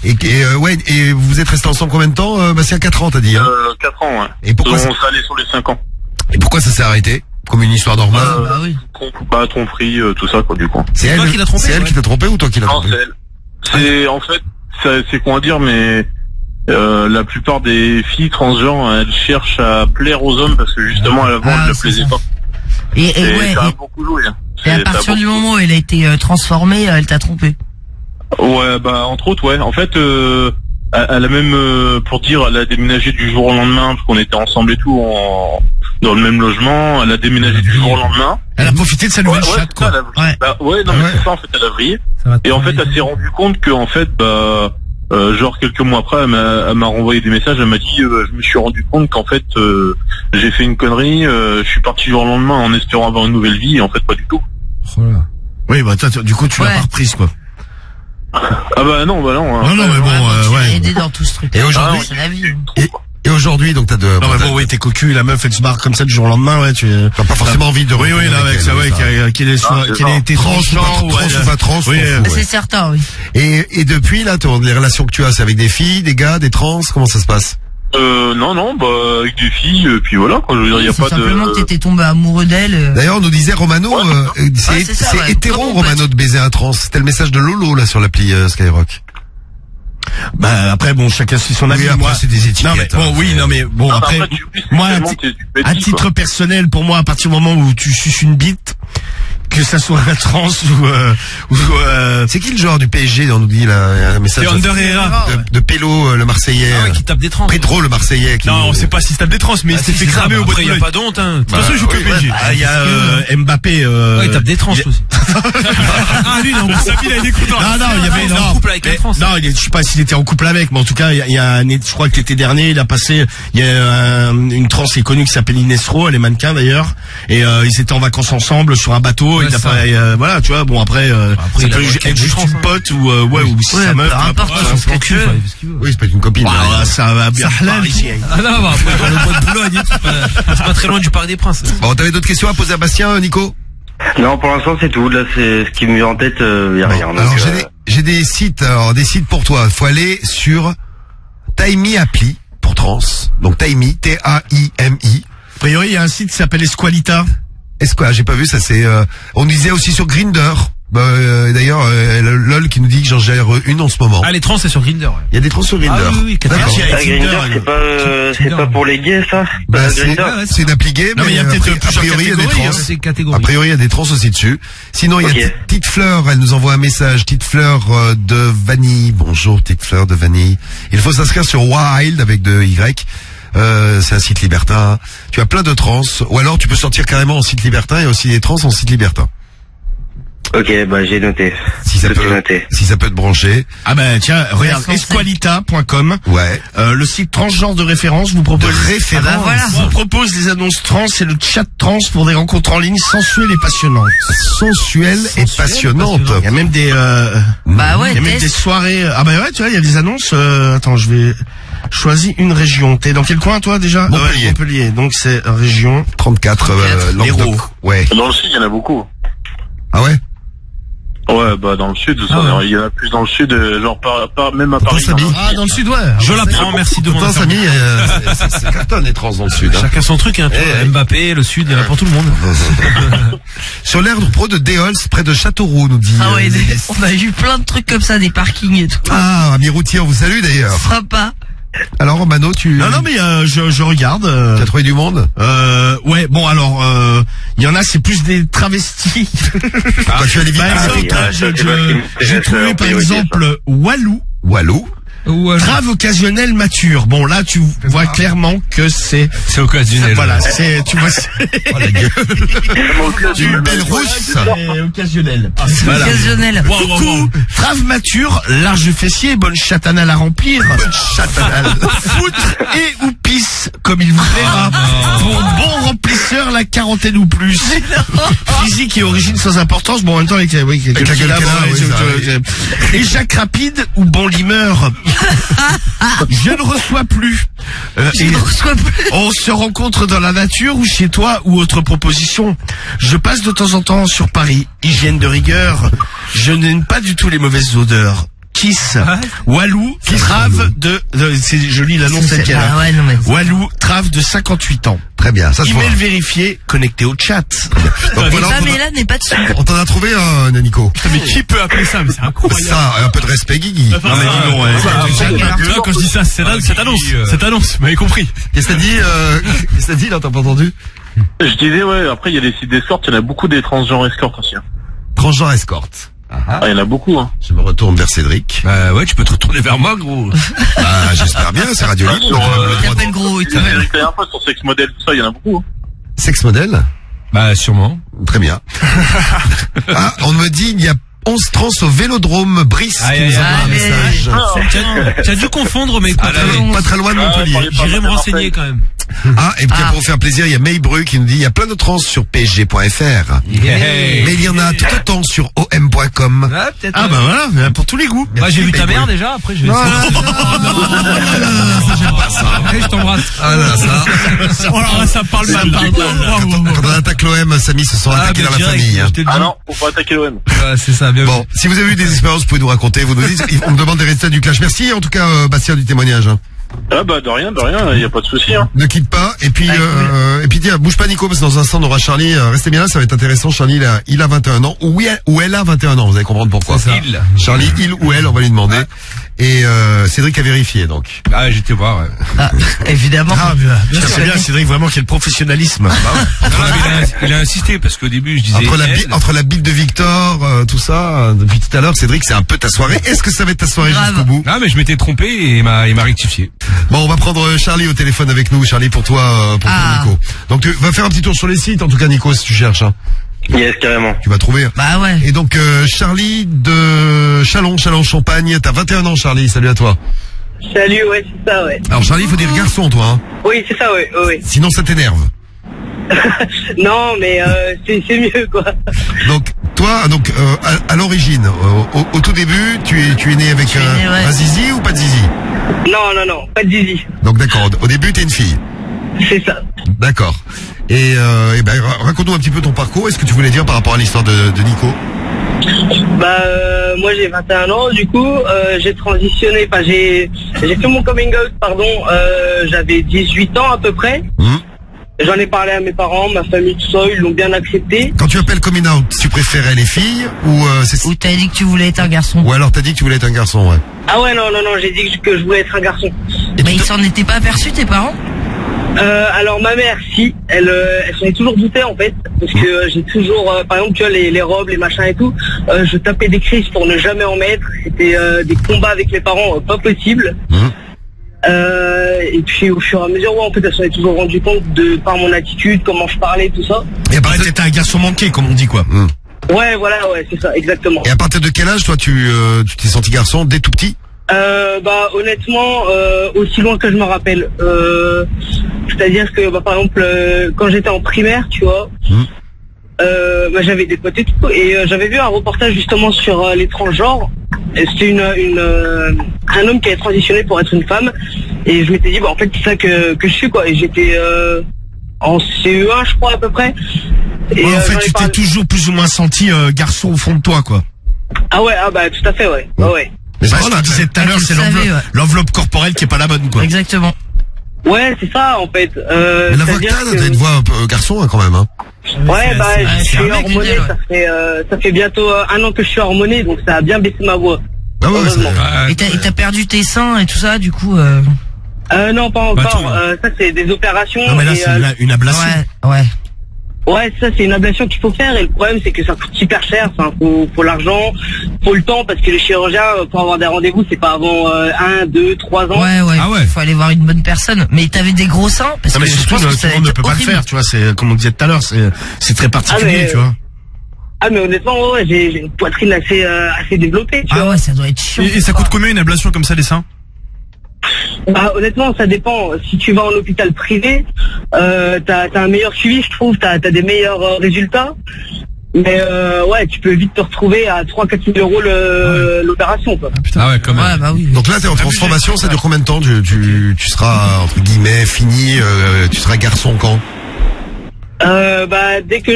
et, et, euh, ouais, et vous êtes restés ensemble combien de temps euh, Bah c'est à 4 ans, t'as dit. Hein Euh, 4 ans, ouais. Et pourquoi on ça- s'allait sur les 5 ans. et pourquoi ça s'est arrêté? Comme une histoire normale? Euh, Bah oui. Trompe- Bah, tromperie, euh, tout ça, quoi, du coup. c'est toi elle, qui l'as trompé, c'est elle ouais. qui t'a trompé ou toi qui l'as Non, trompé? c'est elle. C'est, en fait, c'est quoi à dire, mais euh, la plupart des filles transgenres, elles cherchent à plaire aux hommes parce que justement, avant, Ah, elles ne plaisaient ça. pas. Et, et Et ouais, ça a et, beaucoup joué. hein. et à partir du moment où elle a été euh, transformée, euh, elle t'a trompé. Ouais, bah entre autres, ouais. En fait, euh, elle a même, euh, pour dire, elle a déménagé du jour au lendemain parce qu'on était ensemble et tout, en, dans le même logement. Elle a déménagé du jour au lendemain. Elle a profité de sa Ouais, nouvelle ouais, chatte, ça, quoi. Ouais. Bah, ouais, non, Ah mais ouais. c'est ça, en fait, elle a vrillé. Et en fait, elle s'est rendue compte que, en fait, bah, euh, genre quelques mois après, elle m'a elle m'a renvoyé des messages. Elle m'a dit, euh, je me suis rendu compte qu'en fait, euh, j'ai fait une connerie. euh, je suis parti du jour au lendemain en espérant avoir une nouvelle vie. Et en fait, pas du tout. Oui, bah toi, du coup, tu l'as Ouais. pas reprise, quoi. Ah bah non, bah non. hein. Non, non, mais bon, Ouais, euh, tu l'as ouais. aidé dans tout ce truc. Et aujourd'hui- c'est la vie. Et, et aujourd'hui, donc t'as de. Non, mais bon, oui, t'es cocu, la meuf, elle se barre comme ça du jour au lendemain, ouais, tu T'as pas forcément envie de. Oui, oui, là, avec ça, ouais, qu'elle qu'elle ait soit- Ah, été Trans ou pas trans, ouais, ou pas trans, oui, t'en euh, fous, ouais. C'est certain, oui. Et, et depuis là, les relations que tu as, c'est avec des filles, des gars, des trans, comment ça se passe? Euh, non, non, bah avec des filles, euh, puis voilà. Quoi, je veux dire, il y a pas simplement que de. t'étais tombé amoureux d'elle. euh. D'ailleurs, on nous disait Romano, Ouais, euh, euh, c'est Ouais, hétéro Romano de baiser un trans. C'était le message de Lolo là sur l'appli euh, Skyrock. Bah, après, bon, chacun suit son Oui, avis. après, moi, c'est des étiquettes, Non, mais bon, hein, oui, non, mais bon, Non, après, après, tu oublies moi, à, ti- petit, titre quoi. personnel, pour moi, à partir du moment où tu suces une bite, que ça soit un trans ou, euh, ou euh, C'est qui le joueur du PSG On nous dit là un message. Herrera. De, de Pello, euh, le Marseillais. Ah ouais, qui tape des trans. Pedro, le Marseillais. Qui Non, on sait pas si tape des trans, mais il Bah, s'est si, fait cramer bah, au bout de après, y a pas d'honte, hein. De toute façon, il joue que oui, PSG. bah, Il y a euh, Mbappé. Euh, Ouais, il tape des trans il- aussi. Ah, lui, non, Sabine, il est content. Non, non, il y avait Il en non, couple avec la France. Non, il est- je sais pas s'il était en couple avec, mais en tout cas, il y a, il un, je crois que l'été dernier, il a passé, il y a un- une trans qui est connue qui s'appelle Inesro, elle est mannequin d'ailleurs, et euh, ils étaient en vacances ensemble sur un bateau. Il pas, euh, voilà, tu vois, bon après, euh, Après, ça peut être juste une hein. pote ou euh, ouais, ou si Ouais, sa meuf. peu importe, que. Oui, c'est pas une copine. Bah, ça va bien hein. Ah non, bah, après, dans le bois de Boulogne, c'est pas, très loin du Parc des Princes. Bon, t'avais d'autres questions à poser à Bastien, Nico? Non, pour l'instant c'est tout. Là, c'est ce qui me vient en tête. Il y a rien. Alors j'ai euh, des, j'ai des sites, alors des sites pour toi. Faut aller sur Timey Appli pour trans. Donc Timey, T-A-I-M-I. A priori, il y a un site qui s'appelle Esqualita. Est-ce quoi J'ai pas vu ça. C'est. euh, on disait aussi sur Grinder. Bah, euh, D'ailleurs, euh, lol qui nous dit que j'en gère une en ce moment. Ah, les trans, c'est sur Grinder, ouais. Il y a des trans sur Grinder. Ah oui, oui, D'accord. Ah, Grindr, c'est pas, euh, c'est pas pour les gays, ça Bah, c'est c'est une appli gay, Non, mais il y a euh, peut-être a pri- a priori il y a des trans. hein. A priori, il y a des trans aussi dessus. Sinon, il y a. Tite- Fleur, elle nous envoie un message. Tite Fleur euh, de Vanille. Bonjour, Tite Fleur de Vanille. Il faut s'inscrire sur Wild avec de Y. Euh, c'est un site libertin. Tu as plein de trans. Ou alors, tu peux sortir carrément en site libertin et aussi des trans en site libertin. Ok, bah j'ai noté. Si ça peut, noté. si ça peut te brancher. Ah ben tiens, regarde, esqualita.com. Ouais. Euh, le site transgenre de référence vous propose De référence. Ah bah voilà. vous propose des annonces trans et le chat trans pour des rencontres en ligne sensuelles et passionnantes. Sensuelle et passionnante. Il y a même des euh, Bah ouais, il y a même des soirées. Ah bah ouais, tu vois, il y a des annonces. euh, attends, je vais choisir une région. T'es dans quel coin toi déjà Montpellier. Ouais, Montpellier. Donc c'est région 34, euh, Languedoc. Ouais. Dans le sud, il y en a beaucoup. Ah ouais? Ouais, bah dans le sud, ça, Ah ouais. il y en a plus dans le sud, euh, genre par, par- même à Pourtant, Paris. Samy. Ah dans le sud ouais. Je l'apprends, merci de mon Samy, euh, c'est- c'est- c'est cartonne les trans dans le sud. hein. Chacun son truc, hein. vois. Eh, Mbappé, le Sud, il y en a pour tout le monde. Sur l'air pro de Déols, près de Châteauroux, nous dit. Ah euh, ouais, des- on a eu plein de trucs comme ça, des parkings et tout. Ah, ami routier, on vous salue d'ailleurs. Sympa. Alors, Mano, tu, Non non mais euh, je, je regarde. euh, tu as trouvé du monde Euh, ouais, bon alors, euh, il y en a, c'est plus des travestis. Ah, je- j'ai trouvé par exemple Walou, Walou. Trave occasionnelle mature. Bon là, tu vois clairement que c'est, C'est occasionnel. voilà, c'est, tu vois, c'est Oh la gueule. Une belle rousse. c'est occasionnel. Voilà. Occasionnel. Coucou, trave mature, large fessier, bonne chatte anale à remplir. Chatte anale. Foutre et ou pisse, comme il vous plaira. Pour bon remplisseur, la quarantaine ou plus. Physique et origine sans importance. Bon, en même temps, avec, oui, Avec la gueule Éjac rapide ou bon limeur. Je ne reçois plus. Euh, Je et- ne reçois plus. on se rencontre dans la nature ou chez toi ou autre proposition. Je passe de temps en temps sur Paris. Hygiène de rigueur. Je n'aime pas du tout les mauvaises odeurs. Kiss. Walou, trave de, de- c'est joli l'annonce C'est- qu'elle Ah ouais, non mais. Walou, trave de 58 ans. Très bien, ça se voit. Email vérifié, connecté au chat. Donc Et voilà, on t'en a- n'est pas dessus. on t'en a trouvé un, Nico. Mais qui peut appeler ça Mais c'est incroyable. Ça, un peu de respect, Guigui. Non mais dis donc, ouais. Quand je dis ça, c'est cette cette annonce, cette annonce, vous m'avez compris. Qu'est-ce que t'as dit, euh, qu'est-ce que t'as dit, là, t'as pas entendu? Je disais, ouais, après, il y a des sites d'escorte, il y en a beaucoup des transgenres escortes aussi. hein. Transgenre escorte. Ah, il y en a beaucoup, hein. Je me retourne vers Cédric. Bah ouais, tu peux te retourner vers moi, gros. Bah, j'espère bien, c'est Radio Libre. Euh, Il t'appelle gros, il la t'appelle. dernière fois, sur Sex Model, tout ça, il y en a beaucoup. hein. Sex modèle? Bah sûrement. Très bien. ah, on me dit, il y a 11 trans au vélodrome Brice qui Aïe, nous envoie un message. Tu as- dû confondre, mais pas Ah, là, loin. pas très loin de Ah, Montpellier. parlez pas J'irai me de renseigner quand même. Ah, et puis Ah. pour faire plaisir, il y a Maybru qui nous dit, il y a plein de trans sur psg.fr. Hey. Mais il y en a tout autant sur om.com. Ah, peut-être. Ah bah voilà, pour tous les goûts. Moi, j'ai vu ta mère déjà, après je vais. Non, non, non, non, ça, j'aime pas ça. Après, je t'embrasse. Ah là, ça. Oh là, ça parle mal. Quand on- Quand on attaque l'OM, Samy se sent Ah, attaqué dans la famille. hein. Ah non, faut pas attaquer l'OM. C'est ça, bien Bon, si vous avez eu des expériences, vous pouvez nous raconter, vous nous dites, on me demande des résultats du clash. Merci en tout cas, euh, Bastien, du témoignage. Ah bah de rien, de rien, y a pas de souci. Hein. Ne quitte pas. Et puis, euh, et puis tiens, bouge pas Nico, parce que dans un instant on aura Charlie. Euh, restez bien là, ça va être intéressant. Charlie, il a, il a 21 ans. Ou elle, ou elle a 21 ans. Vous allez comprendre pourquoi. Il. Charlie, il ou elle, on va lui demander. Et euh, Cédric a vérifié donc. Ah, j'étais voir. ouais. Ah, évidemment. Ah, c'est bien, Cédric, vraiment quel professionnalisme. Ah, mais il, a, il a insisté parce qu'au début je disais. Entre la, elle. entre la bite de Victor, euh, tout ça, euh, depuis tout à l'heure, Cédric, c'est un peu ta soirée. Est-ce que ça va être ta soirée jusqu'au bout? Ah mais je m'étais trompé et il m'a il m'a rectifié. Bon, on va prendre euh, Charlie au téléphone avec nous. Charlie, pour toi, euh, pour Ah. toi, Nico. Donc, tu vas faire un petit tour sur les sites, en tout cas, Nico, si tu cherches. Hein. Yes, carrément. Tu vas trouver. Bah ouais. Et donc, euh, Charlie de Chalon, Chalon-Champagne. T'as 21 ans, Charlie. Salut à toi. Salut, ouais, c'est ça, ouais. Alors, Charlie, il faut dire garçon, toi. Hein. Oui, c'est ça, ouais, ouais, ouais. Sinon, ça t'énerve. Non, mais euh, c'est c'est mieux, quoi. Donc, toi, donc, euh, à, à l'origine, euh, au, au tout début, tu es, tu es né avec un, né, ouais. un zizi ou pas de zizi? Non, non, non, pas de zizi. Donc, d'accord. Au début, t'es une fille. C'est ça. D'accord. Et, euh, eh ben, ra- raconte-nous un petit peu ton parcours. Est-ce que tu voulais dire par rapport à l'histoire de, de Nico? Bah, euh, moi j'ai 21 ans, du coup, euh, j'ai transitionné, enfin j'ai j'ai fait mon coming out, pardon, euh, j'avais 18 ans à peu près. J'en ai parlé à mes parents, ma famille, tout ça, ils l'ont bien accepté. Quand tu appelles coming out, tu préférais les filles ou euh, c'est Ou t'as dit que tu voulais être un garçon. Ou alors t'as dit que tu voulais être un garçon, ouais. Ah ouais, non, non, non, j'ai dit que je voulais être un garçon. Mais ils s'en étaient pas aperçus tes parents? Euh, alors ma mère, si, elle, euh, elle s'en est toujours doutée en fait, parce que euh, j'ai toujours, euh, par exemple, tu vois, les, les robes, les machins et tout, euh, je tapais des crises pour ne jamais en mettre. C'était euh, des combats avec les parents, euh, pas possible. Euh, et puis au fur et à mesure, ouais, en fait, elle s'en est toujours rendu compte de par mon attitude, comment je parlais, tout ça. Et après, t'étais un garçon manqué, comme on dit, quoi. Ouais, voilà, ouais, c'est ça, exactement. Et à partir de quel âge, toi, tu euh, tu t'es senti garçon dès tout petit? Euh, bah honnêtement, euh, aussi loin que je me rappelle. Euh, C'est-à-dire que bah, par exemple, euh, quand j'étais en primaire, tu vois, euh, bah, j'avais des potes et tout, et euh, j'avais vu un reportage justement sur euh, les transgenres. C'était une, une euh, un homme qui avait transitionné pour être une femme, et je m'étais dit bah en fait c'est ça que que je suis quoi. Et j'étais euh, en CE1 je crois à peu près. Et, Ouais, en fait, tu t'es parlé- toujours plus ou moins senti euh, garçon au fond de toi, quoi. Ah ouais, ah bah tout à fait ouais. Ouais, ouais. Mais ce que je disais tout à l'heure, c'est l'enveloppe, corporelle qui est pas la bonne, quoi. Exactement. Ouais, c'est ça en fait. Euh, Mais la voix que t'as une voix un peu garçon hein, quand même. Hein. Ouais, bah, je suis hormoné, ouais. ça fait, euh, ça fait bientôt euh, un an que je suis hormoné, donc ça a bien baissé ma voix. Ah. Et t'as et t'as perdu tes seins et tout ça, du coup. Euh... Euh, non, pas Bah, encore. Euh, ça, c'est des opérations. Non, mais là, c'est euh, une, une ablation. Ouais, ouais. Ouais, ça, c'est une ablation qu'il faut faire, et le problème, c'est que ça coûte super cher. Enfin, faut, faut l'argent, faut le temps, parce que les chirurgiens, euh, pour avoir des rendez-vous, c'est pas avant euh, un, deux, trois ans. Ouais, ouais. Faut aller voir une bonne personne. Mais t'avais des gros seins? Parce Non, mais que je surtout, pense que tout ça le monde ne peut pas le faire, tu vois, c'est, comme on disait tout à l'heure, c'est, c'est très particulier, Ah, mais- tu vois. Ah, mais honnêtement, ouais, j'ai j'ai une poitrine assez, euh, assez développée, tu Ah vois. ouais, ça doit être chiant. Et, et ça coûte combien une ablation comme ça, les seins? Bah, honnêtement, ça dépend. Si tu vas en hôpital privé, euh, t'as as un meilleur suivi, je trouve. T'as as des meilleurs euh, résultats. Mais euh, ouais, tu peux vite te retrouver à 3-4 000 euros l'opération. quoi. Ah ouais, quand même. bah oui. Donc là, t'es en transformation, ça dure combien de temps? Tu, tu, tu seras, entre guillemets, fini, euh, tu seras garçon quand? Euh, bah, dès que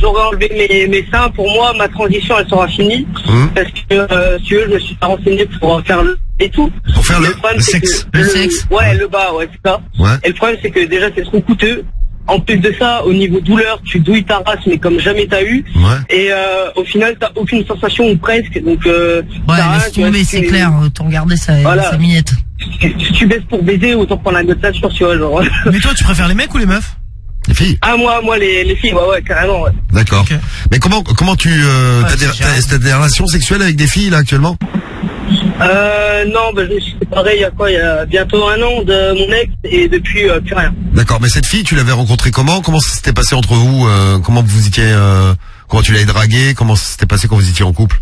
j'aurai enlevé mes, mes seins, pour moi, ma transition, elle sera finie. Hum. Parce que, euh, si tu veux, je me suis pas renseigné pour faire le et tout. Pour faire le- problème, le c'est sexe. que Le sexe. Ouais, le bas, ouais, c'est ça. Ouais. Et le problème, c'est que déjà, c'est trop coûteux. En plus de ça, au niveau douleur, tu douilles ta race, mais comme jamais t'as eu. Ouais. Et euh, au final, t'as aucune sensation ou presque. Donc, euh, Ouais, laisse tomber, c'est clair. Autant garder sa, Voilà. sa miette. Si tu baisses pour baiser, autant prendre un autre sage, tu vois, genre. Mais toi, tu préfères les mecs ou les meufs? Filles Ah, moi, moi, les, les filles, ouais, ouais, carrément, ouais. D'accord. Mais comment comment tu euh, t'as des, t'as- t'as des relations sexuelles avec des filles là actuellement? Euh, non, bah, je me suis séparé il y a quoi, il y a bientôt un an de mon ex et depuis euh, plus rien. D'accord. Mais cette fille, tu l'avais rencontrée comment? Comment ça s'était passé entre vous euh, Comment vous étiez euh, Comment tu l'avais draguée? Comment ça s'était passé quand vous étiez en couple?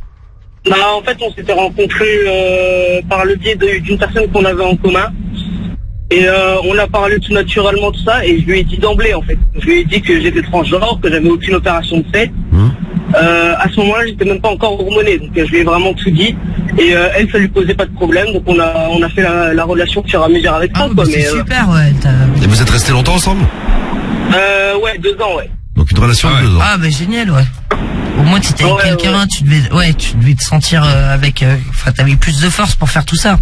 Bah, en fait, on s'était rencontrés euh, par le biais d'une personne qu'on avait en commun. Et euh, on a parlé tout naturellement de ça et je lui ai dit d'emblée en fait. Je lui ai dit que j'étais transgenre, que j'avais aucune opération de fait. Euh, à ce moment-là, j'étais même pas encore hormoné, donc euh, je lui ai vraiment tout dit. Et euh, elle, ça lui posait pas de problème, donc on a on a fait la, la relation et à mesure avec ça. quoi, mais, C'est euh, super, ouais. Et vous êtes restés longtemps ensemble? Euh, ouais, deux ans, ouais. Donc une relation de deux ans. Ah, bah génial, ouais. Au moins, t'étais avec quelqu'un, tu devais, ouais, tu devais te sentir euh, avec, euh, enfin, t'avais plus de force pour faire tout ça.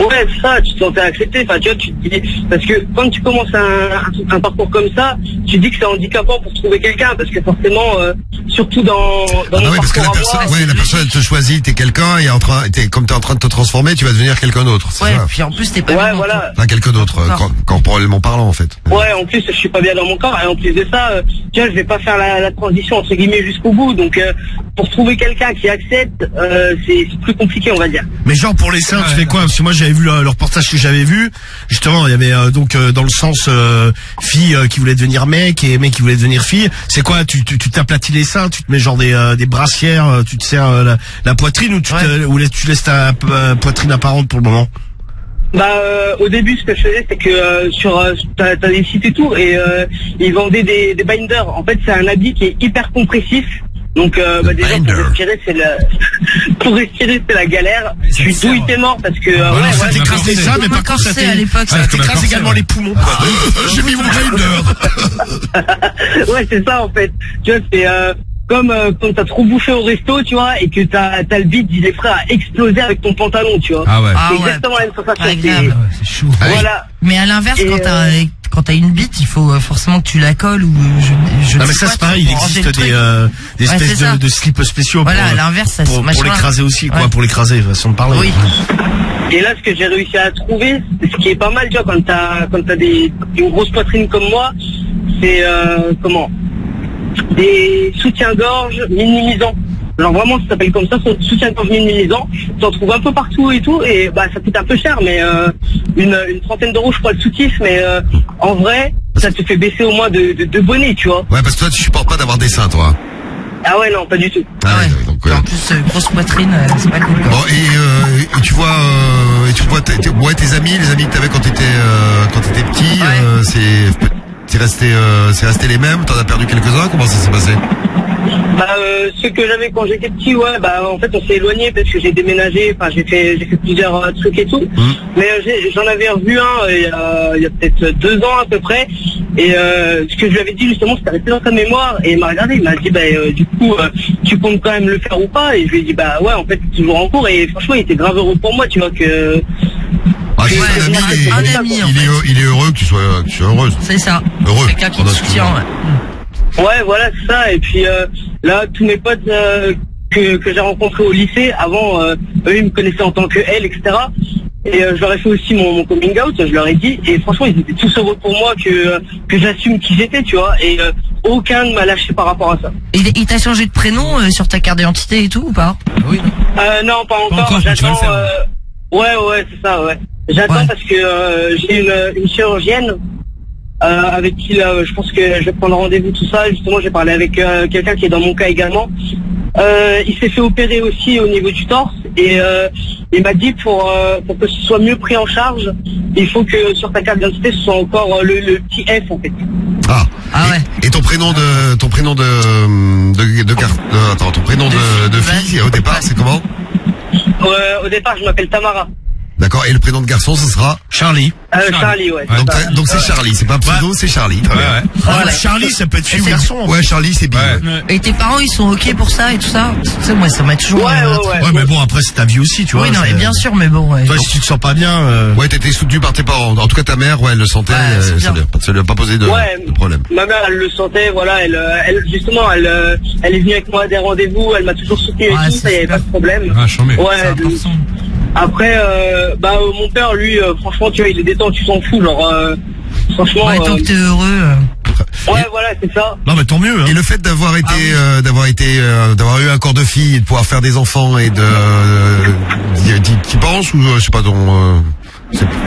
Ouais, c'est ça, tu te sentais accepté. Enfin, tu vois, tu te dis, parce que quand tu commences un, un, un parcours comme ça, tu te dis que c'est handicapant pour trouver quelqu'un, parce que forcément, euh, surtout dans, dans Ah mon oui, parce que la personne, moi, ouais, la personne elle te choisit, t'es quelqu'un et en train, t'es, comme t'es en train de te transformer, tu vas devenir quelqu'un d'autre. Ouais, ça. puis en plus t'es pas Ouais, bien dans voilà. Enfin, quelqu'un d'autre, euh, cor- corporellement parlant, en fait. Ouais, en plus, je suis pas bien dans mon corps, et en plus de ça, euh, tu vois, je vais pas faire la, la transition entre guillemets jusqu'au bout, donc euh, pour trouver quelqu'un qui accepte, euh, c'est plus compliqué, on va dire. Mais genre pour les seins, tu fais quoi? Parce que moi j'avais vu le, le reportage que j'avais vu. Justement, il y avait euh, donc euh, dans le sens euh, fille euh, qui voulait devenir mec et mec qui voulait devenir fille. C'est quoi Tu tu t'aplatis les seins, tu te mets genre des euh, des brassières, euh, tu te serres la, la poitrine ou tu te, ou tu laisses ta euh, poitrine apparente pour le moment? Bah euh, au début ce que je faisais c'est que euh, sur euh, t'as des sites et tout et euh, ils vendaient des, des binders. En fait c'est un habit qui est hyper compressif. Donc euh, bah, déjà pour respirer c'est la pour respirer c'est la galère. Je suis douille t'es mort parce que euh, Voilà, ouais, ça ouais, t'écrase seins, mais par contre ça t'écrase également les poumons. quoi. J'ai mis mon grinder. ouais, c'est ça en fait. Tu vois, c'est euh, comme euh, quand t'as trop bouffé au resto, tu vois, et que t'as t'as le bide, il est prêt à exploser avec ton pantalon, tu vois. Ah ouais. Ah c'est ouais. exactement la même sensation. Agréable. c'est- Ah Voilà. Mais à l'inverse, quand t'as euh, quand t'as une bite, il faut euh, forcément que tu la colles ou je, je Non ne mais ça c'est pareil, il existe des, euh, des Ouais, espèces de, de slips spéciaux Voilà, pour, l'inverse, pour, pour l'écraser aussi, quoi, pour l'écraser, façon de parler. Oui. Et là, ce que j'ai réussi à trouver, ce qui est pas mal, tu vois, quand t'as quand t'as des une grosse poitrine comme moi, c'est euh, comment? Des soutiens-gorge minimisants. Genre vraiment, ça s'appelle comme ça, soutien-gorge minimisant. Tu en trouves un peu partout et tout, et bah ça coûte un peu cher, mais euh, une, une trentaine d'euros, je crois, le soutif, mais euh, en vrai, ça te fait baisser au moins de, de, de bonnets, tu vois. Ouais, parce que toi, tu supportes pas d'avoir des seins, toi. Ah ouais, non, pas du tout. Ah ouais, donc, euh, En plus, euh, grosse poitrine, euh, c'est pas cool. Bon, et, euh, et tu vois, euh, et tu vois, tes, tes- ouais, tes amis, les amis que t'avais quand t'étais, euh, quand t'étais petit, euh, c'est, c'est resté, euh, c'est resté les mêmes. T'en as perdu quelques-uns. Comment ça s'est passé? Bah, euh, ceux que j'avais quand j'étais petit, ouais, bah, en fait, on s'est éloigné parce que j'ai déménagé, enfin, j'ai fait, j'ai fait plusieurs euh, trucs et tout. Mais euh, j'en avais revu un euh, il y a, il y a peut-être deux ans à peu près. Et euh, ce que je lui avais dit justement, c'était resté dans sa mémoire. Et il m'a regardé, il m'a dit, bah, euh, du coup, euh, tu comptes quand même le faire ou pas? Et je lui ai dit, bah, ouais, en fait, c'est toujours en cours. Et franchement, il était grave heureux pour moi, tu vois que. Ah, que- c'est un ami, il est, un ami, en il, est, heureux- il est heureux que tu sois, que tu sois heureuse. C'est ça. Heureux. Quelqu'un qui te soutient. Ouais. Voilà, c'est ça. Et puis euh, là, tous mes potes euh, que, que j'ai rencontrés au lycée, avant, euh, eux, ils me connaissaient en tant que elle, etc. Et euh, je leur ai fait aussi mon, mon coming out, je leur ai dit. Et franchement, ils étaient tous heureux pour moi que, que j'assume qui j'étais, tu vois. Et euh, aucun ne m'a lâché par rapport à ça. Il, il t'a changé de prénom euh, sur ta carte d'identité et tout ou pas? Oui. Euh, non, pas encore. encore, vas le J'attends. euh, ouais, ouais, c'est ça, ouais. J'attends Ouais. parce que euh, j'ai une, une chirurgienne avec qui là, je pense que je vais prendre rendez-vous tout ça. Justement, j'ai parlé avec euh, quelqu'un qui est dans mon cas également. Euh, il s'est fait opérer aussi au niveau du torse et euh, il m'a dit pour euh, pour que ce soit mieux pris en charge, il faut que sur ta carte d'identité ce soit encore euh, le, le petit F en fait. Ah. Ah ouais. Et ton prénom de, ton prénom de, de, de, de- attends, ton prénom de, de fille, au départ, c'est comment? Euh, au départ, je m'appelle Tamara. D'accord. Et le prénom de garçon, ce sera Charlie. Euh, Charlie, ouais. Donc, c'est donc Charlie, c'est pas pseudo, c'est Charlie. Bien. Ah, Charlie, ça peut être fille ou garçon. en fait. Ouais, Charlie, c'est bien. Ouais. Et tes parents, ils sont ok pour ça et tout ça Tu sais, moi, ça m'a toujours. Ouais, euh, ouais, ouais. Ouais, mais bon, après, c'est ta vie aussi, tu vois. Oui, non, mais bien sûr, mais bon. Ouais. Toi, si tu te sens pas bien, euh, Ouais, t'étais soutenu par tes parents. En tout cas, ta mère, ouais, elle le sentait. Ouais, euh, ça, lui a, ça lui a pas posé de, Ouais. de problème. Ma mère, elle le sentait, voilà, elle, euh, elle justement, elle, elle est venue avec moi à des rendez-vous, elle m'a toujours soutenu et Ouais, tout, ça y avait pas de problème. Ah. Ouais. Après, euh, bah euh, mon père, lui, euh, franchement, tu vois, il est détendu, tu t'en fous, genre, euh, franchement. Ouais, tant euh, que t'es heureux. euh, ouais, voilà, c'est ça. non, mais tant mieux. Hein. Et le fait d'avoir été, euh, d'avoir été, euh, d'avoir eu un corps de fille et de pouvoir faire des enfants et de, euh, tu penses ou euh, je sais pas ton, euh,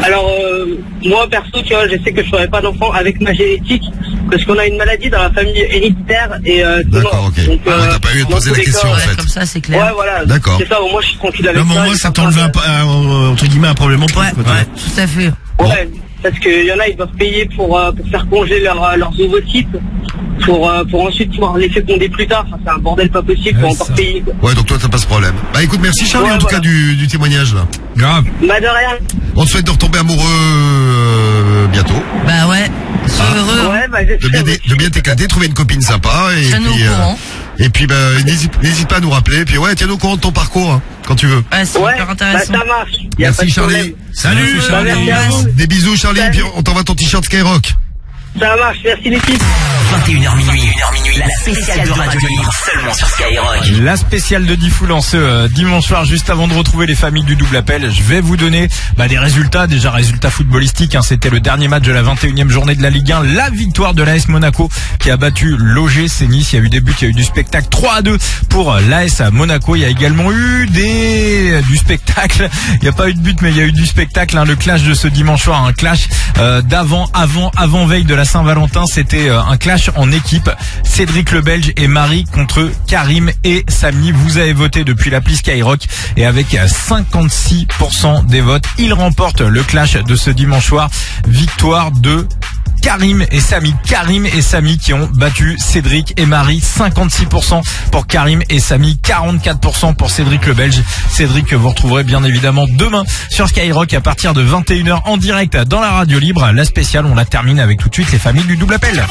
Alors, euh, moi, perso, tu vois, je sais que je ferai pas d'enfant avec ma génétique, parce qu'on a une maladie dans la famille héréditaire et euh, D'accord, ok. Donc, Ah ouais, t'as pas eu à te poser la question, en fait. Comme ça, c'est clair. Ouais, voilà. D'accord. C'est ça, au moins, je suis tranquille avec Non, mais ça. au moins, ça t'enlève un, pas- un- un- entre guillemets un problème en plus. Ouais, quoi, tu vois. ouais, tout à fait. Ouais, parce qu'il y en a, ils doivent payer pour, euh, pour faire congeler leur, euh, leurs ovocytes, pour, euh, pour ensuite pouvoir les féconder plus tard. Enfin, c'est un bordel pas possible, faut Ouais, encore ça. payer. Quoi. ouais, donc toi, t'as pas ce problème. Bah écoute, merci Charlie Ouais, en tout voilà. cas du, du témoignage là. Grave. Bah de rien. On te souhaite de retomber amoureux euh, bientôt, Bah ouais, sois heureux. hein. Ouais, bah de bien, dé- de bien t'éclater, trouver une copine sympa et Tiens-nous au puis, euh, courant. Et puis, bah, n'hésite n'hésite pas à nous rappeler. Puis ouais, tiens au courant de ton parcours, hein, quand tu veux. Ouais, c'est hyper intéressant. Bah, ça marche. Merci Charlie. Salut, Bah, à vous. Des bisous Charlie, puis on t'envoie ton t-shirt Skyrock. Ça marche, merci l'équipe. 21h minuit, 1h minuit, la spéciale de Radio Libre seulement sur Skyrock. La spéciale de Diffoul en ce euh, dimanche soir, juste avant de retrouver les familles du double appel, je vais vous donner bah, des résultats, déjà résultats footballistiques. hein. C'était le dernier match de la 21e journée de la Ligue 1, la victoire de l'AS Monaco qui a battu l'OGC Nice. Il y a eu des buts, il y a eu du spectacle 3 à 2 pour euh, l'AS Monaco. Il y a également eu des du spectacle. Il n'y a pas eu de but, mais il y a eu du spectacle. hein. Le clash de ce dimanche soir, un clash euh, d'avant, avant, avant veille de la Saint-Valentin. C'était euh, un clash en équipe. Cédric le Belge et Marie contre Karim et Samy. Vous avez voté depuis l'appli Skyrock et avec euh, 56% des votes, il remporte le clash de ce dimanche soir. Victoire de Karim et Samy. Karim et Samy qui ont battu Cédric et Marie. 56% pour Karim et Samy. 44% pour Cédric le Belge. Cédric que vous retrouverez bien évidemment demain sur Skyrock à partir de 21h en direct dans la radio libre. La spéciale, on la termine avec tout de suite les familles du double appel.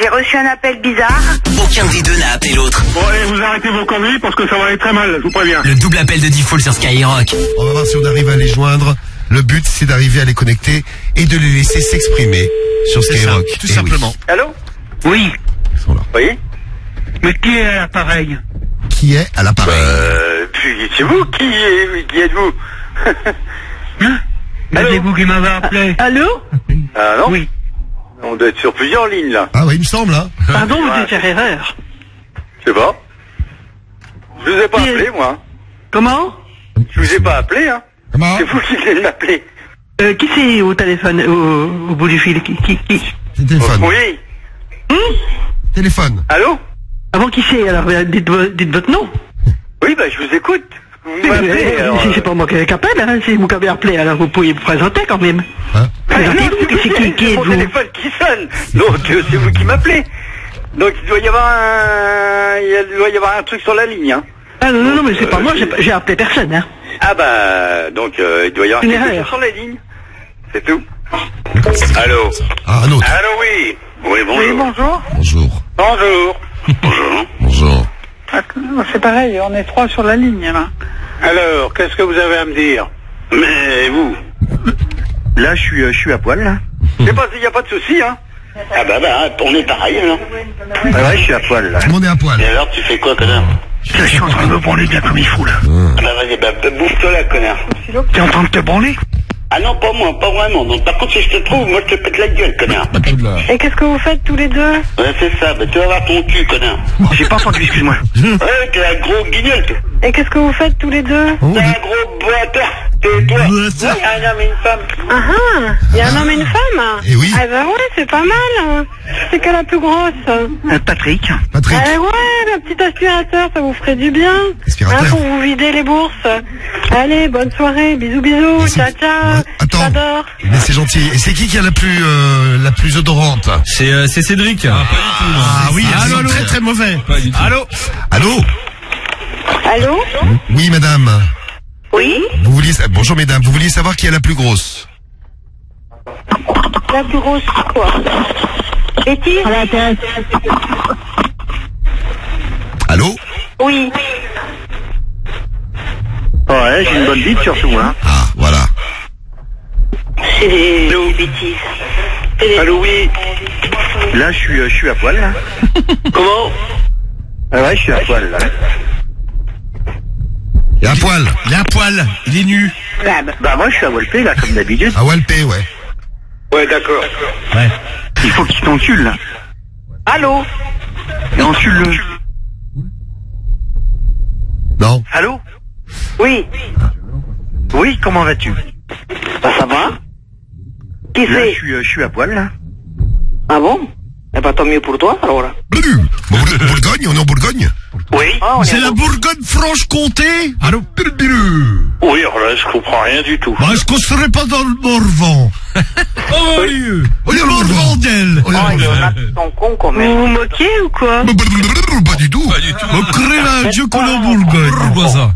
J'ai reçu un appel bizarre. Aucun des deux n'a appelé l'autre. Bon, allez, vous arrêtez vos conneries parce que ça va aller très mal, je vous préviens. Le double appel de Diffoul sur Skyrock. On va voir si on arrive à les joindre. Le but, c'est d'arriver à les connecter et de les laisser s'exprimer sur Skyrock. tout Eh oui. simplement. Allô Oui. Oui Mais qui est à l'appareil Qui est à l'appareil Euh, puis c'est vous qui, est- qui êtes-vous Bah, c'est vous qui m'avez appelé. Allô Ah non Oui. On doit être sur plusieurs lignes là. Ah oui, il me semble, hein. Pardon, vous devez faire erreur. Je sais pas. Je vous ai pas appelé moi. Comment Je vous ai pas appelé hein. Comment C'est vous qui venez de m'appeler. euh, Qui c'est au téléphone, au, au bout du fil Qui, qui, qui C'est téléphone. Oui. Téléphone. Allô Avant qui c'est Alors, euh, dites, dites votre nom. Oui, bah je vous écoute. Vous m'appelez, euh, alors, c'est- pas moi qui appelle, hein, c'est vous qui avez appelé, alors vous pourriez vous présenter quand même. Ah Présentez-vous, qui, c'est qui, qui C'est mon êtes-vous téléphone qui sonne. Donc euh, c'est vous qui m'appelez. Donc il doit y avoir un, il doit y avoir un truc sur la ligne. Hein. Ah non, non, non, mais c'est pas moi, j'ai j'ai appelé personne. Hein. Ah bah donc euh, il doit y avoir Une quelque erreur. chose sur la ligne. C'est tout. Allô. Ah, un autre. Allô oui. Oui bonjour. Oui, bonjour. Bonjour. Bonjour. Bonjour. Bonjour. C'est pareil, on est trois sur la ligne là. Alors qu'est-ce que vous avez à me dire Mais vous. Là, je suis, euh, je suis à poil, là. C'est pas, il y a pas de souci hein. Ah bah bah on est pareil alors. Ah ouais, je suis à poil, là. Tout le monde est à poil. Et alors tu fais quoi connard Je suis en train de me branler bien comme il faut, là. Ah bah vas-y bah bah, bouffe-toi là connard. T'es en train de te branler Ah non pas moi, pas vraiment. Donc par contre si je te trouve, moi je te pète la gueule connard. Et qu'est-ce que vous faites tous les deux Ouais c'est ça, bah tu vas voir ton cul connard. J'ai pas entendu, excuse-moi. Ouais t'es un gros guignol toi. Et qu'est-ce que vous faites tous les deux T'es un gros boitard. Toi. Boitard. Ouais, un homme et une femme. Ah ah, il y a un homme et une femme Eh oui. Ah bah ouais, c'est pas mal. C'est qu'elle la plus grosse Euh, Patrick. Patrick. Ah ouais, le petit aspirateur, ça vous ferait du bien. Aspirateur. Hein, pour vous vider les bourses. Allez, bonne soirée, bisous bisous, ciao ciao. Attends. J'adore. Mais c'est gentil. Et c'est qui qui a la plus, euh, la plus odorante C'est euh, c'est Cédric. Ah oui, Allô, c'est allô très très mauvais. Allô Allô? Allô? Oui, madame. Oui Vous vouliez, bonjour mesdames, vous vouliez savoir qui est la plus grosse? La plus grosse, quoi? Betty? Allô? Oui. Ouais, j'ai une bonne bite surtout, hein. Ah, voilà. C'est des, des bêtises. C'est des- Allô, oui. Là, je suis, euh, je suis à poil, là. Comment? Ah ouais, je suis à poil, là. Et à poil. Il est à poil, il est nu. Bah, moi, je suis à Walpé, là, comme d'habitude. À Walpé, ouais. Ouais d'accord. Ouais. Il faut qu'il t'encule, là. Allô Et encule-le. Non Allô Oui. Oui, comment vas-tu Bah ça va Qui Là, c'est je suis, euh, je suis à poil, là. Ah bon Eh bah tant mieux pour toi alors. Bon, Bourg- Bourgogne, on est en Bourgogne Oui. Ah, on est C'est la Bourgogne-Franche-Comté Allô Oui alors là je comprends rien du tout. Bah, je ne serais pas dans le Morvan. On est Le en Bourgogne. Morvandel. On est en Ah, il sont cons quand même. Vous vous moquez ou quoi Pas du tout. Pas du tout. Au créla, Dieu qu'on est en Bourgogne.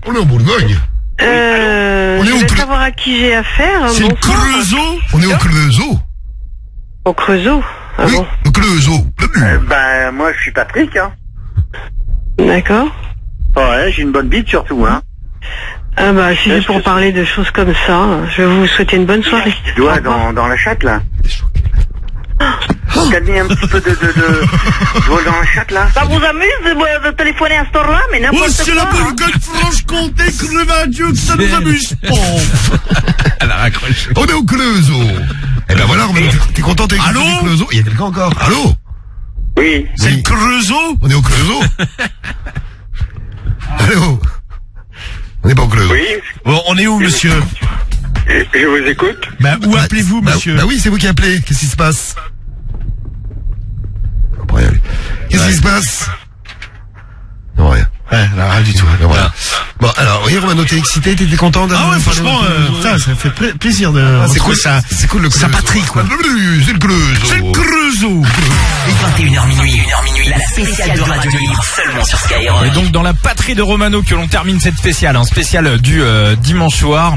On est en Bourgogne. Euh, On est je au vais Cre- savoir à qui j'ai affaire. C'est le. Creusot. On est au Creusot. Au Creusot. Ah Oui, bon au Creusot. Euh, ben, moi, je suis Patrick, hein. D'accord. Ouais, j'ai une bonne bite surtout, hein. Ah bah, si c'est pour parler de choses comme ça, je vais vous souhaiter une bonne soirée. Tu dois dans, dans la chatte, là. T'as mis un petit peu de, de, de, dans la chatte, là. Ça vous amuse de, de téléphoner à ce heure-là Mais n'importe Oh, c'est la quoi, hein. Bourgogne-Franche-Comté, creve à Dieu que ça nous amuse pas. Elle a raccroché. On est au Cleuso. Eh ben voilà, t'es- t'es content t'es Allô Cleuso Il y a quelqu'un encore? Allô? Oui. C'est le Creusot On est au Cleuso Allô On est pas au Cleuso Oui, Bon, on est où, monsieur je vous écoute. Bah, où appelez-vous, Bah, monsieur bah oui, c'est vous qui appelez. Qu'est-ce qui se passe. Qu'est-ce qui se passe Non, rien. Ouais, là, rien du tout. Non, voilà. Bon, alors, oui, Romano, t'es excité, t'étais content Ah ouais, franchement, euh, putain, ça fait pla- plaisir de Ah, c'est cool, sa, c'est cool le sa Cleuso. patrie, quoi. C'est le Cleuso. C'est le Creusot 21h minuit, 1h minuit, la spéciale de Radio Libre seulement sur Skyrock. Et donc dans la patrie de Romano que l'on termine cette spéciale, un spécial du euh, dimanche soir.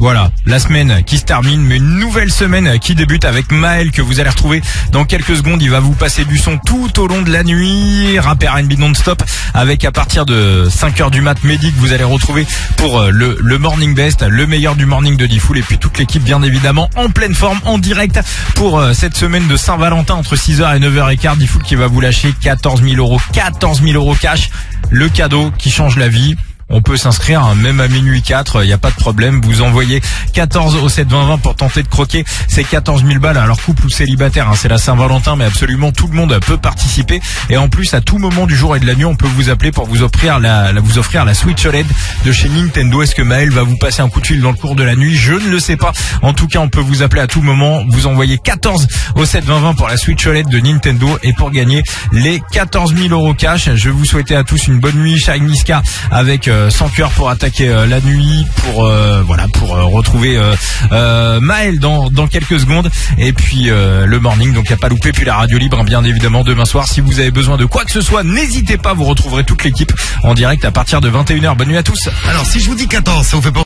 Voilà, la semaine qui se termine, mais une nouvelle semaine qui débute avec Maël que vous allez retrouver dans quelques secondes. Il va vous passer du son tout au long de la nuit, rap R&B non-stop, avec à partir de 5h du mat, Mehdi que vous allez retrouver pour euh, le, le Morning Best, le meilleur du Morning de Diffoul, et puis toute l'équipe bien évidemment en pleine forme, en direct pour euh, cette semaine de Saint-Valentin entre 6h et 9h15. Diffoul qui va vous lâcher 14 000 euros, 14 000 euros cash, le cadeau qui change la vie. On peut s'inscrire hein, même à minuit 4, il n'y a pas de problème. Vous envoyez 14 au 7 20 20 pour tenter de croquer ces 14 000 balles. Alors couple ou célibataire, hein, c'est la Saint-Valentin, mais absolument tout le monde peut participer. Et en plus, à tout moment du jour et de la nuit, on peut vous appeler pour vous offrir la, vous offrir la Switch OLED de chez Nintendo. Est-ce que Maël va vous passer un coup de fil dans le cours de la nuit? Je ne le sais pas. En tout cas, on peut vous appeler à tout moment. Vous envoyez 14 au 7 20 20 pour la Switch OLED de Nintendo et pour gagner les 14 000 euros cash. Je vous souhaiter à tous une bonne nuit. Shine Niska avec euh, 100 cœurs pour attaquer euh, la nuit, pour euh, voilà, pour euh, retrouver euh, euh, Maël dans dans quelques secondes et puis euh, le morning. Donc a pas loupé. Puis la radio libre, hein, bien évidemment, demain soir. Si vous avez besoin de quoi que ce soit, n'hésitez pas. Vous retrouverez toute l'équipe en direct à partir de 21h. Bonne nuit à tous. Alors, si je vous dis 14, ça vous fait pas